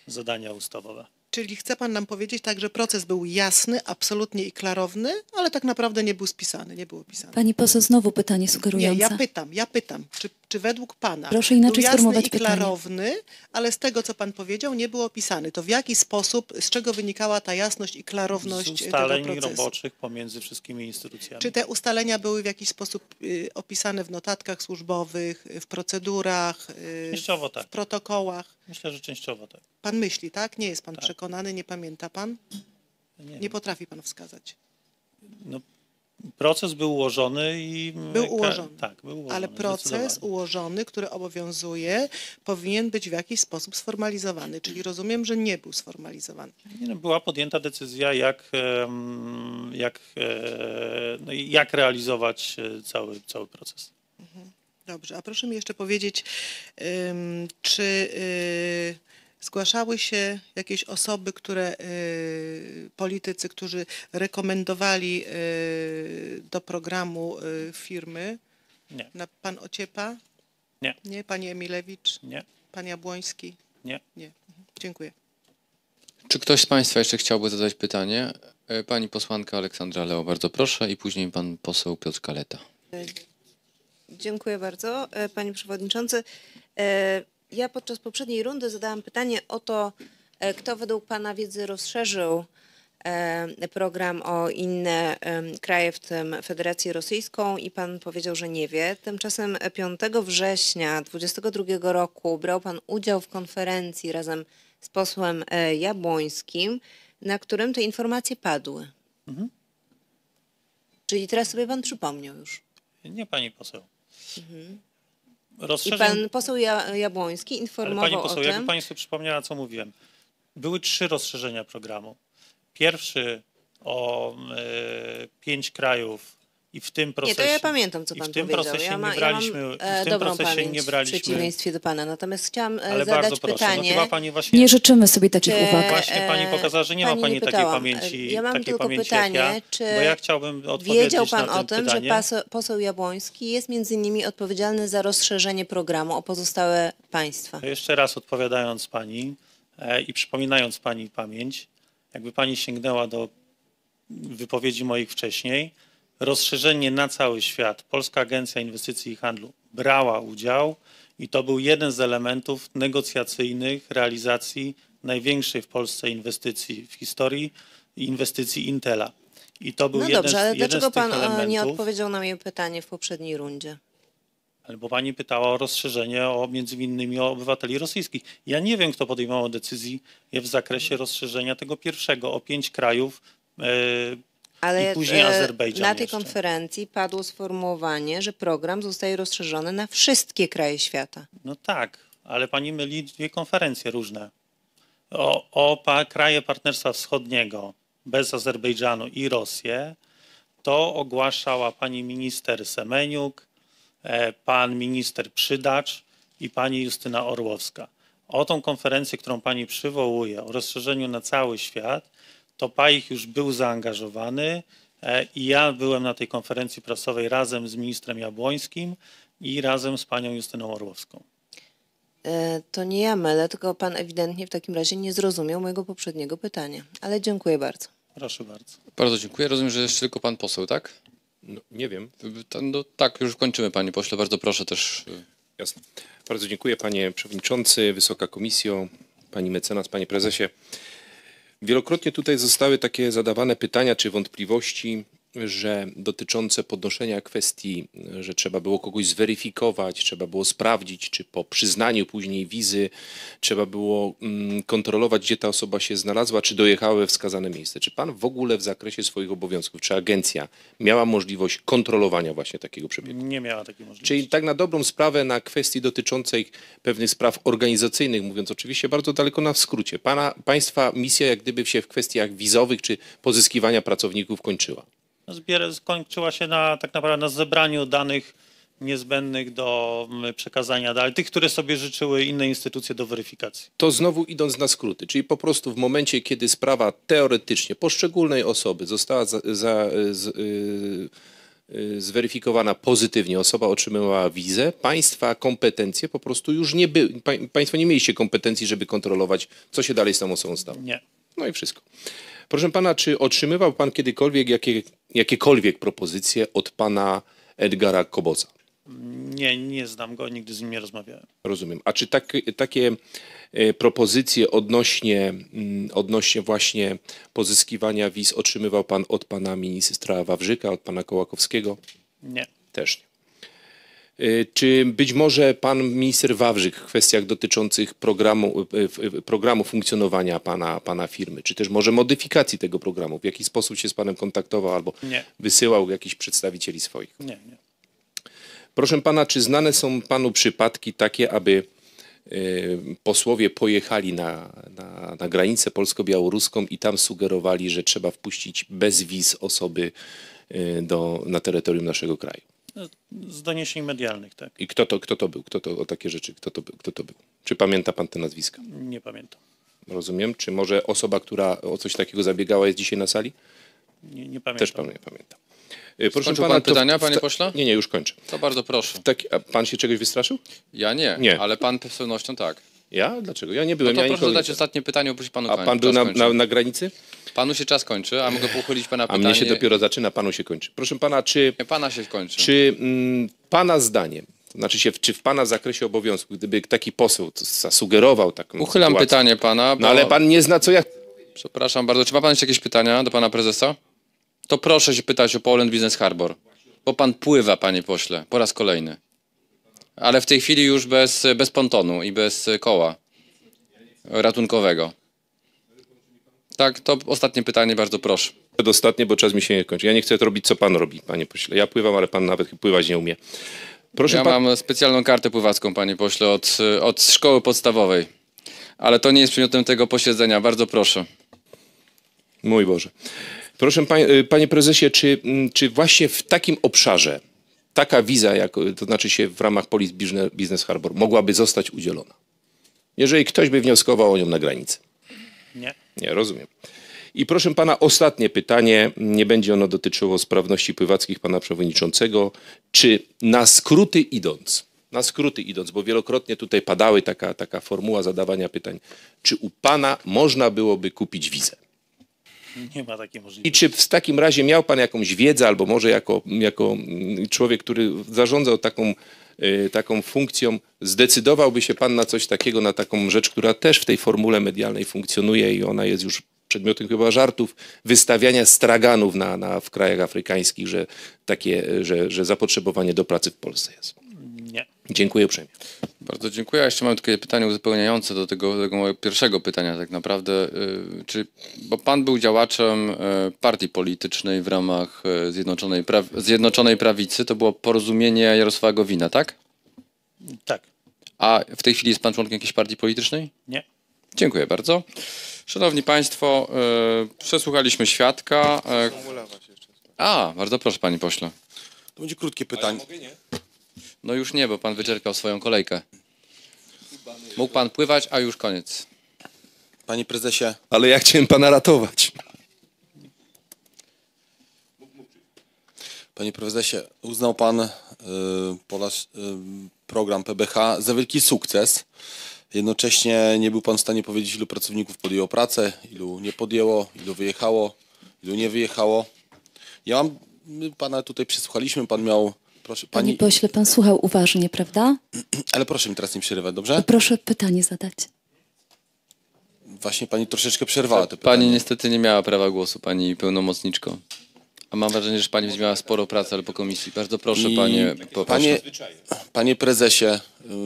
zadania ustawowe. Czyli chce pan nam powiedzieć tak, że proces był jasny, absolutnie i klarowny, ale tak naprawdę nie był spisany, nie był opisany. Pani poseł, znowu pytanie Nie, sugerujące. ja pytam, ja pytam, czy, czy według pana Proszę inaczej był jasny sformułować i pytanie. klarowny, ale z tego, co pan powiedział, nie był opisany. To w jaki sposób, z czego wynikała ta jasność i klarowność Z tego ustaleń procesu? roboczych pomiędzy wszystkimi instytucjami. Czy te ustalenia były w jakiś sposób y, opisane w notatkach służbowych, y, w procedurach, y, Częściowo tak. w protokołach? Myślę, że częściowo tak. Pan myśli, tak? Nie jest pan Tak. przekonany, nie pamięta pan? Nie, Nie potrafi pan wskazać. no, proces był ułożony i... Był ka- ułożony. Tak, był ułożony. Ale proces ułożony, który obowiązuje, powinien być w jakiś sposób sformalizowany. Czyli rozumiem, że nie był sformalizowany. No, Była podjęta decyzja, jak, jak, e, no, jak realizować e, cały, cały proces. Dobrze, a proszę mi jeszcze powiedzieć, czy y, zgłaszały się jakieś osoby, które, y, politycy, którzy rekomendowali y, do programu y, firmy? Nie. Na, pan Ociepa? Nie. Nie? Pani Emilewicz? Nie, Pan Jabłoński? nie. Nie. Mhm. Dziękuję. Czy ktoś z państwa jeszcze chciałby zadać pytanie? E, Pani posłanka Aleksandra Leo, bardzo proszę i później pan poseł Piotr Kaleta. Dziękuję bardzo, e, panie przewodniczący. Ja podczas poprzedniej rundy zadałam pytanie o to, e, kto według pana wiedzy rozszerzył e, program o inne kraje, w tym Federację Rosyjską i pan powiedział, że nie wie. Tymczasem 5 września 2022 roku brał pan udział w konferencji razem z posłem e, Jabłońskim, na którym te informacje padły. Czyli teraz sobie pan przypomniał już. Nie pani poseł. Mhm. I pan poseł ja, Jabłoński informował pani poseł, o jakby tym. pani sobie przypomniała, co mówiłem. Były trzy rozszerzenia programu. Pierwszy o e, pięć krajów i w tym Nie, procesie... to ja pamiętam, co i pan w tym powiedział. procesie ja, nie braliśmy, ja mam i w e, tym dobrą procesie pamięć nie w braliśmy... przeciwieństwie do pana. Natomiast chciałam e, Ale zadać bardzo proszę, pytanie. no chyba pani właśnie... Nie życzymy sobie takich Czy- uwag. Właśnie pani e, pokazała, że nie ma pani pani nie takiej pamięci, Ja mam takiej tylko pamięci pytanie, ja, czy bo ja chciałbym odpowiedzieć Wiedział pan na o tym, pytanie. że paso, poseł Jabłoński jest między innymi odpowiedzialny za rozszerzenie programu o pozostałe państwa. To jeszcze raz odpowiadając pani e, i przypominając pani pamięć, jakby pani sięgnęła do wypowiedzi moich wcześniej, rozszerzenie na cały świat. Polska Agencja Inwestycji i Handlu brała udział i to był jeden z elementów negocjacyjnych realizacji największej w Polsce inwestycji w historii, inwestycji Intela. I to był No jeden, dobrze, z, ale jeden dlaczego z pan elementów. nie odpowiedział na moje pytanie w poprzedniej rundzie? Ale bo pani pytała o rozszerzenie o, między innymi o obywateli rosyjskich. Ja nie wiem, kto podejmował decyzję w zakresie rozszerzenia tego pierwszego o pięć krajów e, Ale i później e, Azerbejdżan na tej jeszcze. konferencji padło sformułowanie, że program zostaje rozszerzony na wszystkie kraje świata. No tak, ale pani myli dwie konferencje różne. O, o pa, kraje Partnerstwa Wschodniego bez Azerbejdżanu i Rosję to ogłaszała pani minister Semeniuk, e, pan minister Przydacz i pani Justyna Orłowska. O tą konferencję, którą pani przywołuje, o rozszerzeniu na cały świat, to PAIH już był zaangażowany e, i ja byłem na tej konferencji prasowej razem z ministrem Jabłońskim i razem z panią Justyną Orłowską. E, To nie ja mylę, tylko pan ewidentnie w takim razie nie zrozumiał mojego poprzedniego pytania. Ale dziękuję bardzo. Proszę bardzo. Bardzo dziękuję. Rozumiem, że jeszcze tylko pan poseł, tak? No, nie wiem. No, tak, już kończymy, panie pośle. Bardzo proszę też. y, Jasne. Bardzo dziękuję panie przewodniczący, wysoka komisjo, pani mecenas, panie prezesie. Wielokrotnie tutaj zostały takie zadawane pytania czy wątpliwości, że dotyczące podnoszenia kwestii, że trzeba było kogoś zweryfikować, trzeba było sprawdzić, czy po przyznaniu później wizy trzeba było mm, kontrolować, gdzie ta osoba się znalazła, czy dojechała we wskazane miejsce. Czy pan w ogóle w zakresie swoich obowiązków, czy agencja miała możliwość kontrolowania właśnie takiego przebiegu? Nie miała takiej możliwości. Czyli tak na dobrą sprawę na kwestii dotyczącej pewnych spraw organizacyjnych, mówiąc oczywiście bardzo daleko na skrócie, pana, państwa misja jak gdyby się w kwestiach wizowych czy pozyskiwania pracowników kończyła. Zbier- skończyła się na, tak naprawdę na zebraniu danych niezbędnych do mm, przekazania dalej, tych, które sobie życzyły inne instytucje do weryfikacji. To znowu idąc na skróty, czyli po prostu w momencie, kiedy sprawa teoretycznie poszczególnej osoby została za, za, z, y, y, zweryfikowana pozytywnie, osoba otrzymała wizę, państwa kompetencje po prostu już nie były, pa, państwo nie mieliście kompetencji, żeby kontrolować, co się dalej z tą osobą stało. Nie. No i wszystko. Proszę pana, czy otrzymywał pan kiedykolwiek jakie, jakiekolwiek propozycje od pana Edgara Koboza? Nie, nie znam go, nigdy z nim nie rozmawiałem. Rozumiem. A czy tak, takie e, propozycje odnośnie, mm, odnośnie właśnie pozyskiwania wiz otrzymywał pan od pana ministra Wawrzyka, od pana Kołakowskiego? Nie. Też nie. E, Czy być może pan minister Wawrzyk w kwestiach dotyczących programu, w- e, programu funkcjonowania pana, pana firmy, czy też może modyfikacji tego programu, w jaki sposób się z panem kontaktował albo Nie. wysyłał jakichś przedstawicieli swoich? Nie, nie. Proszę pana, czy znane są panu przypadki takie, aby posłowie pojechali na, na, na granicę polsko-białoruską i tam sugerowali, że trzeba wpuścić bez wiz osoby do, na terytorium naszego kraju? Z doniesień medialnych, tak. I kto to, kto to był? Kto to o takie rzeczy? Kto to, był? kto to był? Czy pamięta pan te nazwiska? Nie pamiętam. Rozumiem. Czy może osoba, która o coś takiego zabiegała, jest dzisiaj na sali? Nie, nie pamiętam. Też pan nie pamięta. E, Skończył pan to pytania, w- panie pośle? Nie, nie, już kończę. To bardzo proszę. Tak, a pan się czegoś wystraszył? Ja nie, Nie. ale pan z pewnością tak. Ja? Dlaczego? Ja nie No byłem. to ja proszę nikogo zadać ostatnie pytanie, oprócz panu A pan był na, na, na granicy? Panu się czas kończy, a mogę uchylić pana A pytanie. mnie się dopiero zaczyna, panu się kończy. Proszę pana, czy, Nie, pana się kończy. czy mm, pana zdaniem, znaczy się, czy w pana zakresie obowiązków, gdyby taki poseł to zasugerował taką Uchylam sytuację, pytanie pana, bo... No ale pan nie zna, co ja... Przepraszam bardzo. Czy ma pan jeszcze jakieś pytania do pana prezesa? To proszę się pytać o Poland Business Harbor. Bo pan pływa, panie pośle, po raz kolejny. Ale w tej chwili już bez, bez pontonu i bez koła ratunkowego. Tak, to ostatnie pytanie, bardzo proszę. Przedostatnie, bo czas mi się nie kończy. Ja nie chcę robić, co pan robi, panie pośle. Ja pływam, ale pan nawet pływać nie umie. Proszę ja pan... mam specjalną kartę pływacką, panie pośle, od, od szkoły podstawowej. Ale to nie jest przedmiotem tego posiedzenia. Bardzo proszę. Mój Boże. Proszę panie, panie prezesie, czy, mm, czy właśnie w takim obszarze taka wiza, jak, to znaczy się w ramach Police Business Harbor, mogłaby zostać udzielona? Jeżeli ktoś by wnioskował o nią na granicy. Nie. Nie, rozumiem. I proszę pana, ostatnie pytanie. Nie będzie ono dotyczyło sprawności pływackich pana przewodniczącego. Czy na skróty idąc, na skróty idąc, bo wielokrotnie tutaj padały taka, taka formuła zadawania pytań, czy u pana można byłoby kupić wizę? Nie ma takiej możliwości. I czy w takim razie miał pan jakąś wiedzę, albo może jako, jako człowiek, który zarządzał taką, y, taką funkcją, zdecydowałby się pan na coś takiego, na taką rzecz, która też w tej formule medialnej funkcjonuje i ona jest już przedmiotem chyba żartów, wystawiania straganów na, na, w krajach afrykańskich, że, takie, że, że zapotrzebowanie do pracy w Polsce jest. Nie. Dziękuję uprzejmie. Bardzo dziękuję. Ja jeszcze mam takie pytanie uzupełniające do tego, tego mojego pierwszego pytania tak naprawdę. Y, Czy, bo pan był działaczem y, partii politycznej w ramach y, Zjednoczonej, pra, Zjednoczonej Prawicy. To było porozumienie Jarosława Gowina, tak? Tak. A w tej chwili jest pan członkiem jakiejś partii politycznej? Nie. Dziękuję bardzo. Szanowni Państwo, przesłuchaliśmy świadka. A, bardzo proszę Panie Pośle. To będzie krótkie pytanie. No już nie, bo Pan wyczerpał swoją kolejkę. Mógł Pan pływać, a już koniec. Panie prezesie, Ale ja chciałem pana ratować. panie prezesie, uznał pan y, y, program PBH za wielki sukces. Jednocześnie nie był pan w stanie powiedzieć, ilu pracowników podjęło pracę, ilu nie podjęło, ilu wyjechało, ilu nie wyjechało. Ja mam, my pana tutaj przesłuchaliśmy, pan miał, proszę, Panie pani, pośle, pan słuchał uważnie, prawda? ale proszę mi teraz nie przerywać, dobrze? Proszę pytanie zadać. Właśnie pani troszeczkę przerwała te Pani pytanie. niestety nie miała prawa głosu, Pani pełnomocniczko. A mam wrażenie, że Pani będzie miała sporo pracy, ale po komisji. Bardzo proszę, I Panie po, panie, pośle. panie prezesie,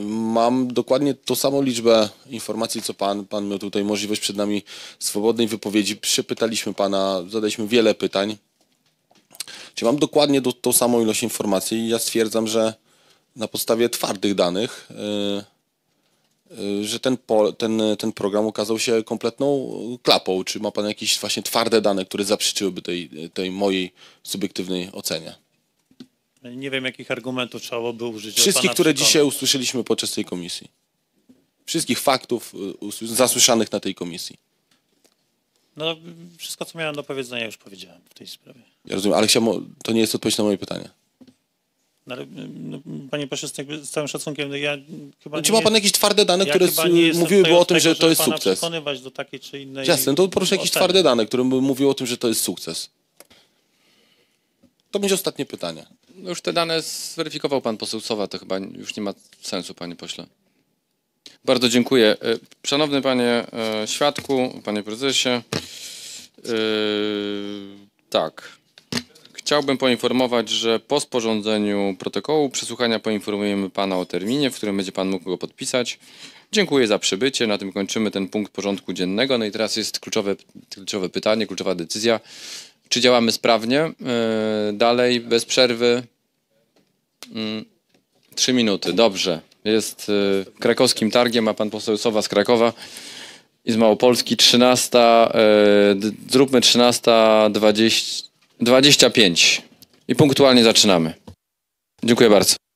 mam dokładnie tą samą liczbę informacji, co pan. Pan miał tutaj możliwość przed nami swobodnej wypowiedzi. Przepytaliśmy pana, zadaliśmy wiele pytań. Czy mam dokładnie do, tą samą ilość informacji? I ja stwierdzam, że na podstawie twardych danych, y, y, że ten, po, ten, ten program okazał się kompletną klapą. Czy ma pan jakieś właśnie twarde dane, które zaprzeczyłyby tej, tej mojej subiektywnej ocenie? Nie wiem, jakich argumentów trzeba byłoby użyć. Wszystkich, które dzisiaj usłyszeliśmy podczas tej komisji. Wszystkich faktów y, zasłyszanych na tej komisji. No, wszystko, co miałem do powiedzenia, już powiedziałem w tej sprawie. Ja rozumiem, ale chciałem, to nie jest odpowiedź na moje pytanie. No, ale, no, panie pośle, z, jakby, z całym szacunkiem, no ja chyba Czy nie ma pan jakieś twarde dane, ja które mówiłyby o tym, tego, że to jest sukces? przekonywać do takiej czy innej Jasne, to proszę jakieś oceny. twarde dane, które by mówiły o tym, że to jest sukces. To będzie ostatnie pytanie. No już te dane zweryfikował Pan poseł Sowa, to chyba już nie ma sensu, Panie Pośle. Bardzo dziękuję. E, Szanowny Panie e, Świadku, Panie Prezesie. e, Tak. Chciałbym poinformować, że po sporządzeniu protokołu przesłuchania poinformujemy Pana o terminie, w którym będzie Pan mógł go podpisać. Dziękuję za przybycie. Na tym kończymy ten punkt porządku dziennego. No i teraz jest kluczowe, kluczowe pytanie, kluczowa decyzja. Czy działamy sprawnie? Dalej, bez przerwy. Mm, Trzy minuty, dobrze. Jest e, krakowskim targiem, a pan poseł Sowa z Krakowa i z Małopolski 13, e, zróbmy 13.25 i punktualnie zaczynamy. Dziękuję bardzo.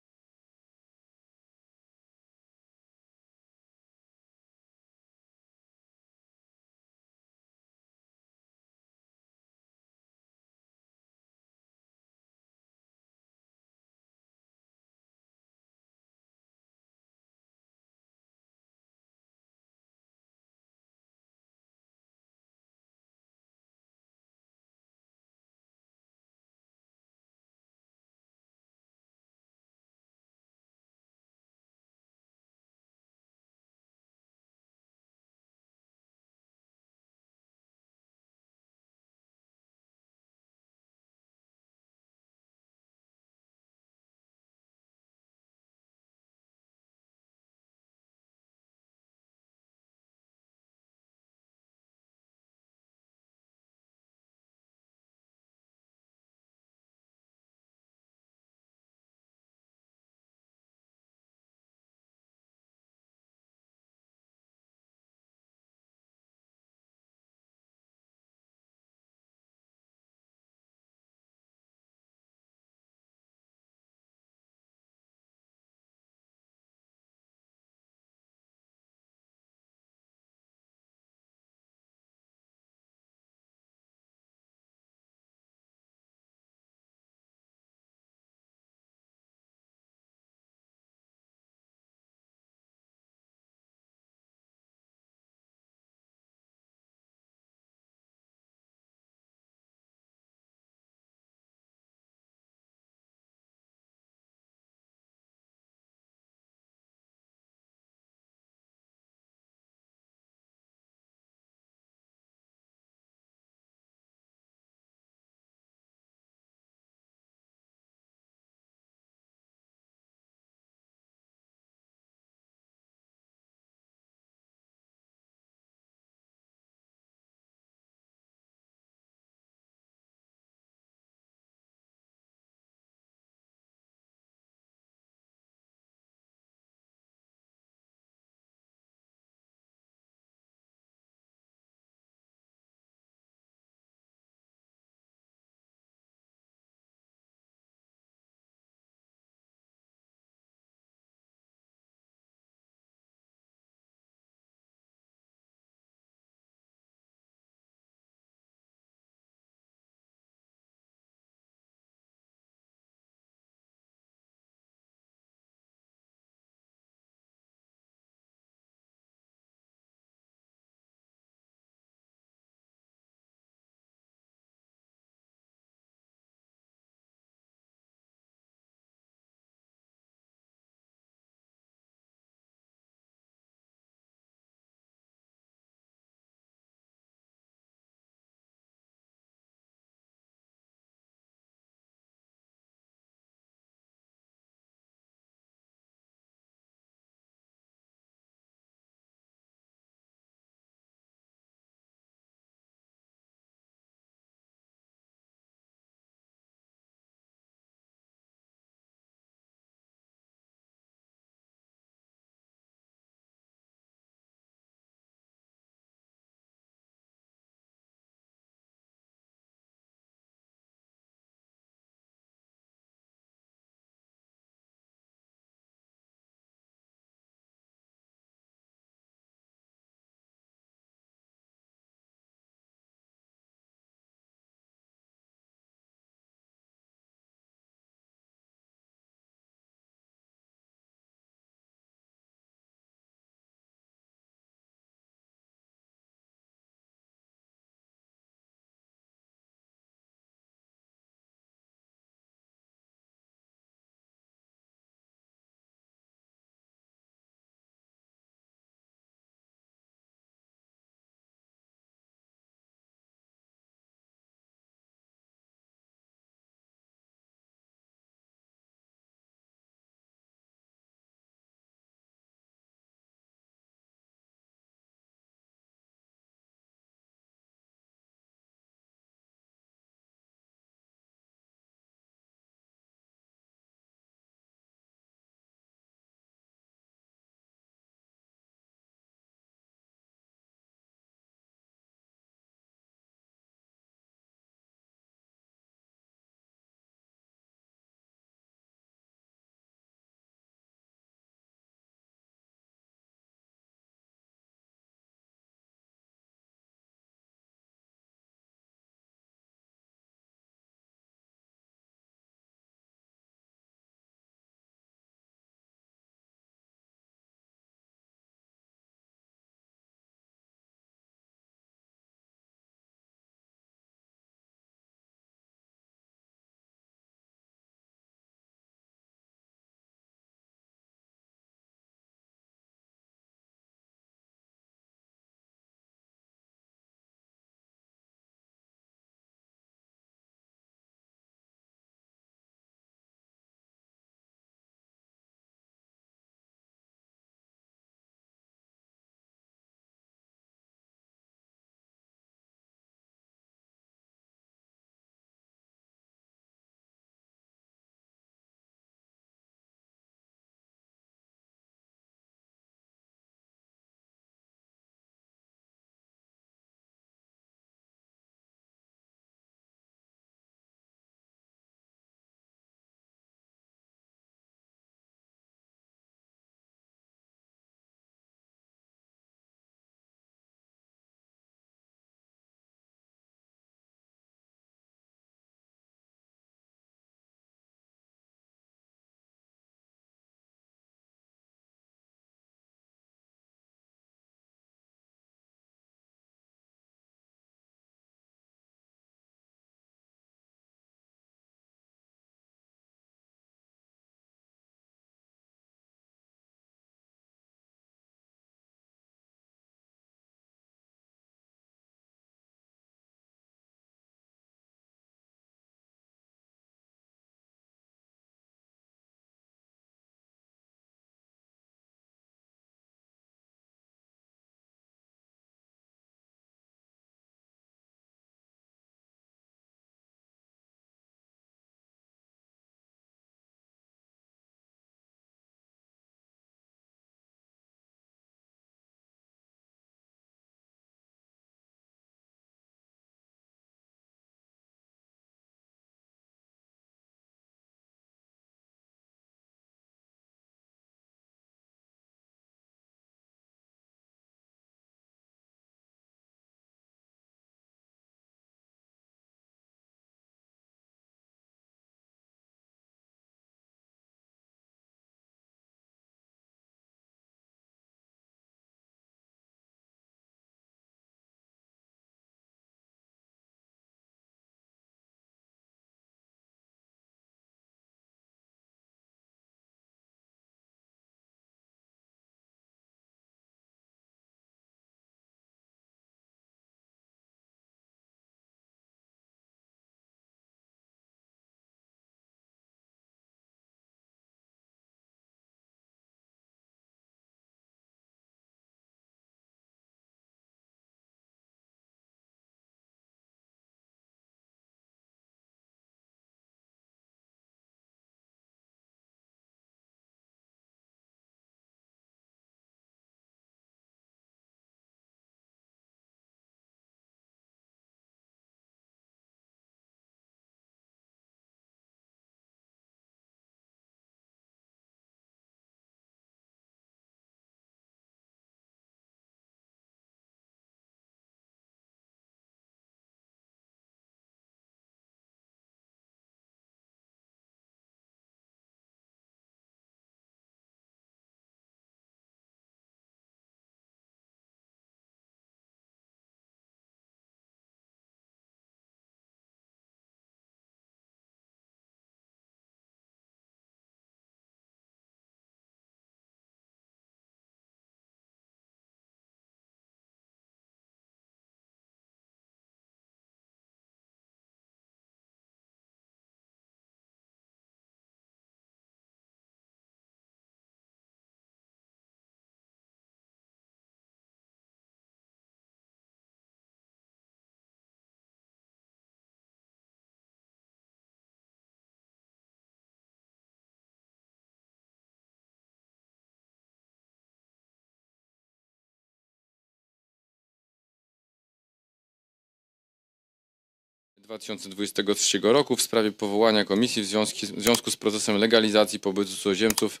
2023 roku w sprawie powołania komisji w związku, w związku z procesem legalizacji pobytu cudzoziemców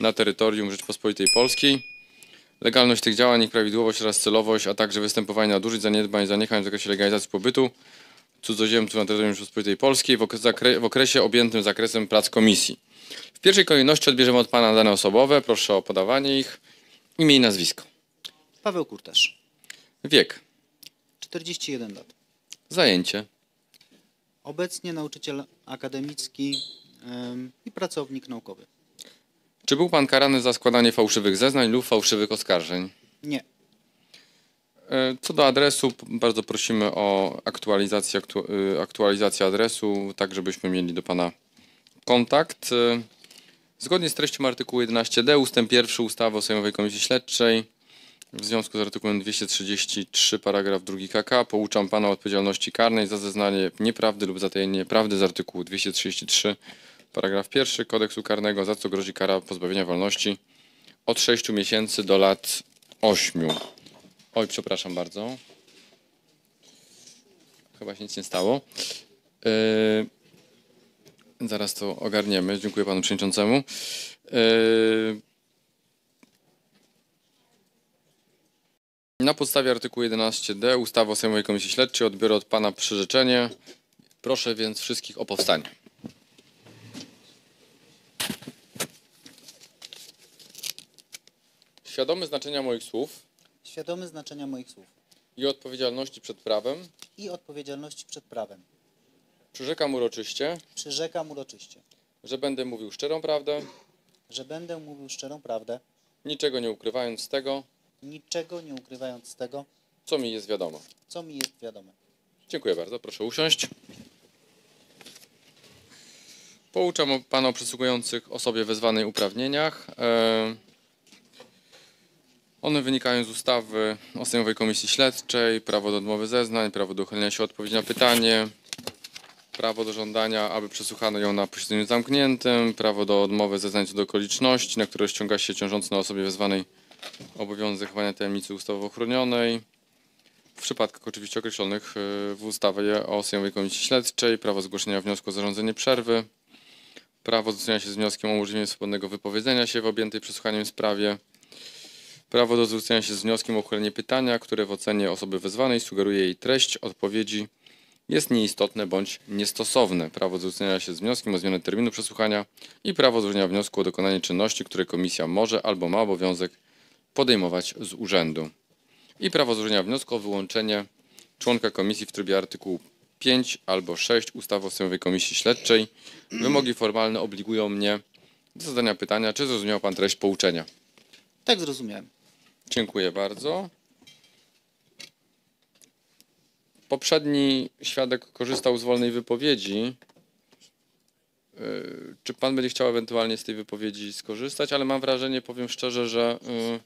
na terytorium Rzeczpospolitej Polskiej. Legalność tych działań, ich prawidłowość oraz celowość, a także występowanie nadużyć, zaniedbań, zaniechań w zakresie legalizacji pobytu cudzoziemców na terytorium Rzeczpospolitej Polskiej w, zakre, w okresie objętym zakresem prac komisji. W pierwszej kolejności odbierzemy od Pana dane osobowe. Proszę o podawanie ich. Imię i nazwisko. Paweł Kurtasz, Wiek. 41 lat. Zajęcie. Obecnie nauczyciel akademicki em, i pracownik naukowy. Czy był Pan karany za składanie fałszywych zeznań lub fałszywych oskarżeń? Nie. E, Co do adresu, bardzo prosimy o aktualizację, aktu, y, aktualizację adresu, tak żebyśmy mieli do Pana kontakt. E, Zgodnie z treścią artykułu 11d ustęp 1 ustawy o Sejmowej Komisji Śledczej w związku z artykułem 233 paragraf 2 KK pouczam Pana o odpowiedzialności karnej za zeznanie nieprawdy lub zatajenie prawdy z artykułu 233 paragraf 1 kodeksu karnego, za co grozi kara pozbawienia wolności od 6 miesięcy do lat 8. Oj, przepraszam bardzo. Chyba się nic nie stało. Yy, zaraz to ogarniemy. Dziękuję panu przewodniczącemu. Yy, na podstawie artykułu 11d ustawy o Sejmowej Komisji Śledczej odbiorę od pana przyrzeczenie. Proszę więc wszystkich o powstanie. Świadomy znaczenia moich słów. Świadomy znaczenia moich słów. I odpowiedzialności przed prawem, i odpowiedzialności przed prawem. Przyrzekam uroczyście, przyrzekam uroczyście, że będę mówił szczerą prawdę, że będę mówił szczerą prawdę, niczego nie ukrywając z tego, niczego nie ukrywając z tego, co mi jest wiadomo. co mi jest wiadome. Dziękuję bardzo. Proszę usiąść. Pouczam pana o przysługujących osobie wezwanej uprawnieniach. E, One wynikają z ustawy o Sejmowej Komisji Śledczej, prawo do odmowy zeznań, prawo do uchylenia się od odpowiedzi na pytanie, prawo do żądania, aby przesłuchano ją na posiedzeniu zamkniętym, prawo do odmowy zeznań co do okoliczności, na które ściąga się ciążący na osobie wezwanej obowiązek zachowania tajemnicy ustawowo ochronionej, w przypadkach oczywiście określonych y, w ustawie o Sejmowej Komisji Śledczej, prawo zgłoszenia wniosku o zarządzenie przerwy, prawo zwrócenia się z wnioskiem o umożliwienie swobodnego wypowiedzenia się w objętej przesłuchaniem sprawie, prawo do zwrócenia się z wnioskiem o uchylenie pytania, które w ocenie osoby wezwanej sugeruje jej treść odpowiedzi jest nieistotne bądź niestosowne, prawo zwrócenia się z wnioskiem o zmianę terminu przesłuchania i prawo złożenia wniosku o dokonanie czynności, które komisja może albo ma obowiązek podejmować z urzędu i prawo złożenia wniosku o wyłączenie członka komisji w trybie artykułu 5 albo 6 ustawy o Sejmowej Komisji Śledczej. Wymogi formalne obligują mnie do zadania pytania, czy zrozumiał Pan treść pouczenia. Tak zrozumiałem. Dziękuję bardzo. Poprzedni świadek korzystał z wolnej wypowiedzi. Yy, Czy pan będzie chciał ewentualnie z tej wypowiedzi skorzystać? Ale mam wrażenie, powiem szczerze, że yy,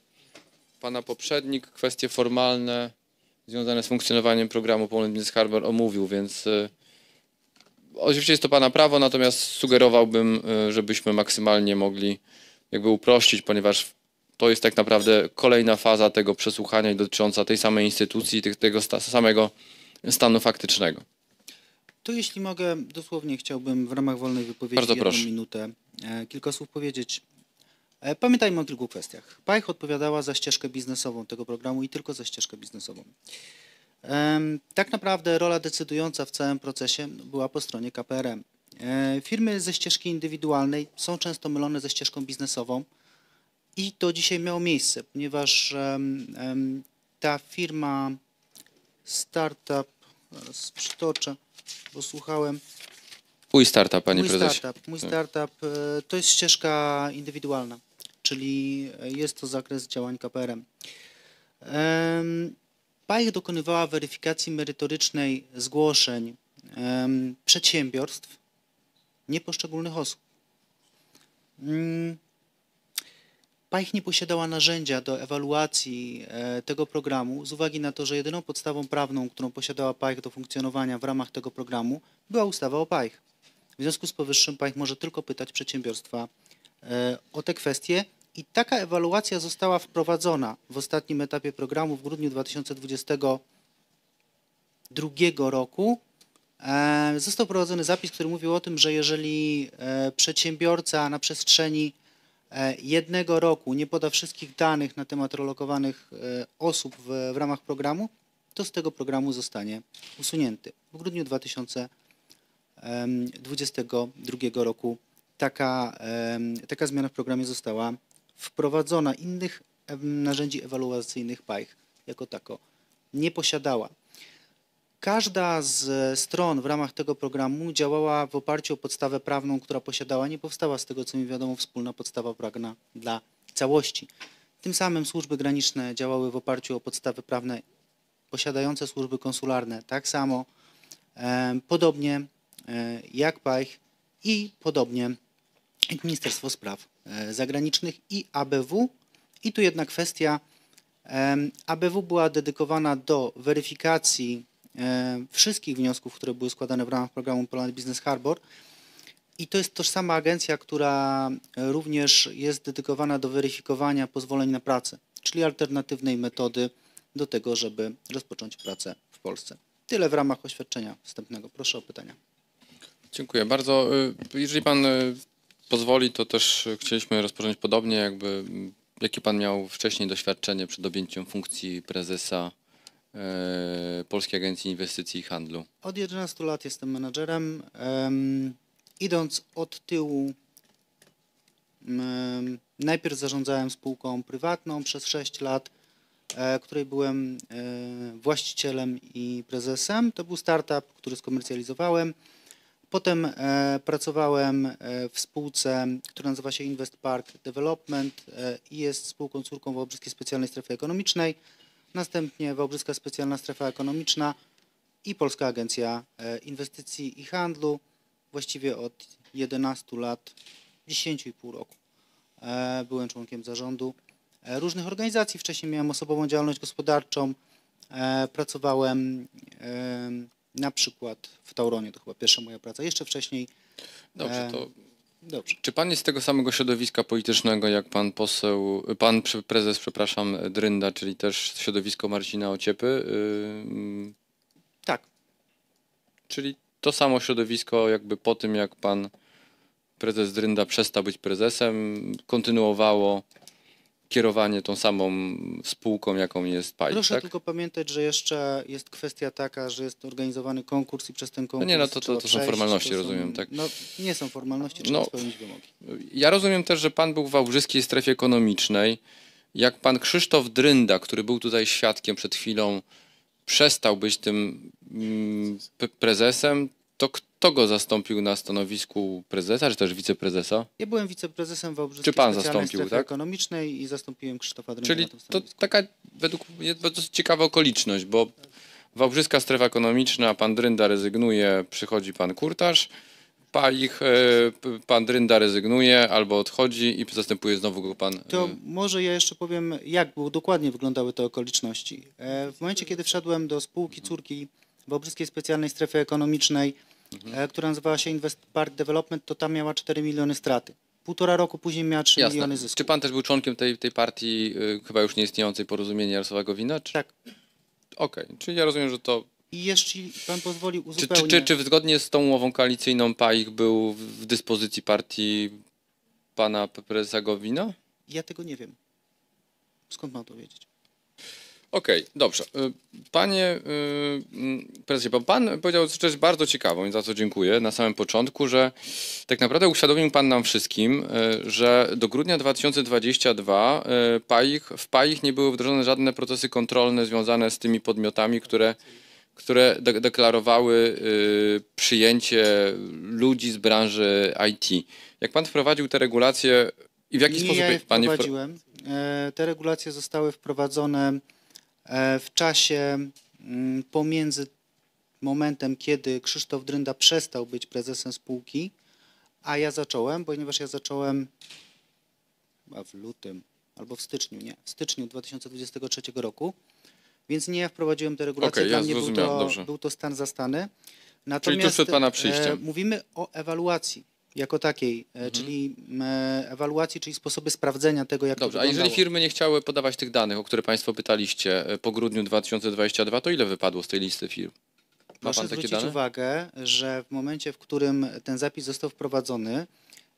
pana poprzednik kwestie formalne związane z funkcjonowaniem programu Poland Business Harbor omówił, więc yy, oczywiście jest to pana prawo, natomiast sugerowałbym, yy, żebyśmy maksymalnie mogli jakby uprościć, ponieważ to jest tak naprawdę kolejna faza tego przesłuchania i dotycząca tej samej instytucji, tego sta, samego stanu faktycznego. To jeśli mogę, dosłownie chciałbym w ramach wolnej wypowiedzi Bardzo jedną proszę. minutę e, kilka słów powiedzieć. E, Pamiętajmy o kilku kwestiach. PAIH odpowiadała za ścieżkę biznesową tego programu i tylko za ścieżkę biznesową. Tak naprawdę rola decydująca w całym procesie była po stronie KPRM. E, Firmy ze ścieżki indywidualnej są często mylone ze ścieżką biznesową i to dzisiaj miało miejsce, ponieważ ta firma startup, zaraz przytoczę, bo słuchałem, Mój startup, panie mój prezesie. startup, mój Tak. startup e, to jest ścieżka indywidualna, czyli jest to zakres działań KPRM. PAIH dokonywała weryfikacji merytorycznej zgłoszeń przedsiębiorstw, nie poszczególnych osób. Mm, PAIH nie posiadała narzędzia do ewaluacji e, tego programu z uwagi na to, że jedyną podstawą prawną, którą posiadała PAIH do funkcjonowania w ramach tego programu była ustawa o PAIH. W związku z powyższym PAIH może tylko pytać przedsiębiorstwa e, o te kwestie i taka ewaluacja została wprowadzona w ostatnim etapie programu w grudniu 2022 roku e, został wprowadzony zapis, który mówił o tym, że jeżeli e, przedsiębiorca na przestrzeni e, jednego roku nie poda wszystkich danych na temat relokowanych osób w, w ramach programu, to z tego programu zostanie usunięty. W grudniu 2022 roku taka, taka zmiana w programie została wprowadzona. Innych narzędzi ewaluacyjnych PAIH jako tako nie posiadała. Każda z stron w ramach tego programu działała w oparciu o podstawę prawną, która posiadała. Nie powstała z tego, co mi wiadomo, wspólna podstawa prawna dla całości. Tym samym służby graniczne działały w oparciu o podstawy prawne posiadające służby konsularne. Tak samo, e, podobnie e, jak PAIH i podobnie jak Ministerstwo Spraw e, Zagranicznych i ABW. I tu jedna kwestia. ABW była dedykowana do weryfikacji e, wszystkich wniosków, które były składane w ramach programu Poland Business Harbor. I to jest tożsama agencja, która e, również jest dedykowana do weryfikowania pozwoleń na pracę, czyli alternatywnej metody do tego, żeby rozpocząć pracę w Polsce. Tyle w ramach oświadczenia wstępnego. Proszę o pytania. Dziękuję bardzo. Y, Jeżeli pan y, pozwoli, to też chcieliśmy rozpocząć podobnie, jakby mm, jakie pan miał wcześniej doświadczenie przed objęciem funkcji prezesa e, Polskiej Agencji Inwestycji i Handlu. Od 11 lat jestem menadżerem. Em, idąc od tyłu, najpierw zarządzałem spółką prywatną przez 6 lat, e, której byłem e, właścicielem i prezesem. To był startup, który skomercjalizowałem. Potem e, pracowałem e, w spółce, która nazywa się Invest Park Development e, i jest spółką córką Wałbrzyskiej Specjalnej Strefy Ekonomicznej. Następnie Wałbrzyska Specjalna Strefa Ekonomiczna i Polska Agencja Inwestycji i Handlu. Właściwie od 11 lat, 10,5 roku byłem członkiem zarządu różnych organizacji. Wcześniej miałem osobową działalność gospodarczą. Pracowałem na przykład w Tauronie, to chyba pierwsza moja praca. Jeszcze wcześniej. Dobrze, to Dobrze. czy pan jest z tego samego środowiska politycznego jak pan poseł, pan prezes, przepraszam, Drynda, czyli też środowisko Marcina Ociepy? Tak. Czyli to samo środowisko, jakby po tym, jak pan prezes Drynda przestał być prezesem, kontynuowało kierowanie tą samą spółką, jaką jest PAI, Proszę tak? tylko pamiętać, że jeszcze jest kwestia taka, że jest organizowany konkurs i przez ten konkurs. nie, no to- to- to są formalności, to są- rozumiem, tak? No nie są formalności, trzeba No. spełnić wymogi. Ja rozumiem też, że pan był w Wałbrzyskiej Strefie Ekonomicznej. Jak pan Krzysztof Drynda, który był tutaj świadkiem przed chwilą, przestał być tym mm, prezesem, to kto go zastąpił na stanowisku prezesa, czy też wiceprezesa? Ja byłem wiceprezesem Wałbrzyskiej Czy pan zastąpił, Strefy tak? Ekonomicznej i zastąpiłem Krzysztofa Drynda Czyli to taka według mnie dosyć ciekawa okoliczność, bo Wałbrzyska Strefa Ekonomiczna, pan Drynda rezygnuje, przychodzi pan Kurtasz, Palich, e, pan Drynda rezygnuje albo odchodzi i zastępuje znowu go pan... To e, może ja jeszcze powiem, jak było, dokładnie wyglądały te okoliczności. E, W momencie, kiedy wszedłem do spółki córki Wałbrzyskiej Specjalnej Strefy Ekonomicznej, Mhm. e, która nazywała się Invest Park Development, to tam miała 4 miliony straty. Półtora roku później miała 3 Jasne. miliony zysku. Czy pan też był członkiem tej, tej partii y, chyba już nieistniejącej porozumienia Jarosława Gowina? Czy... Tak. Okej, czyli ja rozumiem, że to... I jeśli pan pozwoli Czy, uzupełnię... czy, czy, czy zgodnie z tą umową koalicyjną PAIH był w, dyspozycji partii pana prezesa Gowina? Ja tego nie wiem. Skąd mam to wiedzieć? Okej, dobrze. Y, Panie y, mm, prezesie, bo pan powiedział rzecz bardzo ciekawą i za co dziękuję na samym początku, że tak naprawdę uświadomił pan nam wszystkim, y, że do grudnia 2022 y, PAIH, w PAIH nie były wdrożone żadne procesy kontrolne związane z tymi podmiotami, które, które de deklarowały y, przyjęcie ludzi z branży IT. Jak pan wprowadził te regulacje i w jaki nie sposób ja je pan je wpro- wprowadziłem. E, Te regulacje zostały wprowadzone w czasie mm, pomiędzy momentem, kiedy Krzysztof Drynda przestał być prezesem spółki, a ja zacząłem, ponieważ ja zacząłem w lutym albo w styczniu, nie, w styczniu 2023 roku, więc nie ja wprowadziłem te regulacje, Okej, dla ja mnie był to, był to stan zastany. tuż Natomiast przed pana e, przyjściem. mówimy o ewaluacji jako takiej, e, czyli m, e, ewaluacji, czyli sposoby sprawdzenia tego, jak Dobrze, to a jeżeli firmy nie chciały podawać tych danych, o które Państwo pytaliście e, po grudniu 2022, to ile wypadło z tej listy firm? Proszę pan takie zwrócić dane? uwagę, że w momencie, w którym ten zapis został wprowadzony,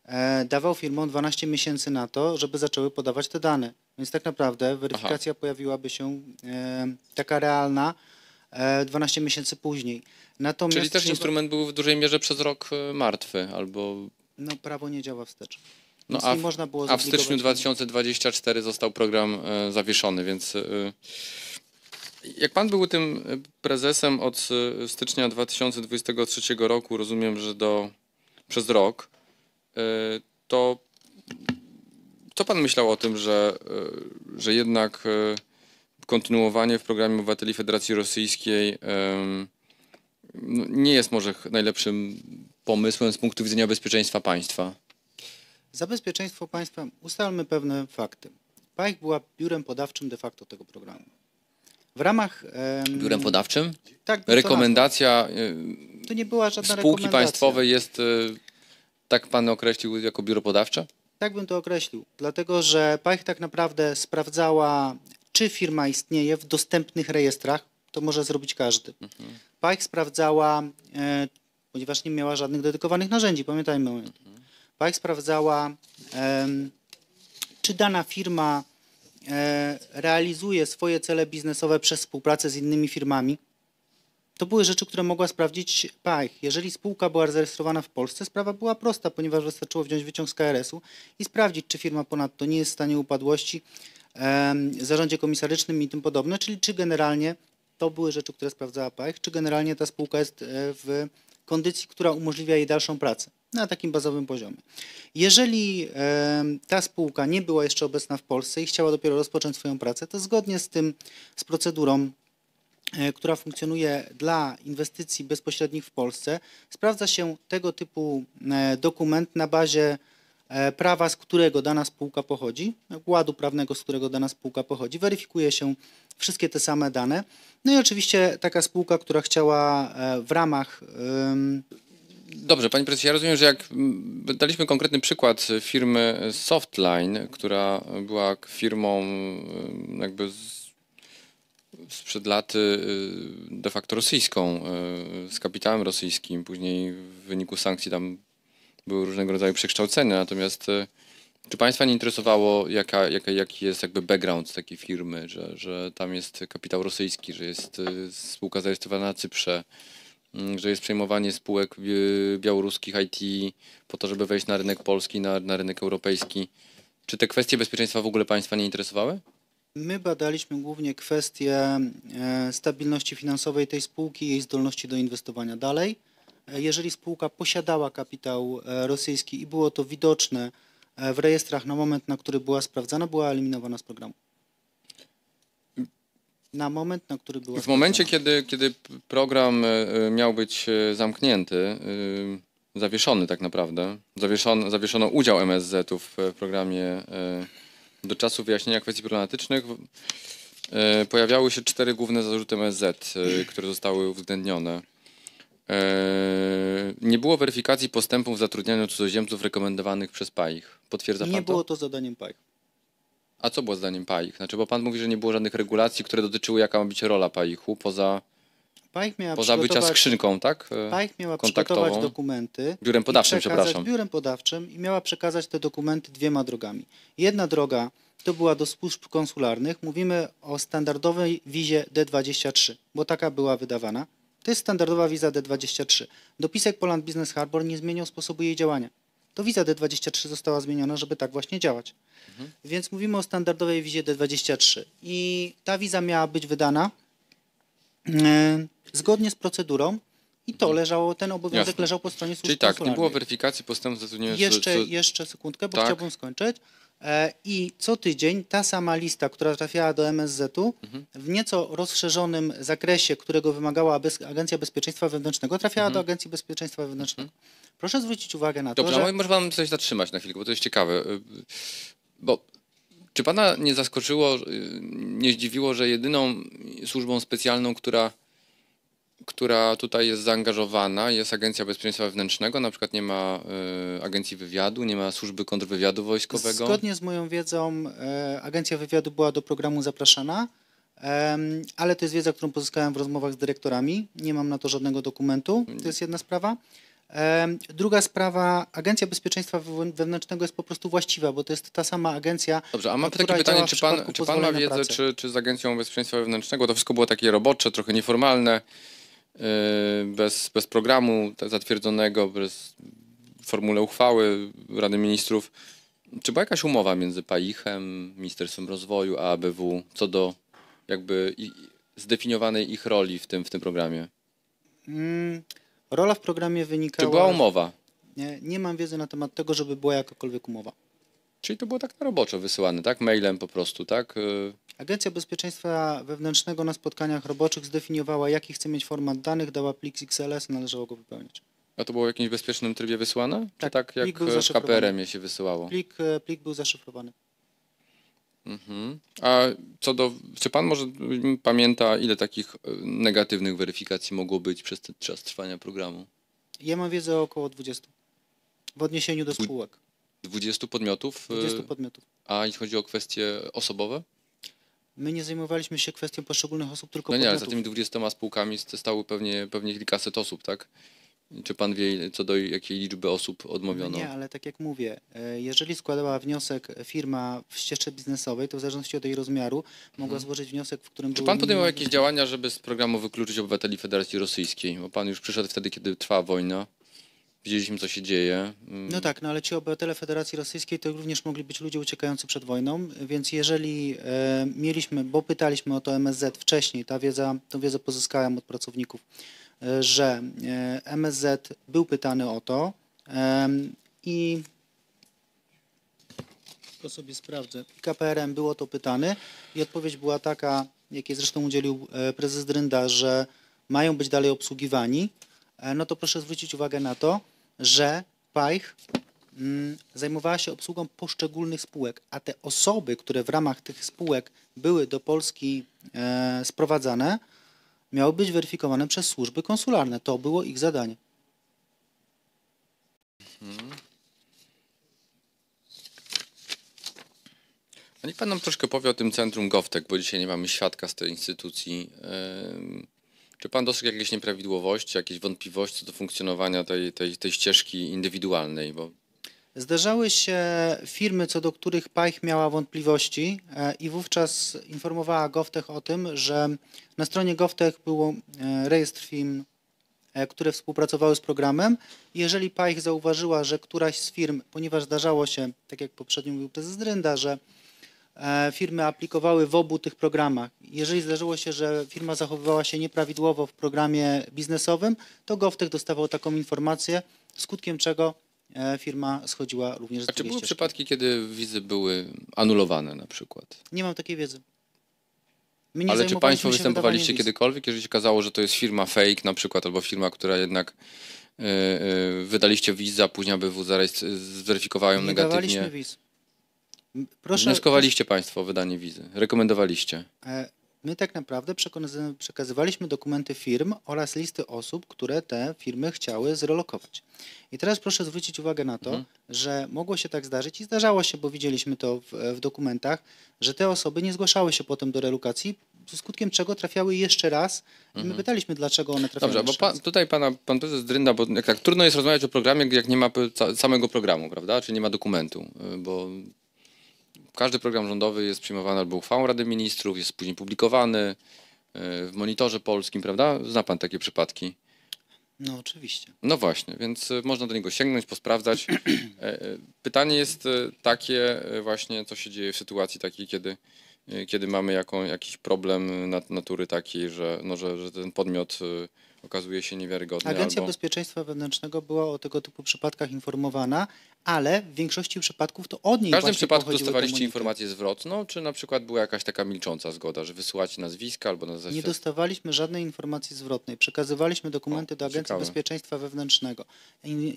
e, dawał firmom 12 miesięcy na to, żeby zaczęły podawać te dane. Więc tak naprawdę weryfikacja pojawiłaby się e, taka realna 12 miesięcy później. Natomiast Czyli też trzeba- instrument był w dużej mierze przez rok e, martwy, albo... No prawo nie działa wstecz. No, a, w, a w styczniu zobligować- 2024 został program e, zawieszony, więc... E, jak pan był tym e, prezesem od e, stycznia 2023 roku, rozumiem, że do, przez rok, e, to co pan myślał o tym, że, e, że jednak e, kontynuowanie w programie Obywateli Federacji Rosyjskiej no, nie jest może najlepszym pomysłem z punktu widzenia bezpieczeństwa państwa? Za bezpieczeństwo państwa ustalmy pewne fakty. PAIH była biurem podawczym de facto tego programu. W ramach... em, Biurem podawczym? Tak, Rekomendacja nazwał. To nie była żadna spółki rekomendacja. państwowej jest, e, tak pan określił, jako biuro podawcze? Tak bym to określił. Dlatego, że PAIH tak naprawdę sprawdzała, czy firma istnieje w dostępnych rejestrach. To może zrobić każdy. PAIH sprawdzała, e, ponieważ nie miała żadnych dedykowanych narzędzi, pamiętajmy o tym. PAIH sprawdzała, em, czy dana firma e, realizuje swoje cele biznesowe przez współpracę z innymi firmami. To były rzeczy, które mogła sprawdzić PAIH. Jeżeli spółka była zarejestrowana w Polsce, sprawa była prosta, ponieważ wystarczyło wziąć wyciąg z KRS-u i sprawdzić, czy firma ponadto nie jest w stanie upadłości, zarządzie komisarycznym i tym podobne, czyli czy generalnie to były rzeczy, które sprawdzała PAIH, czy generalnie ta spółka jest e, w kondycji, która umożliwia jej dalszą pracę na takim bazowym poziomie. Jeżeli ta spółka nie była jeszcze obecna w Polsce i chciała dopiero rozpocząć swoją pracę, to zgodnie z tym, z procedurą e, która funkcjonuje dla inwestycji bezpośrednich w Polsce, sprawdza się tego typu e, dokument na bazie prawa, z którego dana spółka pochodzi, układu prawnego, z którego dana spółka pochodzi, weryfikuje się wszystkie te same dane. No i oczywiście taka spółka, która chciała e, w ramach Dobrze, panie prezesie, ja rozumiem, że jak daliśmy konkretny przykład firmy Softline, która była firmą jakby z, sprzed lat y, de facto rosyjską, y, z kapitałem rosyjskim, później w wyniku sankcji tam były różnego rodzaju przekształcenia, natomiast y, czy państwa nie interesowało, jaka, jaka, jaki jest jakby background takiej firmy, że, że tam jest kapitał rosyjski, że jest y, spółka zarejestrowana na Cyprze, mm, że jest przejmowanie spółek y, białoruskich IT po to, żeby wejść na rynek polski, na, na rynek europejski. Czy te kwestie bezpieczeństwa w ogóle państwa nie interesowały? My badaliśmy głównie kwestie e, stabilności finansowej tej spółki jej zdolności do inwestowania dalej. E, Jeżeli spółka posiadała kapitał e, rosyjski i było to widoczne e, w rejestrach na moment, na który była sprawdzana, była eliminowana z programu. Na moment, na który była W momencie, kiedy, kiedy program miał być zamknięty, zawieszony tak naprawdę, zawieszono, zawieszono udział MSZ-u w programie do czasu wyjaśnienia kwestii problematycznych, pojawiały się cztery główne zarzuty MSZ, które zostały uwzględnione. E, Nie było weryfikacji postępów w zatrudnianiu cudzoziemców rekomendowanych przez PAIH. Potwierdza Nie pan to? było to zadaniem PAIH. A co było zdaniem PAIH? Znaczy, bo pan mówi, że nie było żadnych regulacji, które dotyczyły jaka ma być rola PAIH-u poza, PAIH miała poza bycia przygotować- skrzynką, tak? E, PAIH miała kontaktową. przygotować dokumenty. Biurem i podawczym, przekazać- przepraszam. Biurem podawczym i miała przekazać te dokumenty dwiema drogami. Jedna droga to była do służb konsularnych. Mówimy o standardowej wizie D23, bo taka była wydawana. To jest standardowa wiza D23. Dopisek Poland Business Harbor nie zmieniał sposobu jej działania. To wiza D23 została zmieniona, żeby tak właśnie działać. Mhm. Więc mówimy o standardowej wizie D23. I ta wiza miała być wydana e, zgodnie z procedurą i to leżało, ten obowiązek Mhm. Jasne. leżał po stronie służb Czyli tak, nie było weryfikacji postępu zatrudnienia Jeszcze, co- jeszcze sekundkę, bo Tak. chciałbym skończyć. E, I co tydzień ta sama lista, która trafiała do MSZ-u Mhm. w nieco rozszerzonym zakresie, którego wymagała Agencja Bezpieczeństwa Wewnętrznego, trafiała do Agencji Bezpieczeństwa Wewnętrznego. Proszę zwrócić uwagę na Mhm. Dobrze, to, a że może pan coś zatrzymać na chwilkę, bo to jest ciekawe. Y, Bo czy pana nie zaskoczyło, y, nie zdziwiło, że jedyną służbą specjalną, która, która tutaj jest zaangażowana, jest Agencja Bezpieczeństwa Wewnętrznego? Na przykład nie ma y, Agencji Wywiadu, nie ma Służby Kontrwywiadu Wojskowego? zgodnie z moją wiedzą e, Agencja Wywiadu była do programu zapraszana. Ale to jest wiedza, którą pozyskałem w rozmowach z dyrektorami. Nie mam na to żadnego dokumentu. To jest jedna sprawa. Druga sprawa, Agencja Bezpieczeństwa Wewn- Wewnętrznego jest po prostu właściwa, bo to jest ta sama agencja. Dobrze, a mam takie pytanie, czy pan, czy pan ma wiedzę, czy, czy z Agencją Bezpieczeństwa Wewnętrznego to wszystko było takie robocze, trochę nieformalne, bez, bez programu zatwierdzonego, bez formule uchwały Rady Ministrów. Czy była jakaś umowa między PAIH-em, Ministerstwem Rozwoju, a ABW co do jakby zdefiniowanej ich roli w tym, w tym programie? Mm, Rola w programie wynikała... Czy była umowa? Nie, nie mam wiedzy na temat tego, żeby była jakakolwiek umowa. Czyli to było tak na roboczo wysyłane, tak? Mailem po prostu, tak? Agencja Bezpieczeństwa Wewnętrznego na spotkaniach roboczych zdefiniowała, jaki chce mieć format danych, dała plik z XLS, należało go wypełnić. A to było w jakimś bezpiecznym trybie wysyłane? Czy Tak, tak jak w. KPRM-ie się wysyłało? Plik, e, plik był zaszyfrowany. Mhm. A co do, czy pan może pamięta, ile takich e, negatywnych weryfikacji mogło być przez ten czas trwania programu? Ja mam wiedzę o około 20 w odniesieniu do spółek. 20 podmiotów? e, 20 podmiotów. A jeśli chodzi o kwestie osobowe? My nie zajmowaliśmy się kwestią poszczególnych osób, tylko No nie, ale podmiotów. za tymi 20 spółkami stały pewnie, pewnie kilkaset osób, tak? Czy pan wie, co do jakiej liczby osób odmówiono? No Nie, ale tak jak mówię, e, jeżeli składała wniosek firma w ścieżce biznesowej, to w zależności od jej rozmiaru mogła złożyć wniosek, w którym Mhm. Czy pan podejmował minimum- jakieś działania, żeby z programu wykluczyć obywateli Federacji Rosyjskiej? Bo pan już przyszedł wtedy, kiedy trwała wojna. Widzieliśmy, co się dzieje. Mm. No tak, no ale ci obywatele Federacji Rosyjskiej to również mogli być ludzie uciekający przed wojną, więc jeżeli e, mieliśmy, bo pytaliśmy o to MSZ wcześniej, ta wiedza, tą wiedzę pozyskałem od pracowników, e, że e, MSZ był pytany o to em, i to sobie sprawdzę. KPRM było to pytany i odpowiedź była taka, jakiej zresztą udzielił e, prezes Drynda, że mają być dalej obsługiwani, e, no to proszę zwrócić uwagę na to, że PAIH mm, zajmowała się obsługą poszczególnych spółek, a te osoby, które w ramach tych spółek były do Polski e, sprowadzane, miały być weryfikowane przez służby konsularne. To było ich zadanie. A niech pan nam troszkę powie o tym centrum GovTech, bo dzisiaj nie mamy świadka z tej instytucji. Czy pan dostrzegł jakieś nieprawidłowości, jakieś wątpliwości co do funkcjonowania tej, tej, tej ścieżki indywidualnej? Bo Zdarzały się firmy, co do których PAIH miała wątpliwości e, i wówczas informowała GovTech o tym, że na stronie GovTech było e, rejestr firm, e, które współpracowały z programem. Jeżeli PAIH zauważyła, że któraś z firm, ponieważ zdarzało się, tak jak poprzednio mówił prezes Drynda, że firmy aplikowały w obu tych programach. Jeżeli zdarzyło się, że firma zachowywała się nieprawidłowo w programie biznesowym, to GovTech dostawał taką informację, skutkiem czego e, firma schodziła również z A czy były ścieżki. przypadki, kiedy wizy były anulowane na przykład? Nie mam takiej wiedzy. Ale czy państwo występowaliście kiedykolwiek, jeżeli się okazało, że to jest firma fake na przykład, albo firma, która jednak y, y, wydaliście wizę, a później ABW zweryfikowają Nie negatywnie? dawaliśmy wiz. Proszę, Wnioskowaliście państwo o wydanie wizy, rekomendowaliście. E, My tak naprawdę przekazywaliśmy dokumenty firm oraz listy osób, które te firmy chciały zrelokować. I teraz proszę zwrócić uwagę na to, Mhm. że mogło się tak zdarzyć i zdarzało się, bo widzieliśmy to w, w dokumentach, że te osoby nie zgłaszały się potem do relokacji, skutkiem czego trafiały jeszcze raz i my pytaliśmy, dlaczego one trafiały Mhm. Dobrze, bo pan, tutaj pana, pan prezes Drynda, bo jak tak trudno jest rozmawiać o programie, jak nie ma samego programu, prawda? Czy nie ma dokumentu, y, bo każdy program rządowy jest przyjmowany albo uchwałą Rady Ministrów, jest później publikowany y, w monitorze polskim, prawda? Zna pan takie przypadki. No oczywiście. No właśnie, więc y, można do niego sięgnąć, posprawdzać. E, e, Pytanie jest y, takie właśnie, co się dzieje w sytuacji takiej, kiedy, kiedy mamy jaką, jakiś problem nat, natury takiej, że, no, że, że ten podmiot okazuje się niewiarygodny. Agencja albo... Bezpieczeństwa Wewnętrznego była o tego typu przypadkach informowana, ale w większości przypadków to od niej W każdym przypadku dostawaliście informację zwrotną, czy na przykład była jakaś taka milcząca zgoda, że wysyłacie nazwiska albo na Nie zasadzie... dostawaliśmy żadnej informacji zwrotnej. Przekazywaliśmy dokumenty O, do Agencji ciekawe. Bezpieczeństwa Wewnętrznego.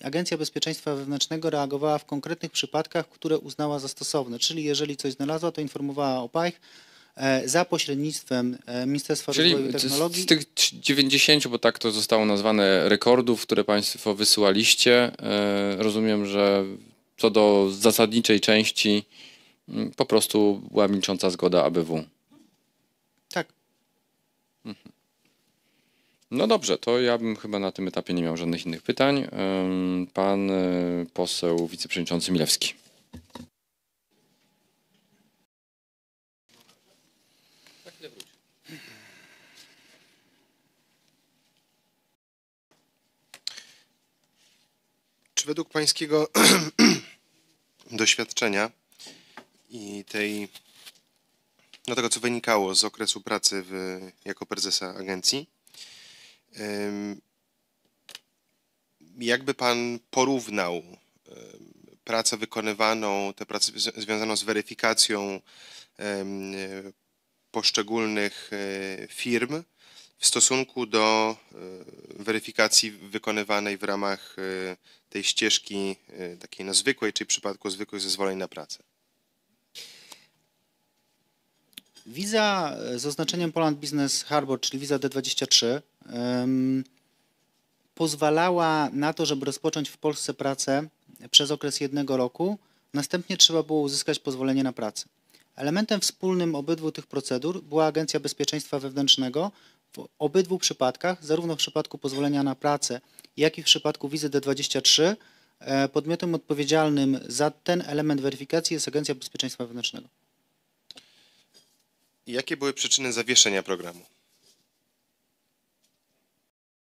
Agencja Bezpieczeństwa Wewnętrznego reagowała w konkretnych przypadkach, które uznała za stosowne. Czyli jeżeli coś znalazła, to informowała o PAIH za pośrednictwem e, Ministerstwa Czyli Rozwoju i z- Technologii. z tych 90, bo tak to zostało nazwane, rekordów, które Państwo wysyłaliście, e, rozumiem, że co do zasadniczej części mm, po prostu była milcząca zgoda ABW. Tak, No dobrze, to ja bym chyba na tym etapie nie miał żadnych innych pytań. Pan poseł wiceprzewodniczący Milewski. Według pańskiego doświadczenia i tej, no tego, co wynikało z okresu pracy w, jako prezesa agencji, jakby pan porównał pracę wykonywaną, tę pracę zwi- związaną z weryfikacją poszczególnych e, firm w stosunku do e, weryfikacji wykonywanej w ramach e, tej ścieżki e, takiej no zwykłej, czyli w przypadku zwykłych zezwoleń na pracę. Wiza z oznaczeniem Poland Business Harbor, czyli wiza D23, em, pozwalała na to, żeby rozpocząć w Polsce pracę przez okres jednego roku. Następnie trzeba było uzyskać pozwolenie na pracę. Elementem wspólnym obydwu tych procedur była Agencja Bezpieczeństwa Wewnętrznego. W obydwu przypadkach, zarówno w przypadku pozwolenia na pracę, jak i w przypadku wizy D23, e, podmiotem odpowiedzialnym za ten element weryfikacji jest Agencja Bezpieczeństwa Wewnętrznego. Jakie były przyczyny zawieszenia programu?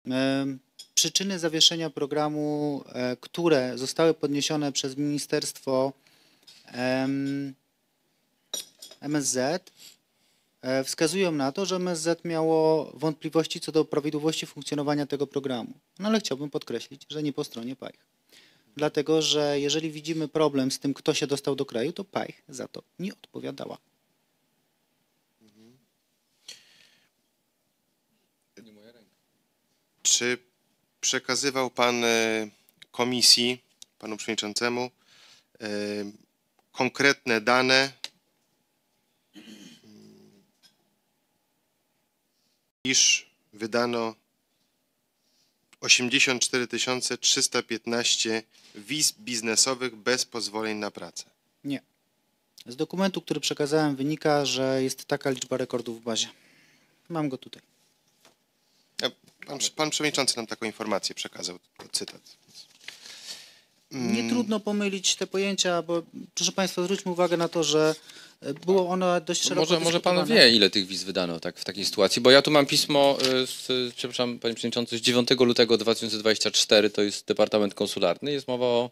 Em, Przyczyny zawieszenia programu, e, które zostały podniesione przez Ministerstwo MSZ, e, wskazują na to, że MSZ miało wątpliwości co do prawidłowości funkcjonowania tego programu. No ale chciałbym podkreślić, że nie po stronie PAIH. Dlatego, że jeżeli widzimy problem z tym, kto się dostał do kraju, to PAIH za to nie odpowiadała. Czy przekazywał pan e, komisji, panu przewodniczącemu, e, konkretne dane, iż wydano 84 315 wiz biznesowych bez pozwoleń na pracę? Nie. Z dokumentu, który przekazałem, wynika, że jest taka liczba rekordów w bazie. Mam go tutaj. Pan, pan przewodniczący nam taką informację przekazał, cytat. Mm. Nie trudno pomylić te pojęcia, bo proszę Państwa, zwróćmy uwagę na to, że e, było ono dość szeroko Może, może pan wie, ile tych wiz wydano tak, w takiej sytuacji, bo ja tu mam pismo, y, z, przepraszam panie przewodniczący, z 9 lutego 2024, to jest Departament Konsularny, jest mowa o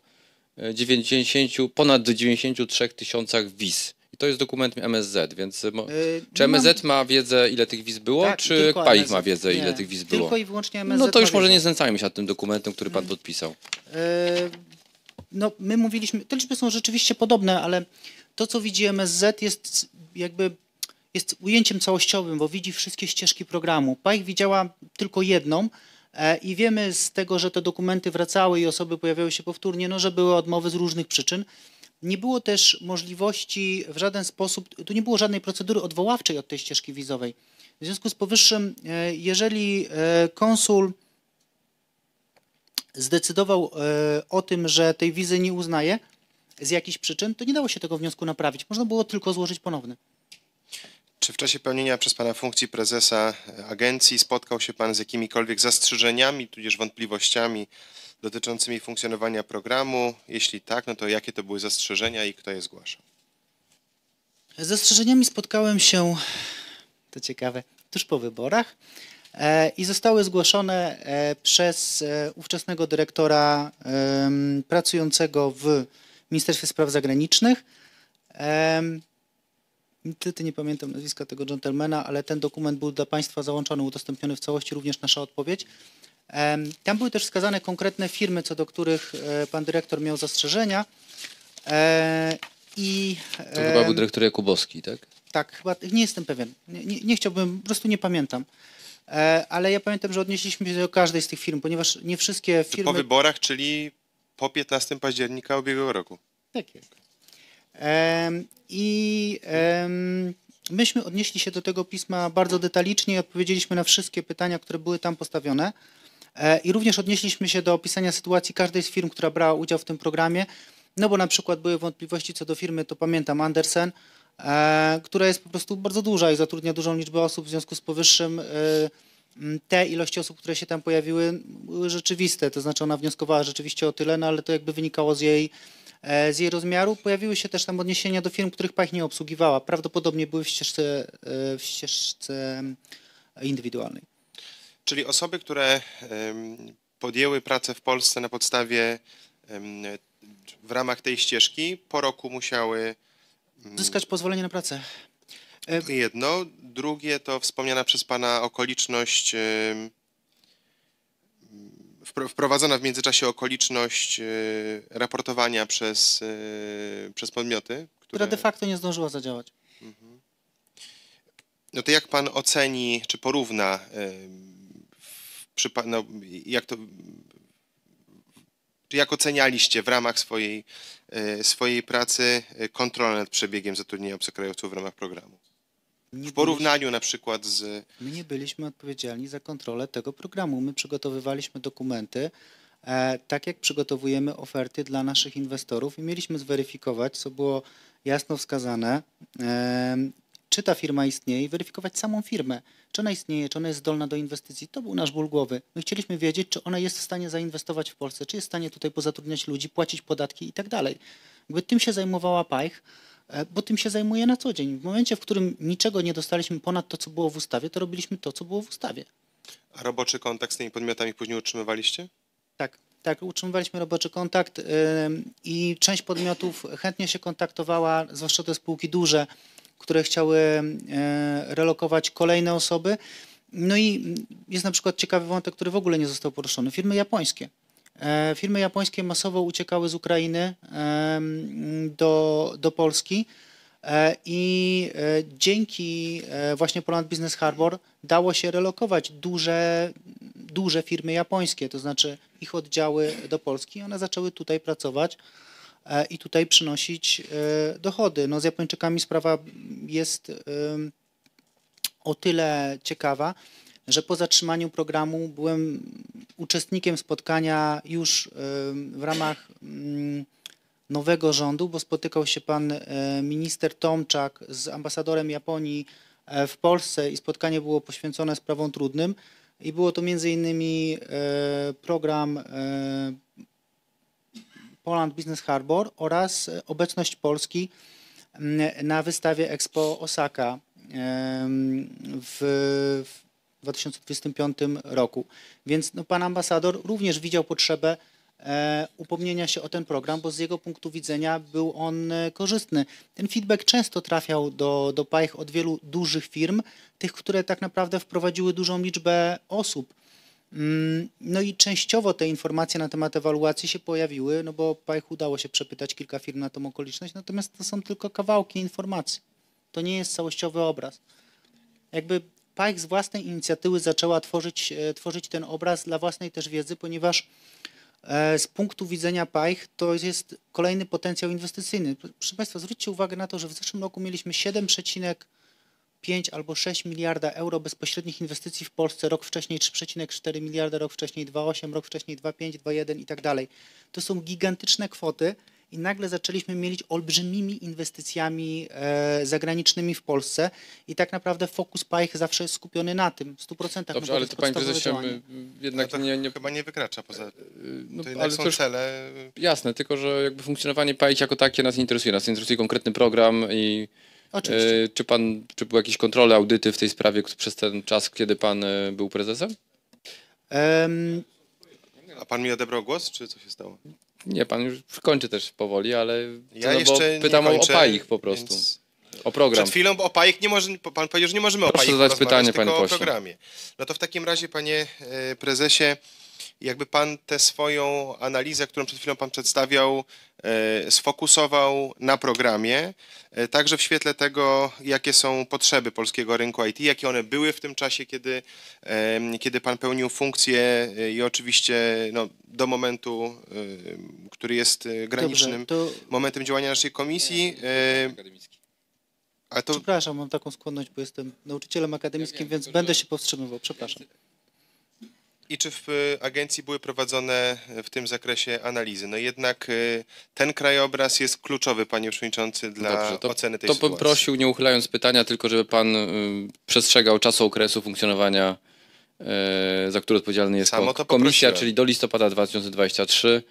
y, 90, ponad 93 tysiącach wiz. I to jest dokument MSZ, więc mo, E, czy nie mam- MSZ ma wiedzę, ile tych wiz było, Tak, czy MSZ. ma wiedzę, ile Nie, tych wiz było? Tylko i wyłącznie MSZ No to już może wiedzę. nie znęcajmy się nad tym dokumentem, który pan podpisał. E, No, my mówiliśmy, te liczby są rzeczywiście podobne, ale to, co widzi MSZ jest jakby jest ujęciem całościowym, bo widzi wszystkie ścieżki programu. PAIH widziała tylko jedną e, i wiemy z tego, że te dokumenty wracały i osoby pojawiały się powtórnie, no, że były odmowy z różnych przyczyn. Nie było też możliwości w żaden sposób, tu nie było żadnej procedury odwoławczej od tej ścieżki wizowej. W związku z powyższym, e, jeżeli e, konsul zdecydował e, o tym, że tej wizy nie uznaje z jakichś przyczyn, to nie dało się tego wniosku naprawić. Można było tylko złożyć ponowny. Czy w czasie pełnienia przez pana funkcji prezesa e, agencji spotkał się pan z jakimikolwiek zastrzeżeniami, tudzież wątpliwościami dotyczącymi funkcjonowania programu? Jeśli tak, no to jakie to były zastrzeżenia i kto je zgłaszał? Z zastrzeżeniami spotkałem się, to ciekawe, tuż po wyborach i zostały zgłoszone e, przez e, ówczesnego dyrektora pracującego w Ministerstwie Spraw Zagranicznych. Niestety nie pamiętam nazwiska tego dżentelmena, ale ten dokument był dla Państwa załączony, udostępniony w całości, również nasza odpowiedź. Tam były też wskazane konkretne firmy, co do których e, pan dyrektor miał zastrzeżenia. E, I, To chyba był dyrektor Jakubowski, tak? tak, chyba nie jestem pewien. Nie, nie, nie chciałbym, po prostu nie pamiętam. E, ale ja pamiętam, że odnieśliśmy się do każdej z tych firm, ponieważ nie wszystkie Po firmy. wyborach, czyli po 15 października ubiegłego roku. Tak jest. I myśmy odnieśli się do tego pisma bardzo detalicznie i odpowiedzieliśmy na wszystkie pytania, które były tam postawione. E, I również odnieśliśmy się do opisania sytuacji każdej z firm, która brała udział w tym programie. No bo na przykład były wątpliwości co do firmy, to pamiętam Andersen, która jest po prostu bardzo duża i zatrudnia dużą liczbę osób. W związku z powyższym e, te ilości osób, które się tam pojawiły, były rzeczywiste. To znaczy ona wnioskowała rzeczywiście o tyle, no ale to jakby wynikało z jej, e, z jej rozmiaru. Pojawiły się też tam odniesienia do firm, których PAIH nie obsługiwała. Prawdopodobnie były w ścieżce, e, w ścieżce indywidualnej. Czyli osoby, które podjęły pracę w Polsce na podstawie w ramach tej ścieżki, po roku musiały Zyskać pozwolenie na pracę. E, jedno, drugie to wspomniana przez Pana okoliczność, wprowadzona w międzyczasie okoliczność e, raportowania przez, e, przez podmioty, która de facto nie zdążyła zadziałać. No to jak pan oceni, czy porówna, no, jak to, czy jak ocenialiście w ramach swojej, swojej pracy e, kontrolę nad przebiegiem zatrudnienia obcokrajowców w ramach programu? W porównaniu na przykład z, My nie byliśmy odpowiedzialni za kontrolę tego programu. My przygotowywaliśmy dokumenty, e, tak jak przygotowujemy oferty dla naszych inwestorów i mieliśmy zweryfikować, co było jasno wskazane, e, czy ta firma istnieje i weryfikować samą firmę, czy ona istnieje, czy ona jest zdolna do inwestycji. To był nasz ból głowy. My chcieliśmy wiedzieć, czy ona jest w stanie zainwestować w Polsce, czy jest w stanie tutaj pozatrudniać ludzi, płacić podatki i tak dalej. Jakby tym się zajmowała PAIH, e, bo tym się zajmuje na co dzień. W momencie, w którym niczego nie dostaliśmy ponad to, co było w ustawie, to robiliśmy to, co było w ustawie. a roboczy kontakt z tymi podmiotami później utrzymywaliście? Tak, tak, utrzymywaliśmy roboczy kontakt ym, i część podmiotów chętnie się kontaktowała, zwłaszcza te spółki duże, które chciały e, relokować kolejne osoby. No i jest na przykład ciekawy wątek, który w ogóle nie został poruszony. Firmy japońskie. E, Firmy japońskie masowo uciekały z Ukrainy do, do Polski e, i dzięki właśnie Poland Business Harbor dało się relokować duże, duże firmy japońskie, to znaczy ich oddziały do Polski one zaczęły tutaj pracować i tutaj przynosić e, dochody. No z Japończykami sprawa jest em, o tyle ciekawa, że po zatrzymaniu programu byłem uczestnikiem spotkania już w ramach mm, nowego rządu, bo spotykał się pan e, minister Tomczak z ambasadorem Japonii e, w Polsce i spotkanie było poświęcone sprawom trudnym i było to między innymi e, program e, Poland Business Harbor oraz e, obecność Polski na wystawie Expo Osaka w 2025 roku. Więc no, pan ambasador również widział potrzebę e, upomnienia się o ten program, bo z jego punktu widzenia był on e, korzystny. Ten feedback często trafiał do, do PAIH od wielu dużych firm, tych, które tak naprawdę wprowadziły dużą liczbę osób. Mm, No i częściowo te informacje na temat ewaluacji się pojawiły, no bo PAIH udało się przepytać kilka firm na tą okoliczność, natomiast to są tylko kawałki informacji. To nie jest całościowy obraz. Jakby PAIH z własnej inicjatywy zaczęła tworzyć, e, tworzyć ten obraz dla własnej też wiedzy, ponieważ e, z punktu widzenia PAIH to jest kolejny potencjał inwestycyjny. Proszę Państwa, zwróćcie uwagę na to, że w zeszłym roku mieliśmy 7,5 albo 6 miliarda euro bezpośrednich inwestycji w Polsce, rok wcześniej 3,4 miliarda, rok wcześniej 2,8, rok wcześniej 2,5, 2,1 i tak dalej. To są gigantyczne kwoty i nagle zaczęliśmy mieć olbrzymimi inwestycjami e, zagranicznymi w Polsce i tak naprawdę fokus PAIH zawsze jest skupiony na tym, w 100%. Dobrze, no ale to panie prezesie, działanie. my jednak nie, nie... Chyba nie wykracza poza... No, To jednak ale są to już- cele... Jasne, tylko że jakby funkcjonowanie PAIH jako takie nas nie interesuje. Nas interesuje konkretny program i Oczywiście. e, czy pan, czy były jakieś kontrole, audyty w tej sprawie przez ten czas, kiedy pan e, był prezesem? Em, A pan mi odebrał głos, czy co się stało? Nie, pan już kończy też powoli, ale Ja no, jeszcze pytam o, o kończę, PAIH po prostu. więc- O program. Przed chwilą o PAIK nie może, pan powiedział, że nie możemy o Proszę PAIK zadać pytanie, panie o pośle. programie. No to w takim razie, panie e, prezesie, jakby pan tę swoją analizę, którą przed chwilą pan przedstawiał, e, sfokusował na programie, e, także w świetle tego, jakie są potrzeby polskiego rynku IT, jakie one były w tym czasie, kiedy, kiedy pan pełnił funkcję e, i oczywiście no, do momentu, e, który jest e, granicznym Dobrze, to momentem działania naszej komisji. e, to przepraszam, mam taką skłonność, bo jestem nauczycielem akademickim, więc będę się powstrzymywał. Przepraszam. I czy w y, agencji były prowadzone w tym zakresie analizy? No jednak y, ten krajobraz jest kluczowy, panie przewodniczący, dla Dobrze, to, oceny tej to bym sytuacji. prosił, nie uchylając pytania, tylko żeby pan przestrzegał czasu okresu funkcjonowania, za który odpowiedzialny jest Samo ko- to komisja, czyli do listopada 2023.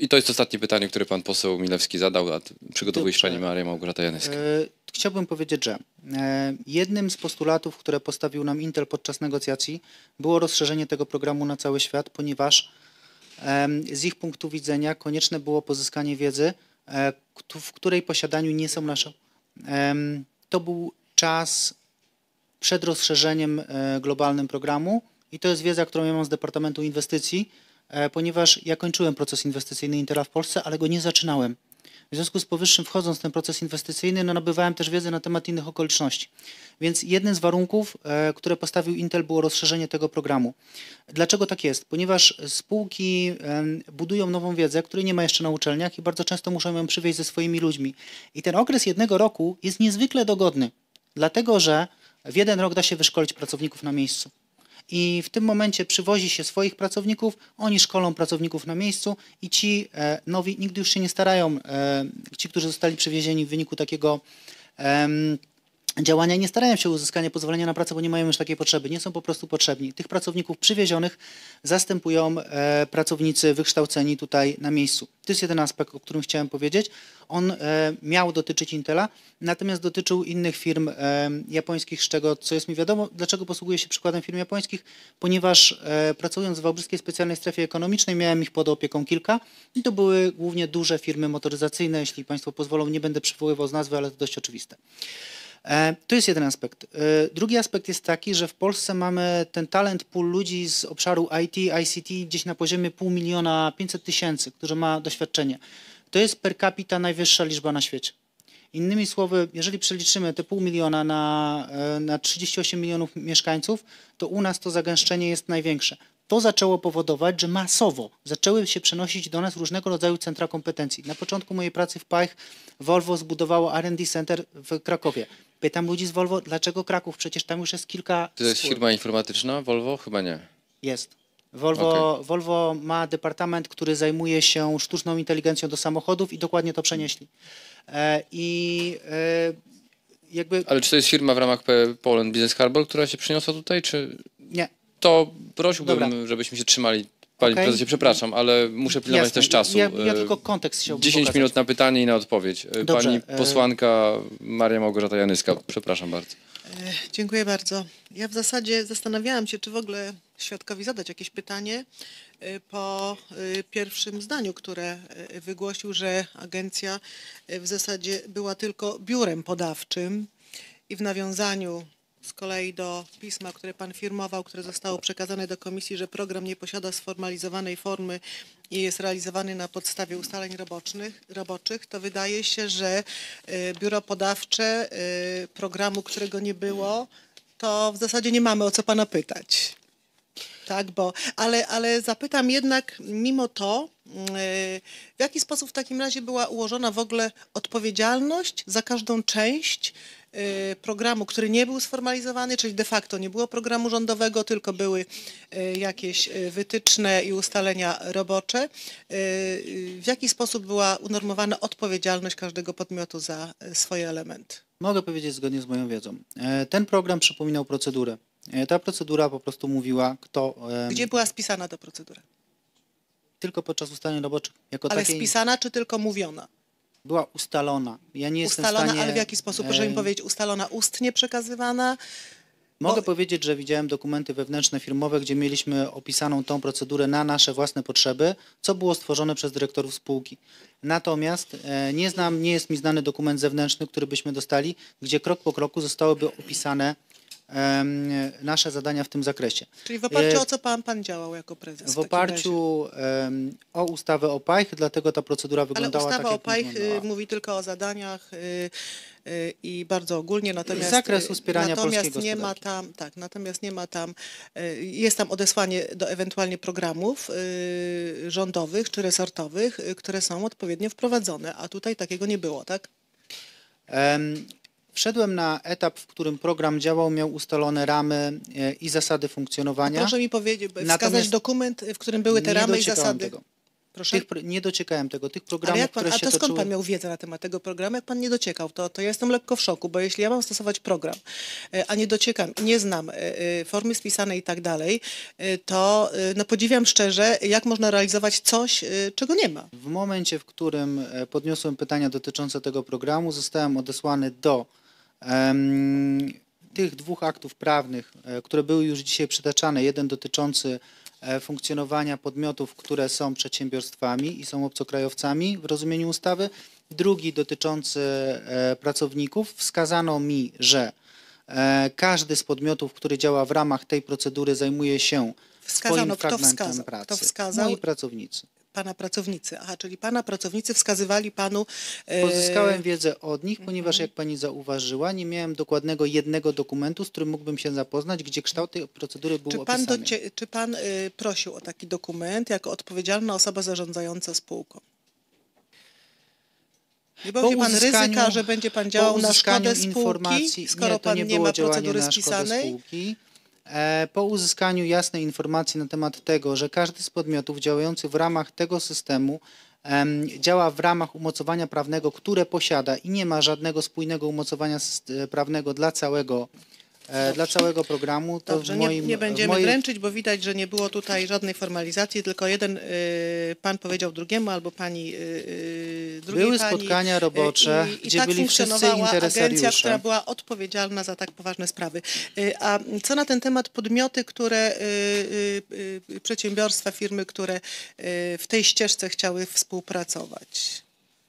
I to jest ostatnie pytanie, które pan poseł Milewski zadał, a przygotowuje się pani Maria Małgorzata Janyska. E, Chciałbym powiedzieć, że e, jednym z postulatów, które postawił nam Intel podczas negocjacji, było rozszerzenie tego programu na cały świat, ponieważ z ich punktu widzenia konieczne było pozyskanie wiedzy, e, w której posiadaniu nie są nasze. To był czas przed rozszerzeniem globalnym programu i to jest wiedza, którą ja mam z Departamentu Inwestycji, ponieważ ja kończyłem proces inwestycyjny Intela w Polsce, ale go nie zaczynałem. W związku z powyższym, wchodząc w ten proces inwestycyjny, no, nabywałem też wiedzę na temat innych okoliczności. Więc jednym z warunków, e, które postawił Intel, było rozszerzenie tego programu. Dlaczego tak jest? Ponieważ spółki budują nową wiedzę, której nie ma jeszcze na uczelniach i bardzo często muszą ją przywieźć ze swoimi ludźmi. I ten okres jednego roku jest niezwykle dogodny, dlatego że w jeden rok da się wyszkolić pracowników na miejscu. I w tym momencie przywozi się swoich pracowników, oni szkolą pracowników na miejscu i ci e, nowi nigdy już się nie starają, e, ci, którzy zostali przywiezieni w wyniku takiego działania, nie starają się o uzyskanie pozwolenia na pracę, bo nie mają już takiej potrzeby, nie są po prostu potrzebni. Tych pracowników przywiezionych zastępują e, pracownicy wykształceni tutaj na miejscu. To jest jeden aspekt, o którym chciałem powiedzieć. On e, miał dotyczyć Intela, natomiast dotyczył innych firm e, japońskich, z czego, co jest mi wiadomo, dlaczego posługuję się przykładem firm japońskich, ponieważ e, pracując w Wałbrzyskiej Specjalnej Strefie Ekonomicznej miałem ich pod opieką kilka i to były głównie duże firmy motoryzacyjne, jeśli Państwo pozwolą, nie będę przywoływał z nazwy, ale to dość oczywiste. E, To jest jeden aspekt. E, Drugi aspekt jest taki, że w Polsce mamy ten talent pool ludzi z obszaru IT, ICT gdzieś na poziomie pół miliona 500 tysięcy, którzy ma doświadczenie. To jest per capita najwyższa liczba na świecie. Innymi słowy, jeżeli przeliczymy te pół miliona na, e, na 38 milionów mieszkańców, to u nas to zagęszczenie jest największe. To zaczęło powodować, że masowo zaczęły się przenosić do nas różnego rodzaju centra kompetencji. Na początku mojej pracy w PAIH Volvo zbudowało R&D Center w Krakowie. Pytam ludzi z Volvo, dlaczego Kraków? Przecież tam już jest kilka... To jest firma informatyczna, Volvo? Chyba nie. Jest. Volvo, Volvo ma departament, który zajmuje się sztuczną inteligencją do samochodów i dokładnie to przenieśli. E, I e, jakby Ale czy to jest firma w ramach Poland Business Harbor, która się przyniosła tutaj, czy nie. To prosiłbym, Dobra. żebyśmy się trzymali. Panie Okej. prezesie, przepraszam, ale muszę pilnować Jasne. też czasu. Ja, ja E, tylko kontekst chciałbym 10 pokazać. minut na pytanie i na odpowiedź. E, Dobrze, Pani e- posłanka Maria Małgorzata Janyska, przepraszam bardzo. Dziękuję bardzo. Ja w zasadzie zastanawiałam się, czy w ogóle świadkowi zadać jakieś pytanie po pierwszym zdaniu, które wygłosił, że agencja w zasadzie była tylko biurem podawczym i w nawiązaniu z kolei do pisma, które pan firmował, które zostało przekazane do komisji, że program nie posiada sformalizowanej formy i jest realizowany na podstawie ustaleń roboczych, roboczych to wydaje się, że y, biuro podawcze y, programu, którego nie było, to w zasadzie nie mamy o co pana pytać. Tak, bo, ale, ale zapytam jednak mimo to, yy, w jaki sposób w takim razie była ułożona w ogóle odpowiedzialność za każdą część programu, który nie był sformalizowany, czyli de facto nie było programu rządowego, tylko były yy, jakieś yy, wytyczne i ustalenia robocze. W jaki sposób była unormowana odpowiedzialność każdego podmiotu za swoje elementy? Mogę powiedzieć zgodnie z moją wiedzą. E, Ten program przypominał procedurę. E, Ta procedura po prostu mówiła, kto Gdzie była spisana ta procedura? tylko podczas ustaleń roboczych jako Ale takiej spisana czy tylko mówiona? Była ustalona. Ja nie jestem w ustalona, stanie, ale w jaki sposób? Proszę mi em, powiedzieć, ustalona ustnie przekazywana? Mogę Bo- powiedzieć, że widziałem dokumenty wewnętrzne firmowe, gdzie mieliśmy opisaną tą procedurę na nasze własne potrzeby, co było stworzone przez dyrektorów spółki. Natomiast e, nie znam, nie jest mi znany dokument zewnętrzny, który byśmy dostali, gdzie krok po kroku zostałyby opisane nasze zadania w tym zakresie. Czyli w oparciu E, o co pan, pan działał jako prezes? W takim oparciu em, o ustawę o PAIH, dlatego ta procedura razie? Ale wyglądała ustawa tak, o jak PAIH wyglądała. y, mówi tylko o zadaniach y, y, i bardzo ogólnie, natomiast Zakres wspierania natomiast nie ma tam, tak, natomiast nie ma tam, jest tam odesłanie do ewentualnie programów rządowych czy resortowych, które są odpowiednio wprowadzone, a tutaj takiego nie było, tak? Em, Wszedłem na etap, w którym program działał, miał ustalone ramy e, i zasady funkcjonowania. Proszę mi powiedzieć, wskazać Natomiast dokument, w którym były te ramy i zasady. Tego. Proszę? Tych, nie dociekałem tego. Tych Ale programów, jak pan, które a się to skąd toczyły... pan miał wiedzę na temat tego programu? Jak pan nie dociekał, to, to ja jestem lekko w szoku, bo jeśli ja mam stosować program, e, a nie dociekam nie znam e, formy spisanej i tak dalej, to no podziwiam szczerze, jak można realizować coś, czego nie ma. W momencie, w którym podniosłem pytania dotyczące tego programu, zostałem odesłany do tych dwóch aktów prawnych, e, które były już dzisiaj przytaczane. Jeden dotyczący e, funkcjonowania podmiotów, które są przedsiębiorstwami i są obcokrajowcami w rozumieniu ustawy. Drugi dotyczący e, pracowników. Wskazano mi, że każdy z podmiotów, który działa w ramach tej procedury zajmuje się Wskazano, swoim kto fragmentem wskazał, pracy. kto wskazał? Moi pracownicy. Pana pracownicy. Aha, czyli pana pracownicy wskazywali panu... e, Pozyskałem wiedzę od nich, ponieważ jak pani zauważyła, nie miałem dokładnego jednego dokumentu, z którym mógłbym się zapoznać, gdzie kształt tej procedury był Czy pan, opisany. docie, czy pan y, prosił o taki dokument jako odpowiedzialna osoba zarządzająca spółką? Nie się pan ryzyka, że będzie pan działał na szkodę spółki, informacji, skoro nie, to pan nie nie, ma procedury spisanej? spółki. E, Po uzyskaniu jasnej informacji na temat tego, że każdy z podmiotów działających w ramach tego systemu em, działa w ramach umocowania prawnego, które posiada i nie ma żadnego spójnego umocowania prawnego dla całego, e, dla całego programu, to Dobrze, moim, nie, nie będziemy mojej- wręczyć, bo widać, że nie było tutaj żadnej formalizacji, tylko jeden y, pan powiedział drugiemu albo pani y, y, drugiej Były pani. spotkania robocze, y, i, i gdzie tak byli wszyscy funkcjonowała agencja, interesariusze. która była odpowiedzialna za tak poważne sprawy. Y, A co na ten temat podmioty, które, y, przedsiębiorstwa, firmy, które w tej ścieżce chciały współpracować?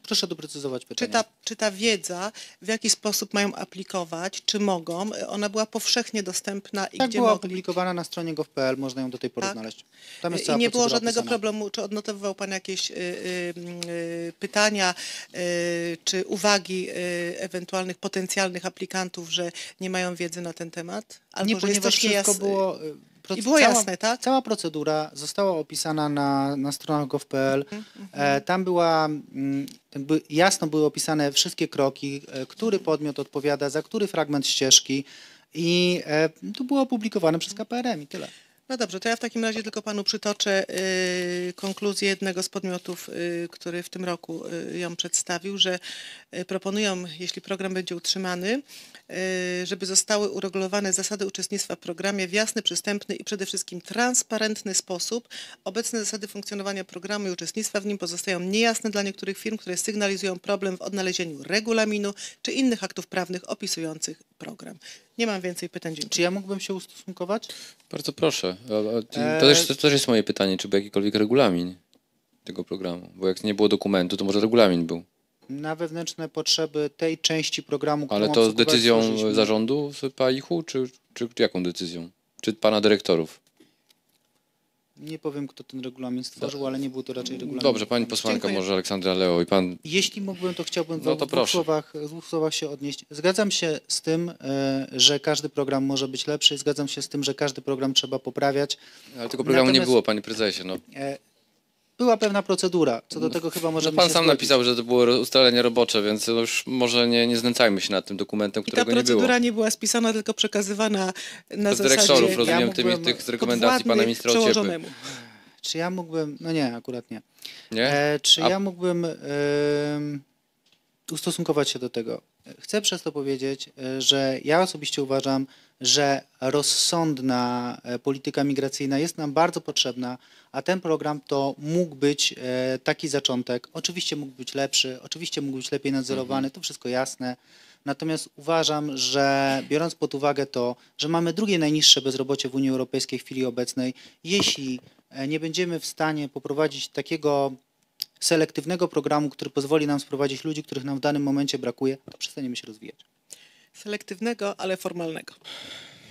Proszę doprecyzować pytanie. Czy ta, czy ta wiedza, w jaki sposób mają aplikować, czy mogą, ona była powszechnie dostępna i tak gdzie była mogli? opublikowana na stronie gov.pl, można ją do tej pory Tak? znaleźć. Tam jest I cała nie było procedura żadnego opisana. problemu, czy odnotowywał Pan jakieś y, y, y, pytania, y, czy uwagi y, ewentualnych potencjalnych aplikantów, że nie mają wiedzy na ten temat? Albo nie, że jest ponieważ wszystko niejasne? było... y, I było cała, jasne, tak? Cała procedura została opisana na, na stronach gov.pl. Mhm, E, tam była, mm, jakby jasno były opisane wszystkie kroki, e, który podmiot odpowiada za który fragment ścieżki i e, to było opublikowane przez KPRM i tyle. No dobrze, to ja w takim razie tylko panu przytoczę y, konkluzję jednego z podmiotów, y, który w tym roku y, ją przedstawił, że y, proponują, jeśli program będzie utrzymany, y, żeby zostały uregulowane zasady uczestnictwa w programie w jasny, przystępny i przede wszystkim transparentny sposób. Obecne zasady funkcjonowania programu i uczestnictwa w nim pozostają niejasne dla niektórych firm, które sygnalizują problem w odnalezieniu regulaminu czy innych aktów prawnych opisujących program. Nie mam więcej pytań, dziękuję. Czy ja mógłbym się ustosunkować? Bardzo proszę. To Eee. też, to też jest moje pytanie, czy był jakikolwiek regulamin tego programu? Bo jak nie było dokumentu, to może regulamin był. Na wewnętrzne potrzeby tej części programu, którą Ale to z decyzją zarządu z PAIH-u, czy, czy jaką decyzją? Czy pana dyrektorów? Nie powiem, kto ten regulamin stworzył, ale nie był to raczej regulamin. Dobrze, pani posłanka, Dziękuję. może Aleksandra Leo i pan Jeśli mógłbym, to chciałbym No w to dwóch, proszę. słowach, w dwóch słowach się odnieść. Zgadzam się z tym, e, że każdy program może być lepszy. Zgadzam się z tym, że każdy program trzeba poprawiać. Ale tego programu nie Natomiast- było, panie prezesie. No. E, Była pewna procedura. Co do tego chyba No możemy pan się sam zgodzić. napisał, że to było ustalenie robocze, więc no już może nie, nie znęcajmy się nad tym dokumentem, I ta którego nie było. procedura nie była spisana, tylko przekazywana na zasadzie dyrektorów, rozumiem, Ja tymi, tych rekomendacji pana ministra Ociepy. Czy ja mógłbym... No nie, akurat nie. Nie? E, czy A- ja mógłbym em, ustosunkować się do tego? Chcę przez to powiedzieć, e, że ja osobiście uważam, że rozsądna e, polityka migracyjna jest nam bardzo potrzebna, a ten program to mógł być e, taki zaczątek. Oczywiście mógł być lepszy, oczywiście mógł być lepiej nadzorowany, to wszystko jasne. Natomiast uważam, że biorąc pod uwagę to, że mamy drugie najniższe bezrobocie w Unii Europejskiej w chwili obecnej, jeśli e, nie będziemy w stanie poprowadzić takiego selektywnego programu, który pozwoli nam sprowadzić ludzi, których nam w danym momencie brakuje, to przestaniemy się rozwijać. Selektywnego, ale formalnego.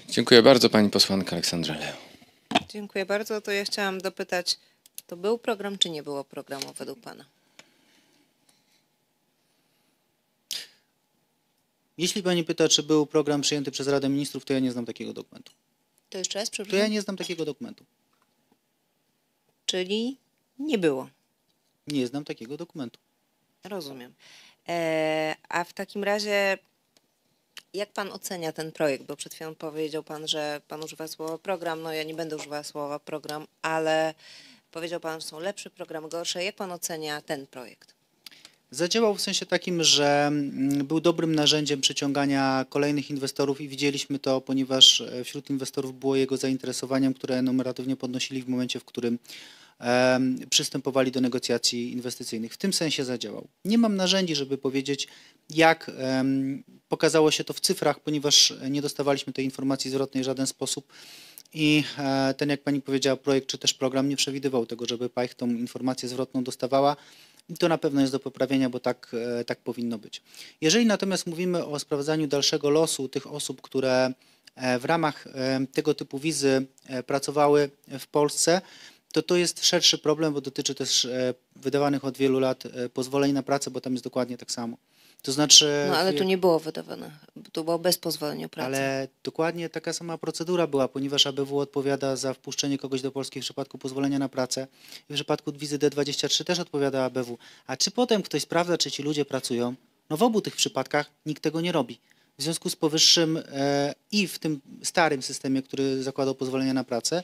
Dziękuję bardzo pani posłanka Aleksandra Leo. Dziękuję bardzo. To ja chciałam dopytać, to był program, czy nie było programu według pana? Jeśli pani pyta, czy był program przyjęty przez Radę Ministrów, to ja nie znam takiego dokumentu. To jeszcze raz, To ja przepraszam. nie znam takiego dokumentu. Czyli nie było. Nie znam takiego dokumentu. Rozumiem. E, a w takim razie Jak pan ocenia ten projekt? Bo przed chwilą powiedział pan, że pan używa słowa program. No ja nie będę używała słowa program, ale powiedział pan, że są lepsze programy, gorsze. Jak pan ocenia ten projekt? Zadziałał w sensie takim, że mm, był dobrym narzędziem przyciągania kolejnych inwestorów i widzieliśmy to, ponieważ e, wśród inwestorów było jego zainteresowaniem, które numeratywnie podnosili w momencie, w którym przystępowali do negocjacji inwestycyjnych. W tym sensie zadziałał. Nie mam narzędzi, żeby powiedzieć, jak pokazało się to w cyfrach, ponieważ nie dostawaliśmy tej informacji zwrotnej w żaden sposób. I e, ten, jak pani powiedziała, projekt czy też program nie przewidywał tego, żeby PAIH tą informację zwrotną dostawała. I to na pewno jest do poprawienia, bo tak, e, tak powinno być. Jeżeli natomiast mówimy o sprawdzaniu dalszego losu tych osób, które e, w ramach tego typu wizy pracowały w Polsce, to to jest szerszy problem, bo dotyczy też e, wydawanych od wielu lat e, pozwoleń na pracę, bo tam jest dokładnie tak samo. To znaczy. No ale tu nie było wydawane. To było bez pozwolenia pracy. ale dokładnie taka sama procedura była, ponieważ ABW odpowiada za wpuszczenie kogoś do Polski w przypadku pozwolenia na pracę. I w przypadku wizy D23 też odpowiada ABW. A czy potem ktoś sprawdza, czy ci ludzie pracują? No w obu tych przypadkach nikt tego nie robi. W związku z powyższym e, i w tym starym systemie, który zakładał pozwolenia na pracę,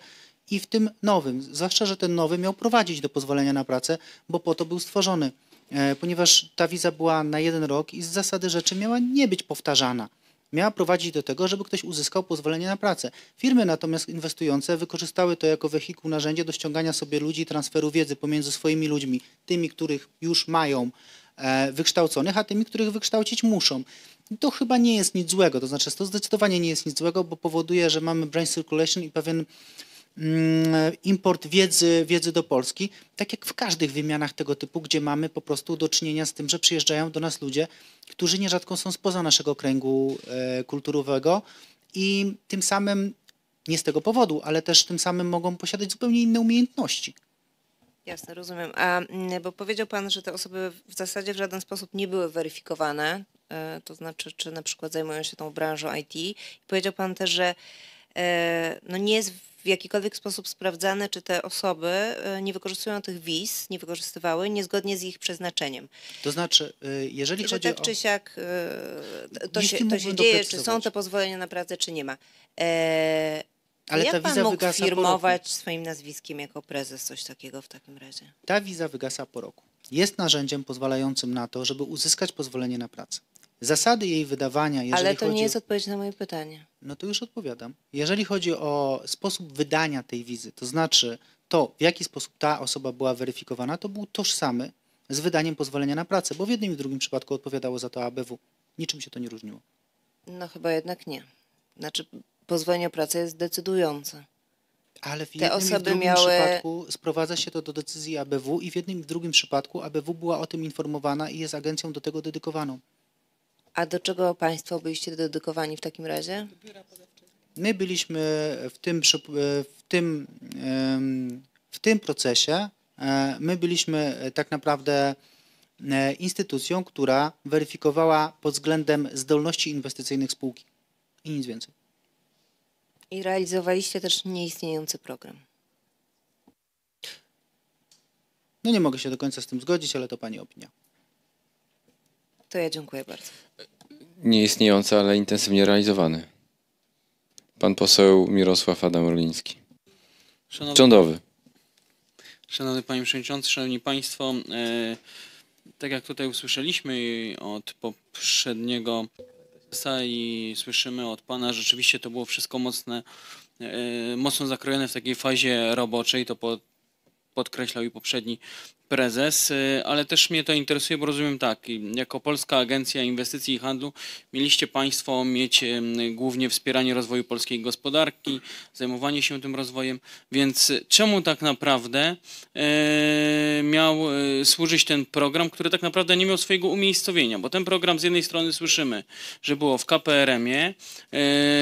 i w tym nowym, zwłaszcza, że ten nowy miał prowadzić do pozwolenia na pracę, bo po to był stworzony, e, ponieważ ta wiza była na jeden rok i z zasady rzeczy miała nie być powtarzana miała prowadzić do tego, żeby ktoś uzyskał pozwolenie na pracę. Firmy natomiast inwestujące wykorzystały to jako wehikuł, narzędzie do ściągania sobie ludzi, i transferu wiedzy pomiędzy swoimi ludźmi, tymi, których już mają e, wykształconych, a tymi, których wykształcić muszą. To chyba nie jest nic złego, to znaczy to zdecydowanie nie jest nic złego, bo powoduje, że mamy brain circulation i pewien import wiedzy, wiedzy do Polski, tak jak w każdych wymianach tego typu, gdzie mamy po prostu do czynienia z tym, że przyjeżdżają do nas ludzie, którzy nierzadko są spoza naszego kręgu e, kulturowego i tym samym, nie z tego powodu, ale też tym samym mogą posiadać zupełnie inne umiejętności. Jasne, rozumiem. A mm, bo powiedział Pan, że te osoby w zasadzie w żaden sposób nie były weryfikowane, e, to znaczy, czy na przykład zajmują się tą branżą IT. Powiedział Pan też, że no nie jest w jakikolwiek sposób sprawdzane, czy te osoby e, nie wykorzystują tych wiz, nie wykorzystywały niezgodnie z ich przeznaczeniem. To znaczy, y, jeżeli że chodzi tak o... czy siak e, to się, to się dzieje, czy są te pozwolenia na pracę, czy nie ma. E, Ale jak ta Pan wiza mógł wygasa firmować swoim nazwiskiem jako prezes coś takiego w takim razie? Ta wiza wygasa po roku. Jest narzędziem pozwalającym na to, żeby uzyskać pozwolenie na pracę. Zasady jej wydawania, jeżeli Ale to chodzi nie jest odpowiedź na moje pytanie. No to już odpowiadam. Jeżeli chodzi o sposób wydania tej wizy, to znaczy to, w jaki sposób ta osoba była weryfikowana, to był tożsamy z wydaniem pozwolenia na pracę, bo w jednym i w drugim przypadku odpowiadało za to ABW. Niczym się to nie różniło. No chyba jednak nie. Znaczy pozwolenie o pracę jest decydujące. Ale w Te jednym i w drugim miały- przypadku sprowadza się to do decyzji ABW i w jednym i w drugim przypadku ABW była o tym informowana i jest agencją do tego dedykowaną. A do czego Państwo byliście dedykowani w takim razie? My byliśmy w tym, przyp- w tym, w tym procesie, e, my byliśmy e, tak naprawdę e, instytucją, która weryfikowała pod względem zdolności inwestycyjnych spółki i nic więcej. I realizowaliście też nieistniejący program. No nie mogę się do końca z tym zgodzić, ale to Pani opinia. To ja dziękuję bardzo. Nieistniejący, ale intensywnie realizowany. Pan poseł Mirosław Adam Orliński. Szanowny, Rządowy. Szanowny Panie Przewodniczący, Szanowni Państwo, e, tak jak tutaj usłyszeliśmy od poprzedniego i słyszymy od Pana, rzeczywiście to było wszystko mocne, e, mocno zakrojone w takiej fazie roboczej, to po, podkreślał i poprzedni prezes, ale też mnie to interesuje, bo rozumiem tak, jako Polska Agencja Inwestycji i Handlu mieliście Państwo mieć głównie wspieranie rozwoju polskiej gospodarki, zajmowanie się tym rozwojem, więc czemu tak naprawdę e, miał e, służyć ten program, który tak naprawdę nie miał swojego umiejscowienia, bo ten program z jednej strony słyszymy, że było w KPRM-ie e,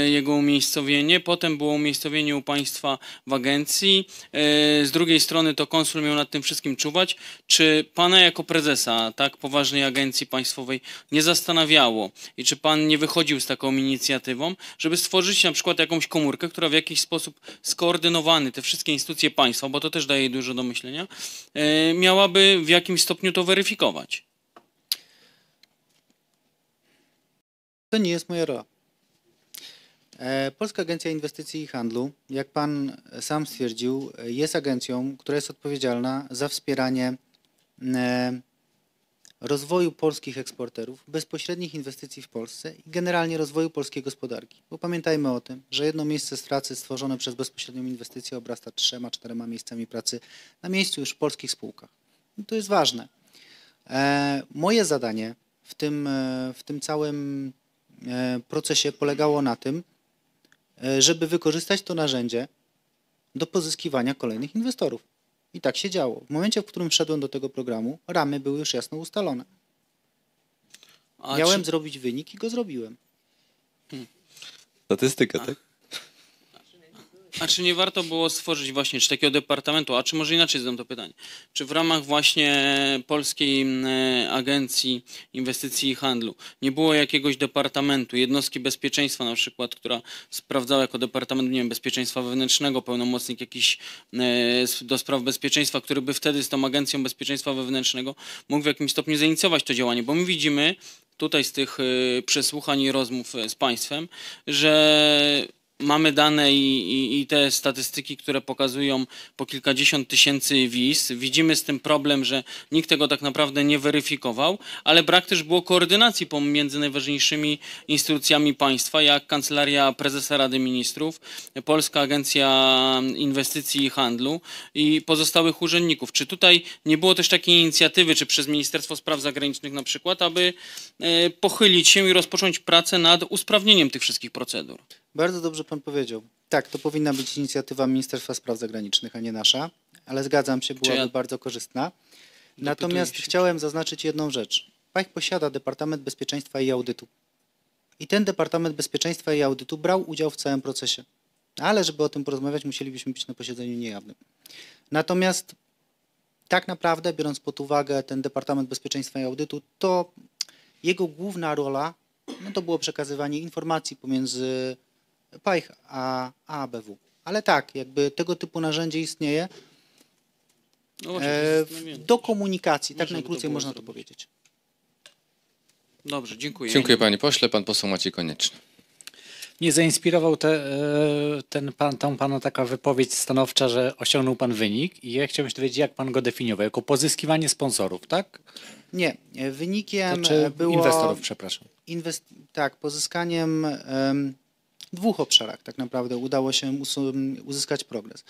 jego umiejscowienie, potem było umiejscowienie u państwa w agencji, z drugiej strony to konsul miał nad tym wszystkim czuwać. Czy pana jako prezesa tak poważnej agencji państwowej nie zastanawiało i czy pan nie wychodził z taką inicjatywą, żeby stworzyć na przykład jakąś komórkę, która w jakiś sposób skoordynowany te wszystkie instytucje państwa, bo to też daje dużo do myślenia, e, miałaby w jakimś stopniu to weryfikować? To nie jest moja rola. E, Polska Agencja Inwestycji i Handlu, jak pan sam stwierdził, jest agencją, która jest odpowiedzialna za wspieranie e, rozwoju polskich eksporterów, bezpośrednich inwestycji w Polsce i generalnie rozwoju polskiej gospodarki. Bo pamiętajmy o tym, że jedno miejsce pracy stworzone przez bezpośrednią inwestycję obrasta trzema, czterema miejscami pracy na miejscu już w polskich spółkach. I to jest ważne. E, Moje zadanie w tym, w tym całym procesie polegało na tym, żeby wykorzystać to narzędzie do pozyskiwania kolejnych inwestorów. I tak się działo. W momencie, w którym wszedłem do tego programu, ramy były już jasno ustalone. A Miałem czy, zrobić wynik i go zrobiłem. Statystyka, tak? A czy nie warto było stworzyć właśnie czy takiego departamentu, a czy może inaczej zadam to pytanie, czy w ramach właśnie Polskiej m, Agencji Inwestycji i Handlu nie było jakiegoś departamentu, jednostki bezpieczeństwa na przykład, która sprawdzała jako departament, nie wiem, bezpieczeństwa wewnętrznego, pełnomocnik jakiś e, do spraw bezpieczeństwa, który by wtedy z tą Agencją Bezpieczeństwa Wewnętrznego mógł w jakimś stopniu zainicjować to działanie, bo my widzimy tutaj z tych y, przesłuchań i rozmów z państwem, że mamy dane i, i, i te statystyki, które pokazują po kilkadziesiąt tysięcy wiz. Widzimy z tym problem, że nikt tego tak naprawdę nie weryfikował, ale brak też było koordynacji pomiędzy najważniejszymi instytucjami państwa, jak Kancelaria Prezesa Rady Ministrów, Polska Agencja Inwestycji i Handlu i pozostałych urzędników. Czy tutaj nie było też takiej inicjatywy, czy przez Ministerstwo Spraw Zagranicznych na przykład, aby e, pochylić się i rozpocząć pracę nad usprawnieniem tych wszystkich procedur? Bardzo dobrze pan powiedział. Tak, to powinna być inicjatywa Ministerstwa Spraw Zagranicznych, a nie nasza, ale zgadzam się, byłaby ja- bardzo korzystna. Natomiast chciałem zaznaczyć jedną rzecz. PAIH posiada Departament Bezpieczeństwa i Audytu. I ten Departament Bezpieczeństwa i Audytu brał udział w całym procesie. Ale żeby o tym porozmawiać, musielibyśmy być na posiedzeniu niejawnym. Natomiast tak naprawdę, biorąc pod uwagę ten Departament Bezpieczeństwa i Audytu, to jego główna rola no to było przekazywanie informacji pomiędzy PAIH a a ABW. Ale tak, jakby tego typu narzędzie istnieje No właśnie, to e, do komunikacji, tak Można to najkrócej można to zrobić. powiedzieć. Dobrze, dziękuję. Dziękuję panie pośle. Pan poseł Maciej Konieczny. Nie zainspirował te, e, ten pan, tą pana taka wypowiedź stanowcza, że osiągnął pan wynik i ja chciałbym się dowiedzieć, jak pan go definiował, jako pozyskiwanie sponsorów, tak? Nie, e, wynikiem Znaczy było inwestorów, przepraszam. inwest- tak, pozyskaniem em, dwóch obszarach tak naprawdę udało się uzyskać progres.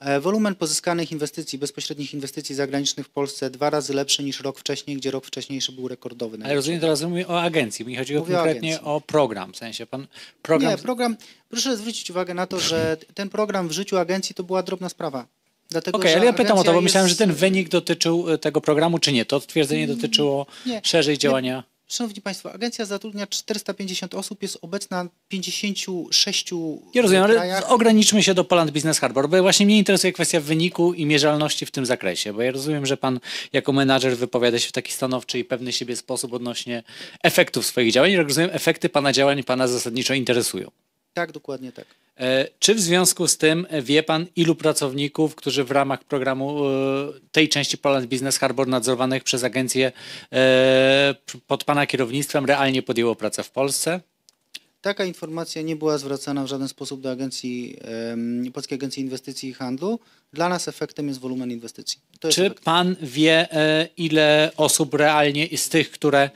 E, Wolumen pozyskanych inwestycji, bezpośrednich inwestycji zagranicznych w Polsce dwa razy lepszy niż rok wcześniej, gdzie rok wcześniejszy był rekordowy. Ale rozumiem, teraz mówię o agencji. Mi chodziło Mówię o konkretnie agencji. o program. W sensie pan program. Nie, program, proszę zwrócić uwagę na to, że ten program w życiu agencji to była drobna sprawa. Dlatego, Okej, że ale ja pytam o to, bo myślałem, że ten wynik dotyczył e, tego programu, czy nie. To stwierdzenie dotyczyło Nie. szerzej działania. Szanowni Państwo, agencja zatrudnia 450 osób, jest obecna w 56 Nie rozumiem, ale krajach. ograniczmy się do Poland Business Harbor, bo właśnie mnie interesuje kwestia wyniku i mierzalności w tym zakresie, bo ja rozumiem, że pan jako menadżer wypowiada się w taki stanowczy i pewny siebie sposób odnośnie efektów swoich działań. Jak rozumiem, efekty pana działań pana zasadniczo interesują. Tak, dokładnie tak. E, Czy w związku z tym wie pan, ilu pracowników, którzy w ramach programu e, tej części Poland Business Harbor nadzorowanych przez agencję e, pod pana kierownictwem realnie podjęło pracę w Polsce? Taka informacja nie była zwracana w żaden sposób do agencji, Polskiej Agencji Inwestycji i Handlu. Dla nas efektem jest wolumen inwestycji. Jest Czy efekt. pan wie, ile osób realnie z tych, które,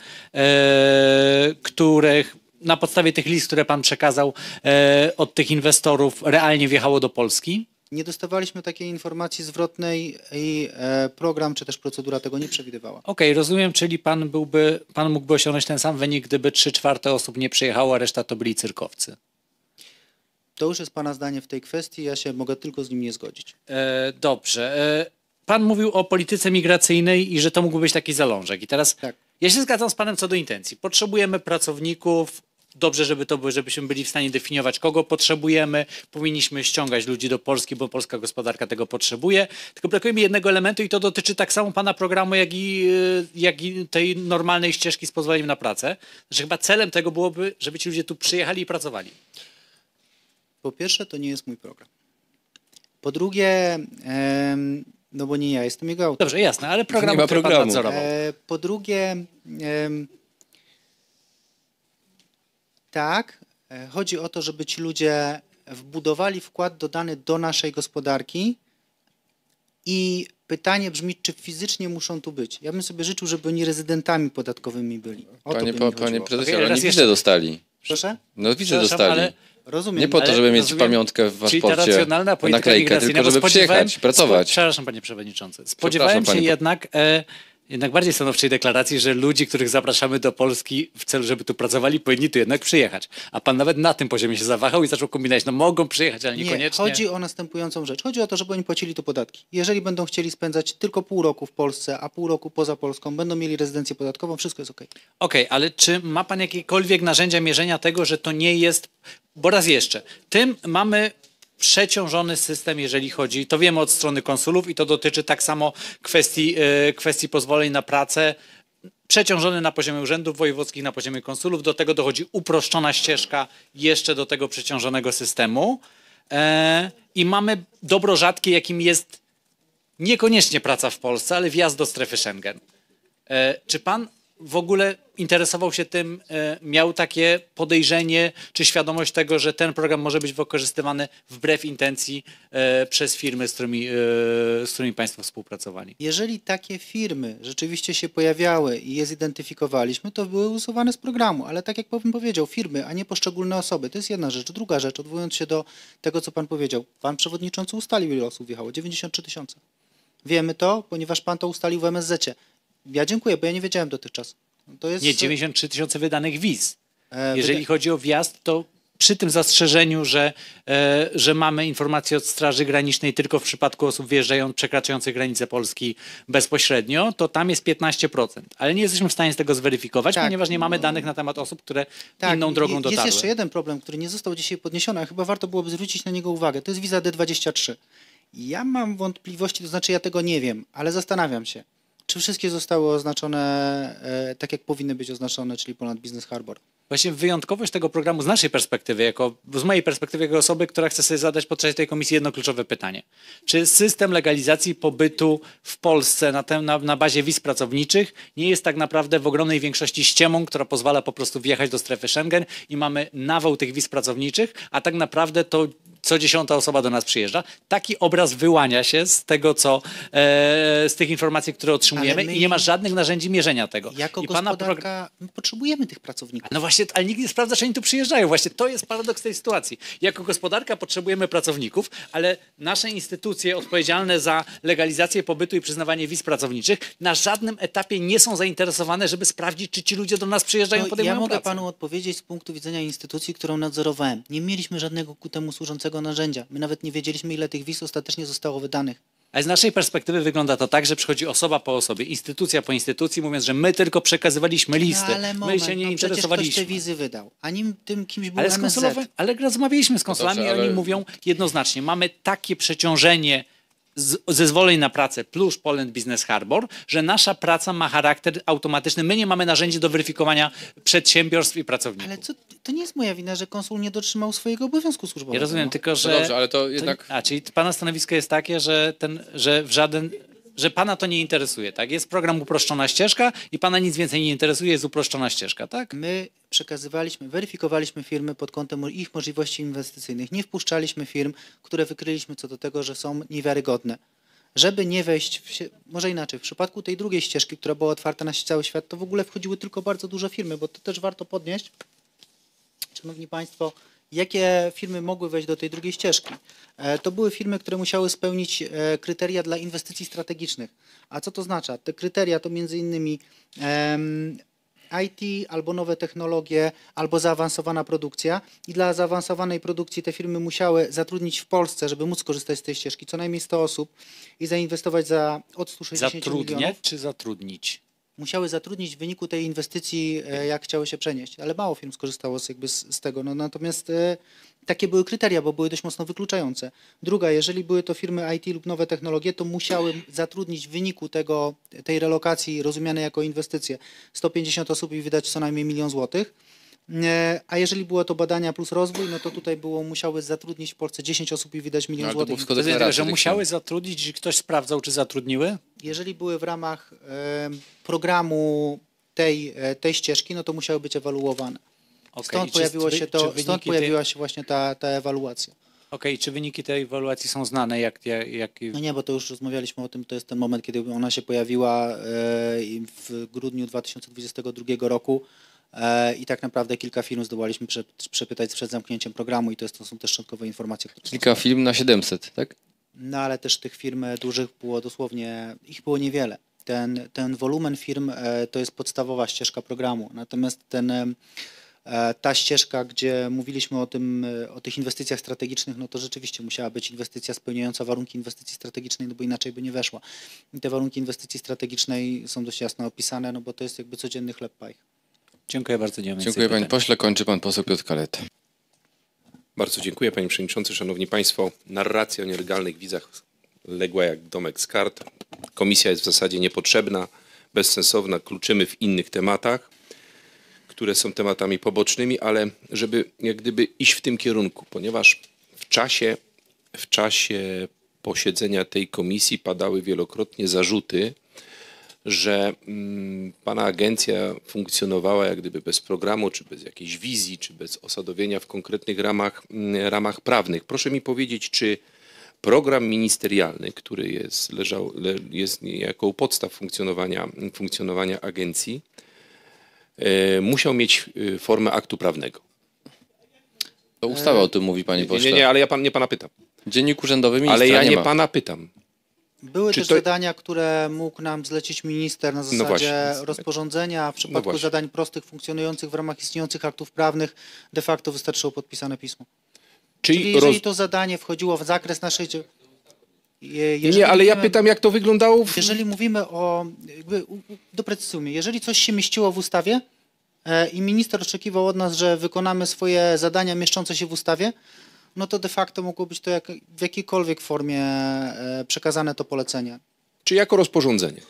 których na podstawie tych list, które pan przekazał e, od tych inwestorów, realnie wjechało do Polski? Nie dostawaliśmy takiej informacji zwrotnej i e, program czy też procedura tego nie przewidywała. Okej, rozumiem, czyli pan byłby, pan mógłby osiągnąć ten sam wynik, gdyby trzy czwarte osób nie przyjechało, a reszta to byli cyrkowcy. To już jest Pana zdanie w tej kwestii, ja się mogę tylko z nim nie zgodzić. E, dobrze. E, pan mówił o polityce migracyjnej i że to mógłby być taki zalążek. I teraz Tak. ja się zgadzam z panem co do intencji. Potrzebujemy pracowników. Dobrze, żeby to było, żebyśmy byli w stanie definiować, kogo potrzebujemy. Powinniśmy ściągać ludzi do Polski, bo polska gospodarka tego potrzebuje. Tylko brakuje mi jednego elementu i to dotyczy tak samo pana programu, jak i, e, jak i tej normalnej ścieżki z pozwoleniem na pracę. Znaczy chyba celem tego byłoby, żeby ci ludzie tu przyjechali i pracowali. Po pierwsze, to nie jest mój program. Po drugie, no bo nie ja jestem jego autorem. Dobrze, jasne, ale program, Nie ma programu. nadzorował. E, po drugie, tak, E, Chodzi o to, żeby ci ludzie wbudowali wkład dodany do naszej gospodarki i pytanie brzmi, czy fizycznie muszą tu być. Ja bym sobie życzył, żeby oni rezydentami podatkowymi byli. O Panie, to by panie prezesie, Okej, ale nie jeszcze. dostali. Proszę? No widzę dostali. ale Rozumiem. Nie po to, żeby mieć rozumiem- pamiątkę w paszporcie, naklejkę, tylko żeby przyjechać, pracować. Przepraszam, panie przewodniczący. Spodziewałem się panie- jednak, e, jednak bardziej stanowczej deklaracji, że ludzi, których zapraszamy do Polski w celu, żeby tu pracowali, powinni tu jednak przyjechać. A pan nawet na tym poziomie się zawahał i zaczął kombinować. No mogą przyjechać, ale Nie, niekoniecznie. chodzi o następującą rzecz. Chodzi o to, żeby oni płacili tu podatki. Jeżeli będą chcieli spędzać tylko pół roku w Polsce, a pół roku poza Polską, będą mieli rezydencję podatkową, wszystko jest okej. Okej, ale czy ma pan jakiekolwiek narzędzia mierzenia tego, że to nie jest, bo raz jeszcze, tym mamy przeciążony system, jeżeli chodzi, to wiemy od strony konsulów i to dotyczy tak samo kwestii, e, kwestii pozwoleń na pracę, przeciążony na poziomie urzędów wojewódzkich, na poziomie konsulów, do tego dochodzi uproszczona ścieżka jeszcze do tego przeciążonego systemu e, i mamy dobro rzadkie, jakim jest niekoniecznie praca w Polsce, ale wjazd do strefy Schengen. E, Czy pan w ogóle interesował się tym, e, miał takie podejrzenie czy świadomość tego, że ten program może być wykorzystywany wbrew intencji e, przez firmy, z którymi, e, z którymi państwo współpracowali? Jeżeli takie firmy rzeczywiście się pojawiały i je zidentyfikowaliśmy, to były usuwane z programu. Ale tak jak pan powiedział, firmy, a nie poszczególne osoby. To jest jedna rzecz. Druga rzecz, odwołując się do tego, co pan powiedział. Pan przewodniczący ustalił, ile osób wjechało. 93 tysiące. Wiemy to, ponieważ pan to ustalił w MSZ-cie. Ja dziękuję, bo ja nie wiedziałem dotychczas. To jest, Nie, 93 tysiące wydanych wiz. e, Jeżeli chodzi o wjazd, to przy tym zastrzeżeniu, że, e, że mamy informacje od Straży Granicznej tylko w przypadku osób wjeżdżających, przekraczających granicę Polski bezpośrednio, to tam jest 15%. Ale nie jesteśmy w stanie z tego zweryfikować, Tak. ponieważ nie mamy danych na temat osób, które inną i- drogą Jest dotarły. jeszcze jeden problem, który nie został dzisiaj podniesiony, a chyba warto byłoby zwrócić na niego uwagę. To jest wiza D23. Ja mam wątpliwości, to znaczy ja tego nie wiem, ale zastanawiam się, czy wszystkie zostały oznaczone e, tak, jak powinny być oznaczone, czyli ponad Business Harbor. Właśnie wyjątkowość tego programu z naszej perspektywy, jako, z mojej perspektywy jako osoby, która chce sobie zadać podczas tej komisji jedno kluczowe pytanie. Czy system legalizacji pobytu w Polsce na, tem, na, na bazie wiz pracowniczych nie jest tak naprawdę w ogromnej większości ściemą, która pozwala po prostu wjechać do strefy Schengen i mamy nawał tych wiz pracowniczych, a tak naprawdę to co dziesiąta osoba do nas przyjeżdża. Taki obraz wyłania się z tego, co, e, z tych informacji, które otrzymujemy my i nie ma żadnych narzędzi mierzenia tego. Jako I gospodarka my potrzebujemy tych pracowników. no właśnie, ale nikt nie sprawdza, czy oni tu przyjeżdżają. Właśnie to jest paradoks tej sytuacji. Jako gospodarka potrzebujemy pracowników, ale nasze instytucje odpowiedzialne za legalizację pobytu i przyznawanie wiz pracowniczych na żadnym etapie nie są zainteresowane, żeby sprawdzić, czy ci ludzie do nas przyjeżdżają, No, podejmują ja mogę pracę. panu odpowiedzieć z punktu widzenia instytucji, którą nadzorowałem. Nie mieliśmy żadnego ku temu służącego narzędzia. My nawet nie wiedzieliśmy, ile tych wiz ostatecznie zostało wydanych. Ale z naszej perspektywy wygląda to tak, że przychodzi osoba po osobie, instytucja po instytucji, mówiąc, że my tylko przekazywaliśmy listy, No, ale my moment, się nie no przecież ktoś interesowaliśmy. te wizy wydał, a nim tym kimś był Ale, z MSZ. ale rozmawialiśmy z konsulami dobrze, i oni ale- mówią jednoznacznie, mamy takie przeciążenie zezwoleń na pracę plus Poland Business Harbor, że nasza praca ma charakter automatyczny. My nie mamy narzędzi do weryfikowania przedsiębiorstw i pracowników. Ale co, to nie jest moja wina, że konsul nie dotrzymał swojego obowiązku służbowego. Ja rozumiem, no. tylko że... No dobrze, ale to to- jednak... A, czyli pana stanowisko jest takie, że, ten, że w żaden... Że pana to nie interesuje, tak? Jest program uproszczona ścieżka i pana nic więcej nie interesuje, jest uproszczona ścieżka, tak? My przekazywaliśmy, weryfikowaliśmy firmy pod kątem ich możliwości inwestycyjnych. Nie wpuszczaliśmy firm, które wykryliśmy co do tego, że są niewiarygodne. Żeby nie wejść, w, może inaczej, w przypadku tej drugiej ścieżki, która była otwarta na cały świat, to w ogóle wchodziły tylko bardzo duże firmy, bo to też warto podnieść. Szanowni Państwo, jakie firmy mogły wejść do tej drugiej ścieżki? E, To były firmy, które musiały spełnić e, kryteria dla inwestycji strategicznych. A co to oznacza? Te kryteria to między innymi IT, albo nowe technologie, albo zaawansowana produkcja. I dla zaawansowanej produkcji te firmy musiały zatrudnić w Polsce, żeby móc korzystać z tej ścieżki, co najmniej 100 osób i zainwestować za od 160 milionów Zatrudniać czy zatrudnić? Musiały zatrudnić w wyniku tej inwestycji, e, jak chciały się przenieść, ale mało firm skorzystało z, jakby z, z tego. No, natomiast e, takie były kryteria, bo były dość mocno wykluczające. Druga, jeżeli były to firmy IT lub nowe technologie, to musiały zatrudnić w wyniku tego, tej relokacji rozumianej jako inwestycje 150 osób i wydać co najmniej milion złotych. E, A jeżeli było to badania plus rozwój, no to tutaj było musiały zatrudnić w Polsce 10 osób i wydać milion No, to złotych. było To jest, deklaracja że musiały zatrudnić, że ktoś sprawdzał, czy zatrudniły? jeżeli były w ramach e, programu tej, e, tej ścieżki, no to musiały być ewaluowane. Okej, Stąd czy pojawiło się czy to, stąd tej- pojawiła się właśnie ta, ta ewaluacja. Okej, czy wyniki tej ewaluacji są znane? Jak, jak. No nie, bo to już rozmawialiśmy o tym, to jest ten moment, kiedy ona się pojawiła e, w grudniu 2022 roku i tak naprawdę kilka firm zdołaliśmy prze, przepytać przed zamknięciem programu i to, jest, to są też szczątkowe informacje. Kilka film na 700, tak? No ale też tych firm dużych było dosłownie, ich było niewiele. Ten, ten wolumen firm e, to jest podstawowa ścieżka programu. Natomiast ten, e, ta ścieżka, gdzie mówiliśmy o, tym, e, o tych inwestycjach strategicznych, no to rzeczywiście musiała być inwestycja spełniająca warunki inwestycji strategicznej, no bo inaczej by nie weszła. I te warunki inwestycji strategicznej są dość jasno opisane, no bo to jest jakby codzienny chleb pajch. Dziękuję bardzo. Nie Dziękuję panie pośle. Kończy pan poseł Piotr Kaleta. Bardzo dziękuję panie przewodniczący, szanowni państwo. Narracja o nielegalnych wizach legła jak domek z kart. Komisja jest w zasadzie niepotrzebna, bezsensowna, kluczymy w innych tematach, które są tematami pobocznymi, ale żeby jak gdyby iść w tym kierunku, ponieważ w czasie, w czasie posiedzenia tej komisji padały wielokrotnie zarzuty, że mm, pana agencja funkcjonowała jak gdyby bez programu, czy bez jakiejś wizji, czy bez osadowienia w konkretnych ramach, mm, ramach prawnych. Proszę mi powiedzieć, czy program ministerialny, który jest, leżał, le, jest niejako u podstaw funkcjonowania, funkcjonowania agencji, e, musiał mieć e, formę aktu prawnego. To ustawa o tym mówi, panie Nie, pośle. nie, nie, ale ja, pan, nie pana pytam. Dziennik urzędowy ministra Ale ja nie nie ma. pana pytam. Były Czy też to- zadania, które mógł nam zlecić minister na zasadzie właśnie. rozporządzenia. W przypadku właśnie. zadań prostych, funkcjonujących w ramach istniejących aktów prawnych, de facto wystarczyło podpisane pismo. Czyli, Czyli jeżeli roz... to zadanie wchodziło w zakres naszej... Nie, jeżeli nie, ale ja mówimy- pytam, jak to wyglądało w... Jeżeli mówimy o... Jakby, doprecyzujmy, jeżeli coś się mieściło w ustawie e, i minister oczekiwał od nas, że wykonamy swoje zadania mieszczące się w ustawie, no to de facto mogło być to jak, w jakiejkolwiek formie e, przekazane to polecenie. Czy jako rozporządzenie?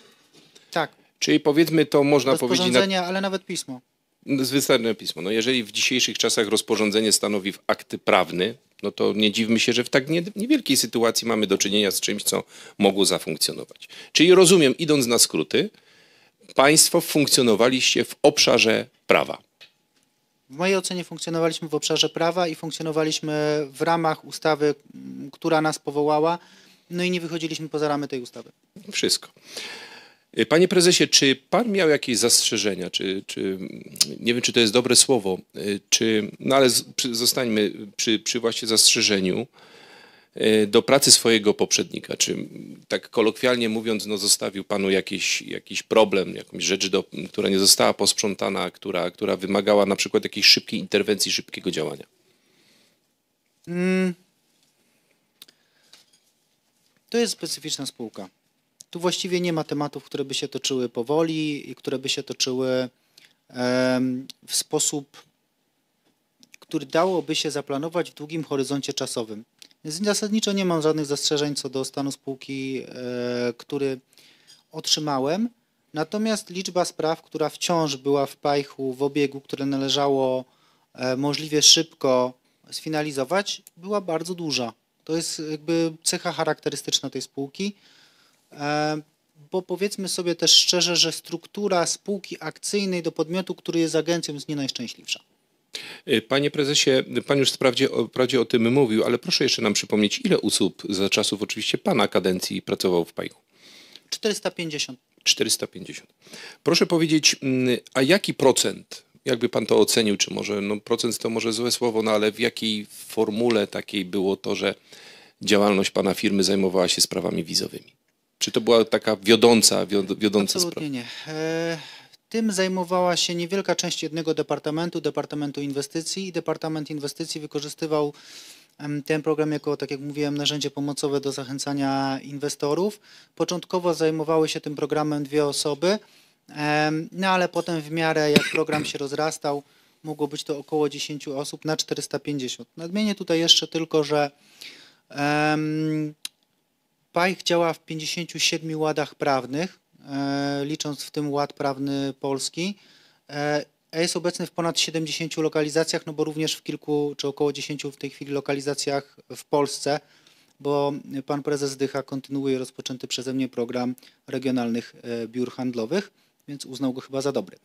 Tak, Czyli powiedzmy to można powiedzieć na rozporządzenie, ale nawet pismo. Wystarczy pismo. No jeżeli w dzisiejszych czasach rozporządzenie stanowi akty prawny, no to nie dziwmy się, że w tak nie- niewielkiej sytuacji mamy do czynienia z czymś, co mogło zafunkcjonować. Czyli rozumiem, idąc na skróty, państwo funkcjonowaliście w obszarze prawa. W mojej ocenie funkcjonowaliśmy w obszarze prawa i funkcjonowaliśmy w ramach ustawy, m, która nas powołała, no i nie wychodziliśmy poza ramy tej ustawy. Wszystko. Y, Panie prezesie, czy pan miał jakieś zastrzeżenia, czy, czy nie wiem, czy to jest dobre słowo, y, czy, no ale zostańmy przy, przy właśnie zastrzeżeniu do pracy swojego poprzednika, czy tak kolokwialnie mówiąc, no zostawił panu jakiś, jakiś problem, jakąś rzecz, do, która nie została posprzątana, która, która wymagała na przykład jakiejś szybkiej interwencji, szybkiego działania? Mm. To jest specyficzna spółka. Tu właściwie nie ma tematów, które by się toczyły powoli i które by się toczyły w sposób, który dałoby się zaplanować w długim horyzoncie czasowym. Więc zasadniczo nie mam żadnych zastrzeżeń co do stanu spółki, e, który otrzymałem. Natomiast liczba spraw, która wciąż była w pajchu, w obiegu, które należało e, możliwie szybko sfinalizować, była bardzo duża. To jest jakby cecha charakterystyczna tej spółki, e, bo powiedzmy sobie też szczerze, że struktura spółki akcyjnej do podmiotu, który jest agencją, jest nie najszczęśliwsza. Y, Panie prezesie, pan już wprawdzie, o- wprawdzie o tym mówił, ale proszę jeszcze nam przypomnieć, ile osób za czasów oczywiście pana kadencji pracowało w Pajchu? 450. 450. Proszę powiedzieć, mm, a jaki procent, jakby pan to ocenił, czy może, no procent to może złe słowo, no ale w jakiej formule takiej było to, że działalność pana firmy zajmowała się sprawami wizowymi? Czy to była taka wiodąca, wiod, wiodąca sprawa? Absolutnie nie. E, Tym zajmowała się niewielka część jednego departamentu, Departamentu Inwestycji i Departament Inwestycji wykorzystywał ten program jako, tak jak mówiłem, narzędzie pomocowe do zachęcania inwestorów. Początkowo zajmowały się tym programem dwie osoby, no ale potem w miarę jak program się rozrastał, mogło być to około 10 osób na 450. Nadmienię tutaj jeszcze tylko, że PAIH działa w 57 ładach prawnych, licząc w tym ład prawny polski, e, jest obecny w ponad 70 lokalizacjach, no bo również w kilku, czy około 10 w tej chwili lokalizacjach w Polsce, bo pan prezes Dycha kontynuuje rozpoczęty przeze mnie program regionalnych e, biur handlowych, więc uznał go chyba za dobry,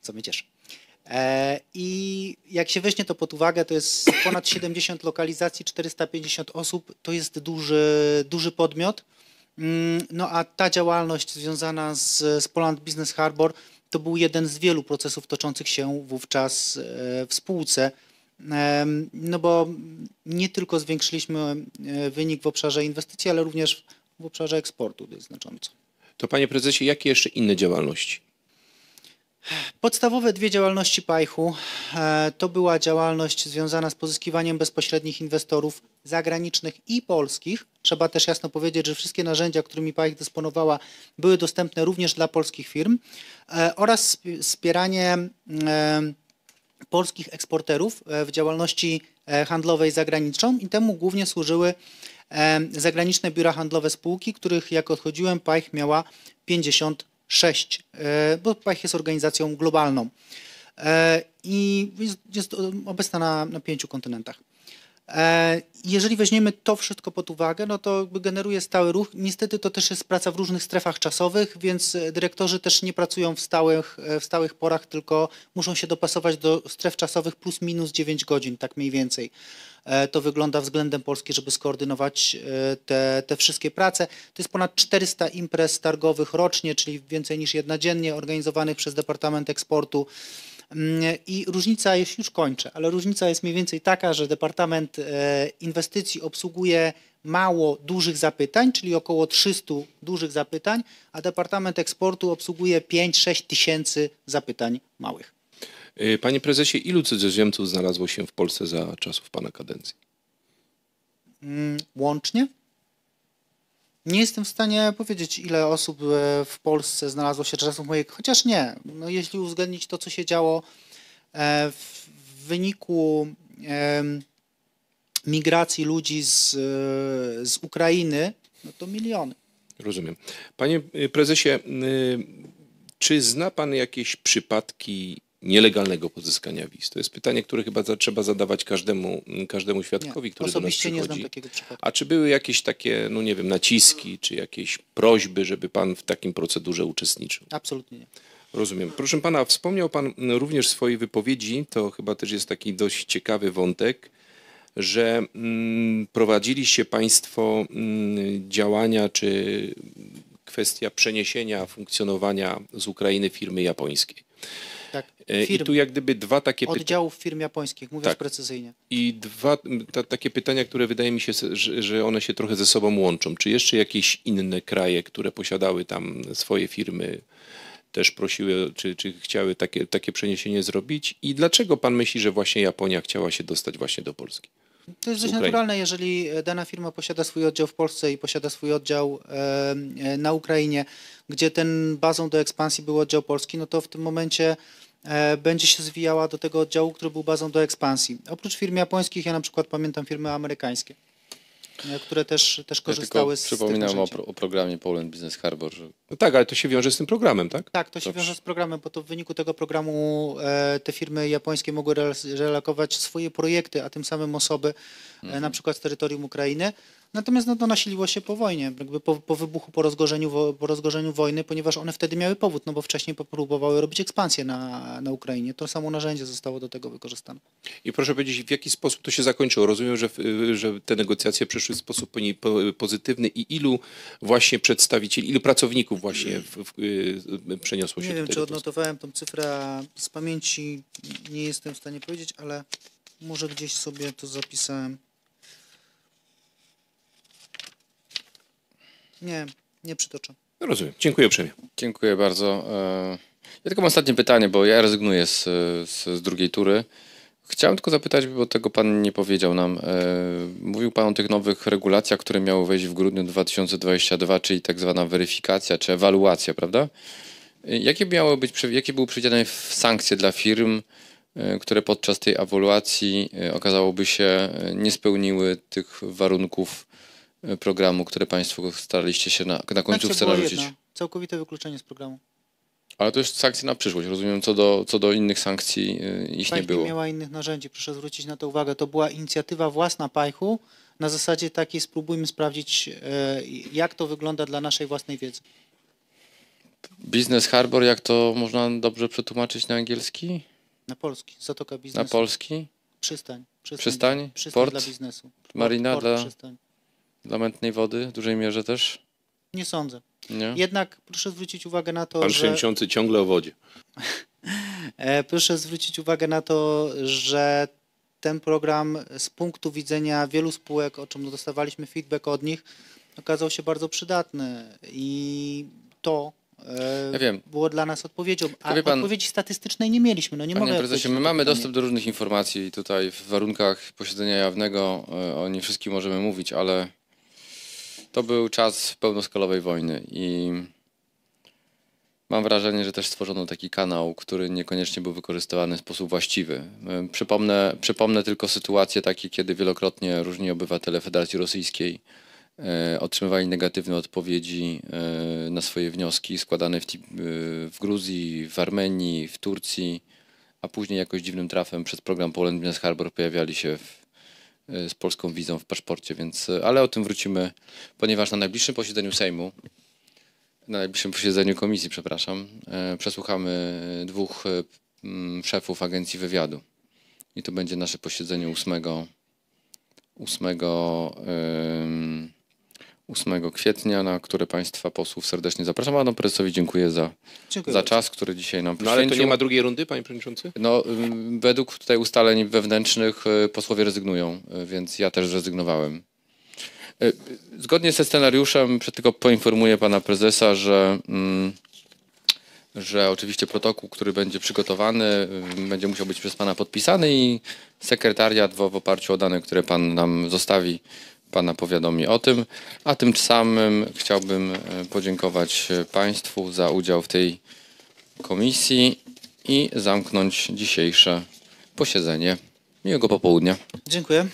co mnie cieszy. E, I jak się weźmie to pod uwagę, to jest ponad 70 lokalizacji, 450 osób, to jest duży, duży podmiot. Mm, No a ta działalność związana z, z Poland Business Harbor to był jeden z wielu procesów toczących się wówczas e, w spółce. No bo nie tylko zwiększyliśmy e, wynik w obszarze inwestycji, ale również w obszarze eksportu znacząco. To panie prezesie, jakie jeszcze inne działalności? Podstawowe dwie działalności Pajchu e, to była działalność związana z pozyskiwaniem bezpośrednich inwestorów zagranicznych i polskich. Trzeba też jasno powiedzieć, że wszystkie narzędzia, którymi Pajch dysponowała, były dostępne również dla polskich firm e, oraz wspieranie e, polskich eksporterów w działalności handlowej zagraniczną i temu głównie służyły zagraniczne biura handlowe spółki, których jak odchodziłem Pajch miała 50 6, e, bo PECH jest organizacją globalną e, i jest, jest obecna na, na pięciu kontynentach. E, Jeżeli weźmiemy to wszystko pod uwagę, no to generuje stały ruch. Niestety to też jest praca w różnych strefach czasowych, więc e, dyrektorzy też nie pracują w stałych, e, w stałych porach, tylko muszą się dopasować do stref czasowych plus minus 9 godzin, tak mniej więcej. To wygląda względem Polski, żeby skoordynować te, te wszystkie prace. To jest ponad 400 imprez targowych rocznie, czyli więcej niż jedna dziennie, organizowanych przez Departament Eksportu. Mm, I różnica, już, już kończę, ale różnica jest mniej więcej taka, że Departament e, Inwestycji obsługuje mało dużych zapytań, czyli około 300 dużych zapytań, a Departament Eksportu obsługuje 5-6 tysięcy zapytań małych. Y, Panie prezesie, ilu cudzoziemców znalazło się w Polsce za czasów pana kadencji? Mm, Łącznie? Nie jestem w stanie powiedzieć, ile osób e, w Polsce znalazło się czasów mojej, chociaż nie. No, jeśli uwzględnić to, co się działo e, w wyniku migracji ludzi z, e, z Ukrainy, no to miliony. Rozumiem. Panie prezesie, czy zna pan jakieś przypadki nielegalnego pozyskania wiz? To jest pytanie, które chyba za, trzeba zadawać każdemu, każdemu świadkowi, Nie, który do nas osobiście nie znam przychodzi. takiego przypadku. A czy były jakieś takie, no nie wiem, naciski, czy jakieś prośby, żeby pan w takim procedurze uczestniczył? Absolutnie nie. Rozumiem. Proszę pana, wspomniał pan również w swojej wypowiedzi, to chyba też jest taki dość ciekawy wątek, że mm, prowadziliście państwo mm, działania czy kwestia przeniesienia funkcjonowania z Ukrainy firmy japońskiej. Tak, E, I firm, tu jak gdyby dwa takie pytania. oddziałów firm japońskich, mówiąc Tak. precyzyjnie. I dwa ta, takie pytania, które wydaje mi się, że, że one się trochę ze sobą łączą. Czy jeszcze jakieś inne kraje, które posiadały tam swoje firmy, też prosiły, czy, czy chciały takie, takie przeniesienie zrobić? I dlaczego pan myśli, że właśnie Japonia chciała się dostać właśnie do Polski? To jest dość naturalne, jeżeli e, dana firma posiada swój oddział w Polsce i posiada swój oddział e, e, na Ukrainie, gdzie ten bazą do ekspansji był oddział polski, no to w tym momencie będzie się zwijała do tego oddziału, który był bazą do ekspansji. Oprócz firm japońskich, ja na przykład pamiętam firmy amerykańskie, które też, też Ja korzystały tylko z, przypominam o, pro, o programie Poland Business Harbor, że No tak, ale to się wiąże z tym programem, tak? Tak, to się Dobrze. wiąże z programem, bo to w wyniku tego programu e, te firmy japońskie mogły realokować swoje projekty, a tym samym osoby, e, na przykład z terytorium Ukrainy. Natomiast no, to nasiliło się po wojnie, jakby po, po wybuchu, po rozgorzeniu, wo- po rozgorzeniu wojny, ponieważ one wtedy miały powód, no bo wcześniej próbowały robić ekspansję na, na Ukrainie. To samo narzędzie zostało do tego wykorzystane. I proszę powiedzieć, w jaki sposób to się zakończyło? Rozumiem, że, że te negocjacje przeszły w sposób pozytywny i ilu właśnie przedstawicieli, ilu pracowników właśnie w, w, y, przeniosło się Nie wiem, czy odnotowałem tą cyfrę z pamięci, nie jestem w stanie powiedzieć, ale może gdzieś sobie to zapisałem. Nie, nie przytoczę. No Rozumiem. Dziękuję uprzejmie. Dziękuję bardzo. E, Ja tylko mam ostatnie pytanie, bo ja rezygnuję z, z, z drugiej tury. Chciałem tylko zapytać, bo tego Pan nie powiedział nam. E, Mówił Pan o tych nowych regulacjach, które miały wejść w grudniu 2022, czyli tak zwana weryfikacja czy ewaluacja, prawda? E, Jakie, miały być, jakie były przewidziane w- sankcje dla firm, które podczas tej ewaluacji okazałoby się nie spełniły tych warunków programu, które Państwo staraliście się na, na końcówce była narzucić? jedna, całkowite wykluczenie z programu. Ale to jest sankcje na przyszłość. Rozumiem, co do, co do innych sankcji y, ich nie było. nie miała innych narzędzi, proszę zwrócić na to uwagę. To była inicjatywa własna Pajchu. Na zasadzie takiej spróbujmy sprawdzić, e, jak to wygląda dla naszej własnej wiedzy. Business Harbor, jak to można dobrze przetłumaczyć na angielski? Na polski, Zatoka Na Biznesu. Polski? Przystań. Przystań, Przystań? przystań Port? dla biznesu. Marina port, dla- Przystań. Dla mętnej wody w dużej mierze też? Nie sądzę. Nie? Jednak proszę zwrócić uwagę na to, Pan że... przewodniczący ciągle o wodzie. E, Proszę zwrócić uwagę na to, że ten program z punktu widzenia wielu spółek, o czym dostawaliśmy feedback od nich, okazał się bardzo przydatny i to e, Ja wiem. było dla nas odpowiedzią. A wie pan- odpowiedzi statystycznej nie mieliśmy. No nie Panie mogę prezesie, my mamy pytanie. dostęp do różnych informacji tutaj w warunkach posiedzenia jawnego e, o nie wszystkim możemy mówić, ale to był czas pełnoskalowej wojny i mam wrażenie, że też stworzono taki kanał, który niekoniecznie był wykorzystywany w sposób właściwy. Przypomnę, przypomnę tylko sytuacje takie, kiedy wielokrotnie różni obywatele Federacji Rosyjskiej e, otrzymywali negatywne odpowiedzi e, na swoje wnioski składane w, e, w Gruzji, w Armenii, w Turcji, a później jakoś dziwnym trafem przez program Poland Harbor pojawiali się w, z polską wizą w paszporcie, więc, e, ale o tym wrócimy, ponieważ na najbliższym posiedzeniu Sejmu, na najbliższym posiedzeniu komisji, przepraszam, e, przesłuchamy dwóch mm, szefów agencji wywiadu. I to będzie nasze posiedzenie 8, 8, ym, 8 kwietnia, na które Państwa posłów serdecznie zapraszam. A panu prezesowi dziękuję za, Dziękuję za czas, który dzisiaj nam No ale to poświęcił. nie ma drugiej rundy, panie przewodniczący? No, ym, według tutaj ustaleń wewnętrznych y, posłowie rezygnują, y, więc ja też zrezygnowałem. Y, Zgodnie ze scenariuszem, przed tylko poinformuję pana prezesa, że, mm, że oczywiście protokół, który będzie przygotowany, y, będzie musiał być przez pana podpisany i sekretariat w, w oparciu o dane, które pan nam zostawi, pana powiadomi o tym. A tym samym chciałbym y, podziękować y, państwu za udział w tej komisji i zamknąć dzisiejsze posiedzenie. Miłego popołudnia. Dziękuję